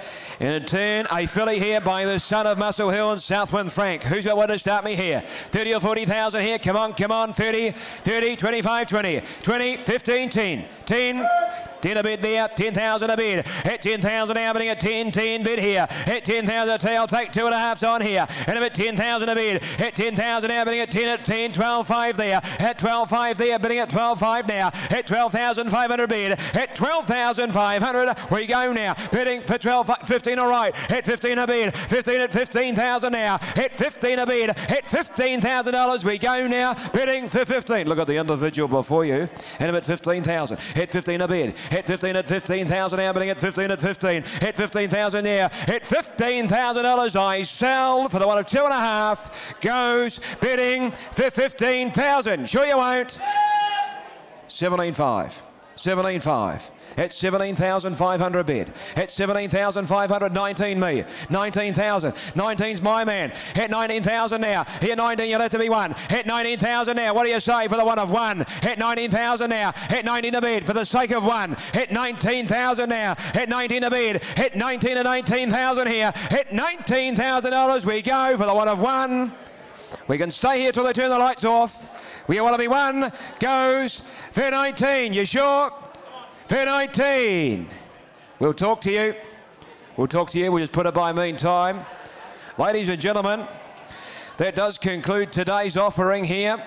In turn, a filly here by the son of Muscle Hill and Southwind Frank. Who's got one to start me here? 30 or 40,000 here. Come on, come on. 30, 30, 25, 20, 20, 15, 10, 10, 10 a bid there, 10,000 a bid. At 10,000 now, bidding at 10, 10 bid here. At 10,000 a tail, take two and a halfs on here. And about 10,000 a bid. At 10,000 now, bidding at 10 at 10, 12, 5 there. At 12, 5 there, bidding at 12, 5 now. At 12,500 bid. At 12,500, we go now. Bidding for 12, 15 all right. At 15 a bid. 15 at 15,000 now. At 15 a bid. At $15,000 we go now. Bidding for 15. Look at the individual before you. And about 15,000. At 15 a bid. Hit 15 at 15,000 now, bidding at 15 at 15. Hit 15,000 there. Hit $15,000. I sell for the one of two and a half. Goes bidding for 15,000. Sure you won't. 17.5. 17.5. It's 17,500 bid. It's 17,500. 19 me. 19,000. 19's my man. Hit 19,000 now. Hit 19, you'll have to be one. Hit 19,000 now. What do you say for the one of one? Hit 19,000 now. Hit 19 to bid for the sake of one. Hit 19,000 now. Hit 19 to bid. Hit 19 to 19,000 here. Hit $19,000. We go for the one of one. We can stay here till they turn the lights off. We want to be one. Goes for 19. You sure? For 19. We'll talk to you. We'll talk to you. We'll just put it by meantime. Ladies and gentlemen, that does conclude today's offering here.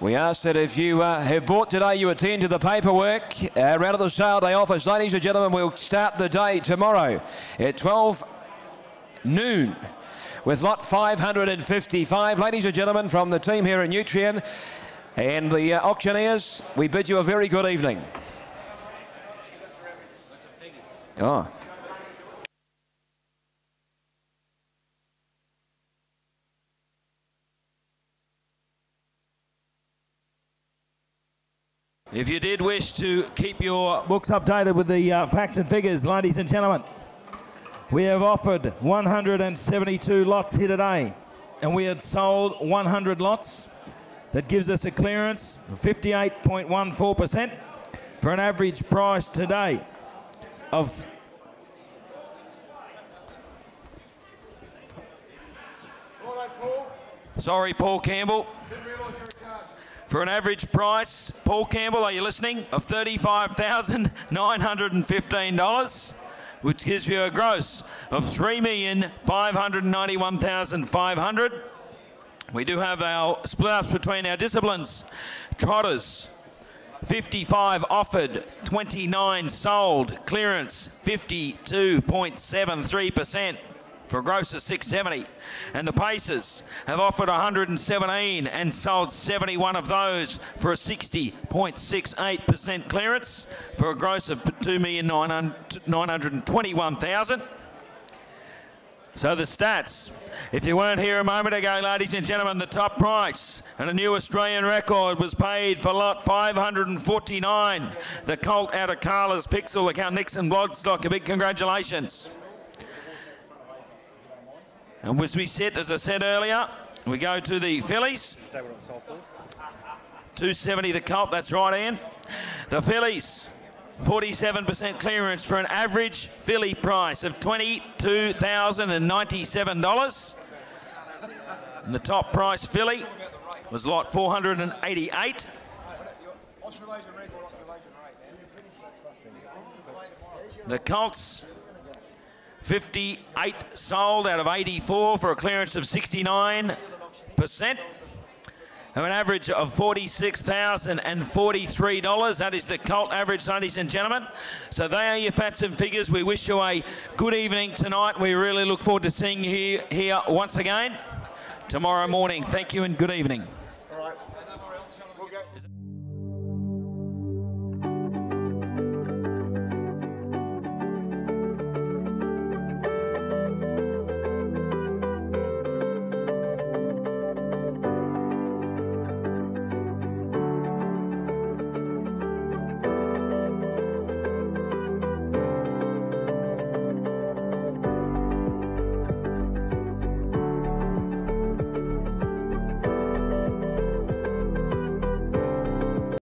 We ask that if you uh, have bought today, you attend to the paperwork. Uh, round of the sale day offers. Ladies and gentlemen, we'll start the day tomorrow at 12 noon with lot 555. Ladies and gentlemen, from the team here at Nutrien and the uh, auctioneers, we bid you a very good evening. Oh. If you did wish to keep your books updated with the uh, facts and figures, ladies and gentlemen, we have offered 172 lots here today, and we had sold 100 lots. That gives us a clearance of 58.14% for an average price today of Sorry, Paul Campbell. For an average price, Paul Campbell, are you listening? Of $35,915, which gives you a gross of 3,591,500. We do have our split ups between our disciplines. Trotters, 55 offered, 29 sold. Clearance, 52.73% for a gross of 670. And the Pacers have offered 117 and sold 71 of those for a 60.68% clearance for a gross of 2,921,000. So the stats. If you weren't here a moment ago, ladies and gentlemen, the top price and a new Australian record was paid for lot 549. The Colt out of Carlas Pixel account Nixon Bloodstock. A big congratulations. And as we said, as I said earlier, we go to the fillies. 270 the Colt, that's right, Ian. The fillies, 47% clearance for an average filly price of $22,097. And the top price filly was lot 488. The Colts 58 sold out of 84 for a clearance of 69%. An average of $46,043. That is the Colt average, ladies and gentlemen. So they are your facts and figures. We wish you a good evening tonight. We really look forward to seeing you here, once again tomorrow morning. Thank you and good evening.